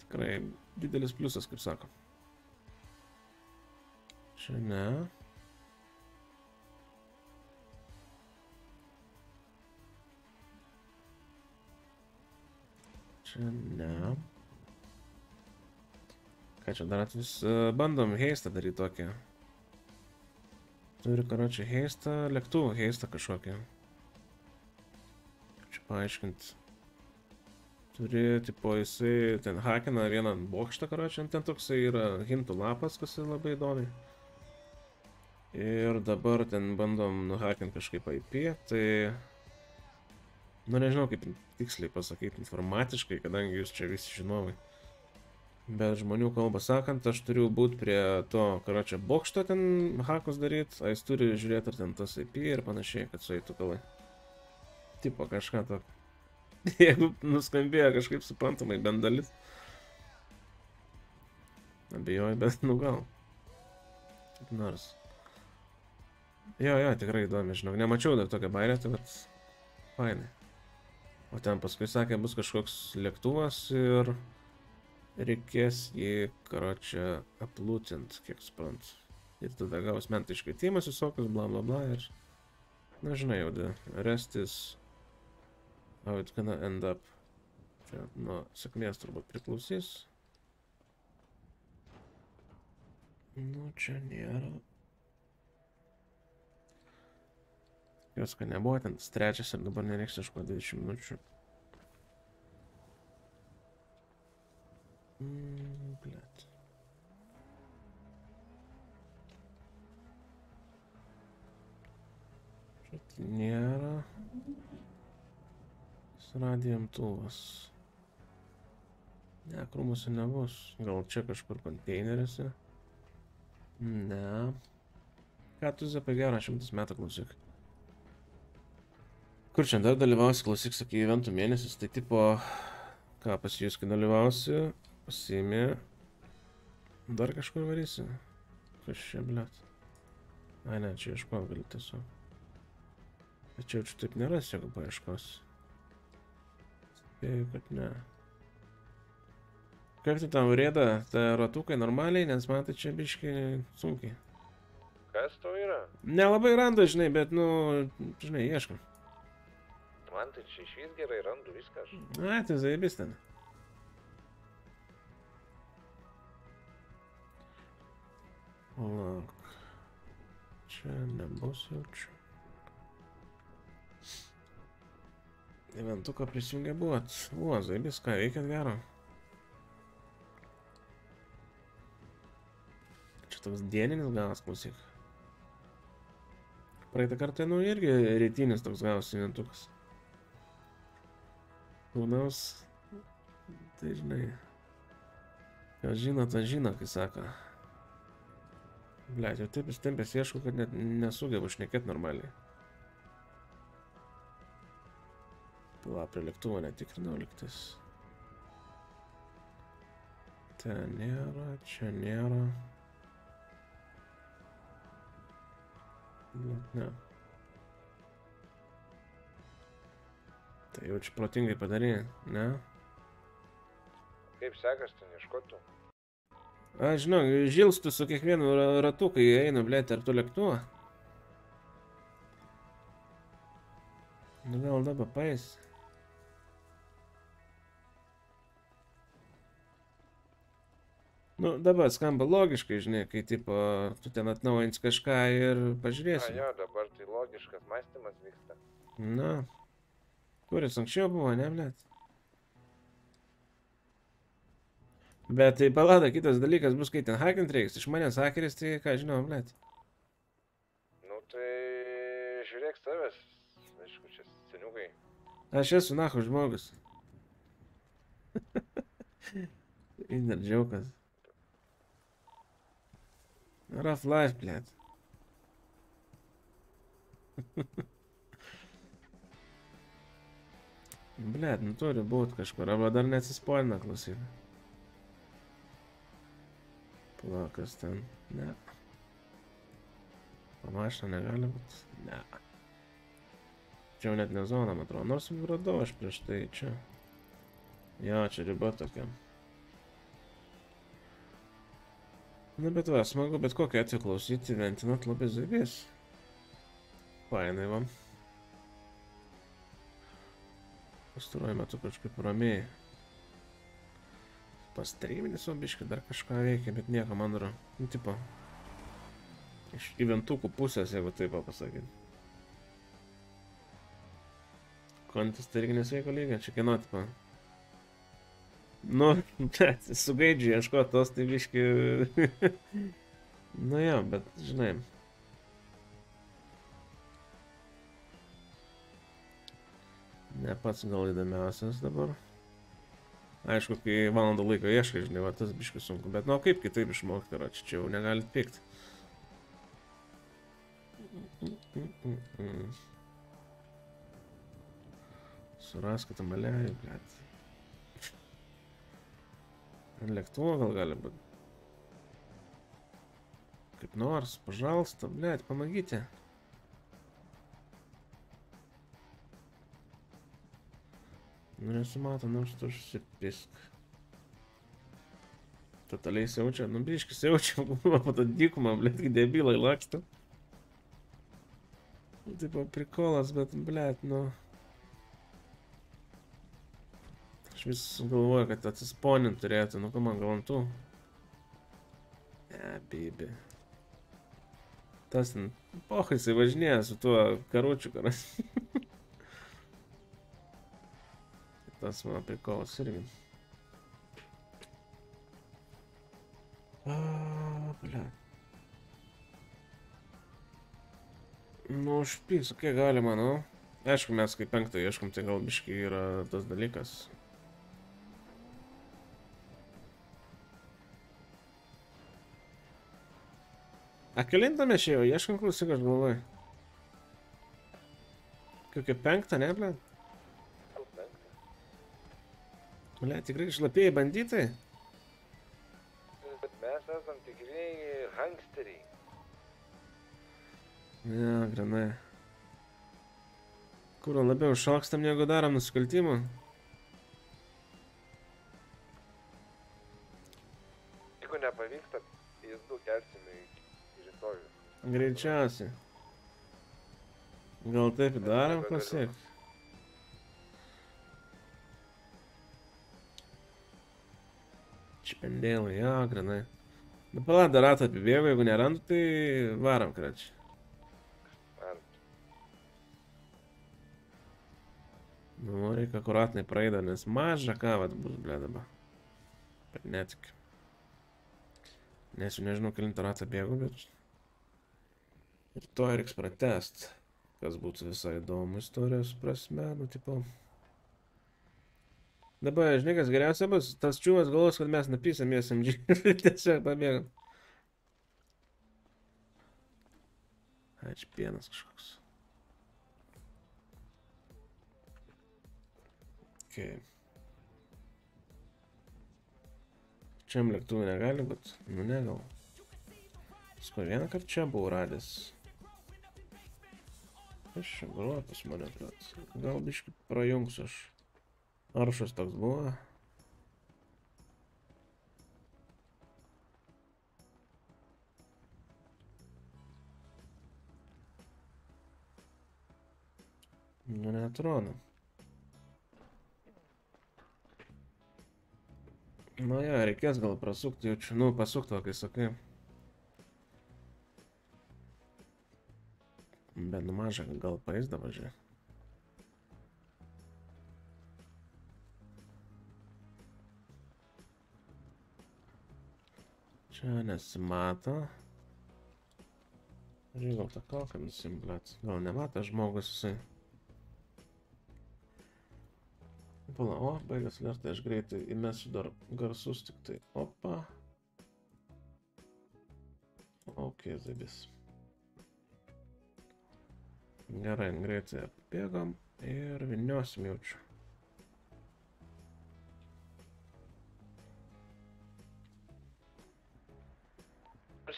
Tikrai didelis pliusas, kaip sako. Čia ne. Čia ne. Ką čia dar vis bandom heistą daryti tokį. Turi, karočią, heistą, lėktuvų heistą kažkokį. Čia paaiškinti. Turi, tipo, jisai ten hakina vieną bokštą, karočią, ten toksai yra hintų lapas, kas yra labai įdomi. Ir dabar ten bandom nuhakinti kažkaip IP, tai... Nu nežinau kaip tiksliai pasakyti informatiškai, kadangi jūs čia visi žinovai. Bet žmonių kalbą sakant, aš turiu būti prie to, karočią, bokšto ten hakus daryti, a jis turi žiūrėti ar ten tas IP ir panašiai, kad sueitų kalai. Tipo kažką to. Jeigu nuskambėjo kažkaip suprantamai bent dalis. Abejoju, bet nu gal. Kaip nors. Jo, jo, tikrai įdomi, žinau. Nemačiau dar tokią bairę, tai bet fainai. O ten paskui sakė, bus kažkoks lėktuvas ir reikės jį, karočią, aplūtint, kiek suprant. Ir tada gaus mentai iškvietimas visokius, bla bla bla ir... Na, žinai, jau, the rest is how it's gonna end up. Čia nuo sėkmės turbūt priklausys. Nu, čia nėra. Jos, kad nebuvo ten trečias ir dabar nereiks ieškoti 20 minučių. Blėt. Čia nėra. Radijamtuvas. Ne, krūmuose nebus. Gal čia kažkur konteineriuose? Ne. Ką tu apie gerą šimtus metų klausyk? Kur čia dar dalyvausi, klausyk, sakai, eventų mėnesis, tai tipo, ką pas jūs, kai dalyvausi, pasiimi, dar kažkur varysi. Kas čia, blėt? Ai, ne, čia ieško gali tiesiog. Tačiau čia taip nėra, jeigu paieškosi. Spėju, kad ne. Kaip tu tam rėda, ta ratukai normaliai, nes man tai čia biškai sunkiai. Kas to yra? Nelabai randu, žinai, bet, nu, žinai, ieškam. Man tai čia iš vis gerai randu viską. aš. Ai, tai zaibis ten. Lauk. Čia nebus jaučiu. Eventuką prisijungę buvot. O, zaibis, ką veikėt gero? Čia toks dieninis galas, klausyk. Praeitą kartą, nu, irgi rytinis toks gavas eventukas. Who knows? Tai žinai. Kas žino, tas žino, kai sako. Blet, jau taip įstempęs ieškau, kad net nesugebu šnekėti normaliai. Pila, prie lėktuvo netikrinau liktis. Ten nėra, čia nėra. Blet, ne. Tai jau čia protingai padarė, ne? Kaip sekas ten ieškotų? Aš žinau, žilstu su kiekvienu ra- ratu, kai einu, blėt, ar tu lėktuvo. Nu gal dabar paės. Nu, dabar skamba logiškai, žinai, kai tipo, tu ten atnaujins kažką ir Na pažiūrėsi. jo, dabar tai logiškas mąstymas vyksta. Na. Kuris anksčiau buvo, ne, blėt? Bet tai palada, kitas dalykas bus, kai ten hakint reiks. Iš manęs hakeris, tai ką žinau, blėt. Nu tai žiūrėk savęs. Aišku, čia seniukai. Aš esu nahu žmogus. Inner džiaukas. Rough life, blėt. Blėt, nu turi būt kažkur, arba dar neatsispoilina klausyk. Plakas ten, ne. Pamašina negali būt, ne. Čia jau net ne zona, man atrodo, nors radau aš prieš tai čia. Jo, čia riba tokia. Na bet va, smagu bet kokiu atveju klausyti, ventinat labai zaibės. Fainai va. Pastaruoju metu kažkaip ramiai. Pastreiminis obiškai dar kažką veikia, bet nieko man daro. Nu, tipo. Iš įventukų pusės, jeigu taip pasakyti. Kontis tai irgi nesveiko lygio, čia kieno tipo. Nu, bet su gaidžiu ieškoti tos, tai biški... nu jo, bet žinai. Ne pats gal įdomiausias dabar. Aišku, kai valandą laiko ieškai, žinai, va, tas biškis sunku, bet, nu, kaip kitaip išmokti yra, čia, čia jau negalit pykti. Suraskite malėjų, blėt. Ant lėktuvo gal gali būti. Kaip nors, pažalsta, blėt, pamagite. Nu nesimato, nors tu užsipisk. Totaliai siaučia, nu biškai siaučia, po tą dykumą, blėt, kai debilai laksto. Tipo prikolas, bet, blėt, nu. Aš vis galvoju, kad atsisponint turėtų, nu ką man gal ant tų. Ne, bibi. Tas ten, pochai, jisai važinėja su tuo karučiu karas. Tas mano prikolas irgi. Ble. Nu, užpys, kiek galima, nu. Aišku, mes kaip penktą ieškom, tai gal biškai yra tas dalykas. A kelintą mes čia jau ieškom, klausyk, aš galvoju. Kokia penktą, ne, ble? Ble, tikrai šlapėjai bandytai? Bet mes esam tikrieji hangsteriai. Ne, granai. Kur labiau šokstam, negu darom nusikaltimų? Jeigu nepavyksta, jis du kelsime į rytojų. Greičiausiai. Gal taip darom, klausyk. Špendėlai, jo, granai. Nu, pala, dar ratą apibėgu, jeigu nerandu, tai varom, kračiai. Nu, reikia akuratnai praeida, nes maža ką vat bus, ble, dabar. Bet netikiu. Nes jau nežinau, kilintą ratą bėgu, bet... Ir to reiks pratest. Kas būtų visai įdomu istorijos prasme, nu, tipo... Dabar, žinai, kas geriausia bus, tas čiūvas galvos, kad mes napysam į SMG tiesiog pabėgam. Ačiū, pienas kažkoks. Okay. Čia lėktuvų negali būti, nu ne gal. Sko vieną kartą čia buvau radęs. Aš čia groju pas mane, bet gal biškai prajungsiu aš. Aršas toks buvo. Nu, neatrodo. Nu, jo, reikės gal prasukti, jaučiu, nu, pasukti, kai sakai. Bet nu mažą gal paės dabar, žiūrėk. Čia nesimato. Žiūrėk, gal tą koką nusimblėt. Gal nemato žmogus jisai. Pala, o, baigas lertai, aš greitai įmesiu dar garsus tik tai. Opa. Ok, zabis. Gerai, greitai apbėgam ir viniosim jaučiu.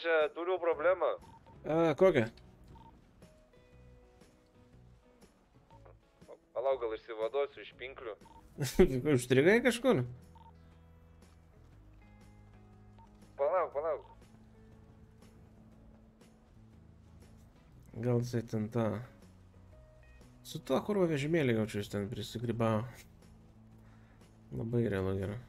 Aš turiu problemą. A, kokią? Palauk, gal išsivaduosiu iš pinklių. Užstrigai kažkur? Palauk, palauk. Gal jisai ten tą... Su tuo kurvo vežimėlį jaučiu, jis ten prisigribavo. Labai realu gerai.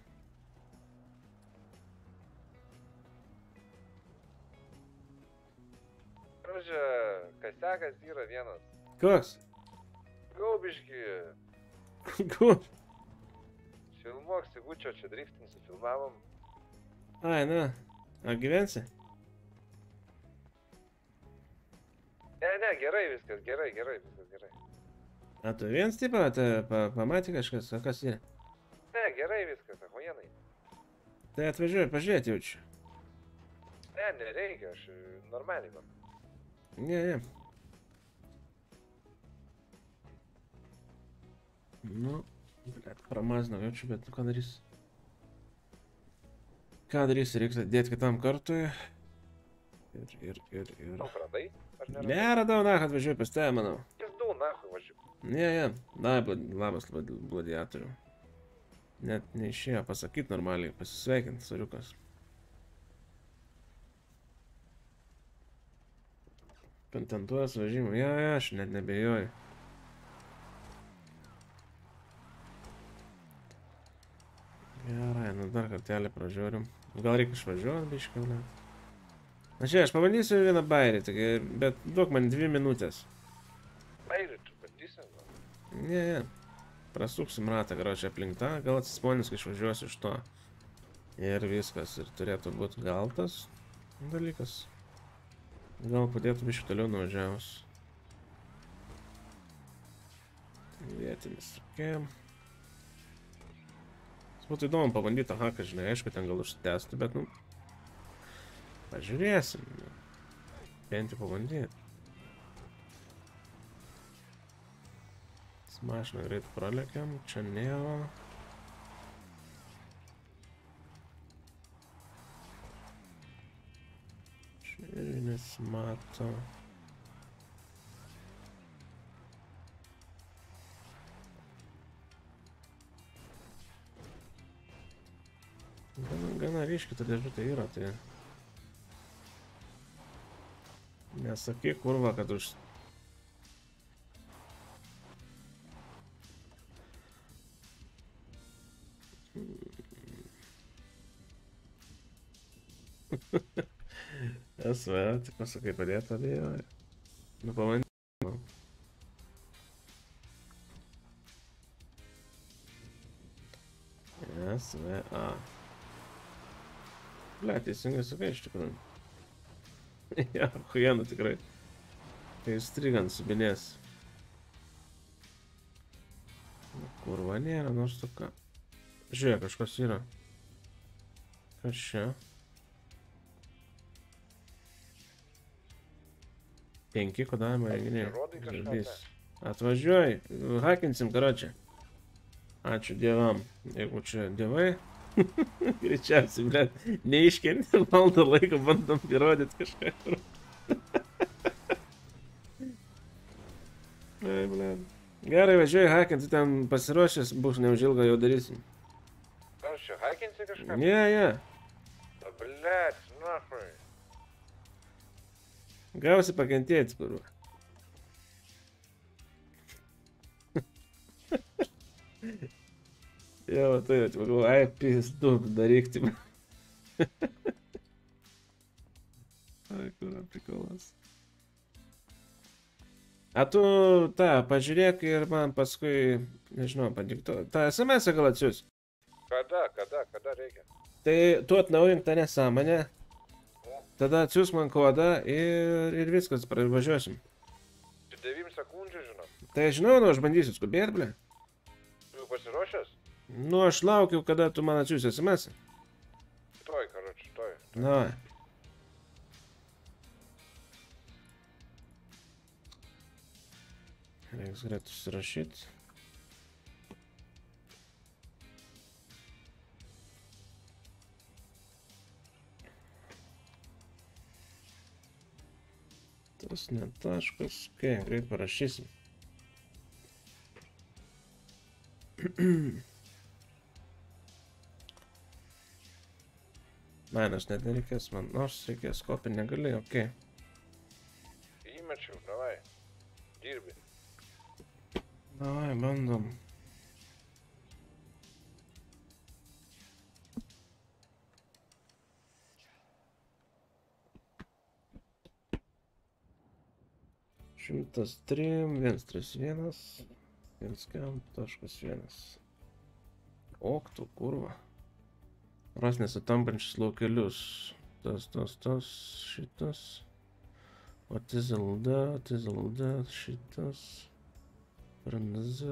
Pradžia, kasekas yra vienas. Koks? Gaubiški. Kur? Filmuok, Sigučio, čia driftinsiu, filmavom. Ai, na. A gyvensi? Ne, ne, gerai viskas, gerai, gerai, viskas gerai. A tu viens tipo, te pa, pamatė kažkas, o kas yra? Ne, gerai viskas, ahujenai. Tai atvažiuoju pažiūrėti jaučiu. Ne, nereikia, aš normaliai man. Ne, ne. Nu, blėt, pramazinau jaučiu, bet nu ką darys? Ką darys, reiks dėti kitam kartui. Ir, ir, ir, ir. Tu radai? Ar ne? Neradau, na, atvažiuoju pas tave, manau. Jis du, na, važiuoju. Ne, ne, na, labas, blad- gladiatoriu. Net neišėjo pasakyti normaliai, pasisveikinti, suriukas. Kontentuojas važymų, ja, ja, aš net nebejoju. Gerai, nu dar kartelį pražiūrim. Gal reikia išvažiuoti, biškai, ble. Na čia, aš pabandysiu vieną bairį, tik, bet duok man dvi minutės. Bairį, tu bandysim. gal? Ne, ne. Prasuksim ratą, karočią aplink tą, gal atsisponins, kai išvažiuosiu iš to. Ir viskas, ir turėtų būti gal tas dalykas. Gal padėtų biškai toliau nuvažiavus. Vietinis, tokia. Būtų įdomu pabandyti tą haką, žinai, aišku, ten gal užsitęstų, bet, nu... Pažiūrėsim. Bent jau pabandyti. Mašiną greit pralekiam, čia nėra. Irgi nesimato. Gana, gana ryški ta dėžutė yra, tai... Nesakyk kurva, kad už SV, tik pasakai padėti abejoju. Nu, pabandyk. SVA. Ble, teisingai sakai iš tikrųjų. ja, huienu tikrai. Tai strigant subinės. Nu, Kurva nėra, nors tu ką. Žiūrėk, kažkas yra. Kas čia? Penki kodavimo renginiai. Įrodai kažką, Žalbys. Atvažiuoj, hakinsim karočią. Ačiū dievam, jeigu čia dievai. Greičiausiai, bet neiškenti valdo laiko, bandom įrodyti kažką. Ai, ble. Gerai, važiuoju hakinti, ten pasiruošęs bus neužilgo jau darysim. Kas čia, hakinsi kažką? Ne, ne. Blet, nahui. Gausi pakentėti, kur. Jo, tai jau, pagalvoju, ai, pizdu, daryk tik. ai, kur prikolas. A tu tą pažiūrėk ir man paskui, nežinau, padikto. Ta SMS gal atsius. Kada, kada, kada reikia? Tai tu atnaujink tą nesąmonę. Tada atsius man kodą ir, ir viskas, pravažiuosim. Čia 9 sekundžių, žinau. Tai žinau, nu aš bandysiu skubėti. Tu jau pasiruošęs? Nu aš laukiu, kada tu man atsiusi SMS. Toj, karoči, toj. Na. Reiks greit susirašyti. tas ne taškas. Kai, greit parašysim. Man aš net nereikės, man nors reikės kopį negali, okei. Okay. Įmečiau, davai. Dirbi. Davai, bandom. Bandom. 103, 131, 1.1. Ok, tu kurva. Ras nesutampančius laukelius. Tas, tas, tas, šitas. O TZLD, TZLD, šitas. RNZ,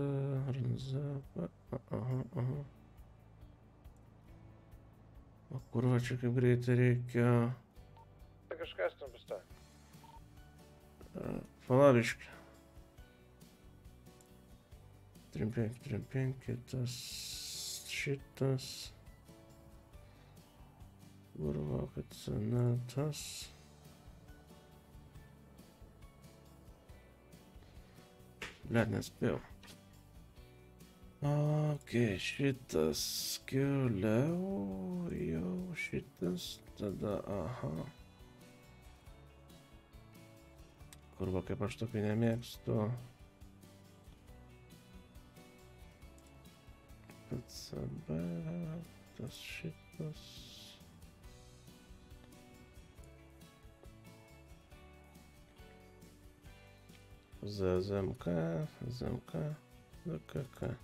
RNZ, aha, aha. O kurva čia kaip greitai reikia. Tai kažkas tam bus ta. Palaviški. 35, 35, tas šitas. Kurva, kad sena tas. Blet, nespėjau. Ok, šitas keliau, jau šitas, tada, aha. kurwa, chyba że to pieniamiecz, to... PCB... Das shit, das... за замка, замка, за КК.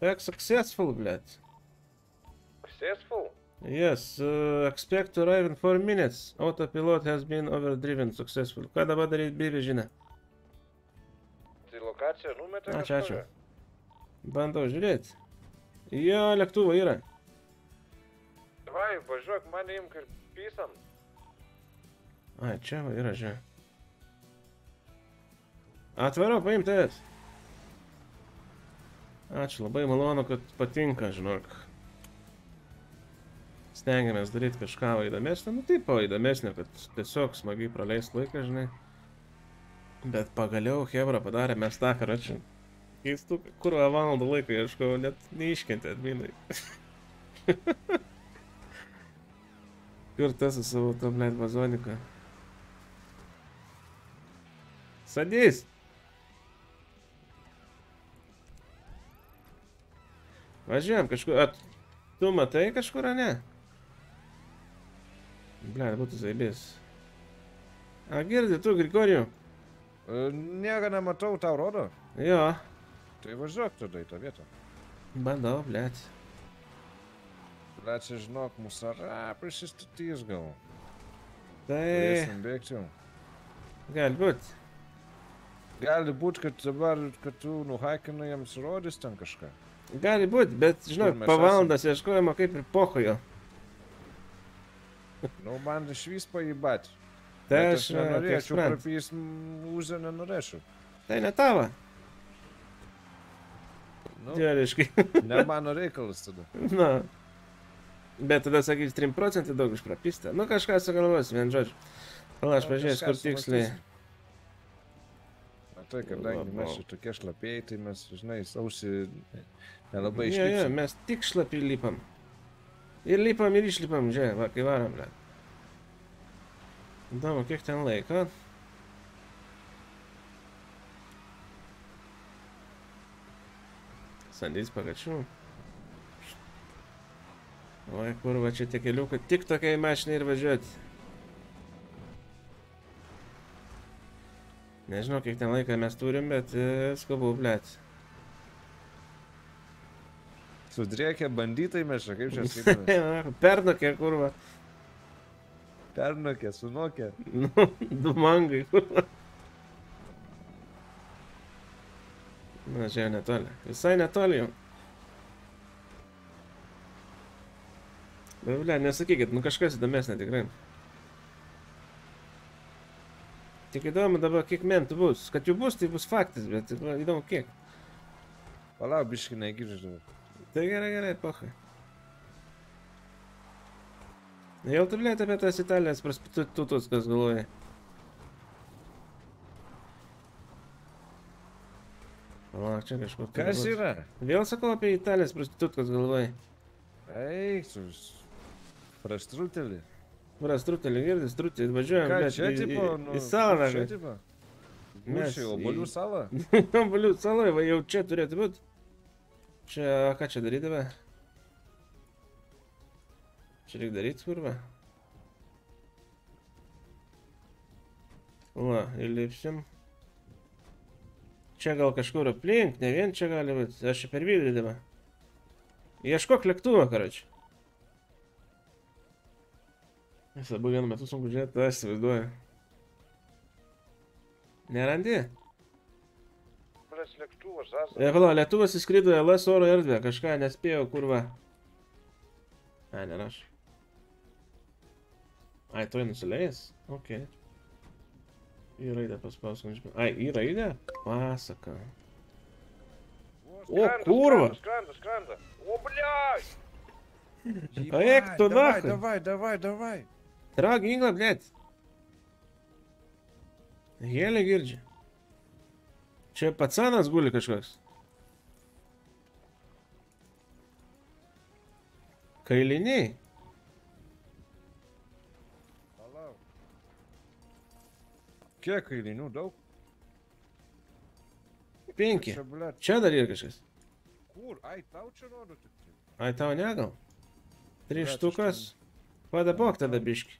Так, successful, блядь. Successful? Yes, uh, expect to arrive in 4 minutes. Autopilot has been overdriven successful. Ką dabar daryti, bibi, žinai? Tai lokacija numetė Ačiū, ačiū. Bandau žiūrėti. Jo, lėktuvo yra. Davai, važiuok, mane imk ir pysam. Ai, čia va yra, žiūrėk. Atvarau, paimti tavęs. Ačiū, labai malonu, kad patinka, žinok. Stengiamės daryti kažką įdomesnio, nu taip, įdomesnio, kad tiesiog smagiai praleist laiką, žinai. Bet pagaliau Hebra padarė mes tą karočią. Keistų, kur valandą laiko ieškau, net neiškentė adminai. kur tas su savo tom, blėt, vazonika? Sadys! Važiuojam kažkur. At, tu matai kažkur, ne? Ble, būtų zaibės. A, girdi tu, Grigorijų? Nieko nematau, tau rodo. Jo. Tai važiuok tada į tą vietą. Bandau, blėt. Čia žinok, musara prisistatys gal. Tai... Turėsim bėgti jau. Gali būt. Gali būt, kad dabar, kad tu nuhaikinai jiems rodys ten kažką. Gali būti, bet, žinok, po valandas ieškojimo kaip ir pohojo. Nu, man iš vis pajibat. Tai aš, a, tai nenorėčiau suprantu. prapys užę nenorėčiau. Tai ne tavo. Nu, Dėliškai. ne mano reikalas tada. Na. Bet tada sakys 3 procentai daug išprapistė. Nu kažką sugalvos, vien žodžiu. Pala, aš Nu, pažiūrėsiu, kur tiksliai. Na tai, kadangi mes čia tokie šlapėjai, tai mes, žinai, sausi nelabai Jo, jo, išlipsim. mes tik šlapi lipam. Ir lipam, ir išlipam, žiūrėk, va, kai varom, ble. Įdomu, kiek ten laiko. Sandys pagačių. Oi, kur va čia tie keliukai, tik tokiai mašinai ir važiuoti. Nežinau, kiek ten laiko mes turim, bet e, skubu, blėt. Sudriekia bandytai mes čia, kaip čia skaitome. Pernokė, kurva. Pernokė, sunokė. Nu, du mangai, kurva. Na, čia netoli. Visai netoli jau. Bet, ble, nesakykit, nu kažkas įdomesnė tikrai. Tik įdomu dabar, kiek mentų bus. Kad jų bus, tai bus faktas, bet įdomu kiek. Palauk, biškai negirdžiu. Tai gerai, gerai, pahai. Jau tu, blėt, apie tas Italijos prostitutus, kas galvoja. Palauk, čia kažkur. turi Kas būt. yra? Vėl sakau apie Italijos prostitutkas galvoja. Eik, tu prastrutelį. Prastrutelį, girdi, strutį, važiuojam, Ką, blėt, čia į, tipo, į, nu, į salą. čia kad- tipo? Mes Mūšiai, į- obuolių sala? Čia ką čia darydavę? Čia reikia daryti, kurva. Va, įlipsim. Čia gal kažkur aplink, ne vien čia gali būti. Aš čia per vidurį dabar. Ieškok lėktuvą, karoči. Nes abu vienu metu sunku žiūrėti, aš įsivaizduoju. Nerandi? Pras lėktuvas, asa. E, pala, lėktuvas įskrido į LS oro erdvę, kažką nespėjau, kurva. A, neraš. Ai, toj nusileis? Ok. Į raidę paspausk. nežinau. Ai, į raidę? Pasaka. O, kurva! Skrenda, skrenda. O, bliai! Eik tu Давай, нахуй! давай, давай, давай. Траг ginklą, blėt. Helė girdži. Čia pacanas guli kažkoks. Kailiniai. Kiek kailinių daug? Penki. Čia, dar yra kažkas. Kur? Ai, tau čia rodo tik tai. Ai, tau negal? Tris štukas. Padabok tada biški.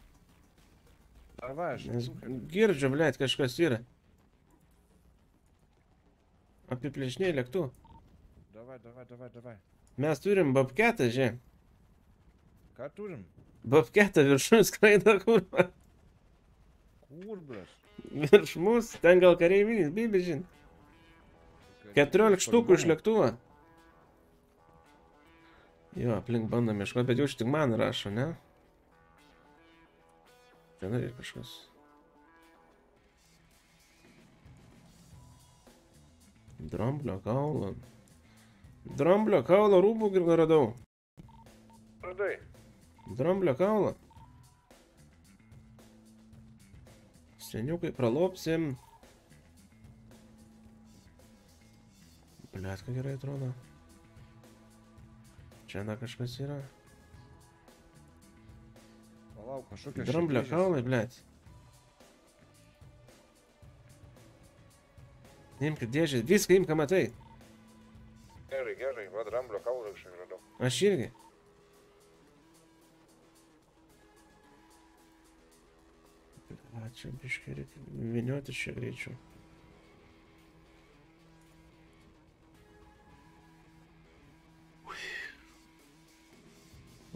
Davai, aš girdžiu, blėt, kažkas yra. Apiplėšniai lėktų. Davai, davai, davai, davai. Mes turim babketą, žiūrėk. Ką turim? Babketą viršun skraido kurva. Kur, blet? Virš mūsų, ten gal kareivinis, bibi žin. 14 štukų iš lėktuvo. Jo, aplink bandom ieškoti, bet jau čia tik man rašo, ne? Ten yra kažkas. Dramblio kaulo. Dramblio kaulo rūbų gir- radau. Radai. Dramblio kaulo. Seniukai pralopsim. Blet, ką gerai atrodo. Čia dar kažkas yra. Palauk, kažkokia Dramblio širdyžės. kaulai, blet. Imk dėžę, viską imk, matai. Gerai, gerai, va, dramblio kaulą kažkaip radau. Aš irgi. A, čia biškai reikia viniuoti čia greičiau.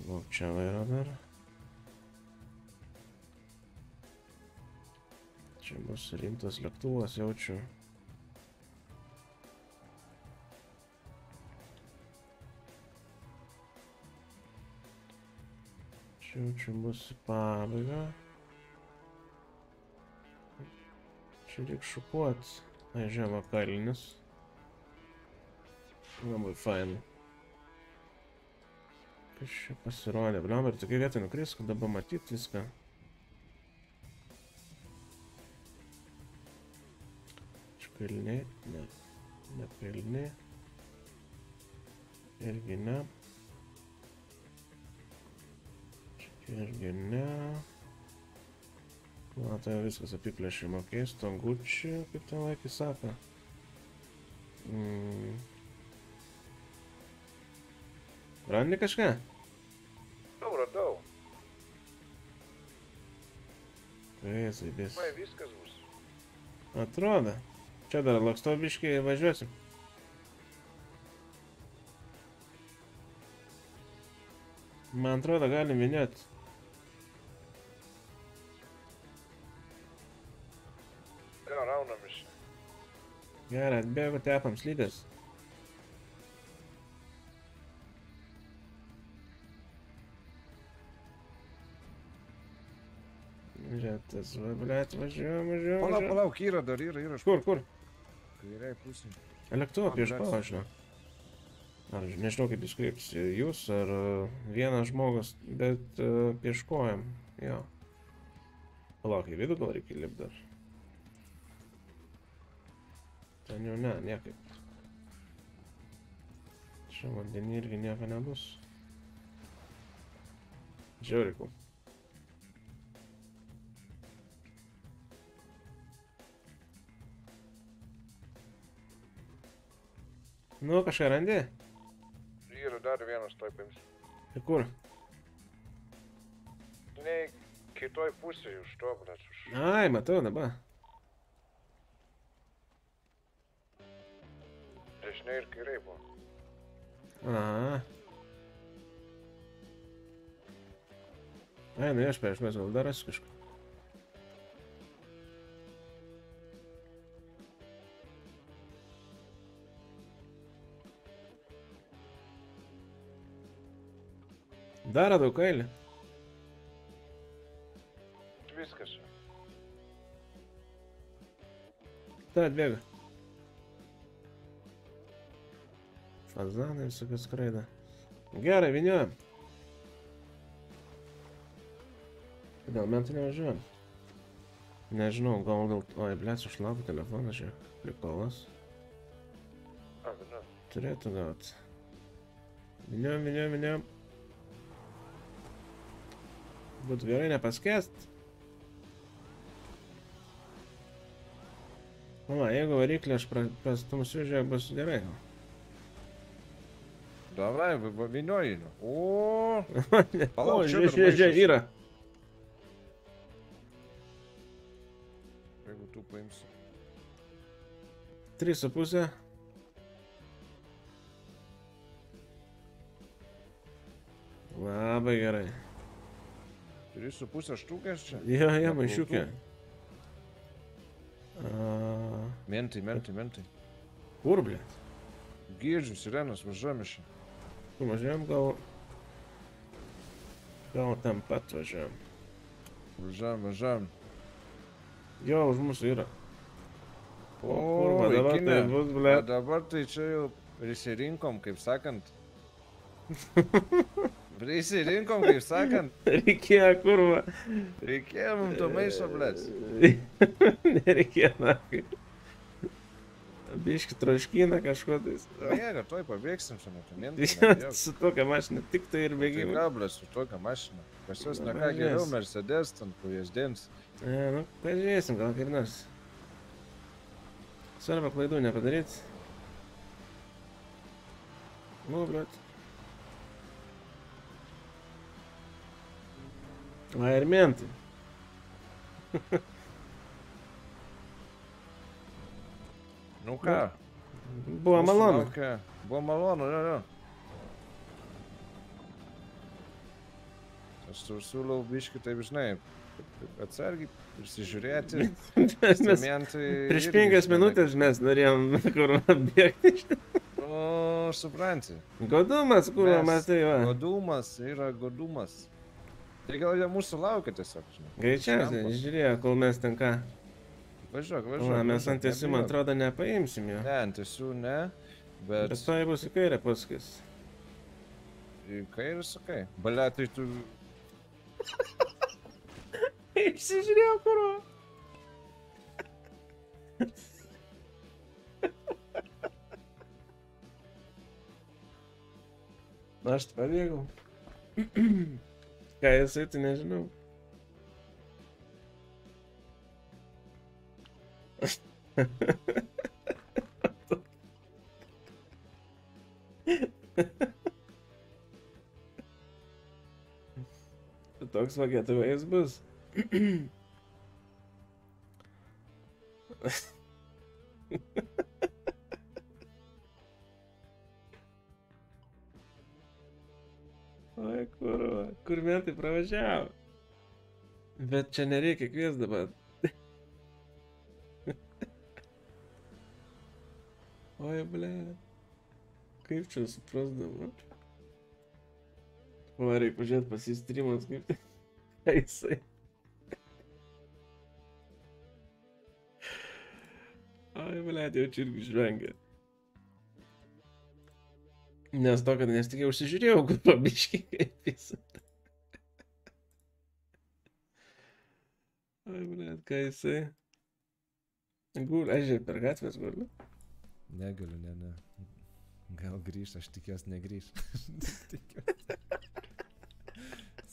O, čia va yra dar. Čia bus rimtas lėktuvas, jaučiu. Čia jau čia bus į pabaigą. Čia reikia šukuot. Na, žemą kalnis. Labai fainai. Kas čia pasirodė? Bliam, ir tokia vieta nukris, kad dabar matyt viską. Čia kalniai, ne. Ne kalniai. Irgi ne. Irgi ne. Tai viskas apiplėšimo keisto, Gucci, kaip ten vaikai sako. Mm. Randi kažką? Jau radau. Tai zaibės. Vai viskas bus. Atrodo. Čia dar lakstobiškai važiuosim. Man atrodo, galim minėti. Gerai, atbėgu tepam slydas. Žiūrėtas, va, blėt, važiuojam, važiuojam. Palauk, palauk, yra dar, yra, yra. Kur, kur? Kairiai pusė. Lėktuvą Man prieš pavažinę. Ar nežinau kaip jūs kreipsi, jūs ar e, vienas žmogus, bet uh, pieškojam, jo. Palauk, į vidų gal reikia lipti dar. Ten jau ne, niekaip. Čia vandenį irgi nieko nebus. Žiauriku. Nu, kažką randi? Yra dar vienas toj paims. Tai kur? Ne, kitoj pusėje už to, blėt. Už... Ai, matau dabar. Dešinė ir kairiai buvo. Aha. Ai, nu aš prieš mes gal dar rasiu kažką. Dar radau kailį. Viskas. Tai atbėga. Fazanai visokios skraido. Gerai, viniuojam. Kodėl mentų nevažiuojam? Nežinau, gal gal... Oi, blėt, užlaukiu telefoną, žiūrėk. Prikolas. Turėtų gauti. Viniuojam, viniuojam, viniuojam. Būtų gerai nepaskest. Mama, jeigu variklį aš pra- prastumsiu, žiūrėk, bus gerai. Davai, va- vynioji. O, O, Palauk, čia žiūrėk, žiūrėk, maišas. yra. jeigu tu paimsi. Trys su pusė. Labai gerai. Turi su pusę štukės čia? Jo, jo, maišiukė. Mentai, mentai, mentai. Kur, blėt? Girdžiu, sirenas, važiuojame čia. Kur važiuojam, gal... Gal ten pat važiuojam. Važiuojam, važiuojam. Jo, už mūsų yra. O, kurva, dabar tai bus, blet. o Dabar tai čia jau prisirinkom, kaip sakant. Prisirinkom, kaip sakant. Reikėjo, kurva. Reikėjo mums to maišo, blėt. Nereikėjo, na. Biški troškina kažko tais. Jėga, toj pabėgsim mentai. Jo, su tokia mašina tik tai ir Tai bėgimai. ką, blėt, su tokia mašina. Pas juos ne ką geriau, Mercedes, ten pavyzdėns. E, nu, pažiūrėsim, gal kaip nors. Svarbu klaidų nepadaryt. Nu, blėt. A, Nu ką? Buvo Mūsų malonu. laukia- Buvo malonu, jo, jo. Aš tau siūlau biški taip, žinai, atsargiai prisižiūrėti. Mes prieš penkias žinai, minutės mes norėjom kur bėgti. O, supranti. Godumas, kur Mes- matai, va. Godumas yra godumas. Tai gal jie mūsų laukia tiesiog, žinai. Greičiausiai, žiūrėjo, kol mes ten ką. Važiuok, važiuok. Va, mes ant tiesių, man atrodo, nepaimsim jo. Ne, ant tiesių ne, bet... Bet tai bus į kairę paskis. Į kairę sakai. Balia, tai tu... Išsižiūrėjau, kuro. Aš tai pabėgau. Ką jisai, tai nežinau. Toks vagetuvais bus. Oi, kur, kur metai pravažiavo. Bet čia nereikia kvies dabar. Oi, ble. Kaip čia suprasdama? O, reikia pažiūrėti pas įstrimas, kaip ką jisai. Ai, ble, jau čia irgi žvengia. Nes to, kad nes tik jau užsižiūrėjau, kur pabiškai kaip jis. Ai, ble, ką jisai. Gul, aš žiūrėjau per gatvės guliu. Negaliu, ne, ne. Gal grįžt, aš tikiuosi negrįž. tikiuosi.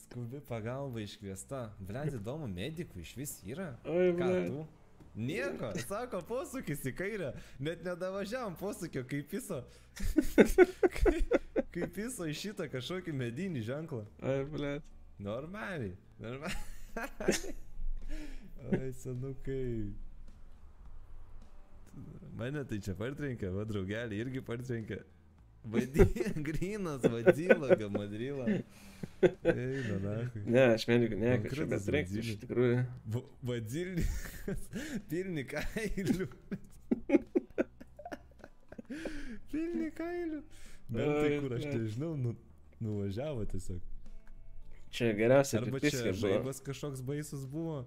Skubi pagalba iškviesta. Blet, įdomu, medikų iš vis yra. Oi, Ką tu? Nieko, sako, posūkis į kairę. Net nedavažiavam posūkio, kaip piso. kaip piso į šitą kažkokį medinį ženklą. Ai, ble. Normaliai. Normaliai. Oi, senukai. Mane tai čia partrenkė, va draugelį irgi partrenkė. Vadį, grinas, vadila, gamadrila. Eina, na. Ne, aš medikų nekviečiu, bet reikia iš tikrųjų. Vadilnikas, pilni kailių. pilni kailių. Bet tai kur aš nežinau, nu, nuvažiavo tiesiog. Čia geriausia Arba čia žaibas kažkoks baisus buvo,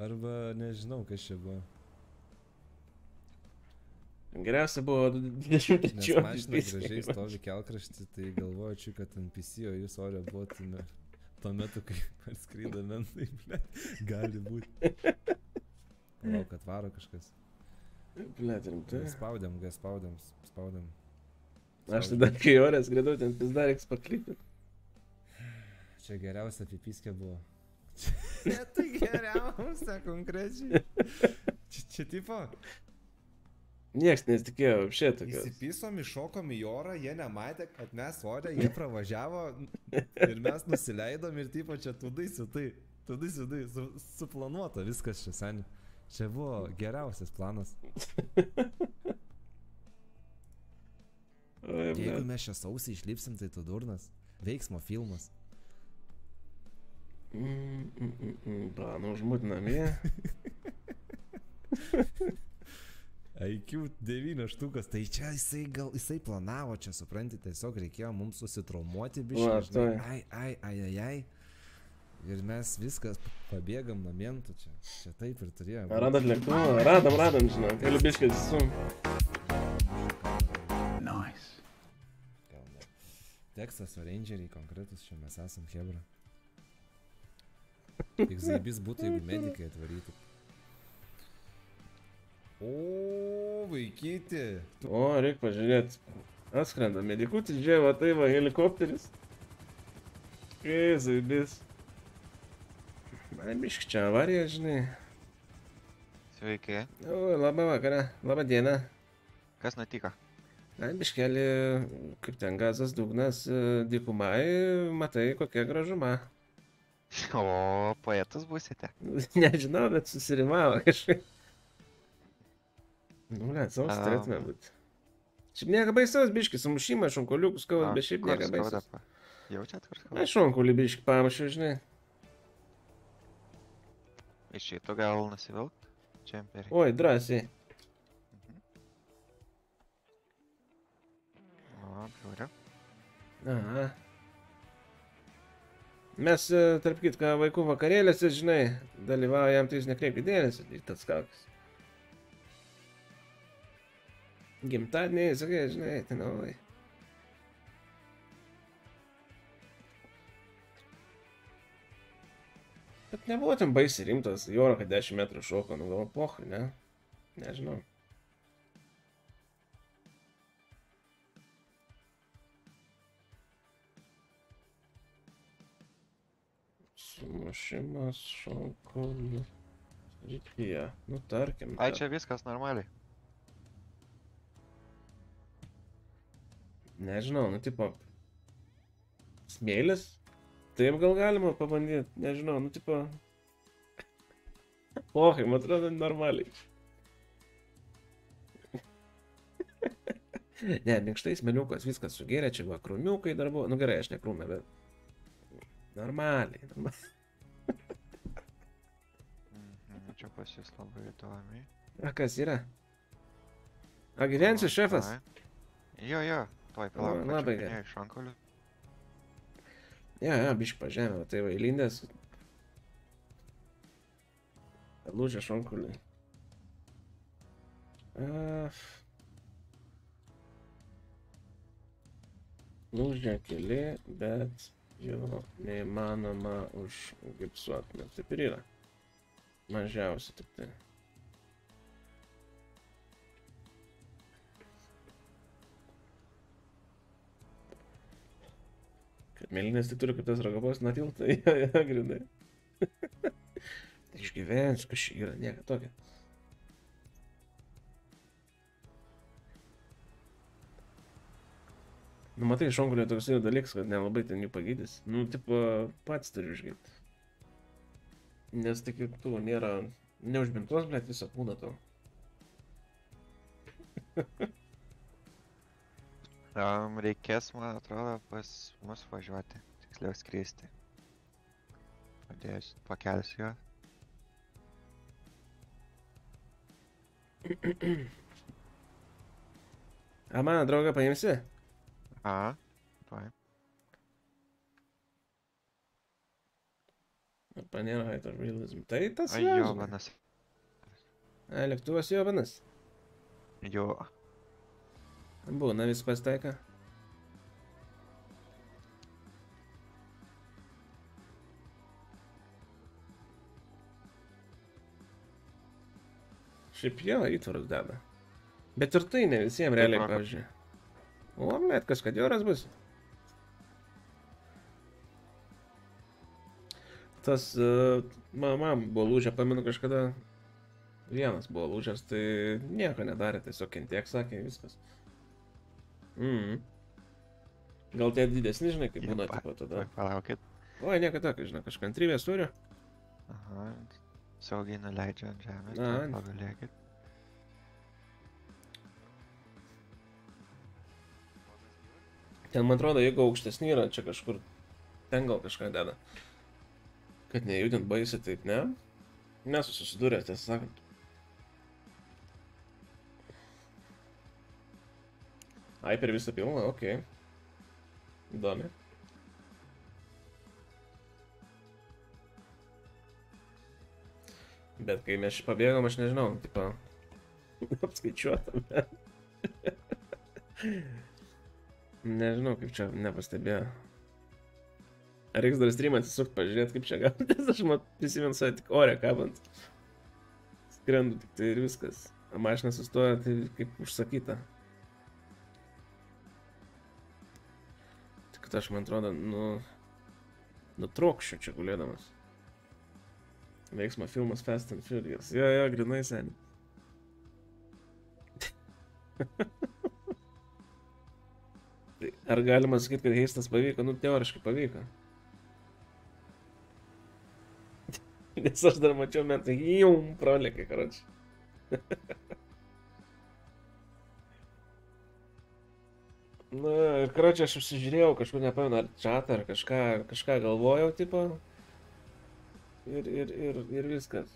arba nežinau, kas čia buvo. Geriausia buvo 23 Nes mašina gražiai stovi kelkraštį, tai galvoju, čia, kad ant PC, o jūs ore buvotume tuo metu, kai parskrydo mentai, ble, gali būti. Palauk, kad varo kažkas. Ble, rimtai. Spaudėm, gai spaudėm, spaudėm. Aš tada, kai orės gredau, ten pizda reiks paklypti. Čia geriausia pipiskė buvo. Ne, tai geriausia konkrečiai. Čia, čia tipo. Niekas nesitikėjo, šiaip tokios. Įsipisom, iššokom į orą, jie nematė, kad mes ore, jie pravažiavo ir mes nusileidom ir tipo čia tudai, sudai, tudai, sudai, su, suplanuota viskas čia seniai. Čia buvo geriausias planas. Jeigu mes čia sausį išlipsim, tai tu durnas. Veiksmo filmas. Mm, mm, mm, mm. Ba, nu užmutinam jie. IQ 9 štukas, tai čia jisai gal, jisai planavo, čia supranti, tiesiog reikėjo mums susitraumuoti biškai, tai. ai, ai, ai, ai, ai. Ir mes viskas pabėgam namientų čia. Čia taip ir turėjo. būt. Radot lėktuvą? Radom, radom, žinau. Keli biškai su. Nice. Gal ne. Teksaso Rangeriai konkretus čia mes esam Hebra. Tik zaibis būtų, jeigu medikai atvarytų. O, vaikyti. O, reikia pažiūrėti. Atskrenda medikutis, žiūrėjau, va tai va helikopteris. Kai zaibis. Man biški čia avarija, žinai. Sveiki. O, labą vakarą, labą dieną. Kas nutiko? Na, biškelį, kaip ten gazas dugnas, e, dykumai, matai, kokia gražuma. O, poetas būsite. Nežinau, bet susirimavo kažkaip. Nu, ne, savo Am. turėtume būti. Šiaip nieko baisaus, biški, sumušimą, šonkoliukus A, bet šiaip nieko baisaus. Jaučiat Na, skauda? šonkolį biški pamušiu, žinai. Išeitų gal nusivilkt? Čemperį. Oi, drąsiai. O, žiūriu. Aha. Mes, tarp kitką, vaikų vakarėlėse, žinai, dalyvaujam, tai jūs nekreipkite dėmesio į tas kaukas. Gimtadieniai, sakai, žinai, ten oi. Bet nebuvo ten baisiai rimtas, orą, kad 10 metrų šoko, nu gal pohai, ne? Nežinau. Sumušimas šonkolių. Rytyje. Nu, tarkim. Ai, čia viskas normaliai. Nežinau, nu tipo. Smėlis? Taip gal galima pabandyti, nežinau, nu tipo. Pohai, man atrodo, normaliai. ne, minkštais meniukas viskas sugėrė, čia va krūmiukai dar buvo. Nu gerai, aš ne krūmė, bet. Normaliai, normaliai. Mhm, Čia pas jūs labai įdomiai. A, kas yra? A, gyvensi šefas? Jo, jo, tuoj palauk. labai gerai. Iš šonkolių. Ja, ja, biškai pažemė, tai va įlindęs. Lūžė šonkulį. Uh, Lūžė keli, bet jo neįmanoma užgipsuoti, nes taip ir yra. Mažiausiai tik tai. Kad mėlynės tik turi kaip tas ragavos natiltai, ja, ja, grinai. Išgyvens, kas čia yra, nieko tokio. Nu, matai, šonkulio toks yra dalykas, kad nelabai ten jų pagydys. Nu, tipo, pats turi išgydyti. Nes tik tu nėra, neužbintos, blėt, visą kūną tau. Um, reikės, man atrodo, pas mus važiuoti. Tiksliau skristi. Padėsiu, pakelsiu jo. A, mano draugą paimsi? A, tuoj. Panėra hyperrealism. Tai tas veža. Jovanas. A, lėktuvas Jovanas. Jo. Būna vis pasitaika. Šiaip jo, įtvarus deda. Bet ir tai ne visiems realiai, pavyzdžiui. O, net kažkad joras bus. Tas, uh, man buvo lūžę, pamenu kažkada. Vienas buvo lūžęs, tai nieko nedarė, tiesiog kentiek sakė, viskas. Mm. Gal tie didesni, žinai, kaip būna, tipo tada. Palaukit. Oi, nieko tokio, žinai, kažkantrybės turiu. Aha. Saugiai nuleidžiu ant žemės. Na. Pagalėkit. Ten, man atrodo, jeigu aukštesni yra, čia kažkur, ten gal kažką deda. Kad nejudint baisi, taip ne. Nesu susidūręs, tiesą sakant. Ai, per visą pilną, okei. Okay. Įdomi. Bet kai mes pabėgom, aš nežinau, tipo, apskaičiuotam. nežinau, kaip čia nepastebėjo. Ar reiks dar streamą atsisukti, pažiūrėti, kaip čia gautis, aš mat prisimenu save tik ore kabant. Skrendu tik tai ir viskas. Mašina sustoja, tai kaip užsakyta. Kad aš, man atrodo, nu... Nutrokščiu čia gulėdamas. Veiksmo filmas Fast and Furious. Jo, jo, grinai seniai. Ar galima sakyti, kad heistas pavyko? Nu, teoriškai pavyko. Nes aš dar mačiau metai, jum prolėkė, karoči. Na, ir karoči, aš užsižiūrėjau kažkur, nepamenu, ar čatą, ar kažką, kažką galvojau, tipo. Ir, ir, ir, ir viskas.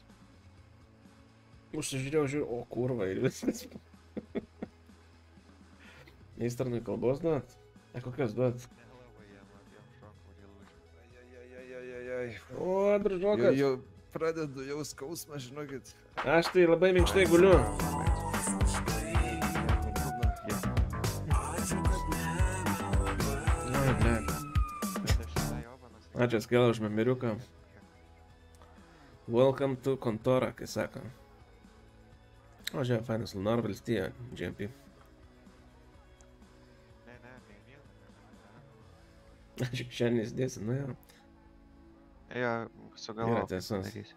Užsižiūrėjau, žiūriu, o kurva, ir viskas. Neįstarnai kalbos duot? E kokias duot? O, Jau, družokas. jau pradedu jau skausmą, žinokit. Aš tai labai minkštai guliu. Ačiū Skėl už memiriuką. Welcome to kontorą, kai sako. O, žiūrėk, fainas Lunar valstija, GMP. Aš šiandien įsidėsiu, nu jau. Jo, sugalvojau. Yra tiesos.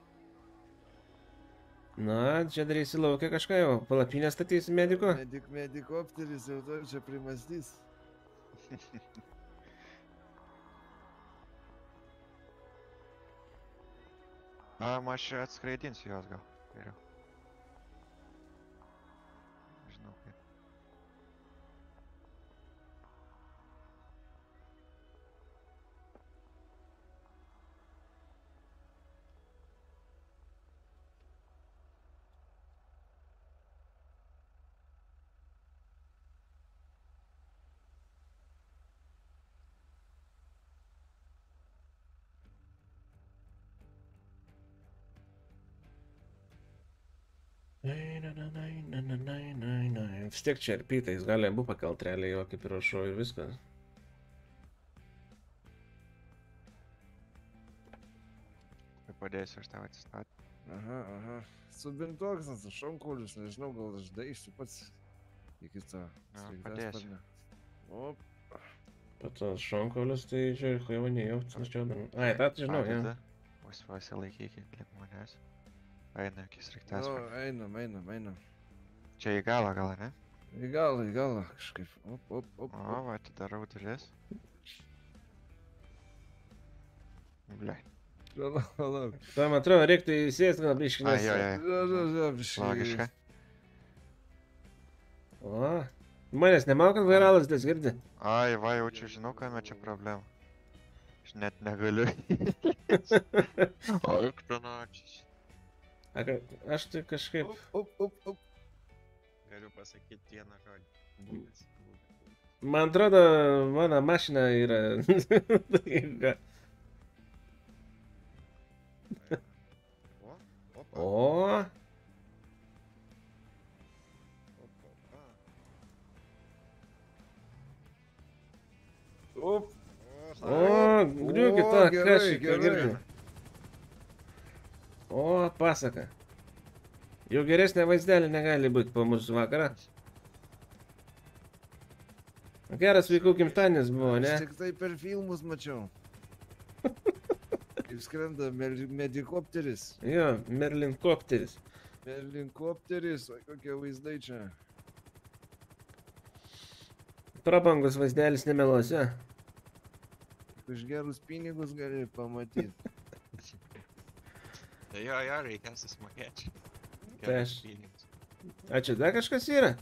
Na, čia darysi laukia kažką jau, palapinę statysi mediko. Medik, medikopteris jau to čia primastys. A, aš atskraidinsiu juos gal. Geriau. Vis tiek čia ir pyta, jis gali abu pakelt realiai jo kaip ir rašau ir viskas. Tai padėsiu aš tau atsistoti. Aha, aha. Subintoks, tas šonkaulis, nežinau, gal aš daisiu pats. Na, sraigtasparnio. padėsiu. O, Patas šonkaulis, tai čia jau nejaut, aš čia. Ai, tą tai žinau. Vos pasilaikykit link manęs. Eina iki nu, sraigtas. einam, einam, einam. Čia į galą gal, ne? Į galą, į galą, kažkaip. Op, op, op. O, va, atidarau duris. Ble. Palauk, palauk. Tai man atrodo, reiktų įsėsti gal biškį. Ai, jo, jo. Jo. Logiška. O, manęs nemokat vairalas, tas girdi. Ai, va, jaučiu, žinau, kame čia problema. Aš net negaliu. o, juk. A, ka- Aš tai kažkaip. Op, op, op. Galiu pasakyti vieną žodį. Būdas. Man atrodo, mano mašina yra. tokia- o, Op. o, griūkit O, to, gerai, kas čia gerai. girdi. O, pasaka. Jau geresnė vaizdelė negali būti po mūsų vakarą. Geras vaikų gimtadienis buvo, ne? Aš tik tai per filmus mačiau. Kaip skrenda mer- medikopteris. Jo, Merlin kopteris. Merlinkopteris, o kokie vaizdai čia. Prabangus vaizdelis nemeluosiu. Už gerus pinigus gali pamatyti. Tai jo, jo, reikia susimokėti. Tai aš- A čia dar kažkas yra?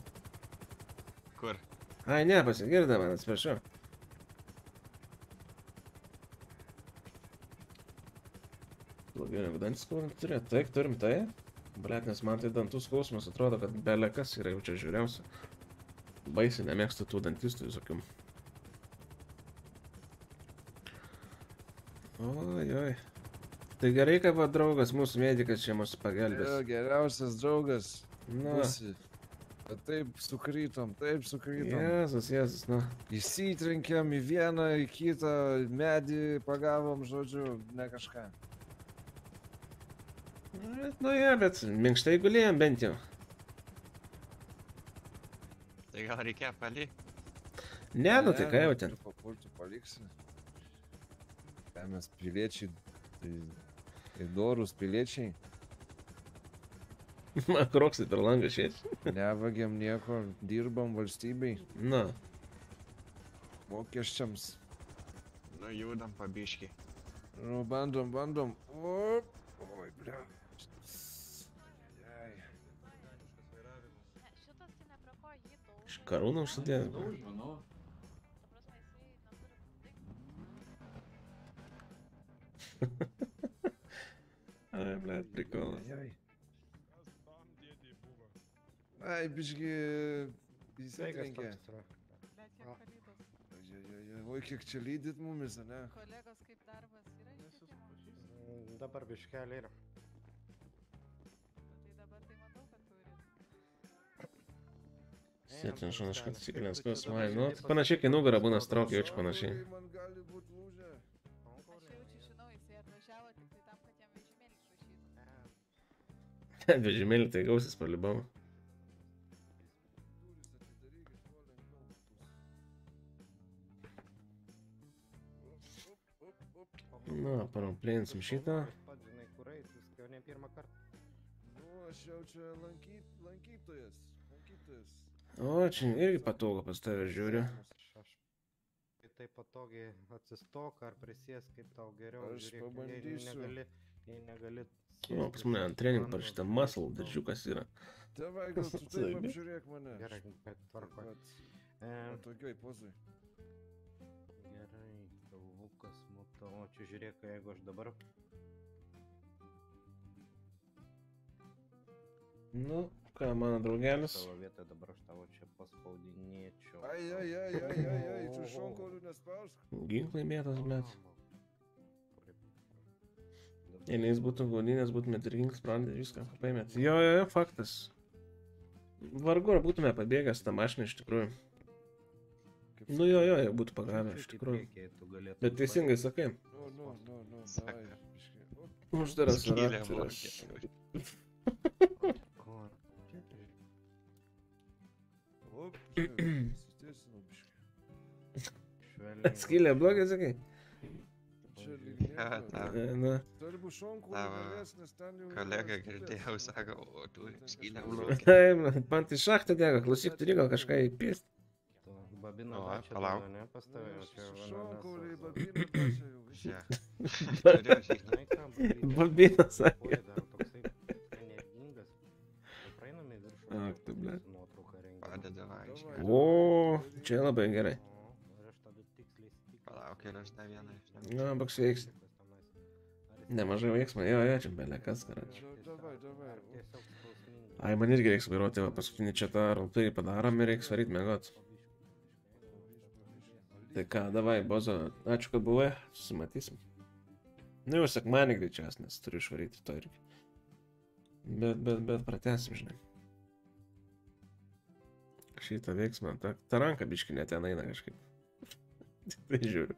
Kur? Ai, ne, pasigirda man, atsiprašau. Blogiau negu dantis skaudant turi. Taip, turim tai. Blet, nes man tai dantų skausmas atrodo, kad belė kas yra jau čia žiūriausia. Baisiai nemėgstu tų dantistų visokių. Oi, oi. Tai gerai, kad va draugas mūsų medikas čia mus Jo, pagelbės. geriausias draugas. Na. Būsi. Bet taip sukrytom, taip sukrytom. Jėzus, Jėzus, nu. Įsitrenkėm į vieną, į kitą medį, pagavom, žodžiu, ne kažką. Nu, ja, bet minkštai gulėjom bent jau. Tai gal reikia palikti. Ne, nu tai ką jau ten. Tu papultų paliksi. Ką mes piliečiai, tai įdorus piliečiai. Man kroksai per langą šiais. Nevagiam nieko, dirbam valstybei. Na. Mokesčiams. Nu, judam pabiški. Nu, bandom, bandom. O, oi, ble. Ai. Iš karūną užsidėjęs. Daužmanau. Ai, ble, prikolas. Ai. Ai, biški įsitrenkė. Oi, oi, oi, Oi, kiek čia lydit mumis, ne? Kolegos, kaip darbas yra iššūkimo? Dabar biškelį yra. Sėtin šonišką taisyklę, skausmai. Nu, tai panašiai, kai nugarą būna straukia, jaučiu panašiai. Man gali Vežimėlį tai gausis palibam. Na, paramplinsim šitą. Pats žinai, kur eit, viską jau ne pirmą kartą. Nu, aš jau čia lankyt, lankytojas. Lankytojas. O, čia irgi patogu pas tave žiūriu. Kai taip patogiai atsistok ar prisės, kaip tau geriau. Aš žiūrėk, jei pabandysiu. Negali, jei negali. O, pas mane ant treningo parašyta muscle, daržiukas yra. Davai, gal tu taip apžiūrėk mane. Gerai, bet tvarkoj. Vat, E, vat tokioj pozoj. Gerai, galvukas matau. O čia žiūrėk, jeigu aš dabar Nu, ką, mano draugelis? savo vietą dabar jis būtų gaudinės, būtumėt ir ginklus pradėję viską paėmėt. Jo, jo, jo, faktas. Vargu ar būtume pabėgęs tą mašiną iš tikrųjų. Nu jo, jo, jie būtų pagavę iš tikrųjų. Bet teisingai sakai. Nu, nu, nu, nu, davai. Uždaras raktas. Skylė blogai, sakai? Ja, Na, šonkaulių Tavo galesnis, ten jau... kolega girdėjau, sako, o tu skylę užuokė. taip, man tai šachtą dega, klausyk, turi gal kažką įpėsti. Babina, O, čia palauk. ne, pas tave jau čia Šonkauliai, ananasas. babina, čia jau. Babytė? Babina, sakė. Ak, tu, rengiam. Padeda vaikščioti. O, čia labai gerai. Ir aš dar vieną iš ten. Na, baks veiks. Nemažai veiksmo, jo, jo, čia belė kas, karoči. Da- Davai, davai. o. Tiesiog skausmingai. Ai, man irgi reiks vairuoti, va, paskutinį čia tą rultai padarom ir reiks varyti mėgot. Tai ką, davai, bozo, ačiū, kad buvai, susimatysim. Nu, jau sekmanį greičiausiai, nes turiu išvaryti to irgi. Bet, bet, bet pratesim, žinai. Šitą veiksmą, ta, ta ranka biški net ten eina kažkaip. Tik tai žiūriu.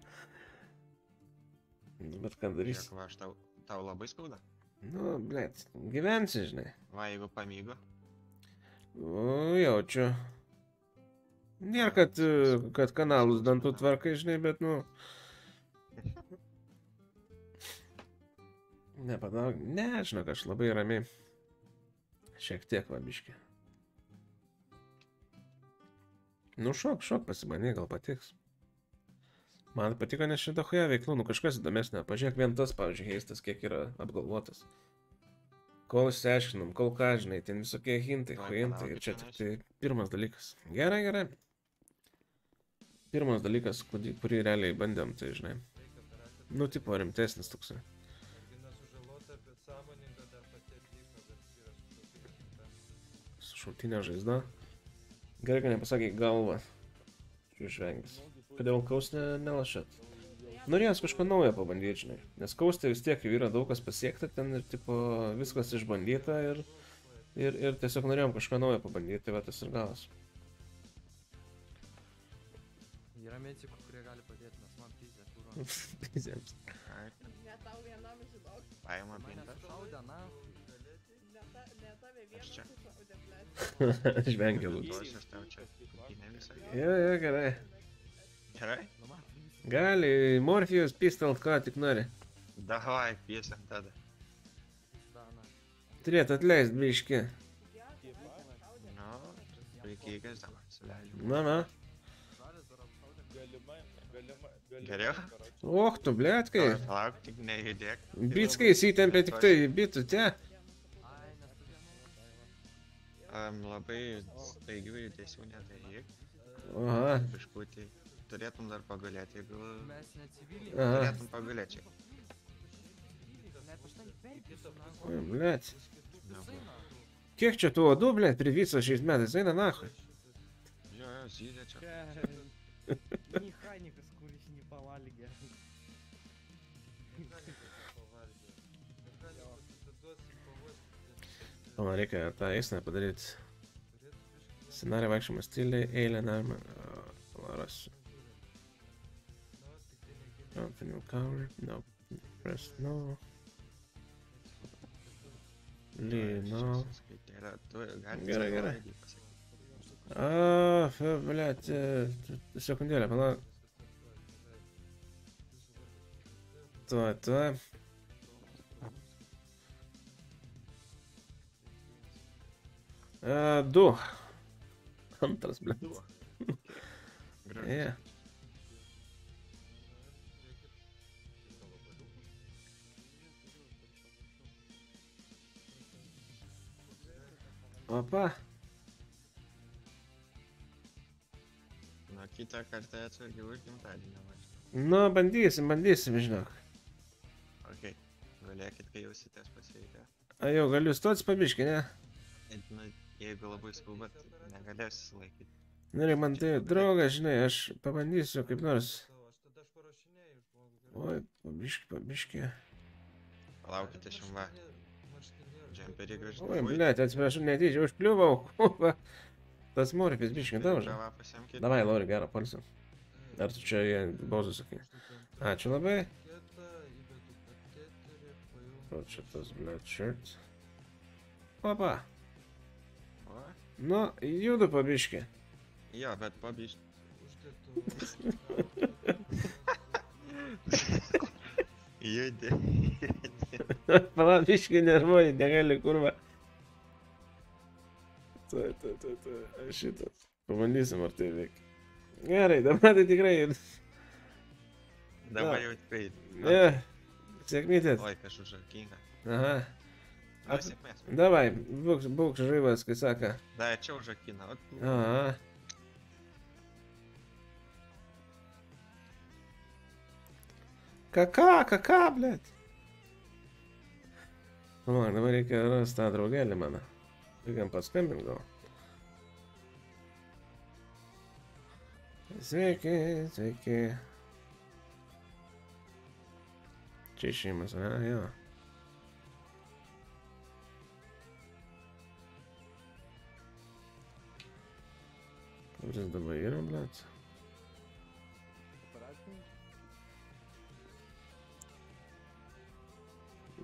Nu, bet ką darysi? Va, aš tau, tau labai skauda. Nu, blėt, gyvensi, žinai. Va, jeigu pamygo. O, jaučiu. Nėra, kad, kad kanalus dantų tvarkai, žinai, bet, nu... Nepadaug. Ne, žinok, aš labai ramiai. Šiek tiek vabiški. Nu, šok, šok, pasibandyk, gal patiks. Man patiko, nes šitą huja veiklų, nu kažkas įdomesnio. Pažiūrėk vien tas, pavyzdžiui, heistas, kiek yra apgalvotas. Kol išsiaiškinom, kol ką, žinai, ten visokie hintai, huintai ir čia tik tai pirmas dalykas. Gerai, gerai. Pirmas dalykas, kurį, kurį realiai bandėm, tai žinai. Nu, tipo, rimtesnis toksai. Šautinė žaizda. Gerai, kad nepasakė galvą. Išvengęs. Kodėl kaus ne, nelašėt? Norėjęs kažko naujo pabandyti, žinai. Nes kaustė vis tiek jau yra daug kas pasiekta ten ir tipo viskas išbandyta ir, ir, ir tiesiog norėjom kažką naujo pabandyti, tai va tas ir gavas. Yra medikų, kurie gali padėti, nes man pizė, kur. Pizėms. Ne tau vienam žinok. Paima Mane bintą. sušaudė, na. Ne, ta, ne tave vienam sušaudė, blėt. Žvengia lūdzu. Duosiu aš tau čia. Jo, jo, gerai. Gerai? Gali, Morfijos pistol, ką tik nori. Davai, piesiam tada. Turėtų atleisti biški. Nu, puikiai dabar suleidžiu. Na, na. Geriau? Och, tu, blėtkai. Oi, Palauk, tik nejudėk. Bitskai įsitempė tik tai bitų, te. Um, labai staigių judesių nedaryk. Aha. Biškutį turėtum dar pagalėti, jeigu... Mes neciviliai. Turėtum pagalėti. Oi, blėt. Kiek čia tų odų, blėt, privyso šiais metais? Eina nachui. Jo, jo, žydė čia. Mechanikas, kuris nepavalgė. Man reikia tą eisną padaryti. Scenarijų vaikščiamas stiliai, eilė, narmė. Larasiu. Rasiu. Continue cover. No. Press no. Ly, no. Skaitėlė, tu gali Gerai, savo gerai. ID pasakyti. A, fe, blėt, sekundėlę, palauk. Tuoj, Opa. Na, kitą kartą atsargiai už gimtadienį važiuoju. Nu, bandysim, bandysim, žinok. Ok, galėkit, kai jausitės pasveikę. A jau galiu stotis pabiški, ne? Ir, Nu, jeigu labai skubat, negalėsiu sulaikyti. Nu, reikia man tai draugas, žinai, aš pabandysiu kaip nors. Oi, pabiški, pabiški. Palaukite šimva. Džemperį grįžtu. Oi, blėt, atsiprašau, netyčia užkliuvau. va. Tas morfis biški daužo. Gavą pasiimkit. Davai, Lori, gerą polsą. Ar tu čia jie bauzą sakai? Ačiū labai. O čia tas, blėt, shirt. Opa. O, Nu, judu pabiški. jo, bet pabišti. Judi. Pala, biški nervuoji, negali kurva. Tuoj, tuoj, tuoj, tuoj, aš šitas. Pabandysim, ar tai veikia. Gerai, dabar tai tikrai. Dabar Jo. jau tikrai. Ne, sėkmytės. Oi, kažkas žakinga. Aha. Nu, Ap- sėkmės. Davai, būk, būk žaivas, kai sako. Da, čia užakina. Aha. Kaka, blėt. Palauk, dabar reikia rasti tą draugelį mano. Reikia paskambinti gal. Sveiki, sveiki. Čia išėjimas, a, jo. Kur jis dabar yra, blėt?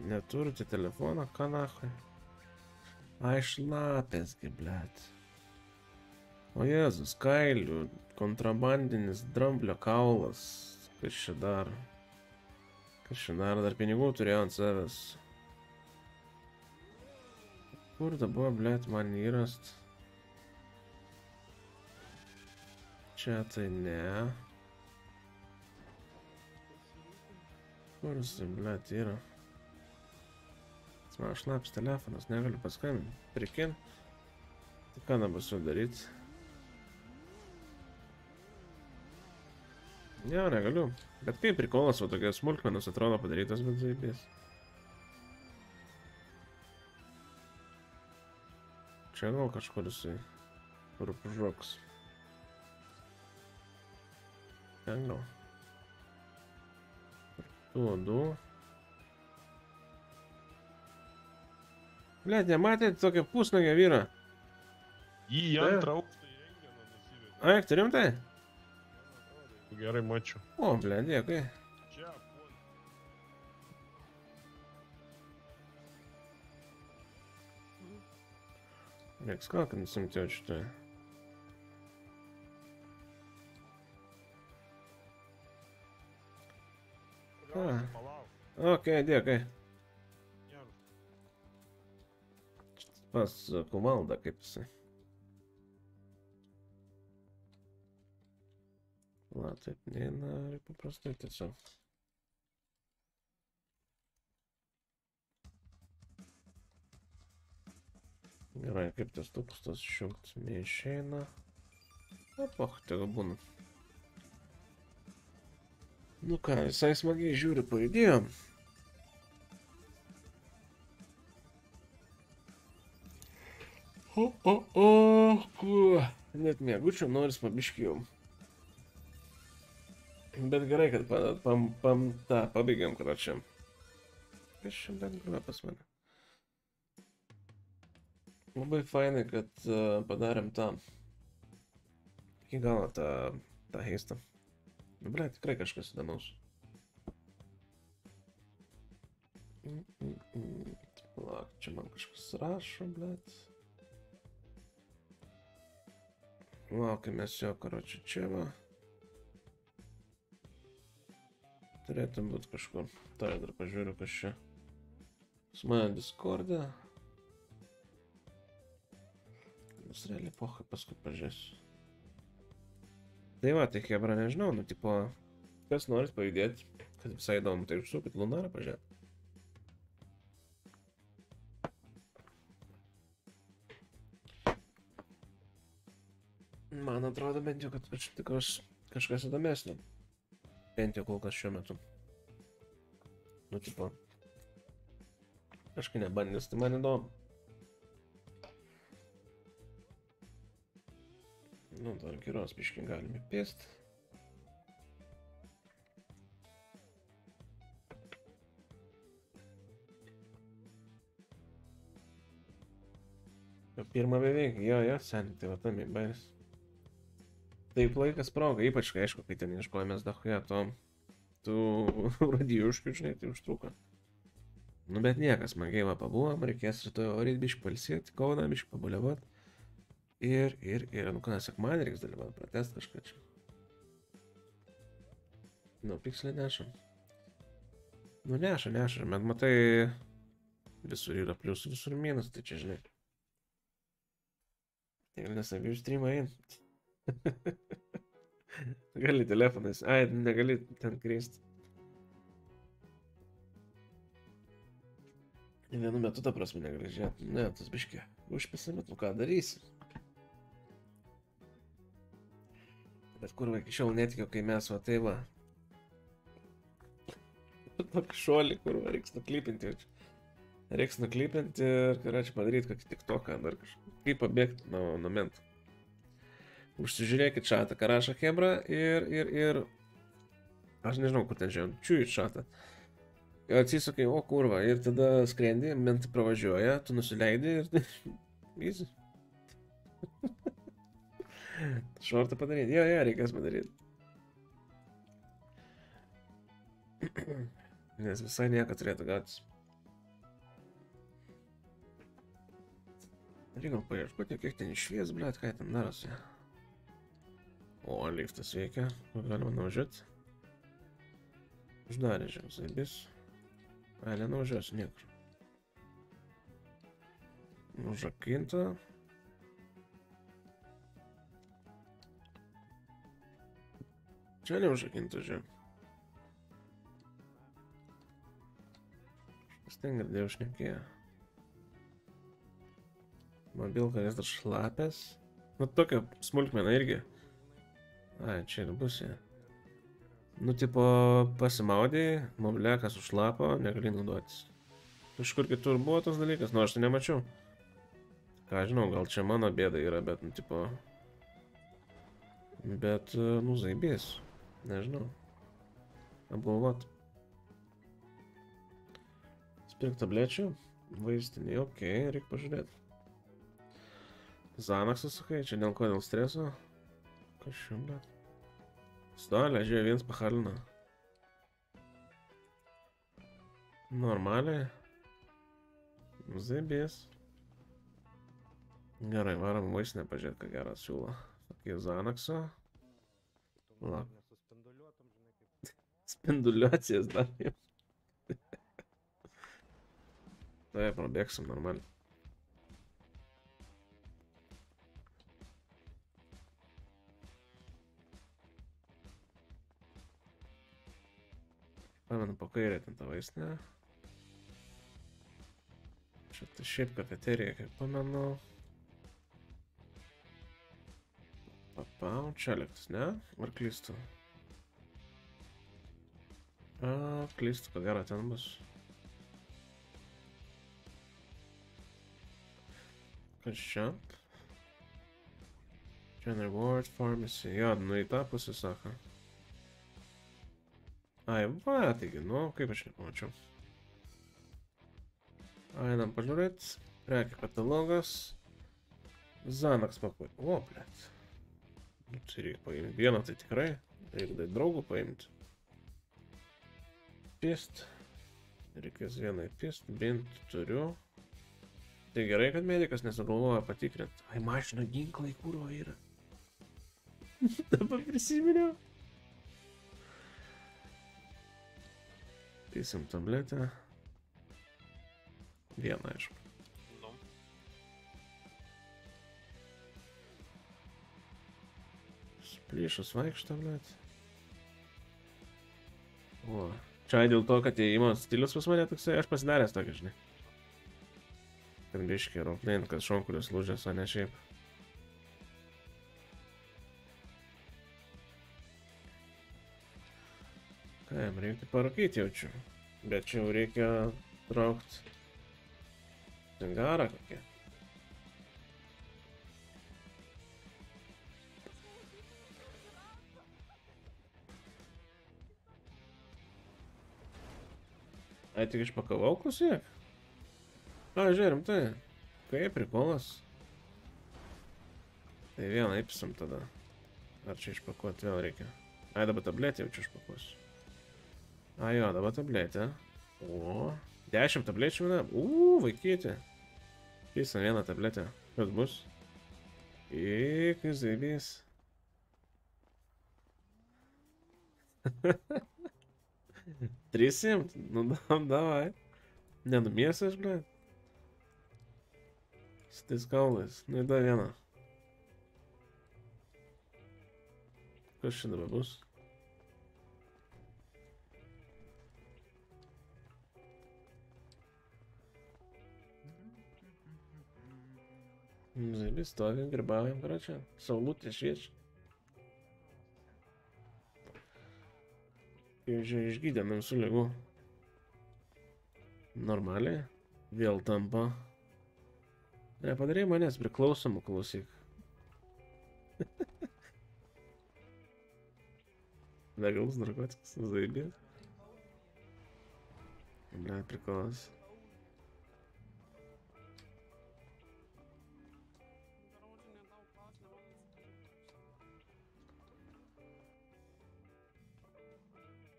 Neturite telefono, ką nachai? Ai, šlapėsgi, blėt. O Jėzus, kailių, kontrabandinis dramblio kaulas. Kas čia dar? Kas čia dar? Dar pinigų turėjo ant savęs. Kur dabar, blėt, man įrast? Čia tai ne. Kur jisai, blėt, yra? Man šlaps telefonas, negaliu paskambinti. Prikin. Tai ką dabar su daryti? Ne, negaliu. Bet kaip prikolas, o tokios smulkmenos atrodo padarytas, bet zaibės. Čia gal kažkur jisai. Kur žoks. Ten gal. Tu, du. Blet, nematėte tokio pusnagio vyro? Jį į antrą aukštą į rengeną nusivedė. Ai, turim tai? Gerai mačiau. O, ble, dėkui. Čia, Reiks ką, kad nusimti jau šitą. A. Ok, dėkui. Pas kumalda kaip jisai. Na, taip neina, reikia paprastai tiesiog. Gerai, kaip tas tūkstas išjungti neišeina. Opa, tegu būna. Nu ką, visai smagiai O, o, o, kuo. Net mėgučiau, noris pabiškėjau. Bet gerai, kad pa, pam, pam, tą pabaigėm, kad čia. Kas šiandien groja pas mane? Labai fainai, kad uh, padarėm tą. Iki galo tą, tą heistą. Nu, ble, tikrai kažkas įdomaus. Mm, mm, mm. Palauk, čia man kažkas rašo, blėt. Laukimės jo, karoči, čia va. Turėtum būti kažkur. Tai dar pažiūriu, kas čia. Su mane Discord'e. Nors realiai pochai paskui pažiūrėsiu. Tai va, tai Hebra nežinau, nu tipo, kas norit pajudėti, kad visai įdomu, tai užsukit Lunarą pažiūrėti. Man atrodo bent jau, kad aš tikras kažkas įdomesnio. Bent jau kol kas šiuo metu. Nu, tipo. Kažkai nebandęs, tai man įdomu. Nu, dar geros biškai galime pėsti. Pirmą beveik, jo, jo, seniai, tai va tam įbairis. Taip laikas proga, ypač, kai, aišku, kai ten ieškojomės dahoje to, tų radijuškių, žinai, tai užtruko. Nu, bet niekas, man gaila pabuvom, reikės rytoj orit biškai palsėti, kauną biškai pabuliavot. Ir, ir, ir, nu ką, sekmanį reiks dalyvauti, pratest kažką čia. Nu, piksliai nešam. Nu, neša, neša, bet matai, visur yra pliusų, visur minus, tai čia žinai. Tai gal nesaviu streamą eint. Gali telefonais, ai, negali ten kristi. Vienu metu, ta prasme, žiūrėti. Ne, tas biški. Užpisami, tu ką darysi. Bet kur iki šiol netikiu, kai mes va tai va. Tokį šuolį, kur va, reiks čia. Reiks nuklipinti ir ką čia padaryti, kokį tik toką dar kažką. Kaip pabėgti nuo, nuo mentų. Užsižiūrėkit šatą, ką rašo Hebra ir, ir, ir... Aš nežinau, kur ten žiūrėjau, čiūjit šatą. Atsisukai, o kurva, ir tada skrendi, mentai pravažiuoja, tu nusileidi ir... Easy. Šortą padaryti, jo, jo, reikės padaryti. Nes visai nieko turėtų gautis. Reikia paieškoti, kiek ten išvies, blėt, ką ten darosi. O, liftas veikia, galima nuvažiuoti. Uždarė zaibis. Ai, nenuvažiuosiu niekur. Užrakinta. Čia neužrakinta, žiūrėjau. Kas ten girdėjau šnekėjo? Mobilka vis dar šlapės. Nu, tokia smulkmena irgi. Ai, čia ir bus jie. Nu, tipo, pasimaudėjai, mobiliakas užlapo, negali naudotis. Kažkur kitur buvo tas dalykas, nu aš tai nemačiau. Ką žinau, gal čia mano bėda yra, bet, nu, tipo... Bet, nu, zaibės. Nežinau. Apgalvot. Spirk tablečių. Vaistinė, okei, okay, reikia pažiūrėti. Zanaksas, sakai, čia dėl ko, dėl streso? Kas čia, blėt? Stalė, žiūrėjau, viens pahalina. Normaliai. Zaibės. Gerai, varom vaistinę pažiūrėti, ką gerą siūlo. Sakė, Zanakso. La. Spinduliuocijas dar jau. Tai prabėgsim normaliai. Pamenu, po kairę ten tą vaistinę. Čia tai šiaip kafeterija, kaip pamenu. Papau, čia liktas, ne? Ar klystu? A, klystu, ko gero ten bus. Kas čia? Gen Reward Pharmacy. Jo, nu į tą pusę sako. Ai, va, taigi, nu, kaip aš nepamačiau. Einam pažiūrėt. Prekių katalogas. Zanaks pakuot. O, blėt. Nu, tai reikia paimti vieną, tai tikrai. Reikia dar draugų paimti. Pist. Reikės vieną įpist. Bint turiu. Tai gerai, kad medikas nesugalvoja patikrinti. Ai, mašina ginklai, kurvo yra. Dabar prisiminiau. Teisim tabletę. Vieną, aišku. Nu. Plyšus vaikšto, blėt. O, čia dėl to, kad įėjimo stilius pas mane toksai, aš pasidaręs tokį, žinai. Ten biškiai aeroplane, kad šonkulius lūžęs, o ne šiaip. Jam reikia parakyti jaučiu. Bet čia jau reikia traukti. Angarą kokią. Ai, tik išpakavau klausyk. A, žiūrim, tai. Kaip prikolas. Tai vieną įpisim tada. Ar čia išpakuoti vėl reikia? Ai, dabar tabletę jau čia išpakuosiu. A, jo, dabar tabletė. O, 10 tablečių vieną. Uuu, vaikyti. Pysam vieną tabletę. Kas bus? Iki zaibys. Трисим? Ну да, давай. Не, ну месяц, блядь. Стискалась. Ну и да, Вена. Kas čia dabar bus? Zali stovim, girbaujam, karočią. Saulutė šviečia. Ir čia išgydėm su lygu. Normaliai. Vėl tampa. Nepadarėjai manęs priklausomų, klausyk. Legalus narkotikas, zaibės. Ne, priklausomų.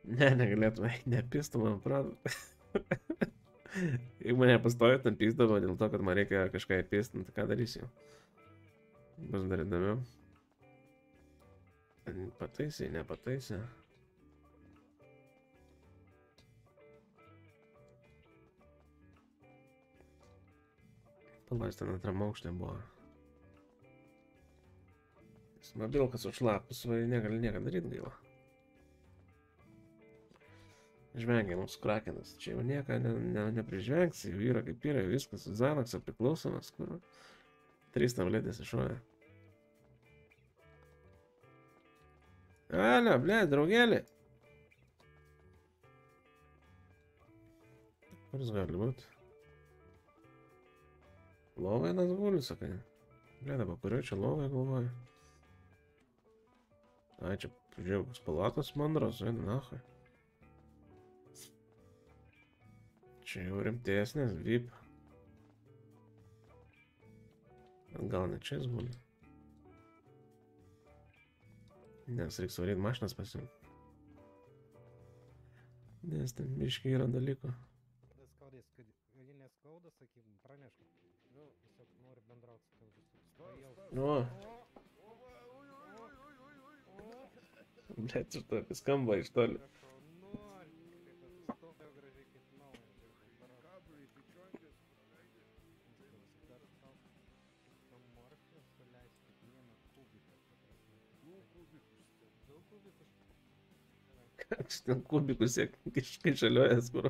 Ne, negalėtume, nepistų man, pradą. Jeigu mane pastovi, ten pysdavo dėl to, kad man reikia kažką įpist, nu ką darysiu? Bus dar įdomiau. Pataisai, nepataisai. Palais ten antram aukštė buvo. Mobilkas užlapus, vai negali nieko daryti gaila. Žvengia mūsų krakenas. Čia jau nieko ne, ne, neprižvengsi, jau yra kaip yra, viskas. Zanaksą priklausomas, kur. Trys tabletės iššovė. Alio, ble, draugelį. Kur jis gali būti? Lovai nas guli, sakai. Ble, dabar kurio čia lovai galvoju? Ai, čia, žiūrėjau, palatos mandros, eina, nahai. Čia jau rimtesnės, VIP. Gal ne čia jis guli? Nes reiks varyti mašinas pasimti. Nes ten miškai yra dalykų. Kada skaudės, kad kad ji neskauda, sakykim, pranešk. Nu, tiesiog nori bendrauti su tavimi. Nu. Blet, iš to skamba iš toli. Koks ten kubikus, kai žaliojas, kur.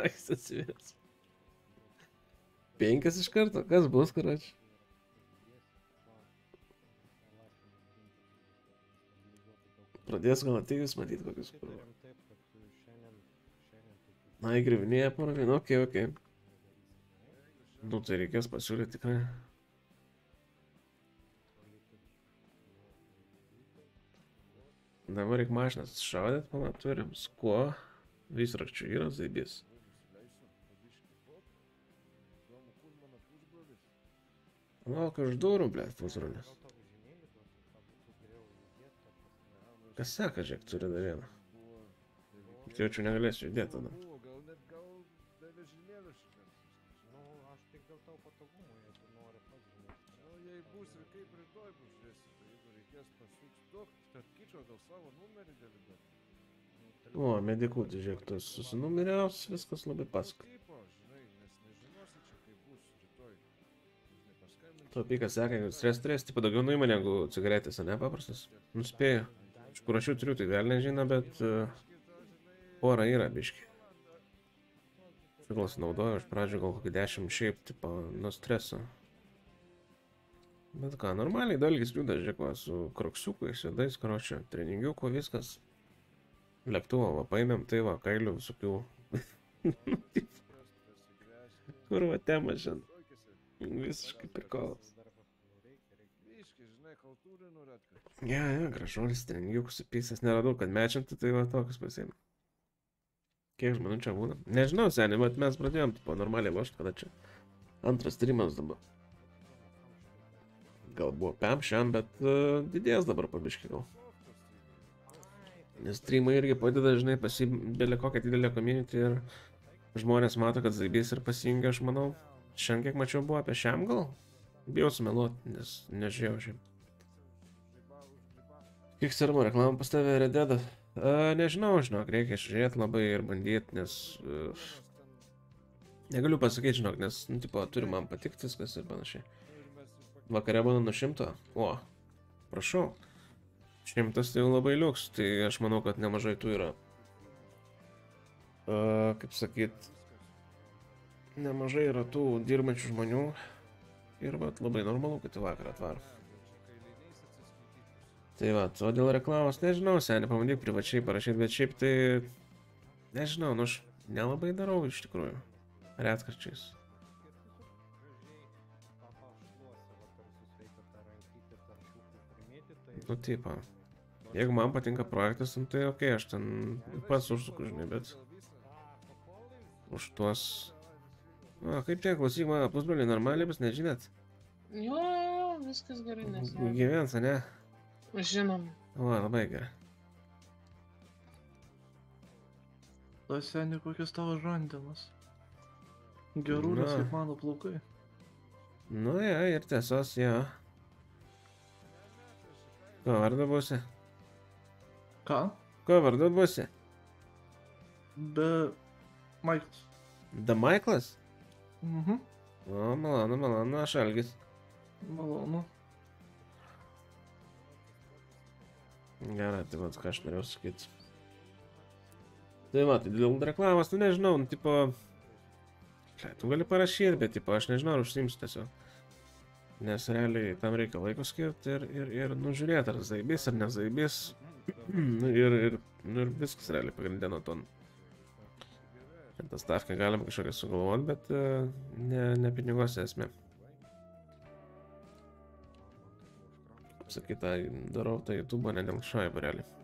Akis atsivės. Penkias iš karto, kas bus, karoči? Pradės gal atėjus matyti kokius kur. Na, įgrivinėja porą vienų, okei, okei. Nu, tai reikės pasiūlyti tikrai. Dabar reikia mašinas šaudyt, mano turim. Skuo. Visrakčių yra zaibys. Lauk už durų, blėt, pusrulis. Kas seka, žiūrėk, turi dar vieną. Jaučiu, negalėsiu judėti tada. Duok, tarp kičio gal savo numerį gali duoti. O, medikų, tai žiūrėk, tu susinumeriaus, viskas labai pasak. Tuo pykas seka, kad stres turės, tipo daugiau nuima negu cigaretės, ne paprastas. Nuspėju. Iš kur aš jų turiu, tai vėl nežino, bet uh, pora yra biški. Figlas naudoju, aš pradžio gal kokį 10 šiaip, tipo, nuo streso. Bet ką, normaliai dalgis juda, žiūrėk, su kroksiukais, juodais, karočią, treningiuku, viskas. Lėktuvą, va, paėmėm, tai va, kailių visokių. Kur va tema šiandien? Visiškai prikolas. Ja, ja, gražuolis treningiukus supysęs, neradau, kad mečintų, tai va tokius pasiėmė. Kiek žmonių čia būna? Nežinau, seniai, bet mes pradėjom, tipo, normaliai lošti, kada čia. Antras trimas dabar. Gal buvo pem šiam, bet uh, didės dabar pabiški gal. Nes streamai irgi padeda, žinai, pasibėlė kokią didelę community ir žmonės mato, kad zaibys ir pasijungia, aš manau. Šiandien kiek mačiau buvo apie šiam gal. Bijau sumeluoti, nes nežiūrėjau šiaip. Kiek sermo reklamą pas tave Rededą? Uh, nežinau, žinok, reikia žiūrėti labai ir bandyti, nes... Uh, negaliu pasakyti, žinok, nes, nu, tipo, turi man patikti viskas ir panašiai. Vakare būna nuo šimto? O, prašau. Šimtas tai jau labai liuks, tai aš manau, kad nemažai tų yra. Uh, kaip sakyt, nemažai yra tų dirbančių žmonių ir vat, labai normalu, kad į vakarą atvaro. Tai va, o dėl reklamos nežinau, seniai, pabandyk privačiai parašyti, bet šiaip tai, nežinau, nu aš nelabai darau iš tikrųjų, retkarčiais. Nu taip, jeigu man patinka projektas, nu, tai ok, aš ten pats užsuku, žinai, bet už tuos... O, kaip ten, klausyk mano pusbroliai, normaliai bus, nežinot? Jo, jo, viskas gerai, nes. Gyvens, ne? Žinom. O, labai gerai. O seniai, kokias tavo žandenas. Gerūnas Na. kaip mano plaukai. Nu, ja, ir tiesos, jo. Ko vardu būsi? Ką? Ko vardu būsi? Be... Maiklas. Da Maiklas? Mhm. O, malonu, malonu, aš Algis. Malonu. Gerai, tai vat, ką aš norėjau sakyti. Tai va, tai dėl reklamos, nu nežinau, nu tipo... Tu gali parašyti, bet tipo, aš nežinau, ar užsimsiu tiesiog. Nes realiai tam reikia laiko skirti ir, ir, ir nužiūrėti, ar zaibys, ar nezaibys. Nu, ir, ir, nu, ir viskas realiai pagrindė nuo to. Ir tą stavkę galima kažkokią sugalvoti, bet e, ne, ne pinigose esmė. Kaip sakyt, tą darau tą YouTube, ne dėl šaibo realiai.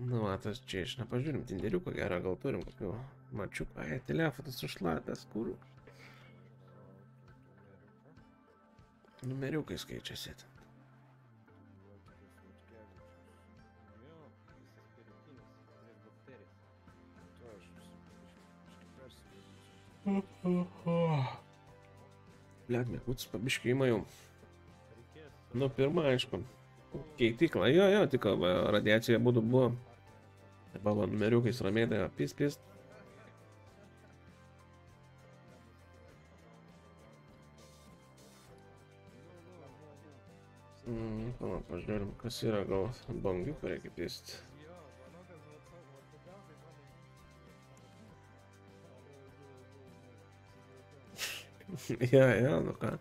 Nu, matas čia iš nepažiūrim, tinderiuką gerą gal turim kokių mačių. Ai, telefonas užšlatęs, kur. Numeriukai skaičiasi. Blet, mekutis pabiškai ima jau. Nu, pirma, aišku. Keitikla, jo, jo, tik radiacija būtų buvo. Va, numeriukais ramiai, tai va, pis, pis. Mm, palauk, pažiūrėjom, kas yra, gal bangiukų reikia pisti. jo, jo, nu ką.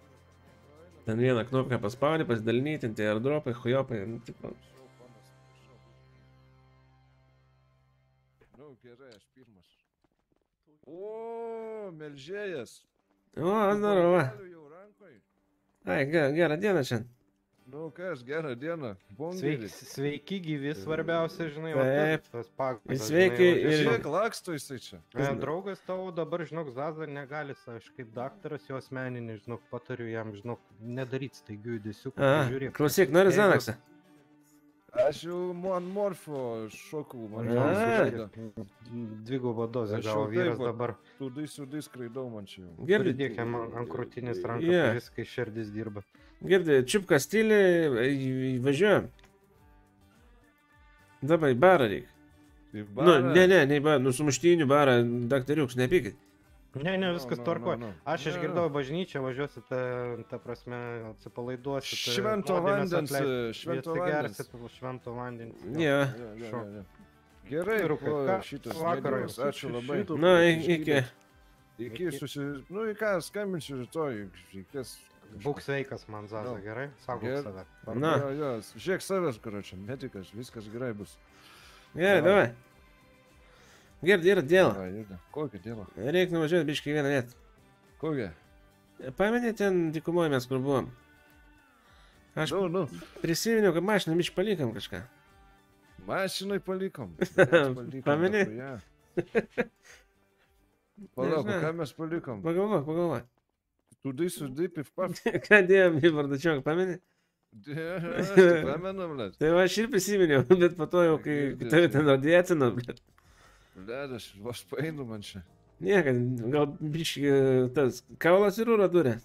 Ten vieną knopkę paspaudė, pasidalinyti, tie airdropai, hujopai, nu, tipo. gerai, aš pirmas. O, melžėjas. O, daroma. Ai, gerą dieną šiandien. Nu, kas, gerą dieną. Sveiki, sveiki, gyvi, svarbiausia, žinai, o taip, tas pakas. Sveiki, žinai, ir kiek laksto jisai čia. E, draugas tavo dabar, žinok, Zaza negali, aš kaip daktaras, jo asmeninį, žinok, patariu jam, žinok, nedaryti staigių judesių. Žiūrėk. Klausyk, nori Zanaksą. Aš jau man morfo šokau, man A. žinai. Dvigubo dozę gavo vyras taip, dabar. Tudai, sudai skraidau man čia jau. Girdi- Pridėk jam ant krūtinės ranką, Jo. yeah. viskai širdis dirba. Girdi, čiupka stiliai, į- važiuojam. Dabar į barą reikia. Nu, ne, ne, ne barą, nu sumuštinių barą, daktariuks, nepykit. Ne, ne, viskas no, tvarkoja. no, no. Aš Ne, išgirdau bažnyčią, važiuosi, ta, ta prasme, atsipalaiduosi. Švento vandens, švento vandens. Švento vandens. Jo. Jo, jo, jo, jo. Gerai, ką- šitas jums. ačiū labai. Šitų- i- iki. Iki susi... Nu, į ką, skambinsiu rytoj, reikės. Būk sveikas man, Zaza, Nu. gerai? Saugok Ger- save. Na. Jo, jo, žiūrėk savęs, karočią, medikas, viskas gerai bus. Gerai, davai. Girdi, yra dėl. Va, juda. Kokia diena? Reikia nuvažiuoti biškai vieną vietą. Kokia? Pamenė ten dykumoje mes kur buvom. Aš Nu, nu. prisiminiau, kad mašiną miš palikom kažką. Mašinai palikom. Palikom Pameni? danguje. Palauk, ką mes palikom? Pagalvok, pagalvok. Tudai sudai pipap. Ką dėjom į vardačioką, tai pamenu, blėt. Tai va, aš ir prisiminiau, bet po to jau, kai tave ten radiacino, bet Blėt, aš vos paeinu man čia. niekad, gal biškai tas kaulas ir ūra durė.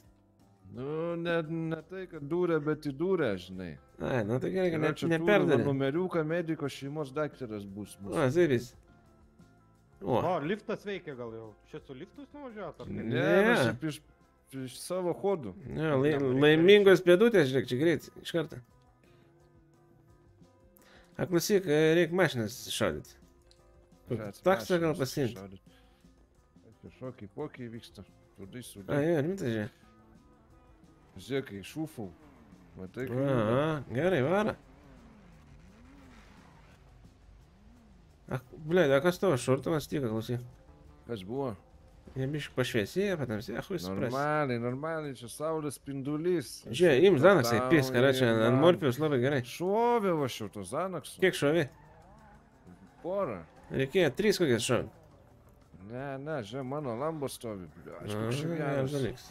Nu, ne, ne tai, kad dūrė, bet įdūrė, žinai. Ai, nu tai gerai, kad Yra ne, neperdarė. Numeriuką mediko šeimos daktaras bus. O, Zaivis. O, O, liftas veikia gal jau. Čia su liftus nuvažiuot? ar kaip? Ne, Ne. iš, iš savo hodų. ne, lai, laimingos pėdutės, žiūrėk, čia greit, iš karto. Aklausyk, reikia mašinas šaudyti. Taksą gal pasiimti. Kažkokiai pokiai vyksta. Tudai A, sudai. jo, rimtas, žiūrėk. Kai šūfau. Matai, kaip... A, gerai, vara. Ble, a kas tavo šortonas tika, klausyk. Kas buvo? Jie biškai pašviesėję, patamsė, ah, jūs supras. Normaliai, normaliai, čia saulės spindulys. Žiūrėk, ims Zanaksai, pisk, ar čia ant Morpijos labai gerai. Šovė va šito Zanakso. Kiek šovė? Porą. Reikėjo trys kokias šovė. Ne, ne, žiūrėk, mano lambo stovi. Aš kažkaip geras dalykas.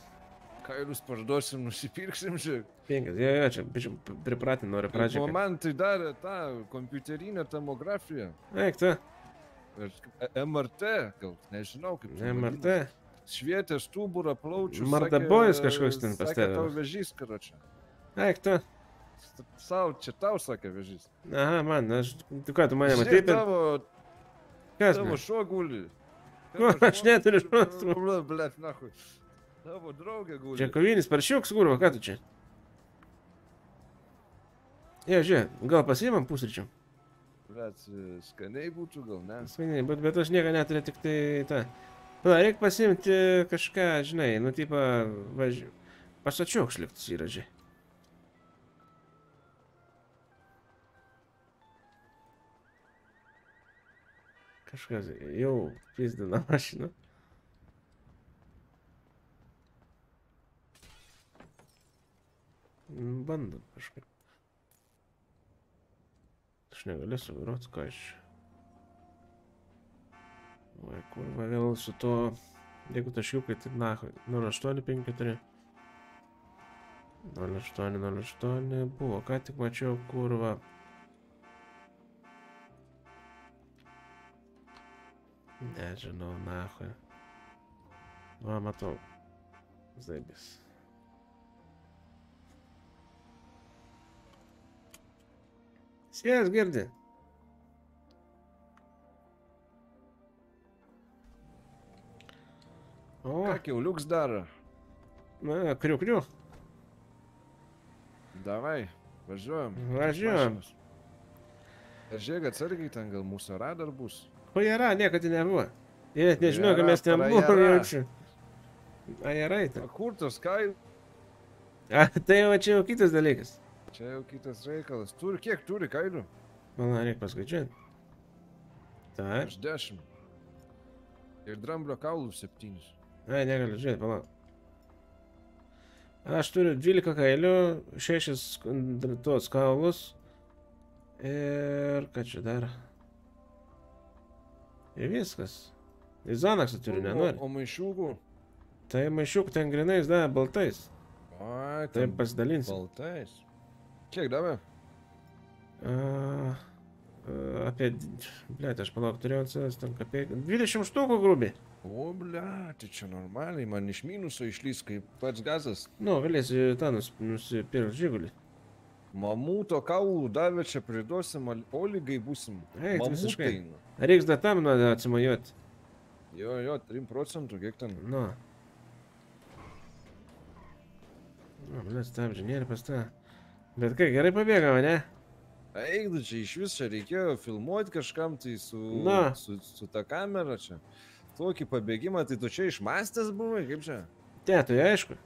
Kailius parduosim, nusipirksim, žiūrėk. Penkias, jo, jo, čia biškai pripratinu, noriu O pradžią. man tai darė tą kompiuterinę tomografiją. Eik, tu. E- MRT, gal nežinau kaip. MRT. Švietė stuburą, plaučius. Mardabojus kažkoks ten pas tave. Tau vežys, karočią. Eik, tu. Sau, čia tau sakė vežys. Aha, man, aš, tu ką, tu mane Žiūrėk, matai, bet... Tavo, Kas, tavo šuo guli. Ko, aš neturiu šuo. Blet, nahui. Tavo draugė guli. Čia kovinis paršiuks, kurva, ką tu čia? Jo, žiūrėk, gal pasiimam pusryčiam? Blet, skaniai būtų, gal ne? Skaniai, bet, bet aš nieko neturiu, tik tai tą. Pala, reikia pasimti kažką, žinai, nu, tipo, važiuoju. Pasačiok šliktas yra, Kažkas jau pizdina mašiną. Bandom kažkaip. Aš negaliu suvairuoti, ką aš. Oi, kurva, vėl su to, jeigu taškiukai, tai na, 0854. 0808 buvo, ką tik mačiau, kurva. Nežinau, nahui. Va, matau. Zaibis. Sės girdi. O, Ką kiauliuks daro? na, kriu, kriu. Davai, važiuojam. Važiuojam. Ir žiūrėk, atsargiai ten gal mūsų radar bus. Yra, niekada nebuvo. Jie net nežinojo, kad mes ten para buvom jara. jaučiu. A, gerai, tai. Kur tas kai? A, tai jau čia jau kitas dalykas. Čia jau kitas reikalas. Turi, kiek turi kailių? Man reikia paskaičiuoti. Taip. Aš dešimt. Ir dramblio kaulų septynis. Ai, negaliu žiūrėti, palauk. Aš turiu 12 kailių, 6 tuos kaulus. Ir ką čia dar? Ir viskas. Ir Zanaksą turiu, O, nenori. o maišiukų? Tai maišiuk ten grinais, da, baltais. Ai, Tai pasidalinsim. Baltais. Kiek davė? A, apie, blėt, aš palauk, turėjau atsiras ten apie 20 štukų grubiai. O, ble, tai čia normaliai, man iš minuso išlys kaip pats gazas. Nu, galėsi tą nus, nusipirkti žygulį. Mamuto kaulų davė čia priduosim, oligai būsim. Mamutai, visiškai. Reiks datam atsimajuoti. Jo, jo, 3 procentų, kiek ten? Nu. Nu, blėt, stabdžiai, nėra pas tą. Bet kai, gerai pabėgama, ne? Eik, nu čia iš vis čia reikėjo filmuoti kažkam tai su, Na. su, su ta kamera čia. Tokį pabėgimą, tai tu čia išmastęs buvai, kaip čia? Te, tai aišku.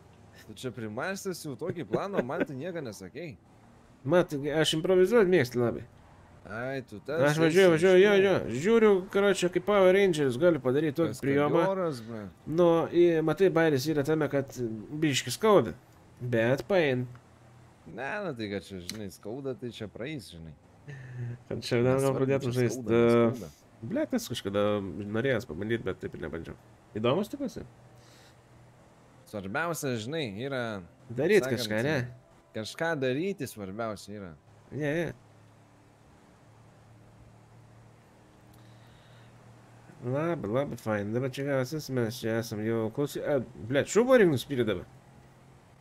Tu čia primastęs jau tokį planą, man tai nieko nesakei. Mat, aš improvizuoti mėgstu labai. Ai, tu tas. Aš važiuoju, važiuoju, jo, jo. Žiūriu, karočią, kaip Power Rangers galiu padaryti tokį prijomą. Nu, į, matai, bairis yra tame, kad biški skauda. Bet pain. Ne, na tai kad čia, žinai, skauda, tai čia praeis, žinai. Kad čia dar gal čia žaisti. neskauda. Blekas kažkada norėjęs pabandyti, bet taip ir nebandžiau. Įdomus tikiuosi. Svarbiausia, žinai, yra... Daryt kažką, ne? Kažką daryti svarbiausia yra. Ne, ne. Labai, labai fain. Dabar čia gausis, mes čia esam jau klausy... A, ble, šubo reik nuspyrė dabar.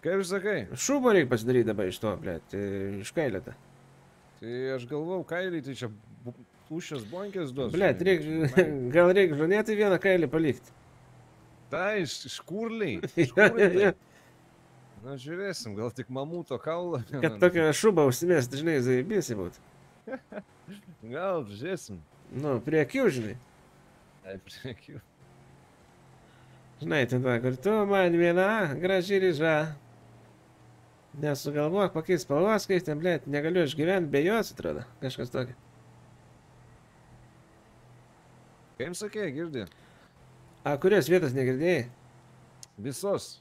Kaip sakai? Šubo reik pasidaryti dabar iš to, ble, iš kailėtą. Tai aš galvau, kailiai, tai čia pušės bonkės duos. Ble, reik, gal reik žonėtai vieną kailį palikti. Tai, iš, iš kurliai. Jo, jo. Na, žiūrėsim, gal tik mamuto kaulą. Kad tokią šubą užsimest, žinai, zaibėsi būtų. Gal, žiūrėsim. Nu, prie akių, žinai. Ai, prie akių. Žinai, ten ta, kur tu man viena graži ryža. Nesugalvok pakeis spalvos, kaip ten, blėt, negaliu aš gyventi be jos, atrodo. Kažkas tokio. Kaip sakė, girdi? A, kurios vietos negirdėjai? Visos.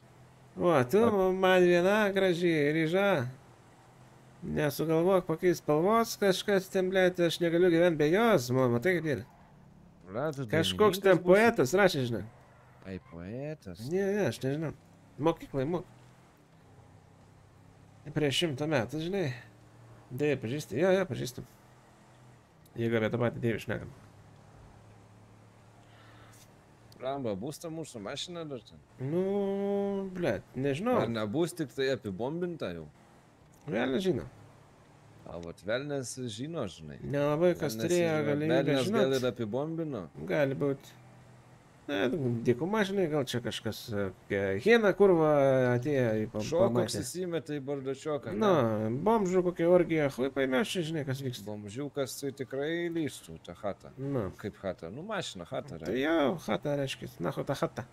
O, tu man viena graži ryža. Nesugalvok pakeis spalvos, kažkas ten, blėt, aš negaliu gyventi be jos, man, matai, kaip yra. Kažkoks ten poetas rašė, žinai. Ai, poetas. Ne, ne, aš nežinau. Mokyklai, mok. Prieš šimtą metų, žinai. Dėja, pažįsti. Jo, jo, pažįstam. Jeigu apie tą patį dėvį šnekam. Ramba, bus ta mūsų mašina dar ten? Nu, blėt, nežinau. Ar nebus tik tai apibombinta jau? Velnias žino. A, vat velnės žino, žinai. Nelabai kas Velnias turėjo galimybę Velnias žinot. gal ir apibombino. Gali būti. Na, dykuma, žinai, gal čia kažkas. e, Hiena kurva atėjo į pam- Šokoks pamatė. įsimetė į bardačioką. Nu, bomžų kokia orgija, hui paėmės čia, žinai, kas vyksta. Bomžiukas tai tikrai lystų tą hatą. Nu. Kaip hatą? Nu, mašina, hatą. Tai jau, hata reiškia, na, ta hata.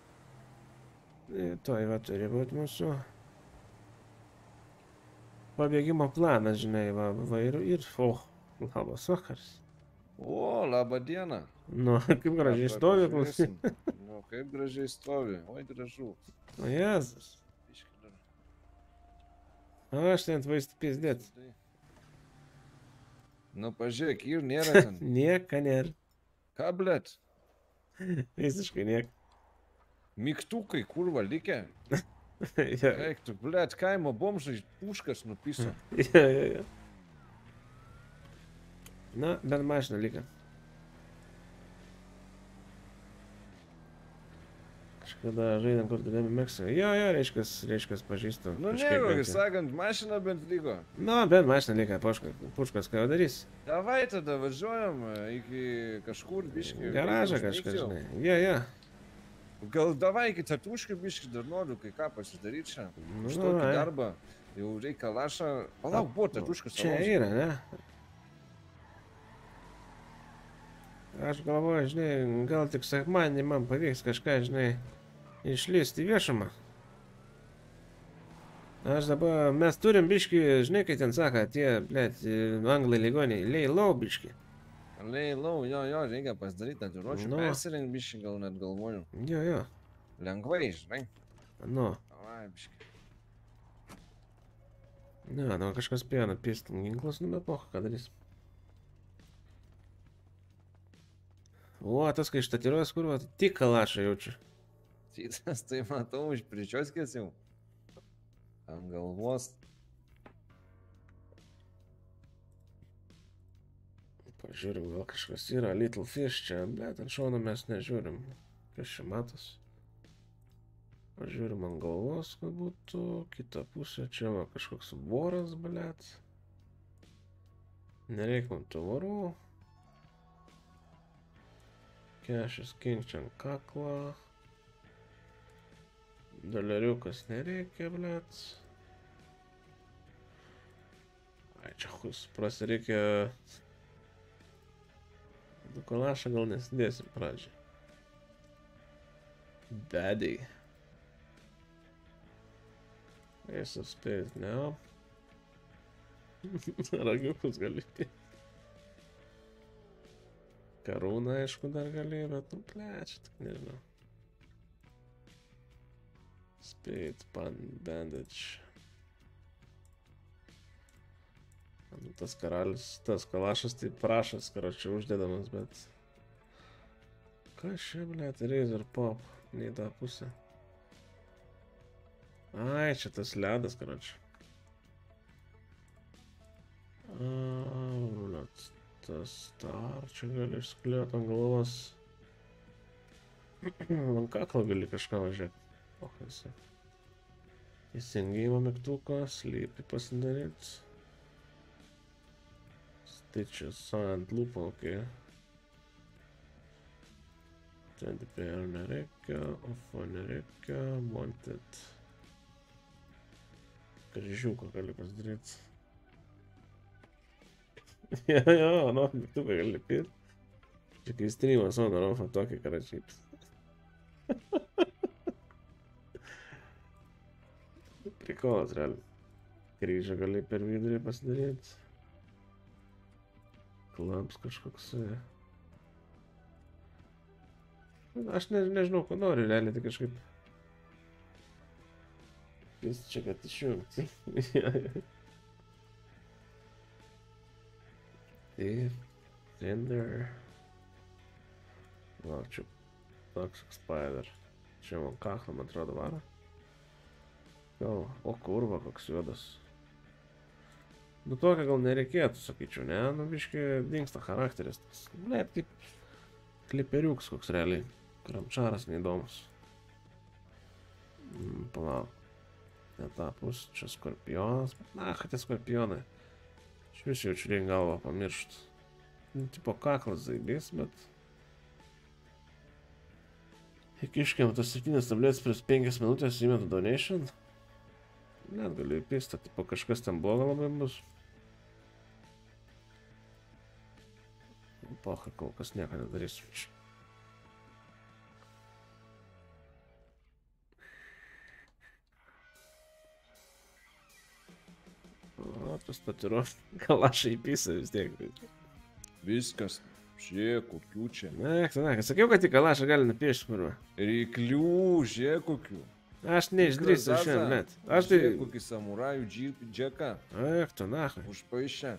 E, Tuoj va turi būti mūsų pabėgimo planas, žinai, va, va ir, ir, o, labas vakaras. O, laba diena. Nu, kaip gražiai Dabar stovi, klausyk. Nu, kaip gražiai stovi. Oi, gražu. Jėzus. O, aš ten vaistų pizdėt. Nu, pažiūrėk, ir nėra ten. Nieka nėra. Ką, blėt? Visiškai niek. Mygtukai, kurva, likę. Jo. Eik, tu, blėt, kaimo bomžai puškas nupiso. Jo, jo, jo. Na, bent mašina lieka. Kažkada žaidėm kur turėjome Meksiką. Jo, jo, reiškia, reiškia, pažįstu. Nu, bent kaip sakant, mašina bent lygo. Nu, bent mašina lieka, puškas, puškas ką darys. Davai tada važiuojam e, iki kažkur biški. Garažą jau. žinai. Jo, jo. Gal davai iki tatuškių biški dar noriu kai ką pasidaryti čia. Nu, Už tokį darbą jau reikia lašą. Palauk, buvo tatuškas. Čia yra, ne? Aš galvoju, žinai, gal tik sekmanį man pavyks kažką, žinai, išlysti viešumą. Aš dabar, mes turim biški, žinai, kai ten sako, tie, blėt, anglai ligoniai, lei lau biški. Lei, lau, jo, jo, reikia pasidaryti tatuiruočių. Nu. Persirink biški, gal net galvoju. Jo, jo. Lengvai, žinai. Nu. Davai, biški. Ne, nu kažkas spėjo napist ginklus, nu bet poha, ką darys. O, tas kai ištatiruojas, kur va, tik kalašą jaučiu. Šitas tai matau iš priečioskės jau. Ant galvos. Pažiūrim, gal kažkas yra Little Fish čia, bet ant šono mes nežiūrim. Kas čia matos? Pažiūrim ant galvos, kad būtų kita pusė. Čia va kažkoks voras, blėt. Nereik man tų vorų. Kešis kinčia ant kaklo. Doleriukas nereikia, blėt. Ai, čia hus, prasireikia Nu, kolašą gal nesidėsim pradžiai. Daddy. Ace of Spades, ne? Ragiukus gali pėti. Karūną, aišku, dar gali, bet, nu, plečia, tik nežinau. Spade, pan, bandage. Nu, tas karalius, tas kalašas, tai prašas, karočiui uždedamas, bet... Kas čia, blėt, Razer Pop, ne į tą pusę. Ai, čia tas ledas, karočiui. Blėt, tas dar čia gali išskliuoti ant galvos. Ant kaklo gali kažką važiuoti. O, kas. Įsijungimo mygtuką, slypi pasidaryti. Stitches ant lūpų, okei. Teddy bear nereikia, ofo nereikia, wanted. Kryžiuką gali pasidaryti. jo, jo, nu, tu gali pit. Čia kai streamas, o darau tokį karačypį. Prikolas, realiai. Kryžą gali per vidurį pasidaryti. Klams kažkoks. Aš ne, nežinau, ko noriu, realiai tai kažkaip. Jis čia kad išjungti. Thief, Tinder. Va, čia toks spider. Čia man kaklą, man atrodo, varo. Gal, o kurva, koks juodas. Nu tokio gal nereikėtų, sakyčiau, ne? Nu biškai dinksta charakteris. Ne, kaip kliperiuks koks realiai. Kramčaras neįdomus. Mm, palauk. Etapus, čia skorpionas. Na, kad tie skorpionai. Iš vis jaučiu reik galvą pamiršt. Nu, tipo kaklas zaibės, bet... Įkiškiam tas 7 tabletės prieš 5 minutės įmetu donation. Net galiu įpistą, tipo kažkas ten blogo labai bus. Poha, kol kas nieko nedarysiu. O, tas tatuiruos kalašai įpisa vis tiek. Viskas. Žiūrėk, kokių čia. Na, na, sakiau, kad į kalašą gali nupiešti kurva. Reiklių, žiūrėk, kokių. Aš neišdrįsiu šiandien, net. Aš tai... Kokį samurajų džip, džeką. Ech, tu nahai. Užpaišę.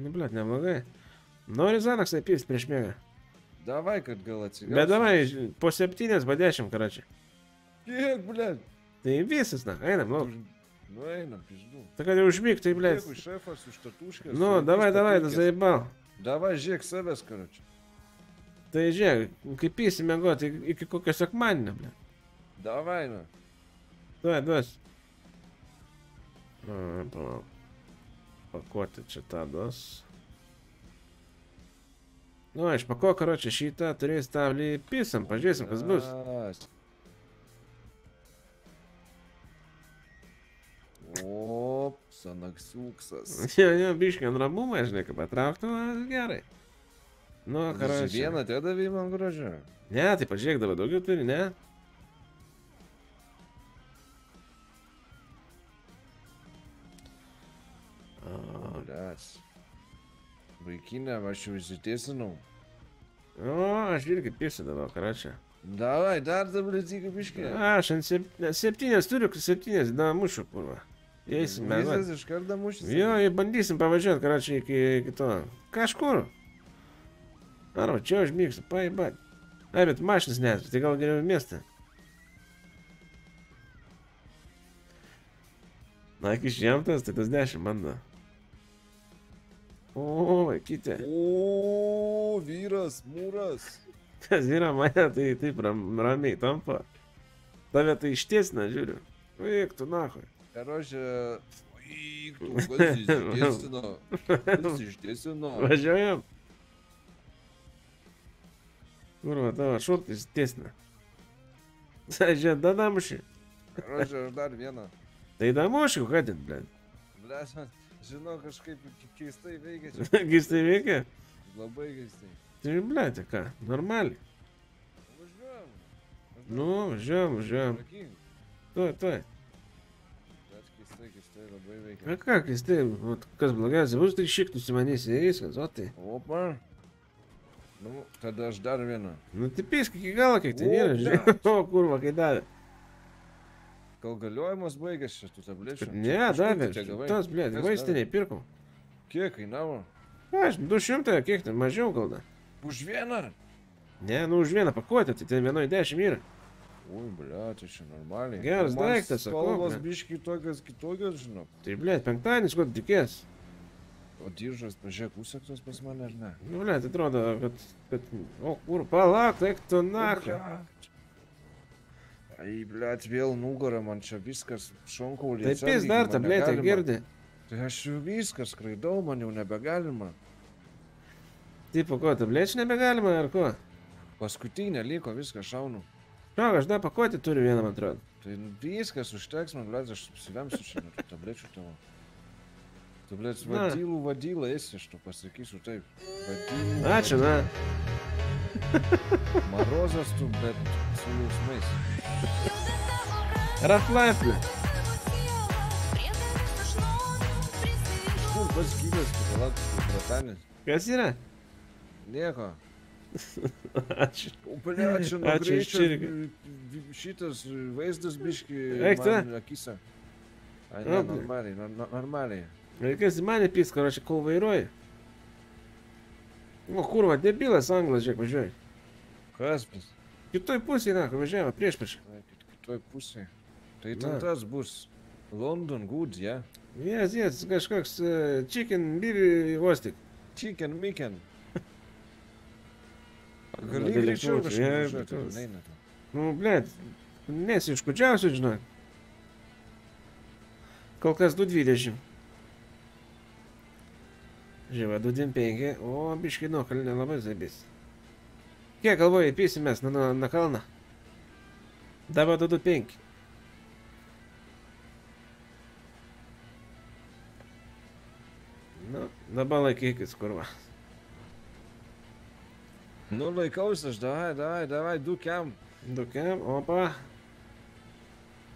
Nu, blėt, neblogai. Nori Zanaksą įpist prieš miegą. Davai, kad gal atsigausi. Bet davai, po septynės, po dešimt, karačiai. Kiek, blėt? Tai visas, na, einam, lauk. Nu, einam, pizdu. Tai kad jau užmyg, tai blėt. Jeigu šefas už tatuškės. Nu, davai, davai, tas zaibal. Davai, žiūrėk savęs, karačiai. Tai žiūrėk, kaip įsi mėgoti iki kokio sekmadienio, blėt. Davai, na. Duos, duos. A, palauk. Pakuoti čia tą duos. Nu, išpakuok, karočią šitą, turės tablį pisam, pažiūrėsim, kas bus. O, sanaksiuksas. Jo, jo, biškai ant ramumą, žinai, kaip atrauktų, gerai. Nu, karočią. Vieną te davai man gražią. Ne, tai pažiūrėk, dabar daugiau turi, ne? Blet. Vaikinė, aš jau įsitiesinau. O, aš irgi pisiu dabar, karočią. Davai, dar dabar atsikai biškai. Aš ant sep... septynės turiu, septynės, da, mušiu, kurva. Eisim mes. Vizas va. iš karto mušis. Jo, ir bandysim pavažiuoti, karočiui, iki, iki to. Kažkur. Arba čia užmygsiu, paibat. Ai, bet mašinas net, tai gal geriau į miestą. Na, iki šimtas, tai tas dešimt bando. O, О, Китя. О, Вирас, Мурас. Tas ir monēta, ты прям рамей там по. Тогда ты естественно, на жюри. Эй, кто нахуй? Короче, естественно. Естественно. Возьмем. Курва, давай, шут, естественно. Зачем, да нам. Короче, ждать вена. Ты домой уходит, блядь? Блядь, žinau, kažkaip ke- keistai veikia. Keistai veikia? Labai keistai. Tai, blė, tai ką, normaliai. Važiuojam. Nu, važiuojam, važiuojam. Tuoj, tuoj. Bet keistai, keistai labai veikia. A ką, keistai, vat kas blogiausia, bus tai šiktus į manęs ir viskas, o tai. Opa. Nu, tada aš dar vieną. Nu, tai pisk iki galo, kiek O, blet. žiūrėk. O, kurva, kai davė. Gal galiojimas baigėsi šitų tablečių? Ne, davė, tos, blė, vaistiniai pirkau. Kiek kainavo? Aš 200, kiek ten, mažiau gal da. Už vieną? Ne, nu už vieną pakuotę, tai ten vienoje 10 yra. Oi, ble, tai čia normaliai. Geras daiktas, sakau, Spalvos blet. biški tokios kitokios, žinok. Tai, blė, penktadienis, ko tikės? O diržas, pažiūrėk, užsaktos pas mane ar ne? Nu, blė, atrodo, kad, kad, o kur, palauk, tai tu naką. Ai, ble, vėl nugarą, man čia viskas šonkaulį. Tai pis dar tabletę girdi. Tai aš jau viskas skraidau, man jau nebegalima. Tipo, ko, tablečių nebegalima ar ko? Paskutinė liko, viską šaunu. Žinok, aš dar pakuotę turiu vieną, man atrodo. Tai nu, viskas užteks, man, ble, aš apsivemsiu šiandien tablečių tavo. Tu, Na. vadylų vadylą esi, aš tu pasakysiu taip. Vadylų. Ačiū, na. Marozas tu, bet su jausmais. Blė. Kur pats gyvas, tu palauk, bratanis? Kas yra? Nieko. Ačiū. Ble, čia nuo Ačiū, greičio v- šitas vaizdas biški Eik man akise. Ai, ne, normaliai, no- no- normaliai. Reikės į mane pys, karoči, kol vairuoji. O, kurva, debilas anglas, žiūrėk, važiuoji. Kas bus? Kitoj pusėje, na, važiavo, prieš prieš toj pusėje. Tai ten Na. tas bus. London Good, ja. Yeah. Yes, yes, kažkoks uh, chicken bibi vos tik. Chicken miken. Gali greičiau kažkaip. Neina to. Nu, blėt, nes iš kučiausių, žinai. Kol kas 2.20. Žiūrėjau, 2.25, o biškai nuo kalnė labai zabys. Kiek kalboje įpysimės, na, na, na kalną? 2.25. Давай до дупеньки. Nu, dabā liek iekļūt, kurvā. Nu, liek austaš, davai, davai, davai, дукям. Дукям, опа.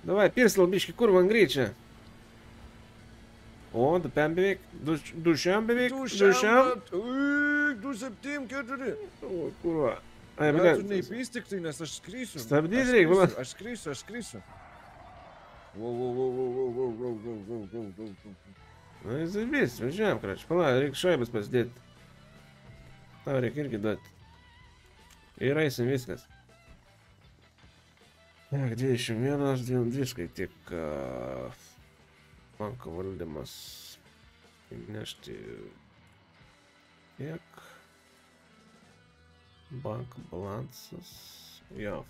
Давай, пирс, лобишки, курва, ангрича. О, дупям бивик, душам бивик, душам. Душам, septim, keturi. Ой, курва. Ai, Ne, ble, tu neįpys tik tai, nes aš skrysiu. Stabdyt Aš reik, skrisiu, va. Aš skrysiu, aš skrysiu. Wow, wow, wow, wow, wow, wow, wow, wow, wow, wow, wow. Na, jis zabys, važiuojam, krač. Pala, reikia šaibas pasidėti. Tau reikia irgi duoti. Ir eisim viskas. Tak, 21, 22 kaip tik uh, banko valdymas. Įnešti tiek. Banko balansas. Jo.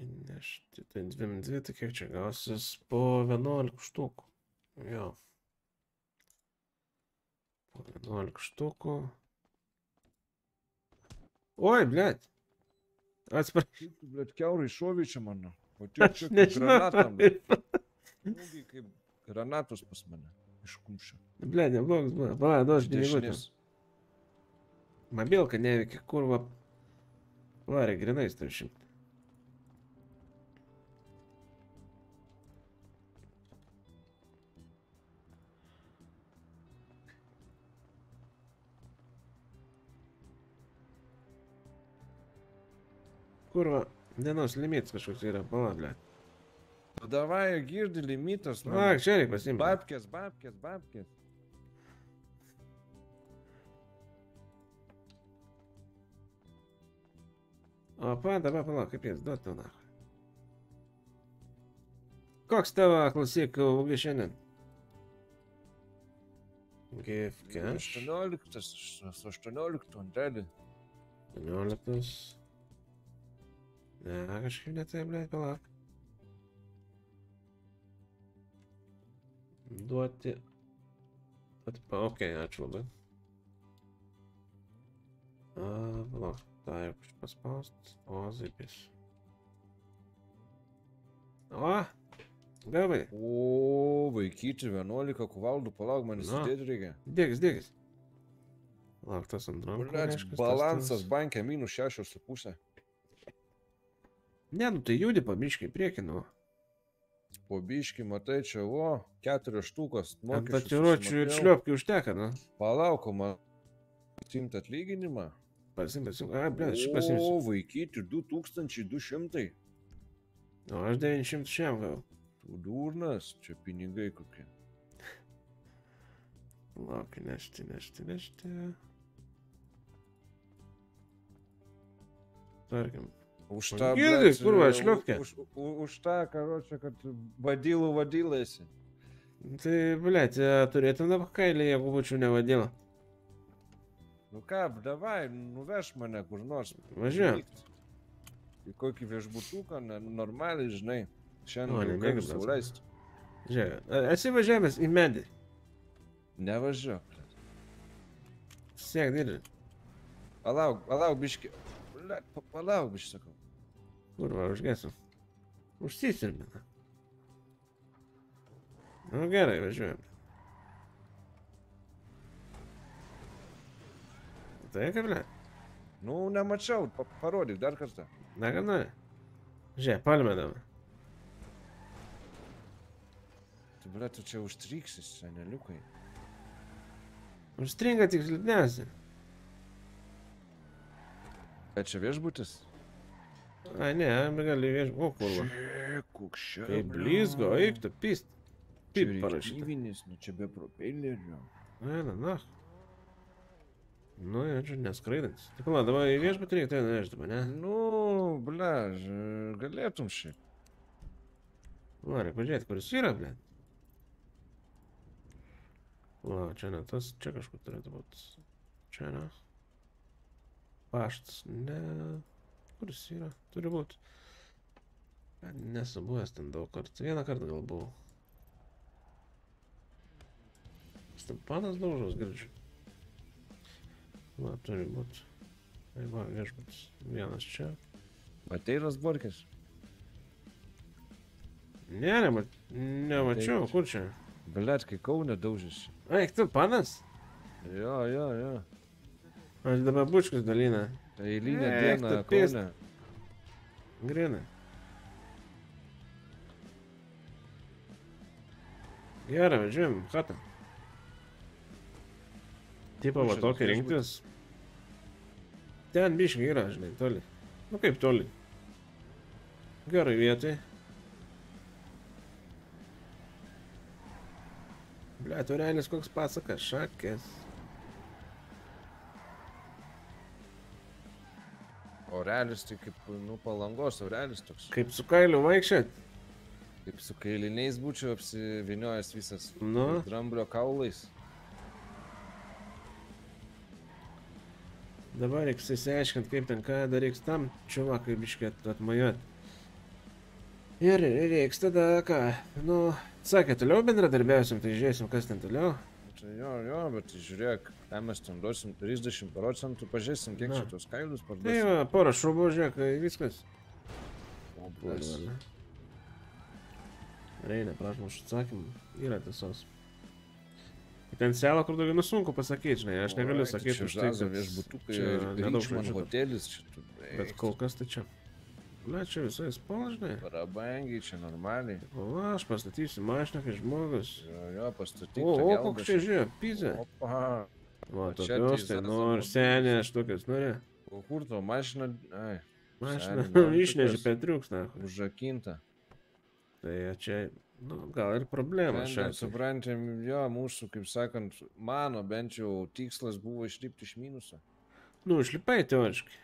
Įnešti. Tai 22, tai kiek čia gausis po 11 štukų. Jo. Po 11 štukų. Oi, blėt. Atsiprašau. Blėt, keurai šoviai čia mano. O čia čia kaip granatam. blėt. Kaip granatos pas mane. Iš kumščio. Bля, neblogas buvo. Pala, duos pinigų. Мобилка невики, курва. Ларри, гринейс тащим. Курва, dienos limitas kažkoks yra, pala, ble. Davai, girdi limitas. Na, čia reikia pasimti. Babkės, babkės, babkės. O, pa, dabar palauk, kaip jis duot tau, na. Koks tavo, klausyk, ūgis šiandien? Give cash. 18, su 18 antrelį. 18. Ne, kažkaip ne taip, blėt, palauk. Duoti. Duoti, pa, okei, okay, ačiū labai. A, palauk, tą jau kažkaip paspaust. O, zaipis. O, gavai. O, vaikyti 11 kuvaldų, palauk, man įsidėti reikia. Dėkis, dėkis. Lauk, tas ant rankų. Tas- balansas tas- bankė minus 6,5. Ne, nu tai judi pabiškai prieki, nu. Po biški, matai, čia, o, keturios štukos. Ant tatiuruočių ir šliopkių užteka, nu. Palauk, o man. Simt atlyginimą. Pasim, pasim. A, ble, aš O, pasimsiu. vaikyti 2200. O aš 900 šiam gavau. Tu durnas, čia pinigai kokie. Lauk, nešti, nešti, nešti. Tarkim. Už tą, Girdi, blet, kur va, u- šliopkė. Už, u, už tą, karočią, kad vadylų vadylėsi. Tai, blėt, turėtum dabar kailį, jeigu būčiau nevadila. Nu ką, davai, nuveš mane kur nors. Važiuojam. Vykt. Į kokį viešbutuką, ne- normaliai, žinai. Šiandien jau galiu negaliu sau leisti. Žiūrėk, esi važiavęs į medį. Nevažiuok. Siek, dirbi. Palauk, palauk, biški. Palauk, biški, sakau. Kurva, užgesim. Užsisirbina. Nu gerai, važiuojam. Tai kaip, ble? Nu, nemačiau, pa parodyk dar kartą. Na, nori? Žiūrėk, palmė dabar. Tu, ble, tu čia užtryksis, seneliukai. Užstringa tik silpniausia. Bet čia viešbutis? Ai, ne, bet gali vieš... O, kurva. Žiūrėk, koks čia. Kaip blizgo, eik tu, pist. Čia Pip parašyta. reaktyvinis, nu čia be propelerio. Eina, na. Nu, jau čia neskraidantis. Tai pala, dabar į viešbutį reikia tai nešti, ne? Nu, ble, galėtum šiaip. Nori pažiūrėti, kuris yra, ble. O, čia ne tas, čia kažkur turėtų būti. Čia ne. Paštas, ne. Kuris yra? Turi būti. Nesu buvęs ten daug kartų. Vieną kartą gal buvau. Stepanas Daužas girdžiu. Va, turi būti. Va, viešbutis. Vienas čia. Mateiras Borkis. Ne, nema, nemačiau, kur čia? Blet, kai Kaune daužėsi. Eik, tu panas? Jo, jo, jo. Aš dabar bučkus dalina. Tai eilinė diena. Kaune. Grinai. Gerai, važiuojam, chatą. Tipo, va tokį rinktis. Ten biškai yra, žinai, toli. Nu kaip toli. Gerai vietoj. Ble, turelis koks pasakas, šakės. Orelis tai kaip, nu, palangos orelis toks. Kaip su kailiu vaikščiat? Kaip su kailiniais būčiau apsiviniojęs visas. Nu. Dramblio kaulais. Dabar reiks įsiaiškinti, kaip ten ką dar reiks tam čiuvakai biškai atmajuot. Ir reiks tada ką, nu, sakė, toliau bendradarbiausim, tai žiūrėsim, kas ten toliau. Tai jo, jo, bet tai žiūrėk, ką mes ten duosim 30 procentų, pažiūrėsim, kiek čia tos kailius Tai parduosim. va, porą šrubų, žiūrėk, viskas. O, blas. Reina, prašom už atsakymą. Yra tiesos. Ten selo, kur daugiau nusunku pasakyti, žinai, aš negaliu Oi, tai sakyti čia tai, Žazo kad viešbutukai nedaug žodžių. hotelis čia tu. Bet kol kas tai čia. Na, čia visai spalva, žinai. Prabangiai, čia normaliai. O, aš pastatysiu mašiną, kai žmogus. Jo, jo, pastatyk. O, o, koks čia žiūrė, pizė. Opa. Va, tokios, tai Zazo nori, senė, štokias, nori. O kur to mašina? Ai. Mašina išneži Petriuks, na. Užrakinta. Tai čia, nu, gal ir problema šiandien. suprantam, jo, mūsų, kaip sakant, mano bent jau tikslas buvo išlipti iš minuso. Nu, išlipai teoriškai.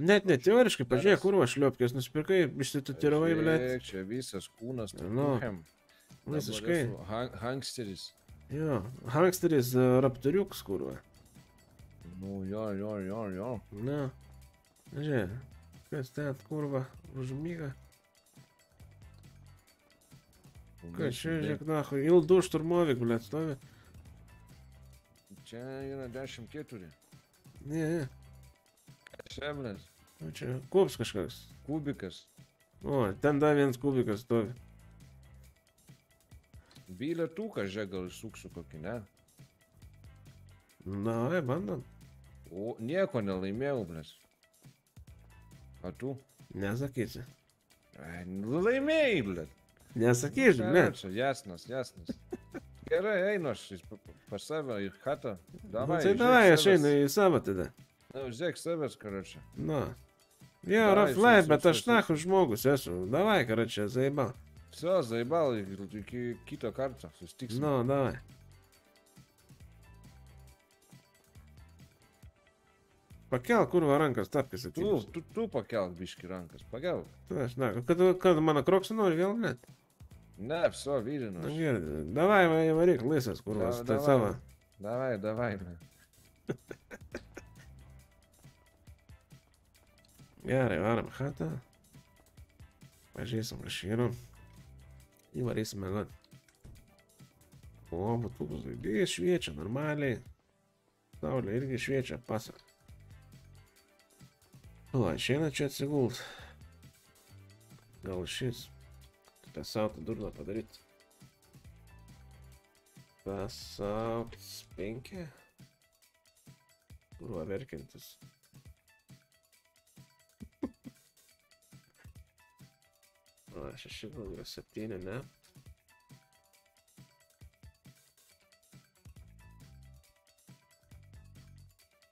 Net ne teoriškai, pažiūrėk, kur aš liopkės nusipirkai, išsitatiravai, blėt. Žiūrėk, Čia visas kūnas. Nu, tatuhem. Dabar visiškai. esu han- Hangsteris. Jo, Hanksteris e, raptoriuks, kurva. Nu, jo, jo, jo, jo. Na, žiūrėk, kas ten, kurva, užmyga. Kas čia, žiūrėk, na, ildu šturmovik, blėt, stovi. Čia yra 14. Ne, ne, Šeblas. o čia kups kažkas. Kubikas. O, ten dar vienas kubikas stovi. Bilietuką, žiūrėk, gal suksiu kokį, ne? Na, ai, bandom. O, nieko nelaimėjau, blės. O tu? Nesakysi. Ai, nu, laimėjai, blės. Nesakysi, blėt. Čia jasnas, jasnas. Gerai, einu aš į- pa- pa- pas save į chatą. Nu, tai davai, aš einu į savo tada. Na, žiūrėk savęs, karočią. Nu. Jo, Давай, Raflai, всё, bet всё, aš всё. nahu žmogus esu. Davai, karočią, zaibal. Все, заебал, iki iki kito karto, susitiksim. Nu, davai. Pakelk kurva rankas, tapkis Tu, atėjus. tu, tu pakelk biški rankas, pakelk. Tu, aš na, kad, kad mano kroksų nori vėl net. Да, все, видно. Ну, Гер, давай, Марик, лысый, скоро. Да, давай, сама. давай, давай. Gari, varam hata. Paži sam raširom. Ima res magan. Ovo tu gdje je švijeća, normali. Stavlja, ili je švijeća, pasa. Ова, ще на 5 секунд. Гал 6. Pasaut, durna padaryt. Pasaut 5. Kurva verkintis. O, 6 gal yra 7, ne?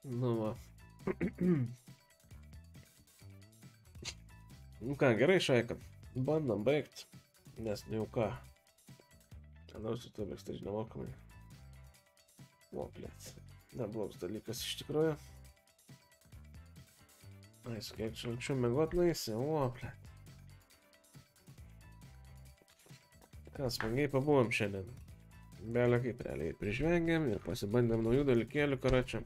Nu va. nu ką, gerai šaikam. Bandom baigti. Nes nu jau ką. Su to bėgsta nemokamai. O, blėt. Neblogas dalykas iš tikrųjų. Ai, su kiek čia anksčiau mėgot nueisi, o, blėt. Ką, smagiai pabuvom šiandien. Belė kaip realiai ir prižvengėm, ir pasibandėm naujų dalykėlių karačią.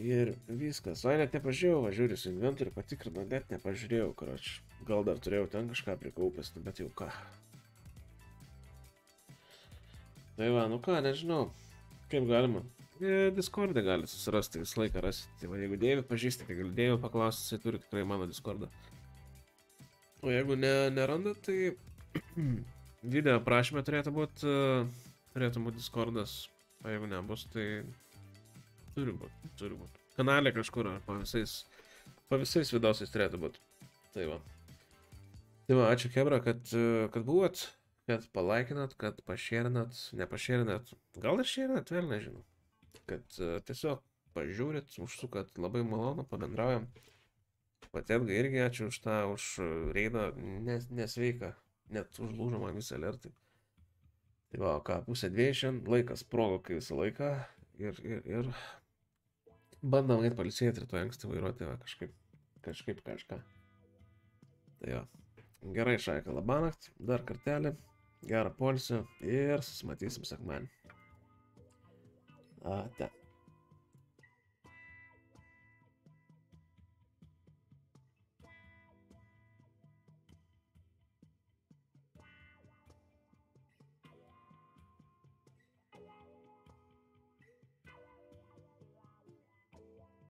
Ir viskas. Ai, net nepažiūrėjau, va, žiūriu su inventoriu, patikrinu, net nepažiūrėjau, karačią. Gal dar turėjau ten kažką prikaupęs, nu, bet jau ką. Tai va, nu ką, nežinau. Kaip galima. E, Discord'e gali susirasti, visą laiką rasti. Tai va, jeigu Dėvį pažįstate, tai gali Dėvį paklausti, jisai turi tikrai mano Discord'ą. O jeigu ne, neranda, tai video aprašymė turėtų būti, turėtų būti Discord'as. O jeigu nebus, tai turi būti, turi būti. Kanalė kažkur, ar po visais, po visais vidosais turėtų būti. Tai va. Tai va, ačiū Kebra, kad, kad buvot, kad palaikinat, kad pašėrinat, nepašėrinat, gal ir šėrinat, vėl nežinau. Kad tiesiog pažiūrit, užsukat, labai malonu, pabendraujam. Pat Edgai irgi ačiū už tą, už reidą, nes, nesveika, net užlūžo man visą alertą. Tai va, ką, pusė dviejų šiandien, laikas progo, kai visą laiką. Ir, ir, ir bandom eit palisėti rytoj anksti vairuoti, va, kažkaip, kažkaip kažką. Tai jo. Gerai, šaika labanakt, dar kartelį, gerą polsį ir susimatysim sekmanį. Ate.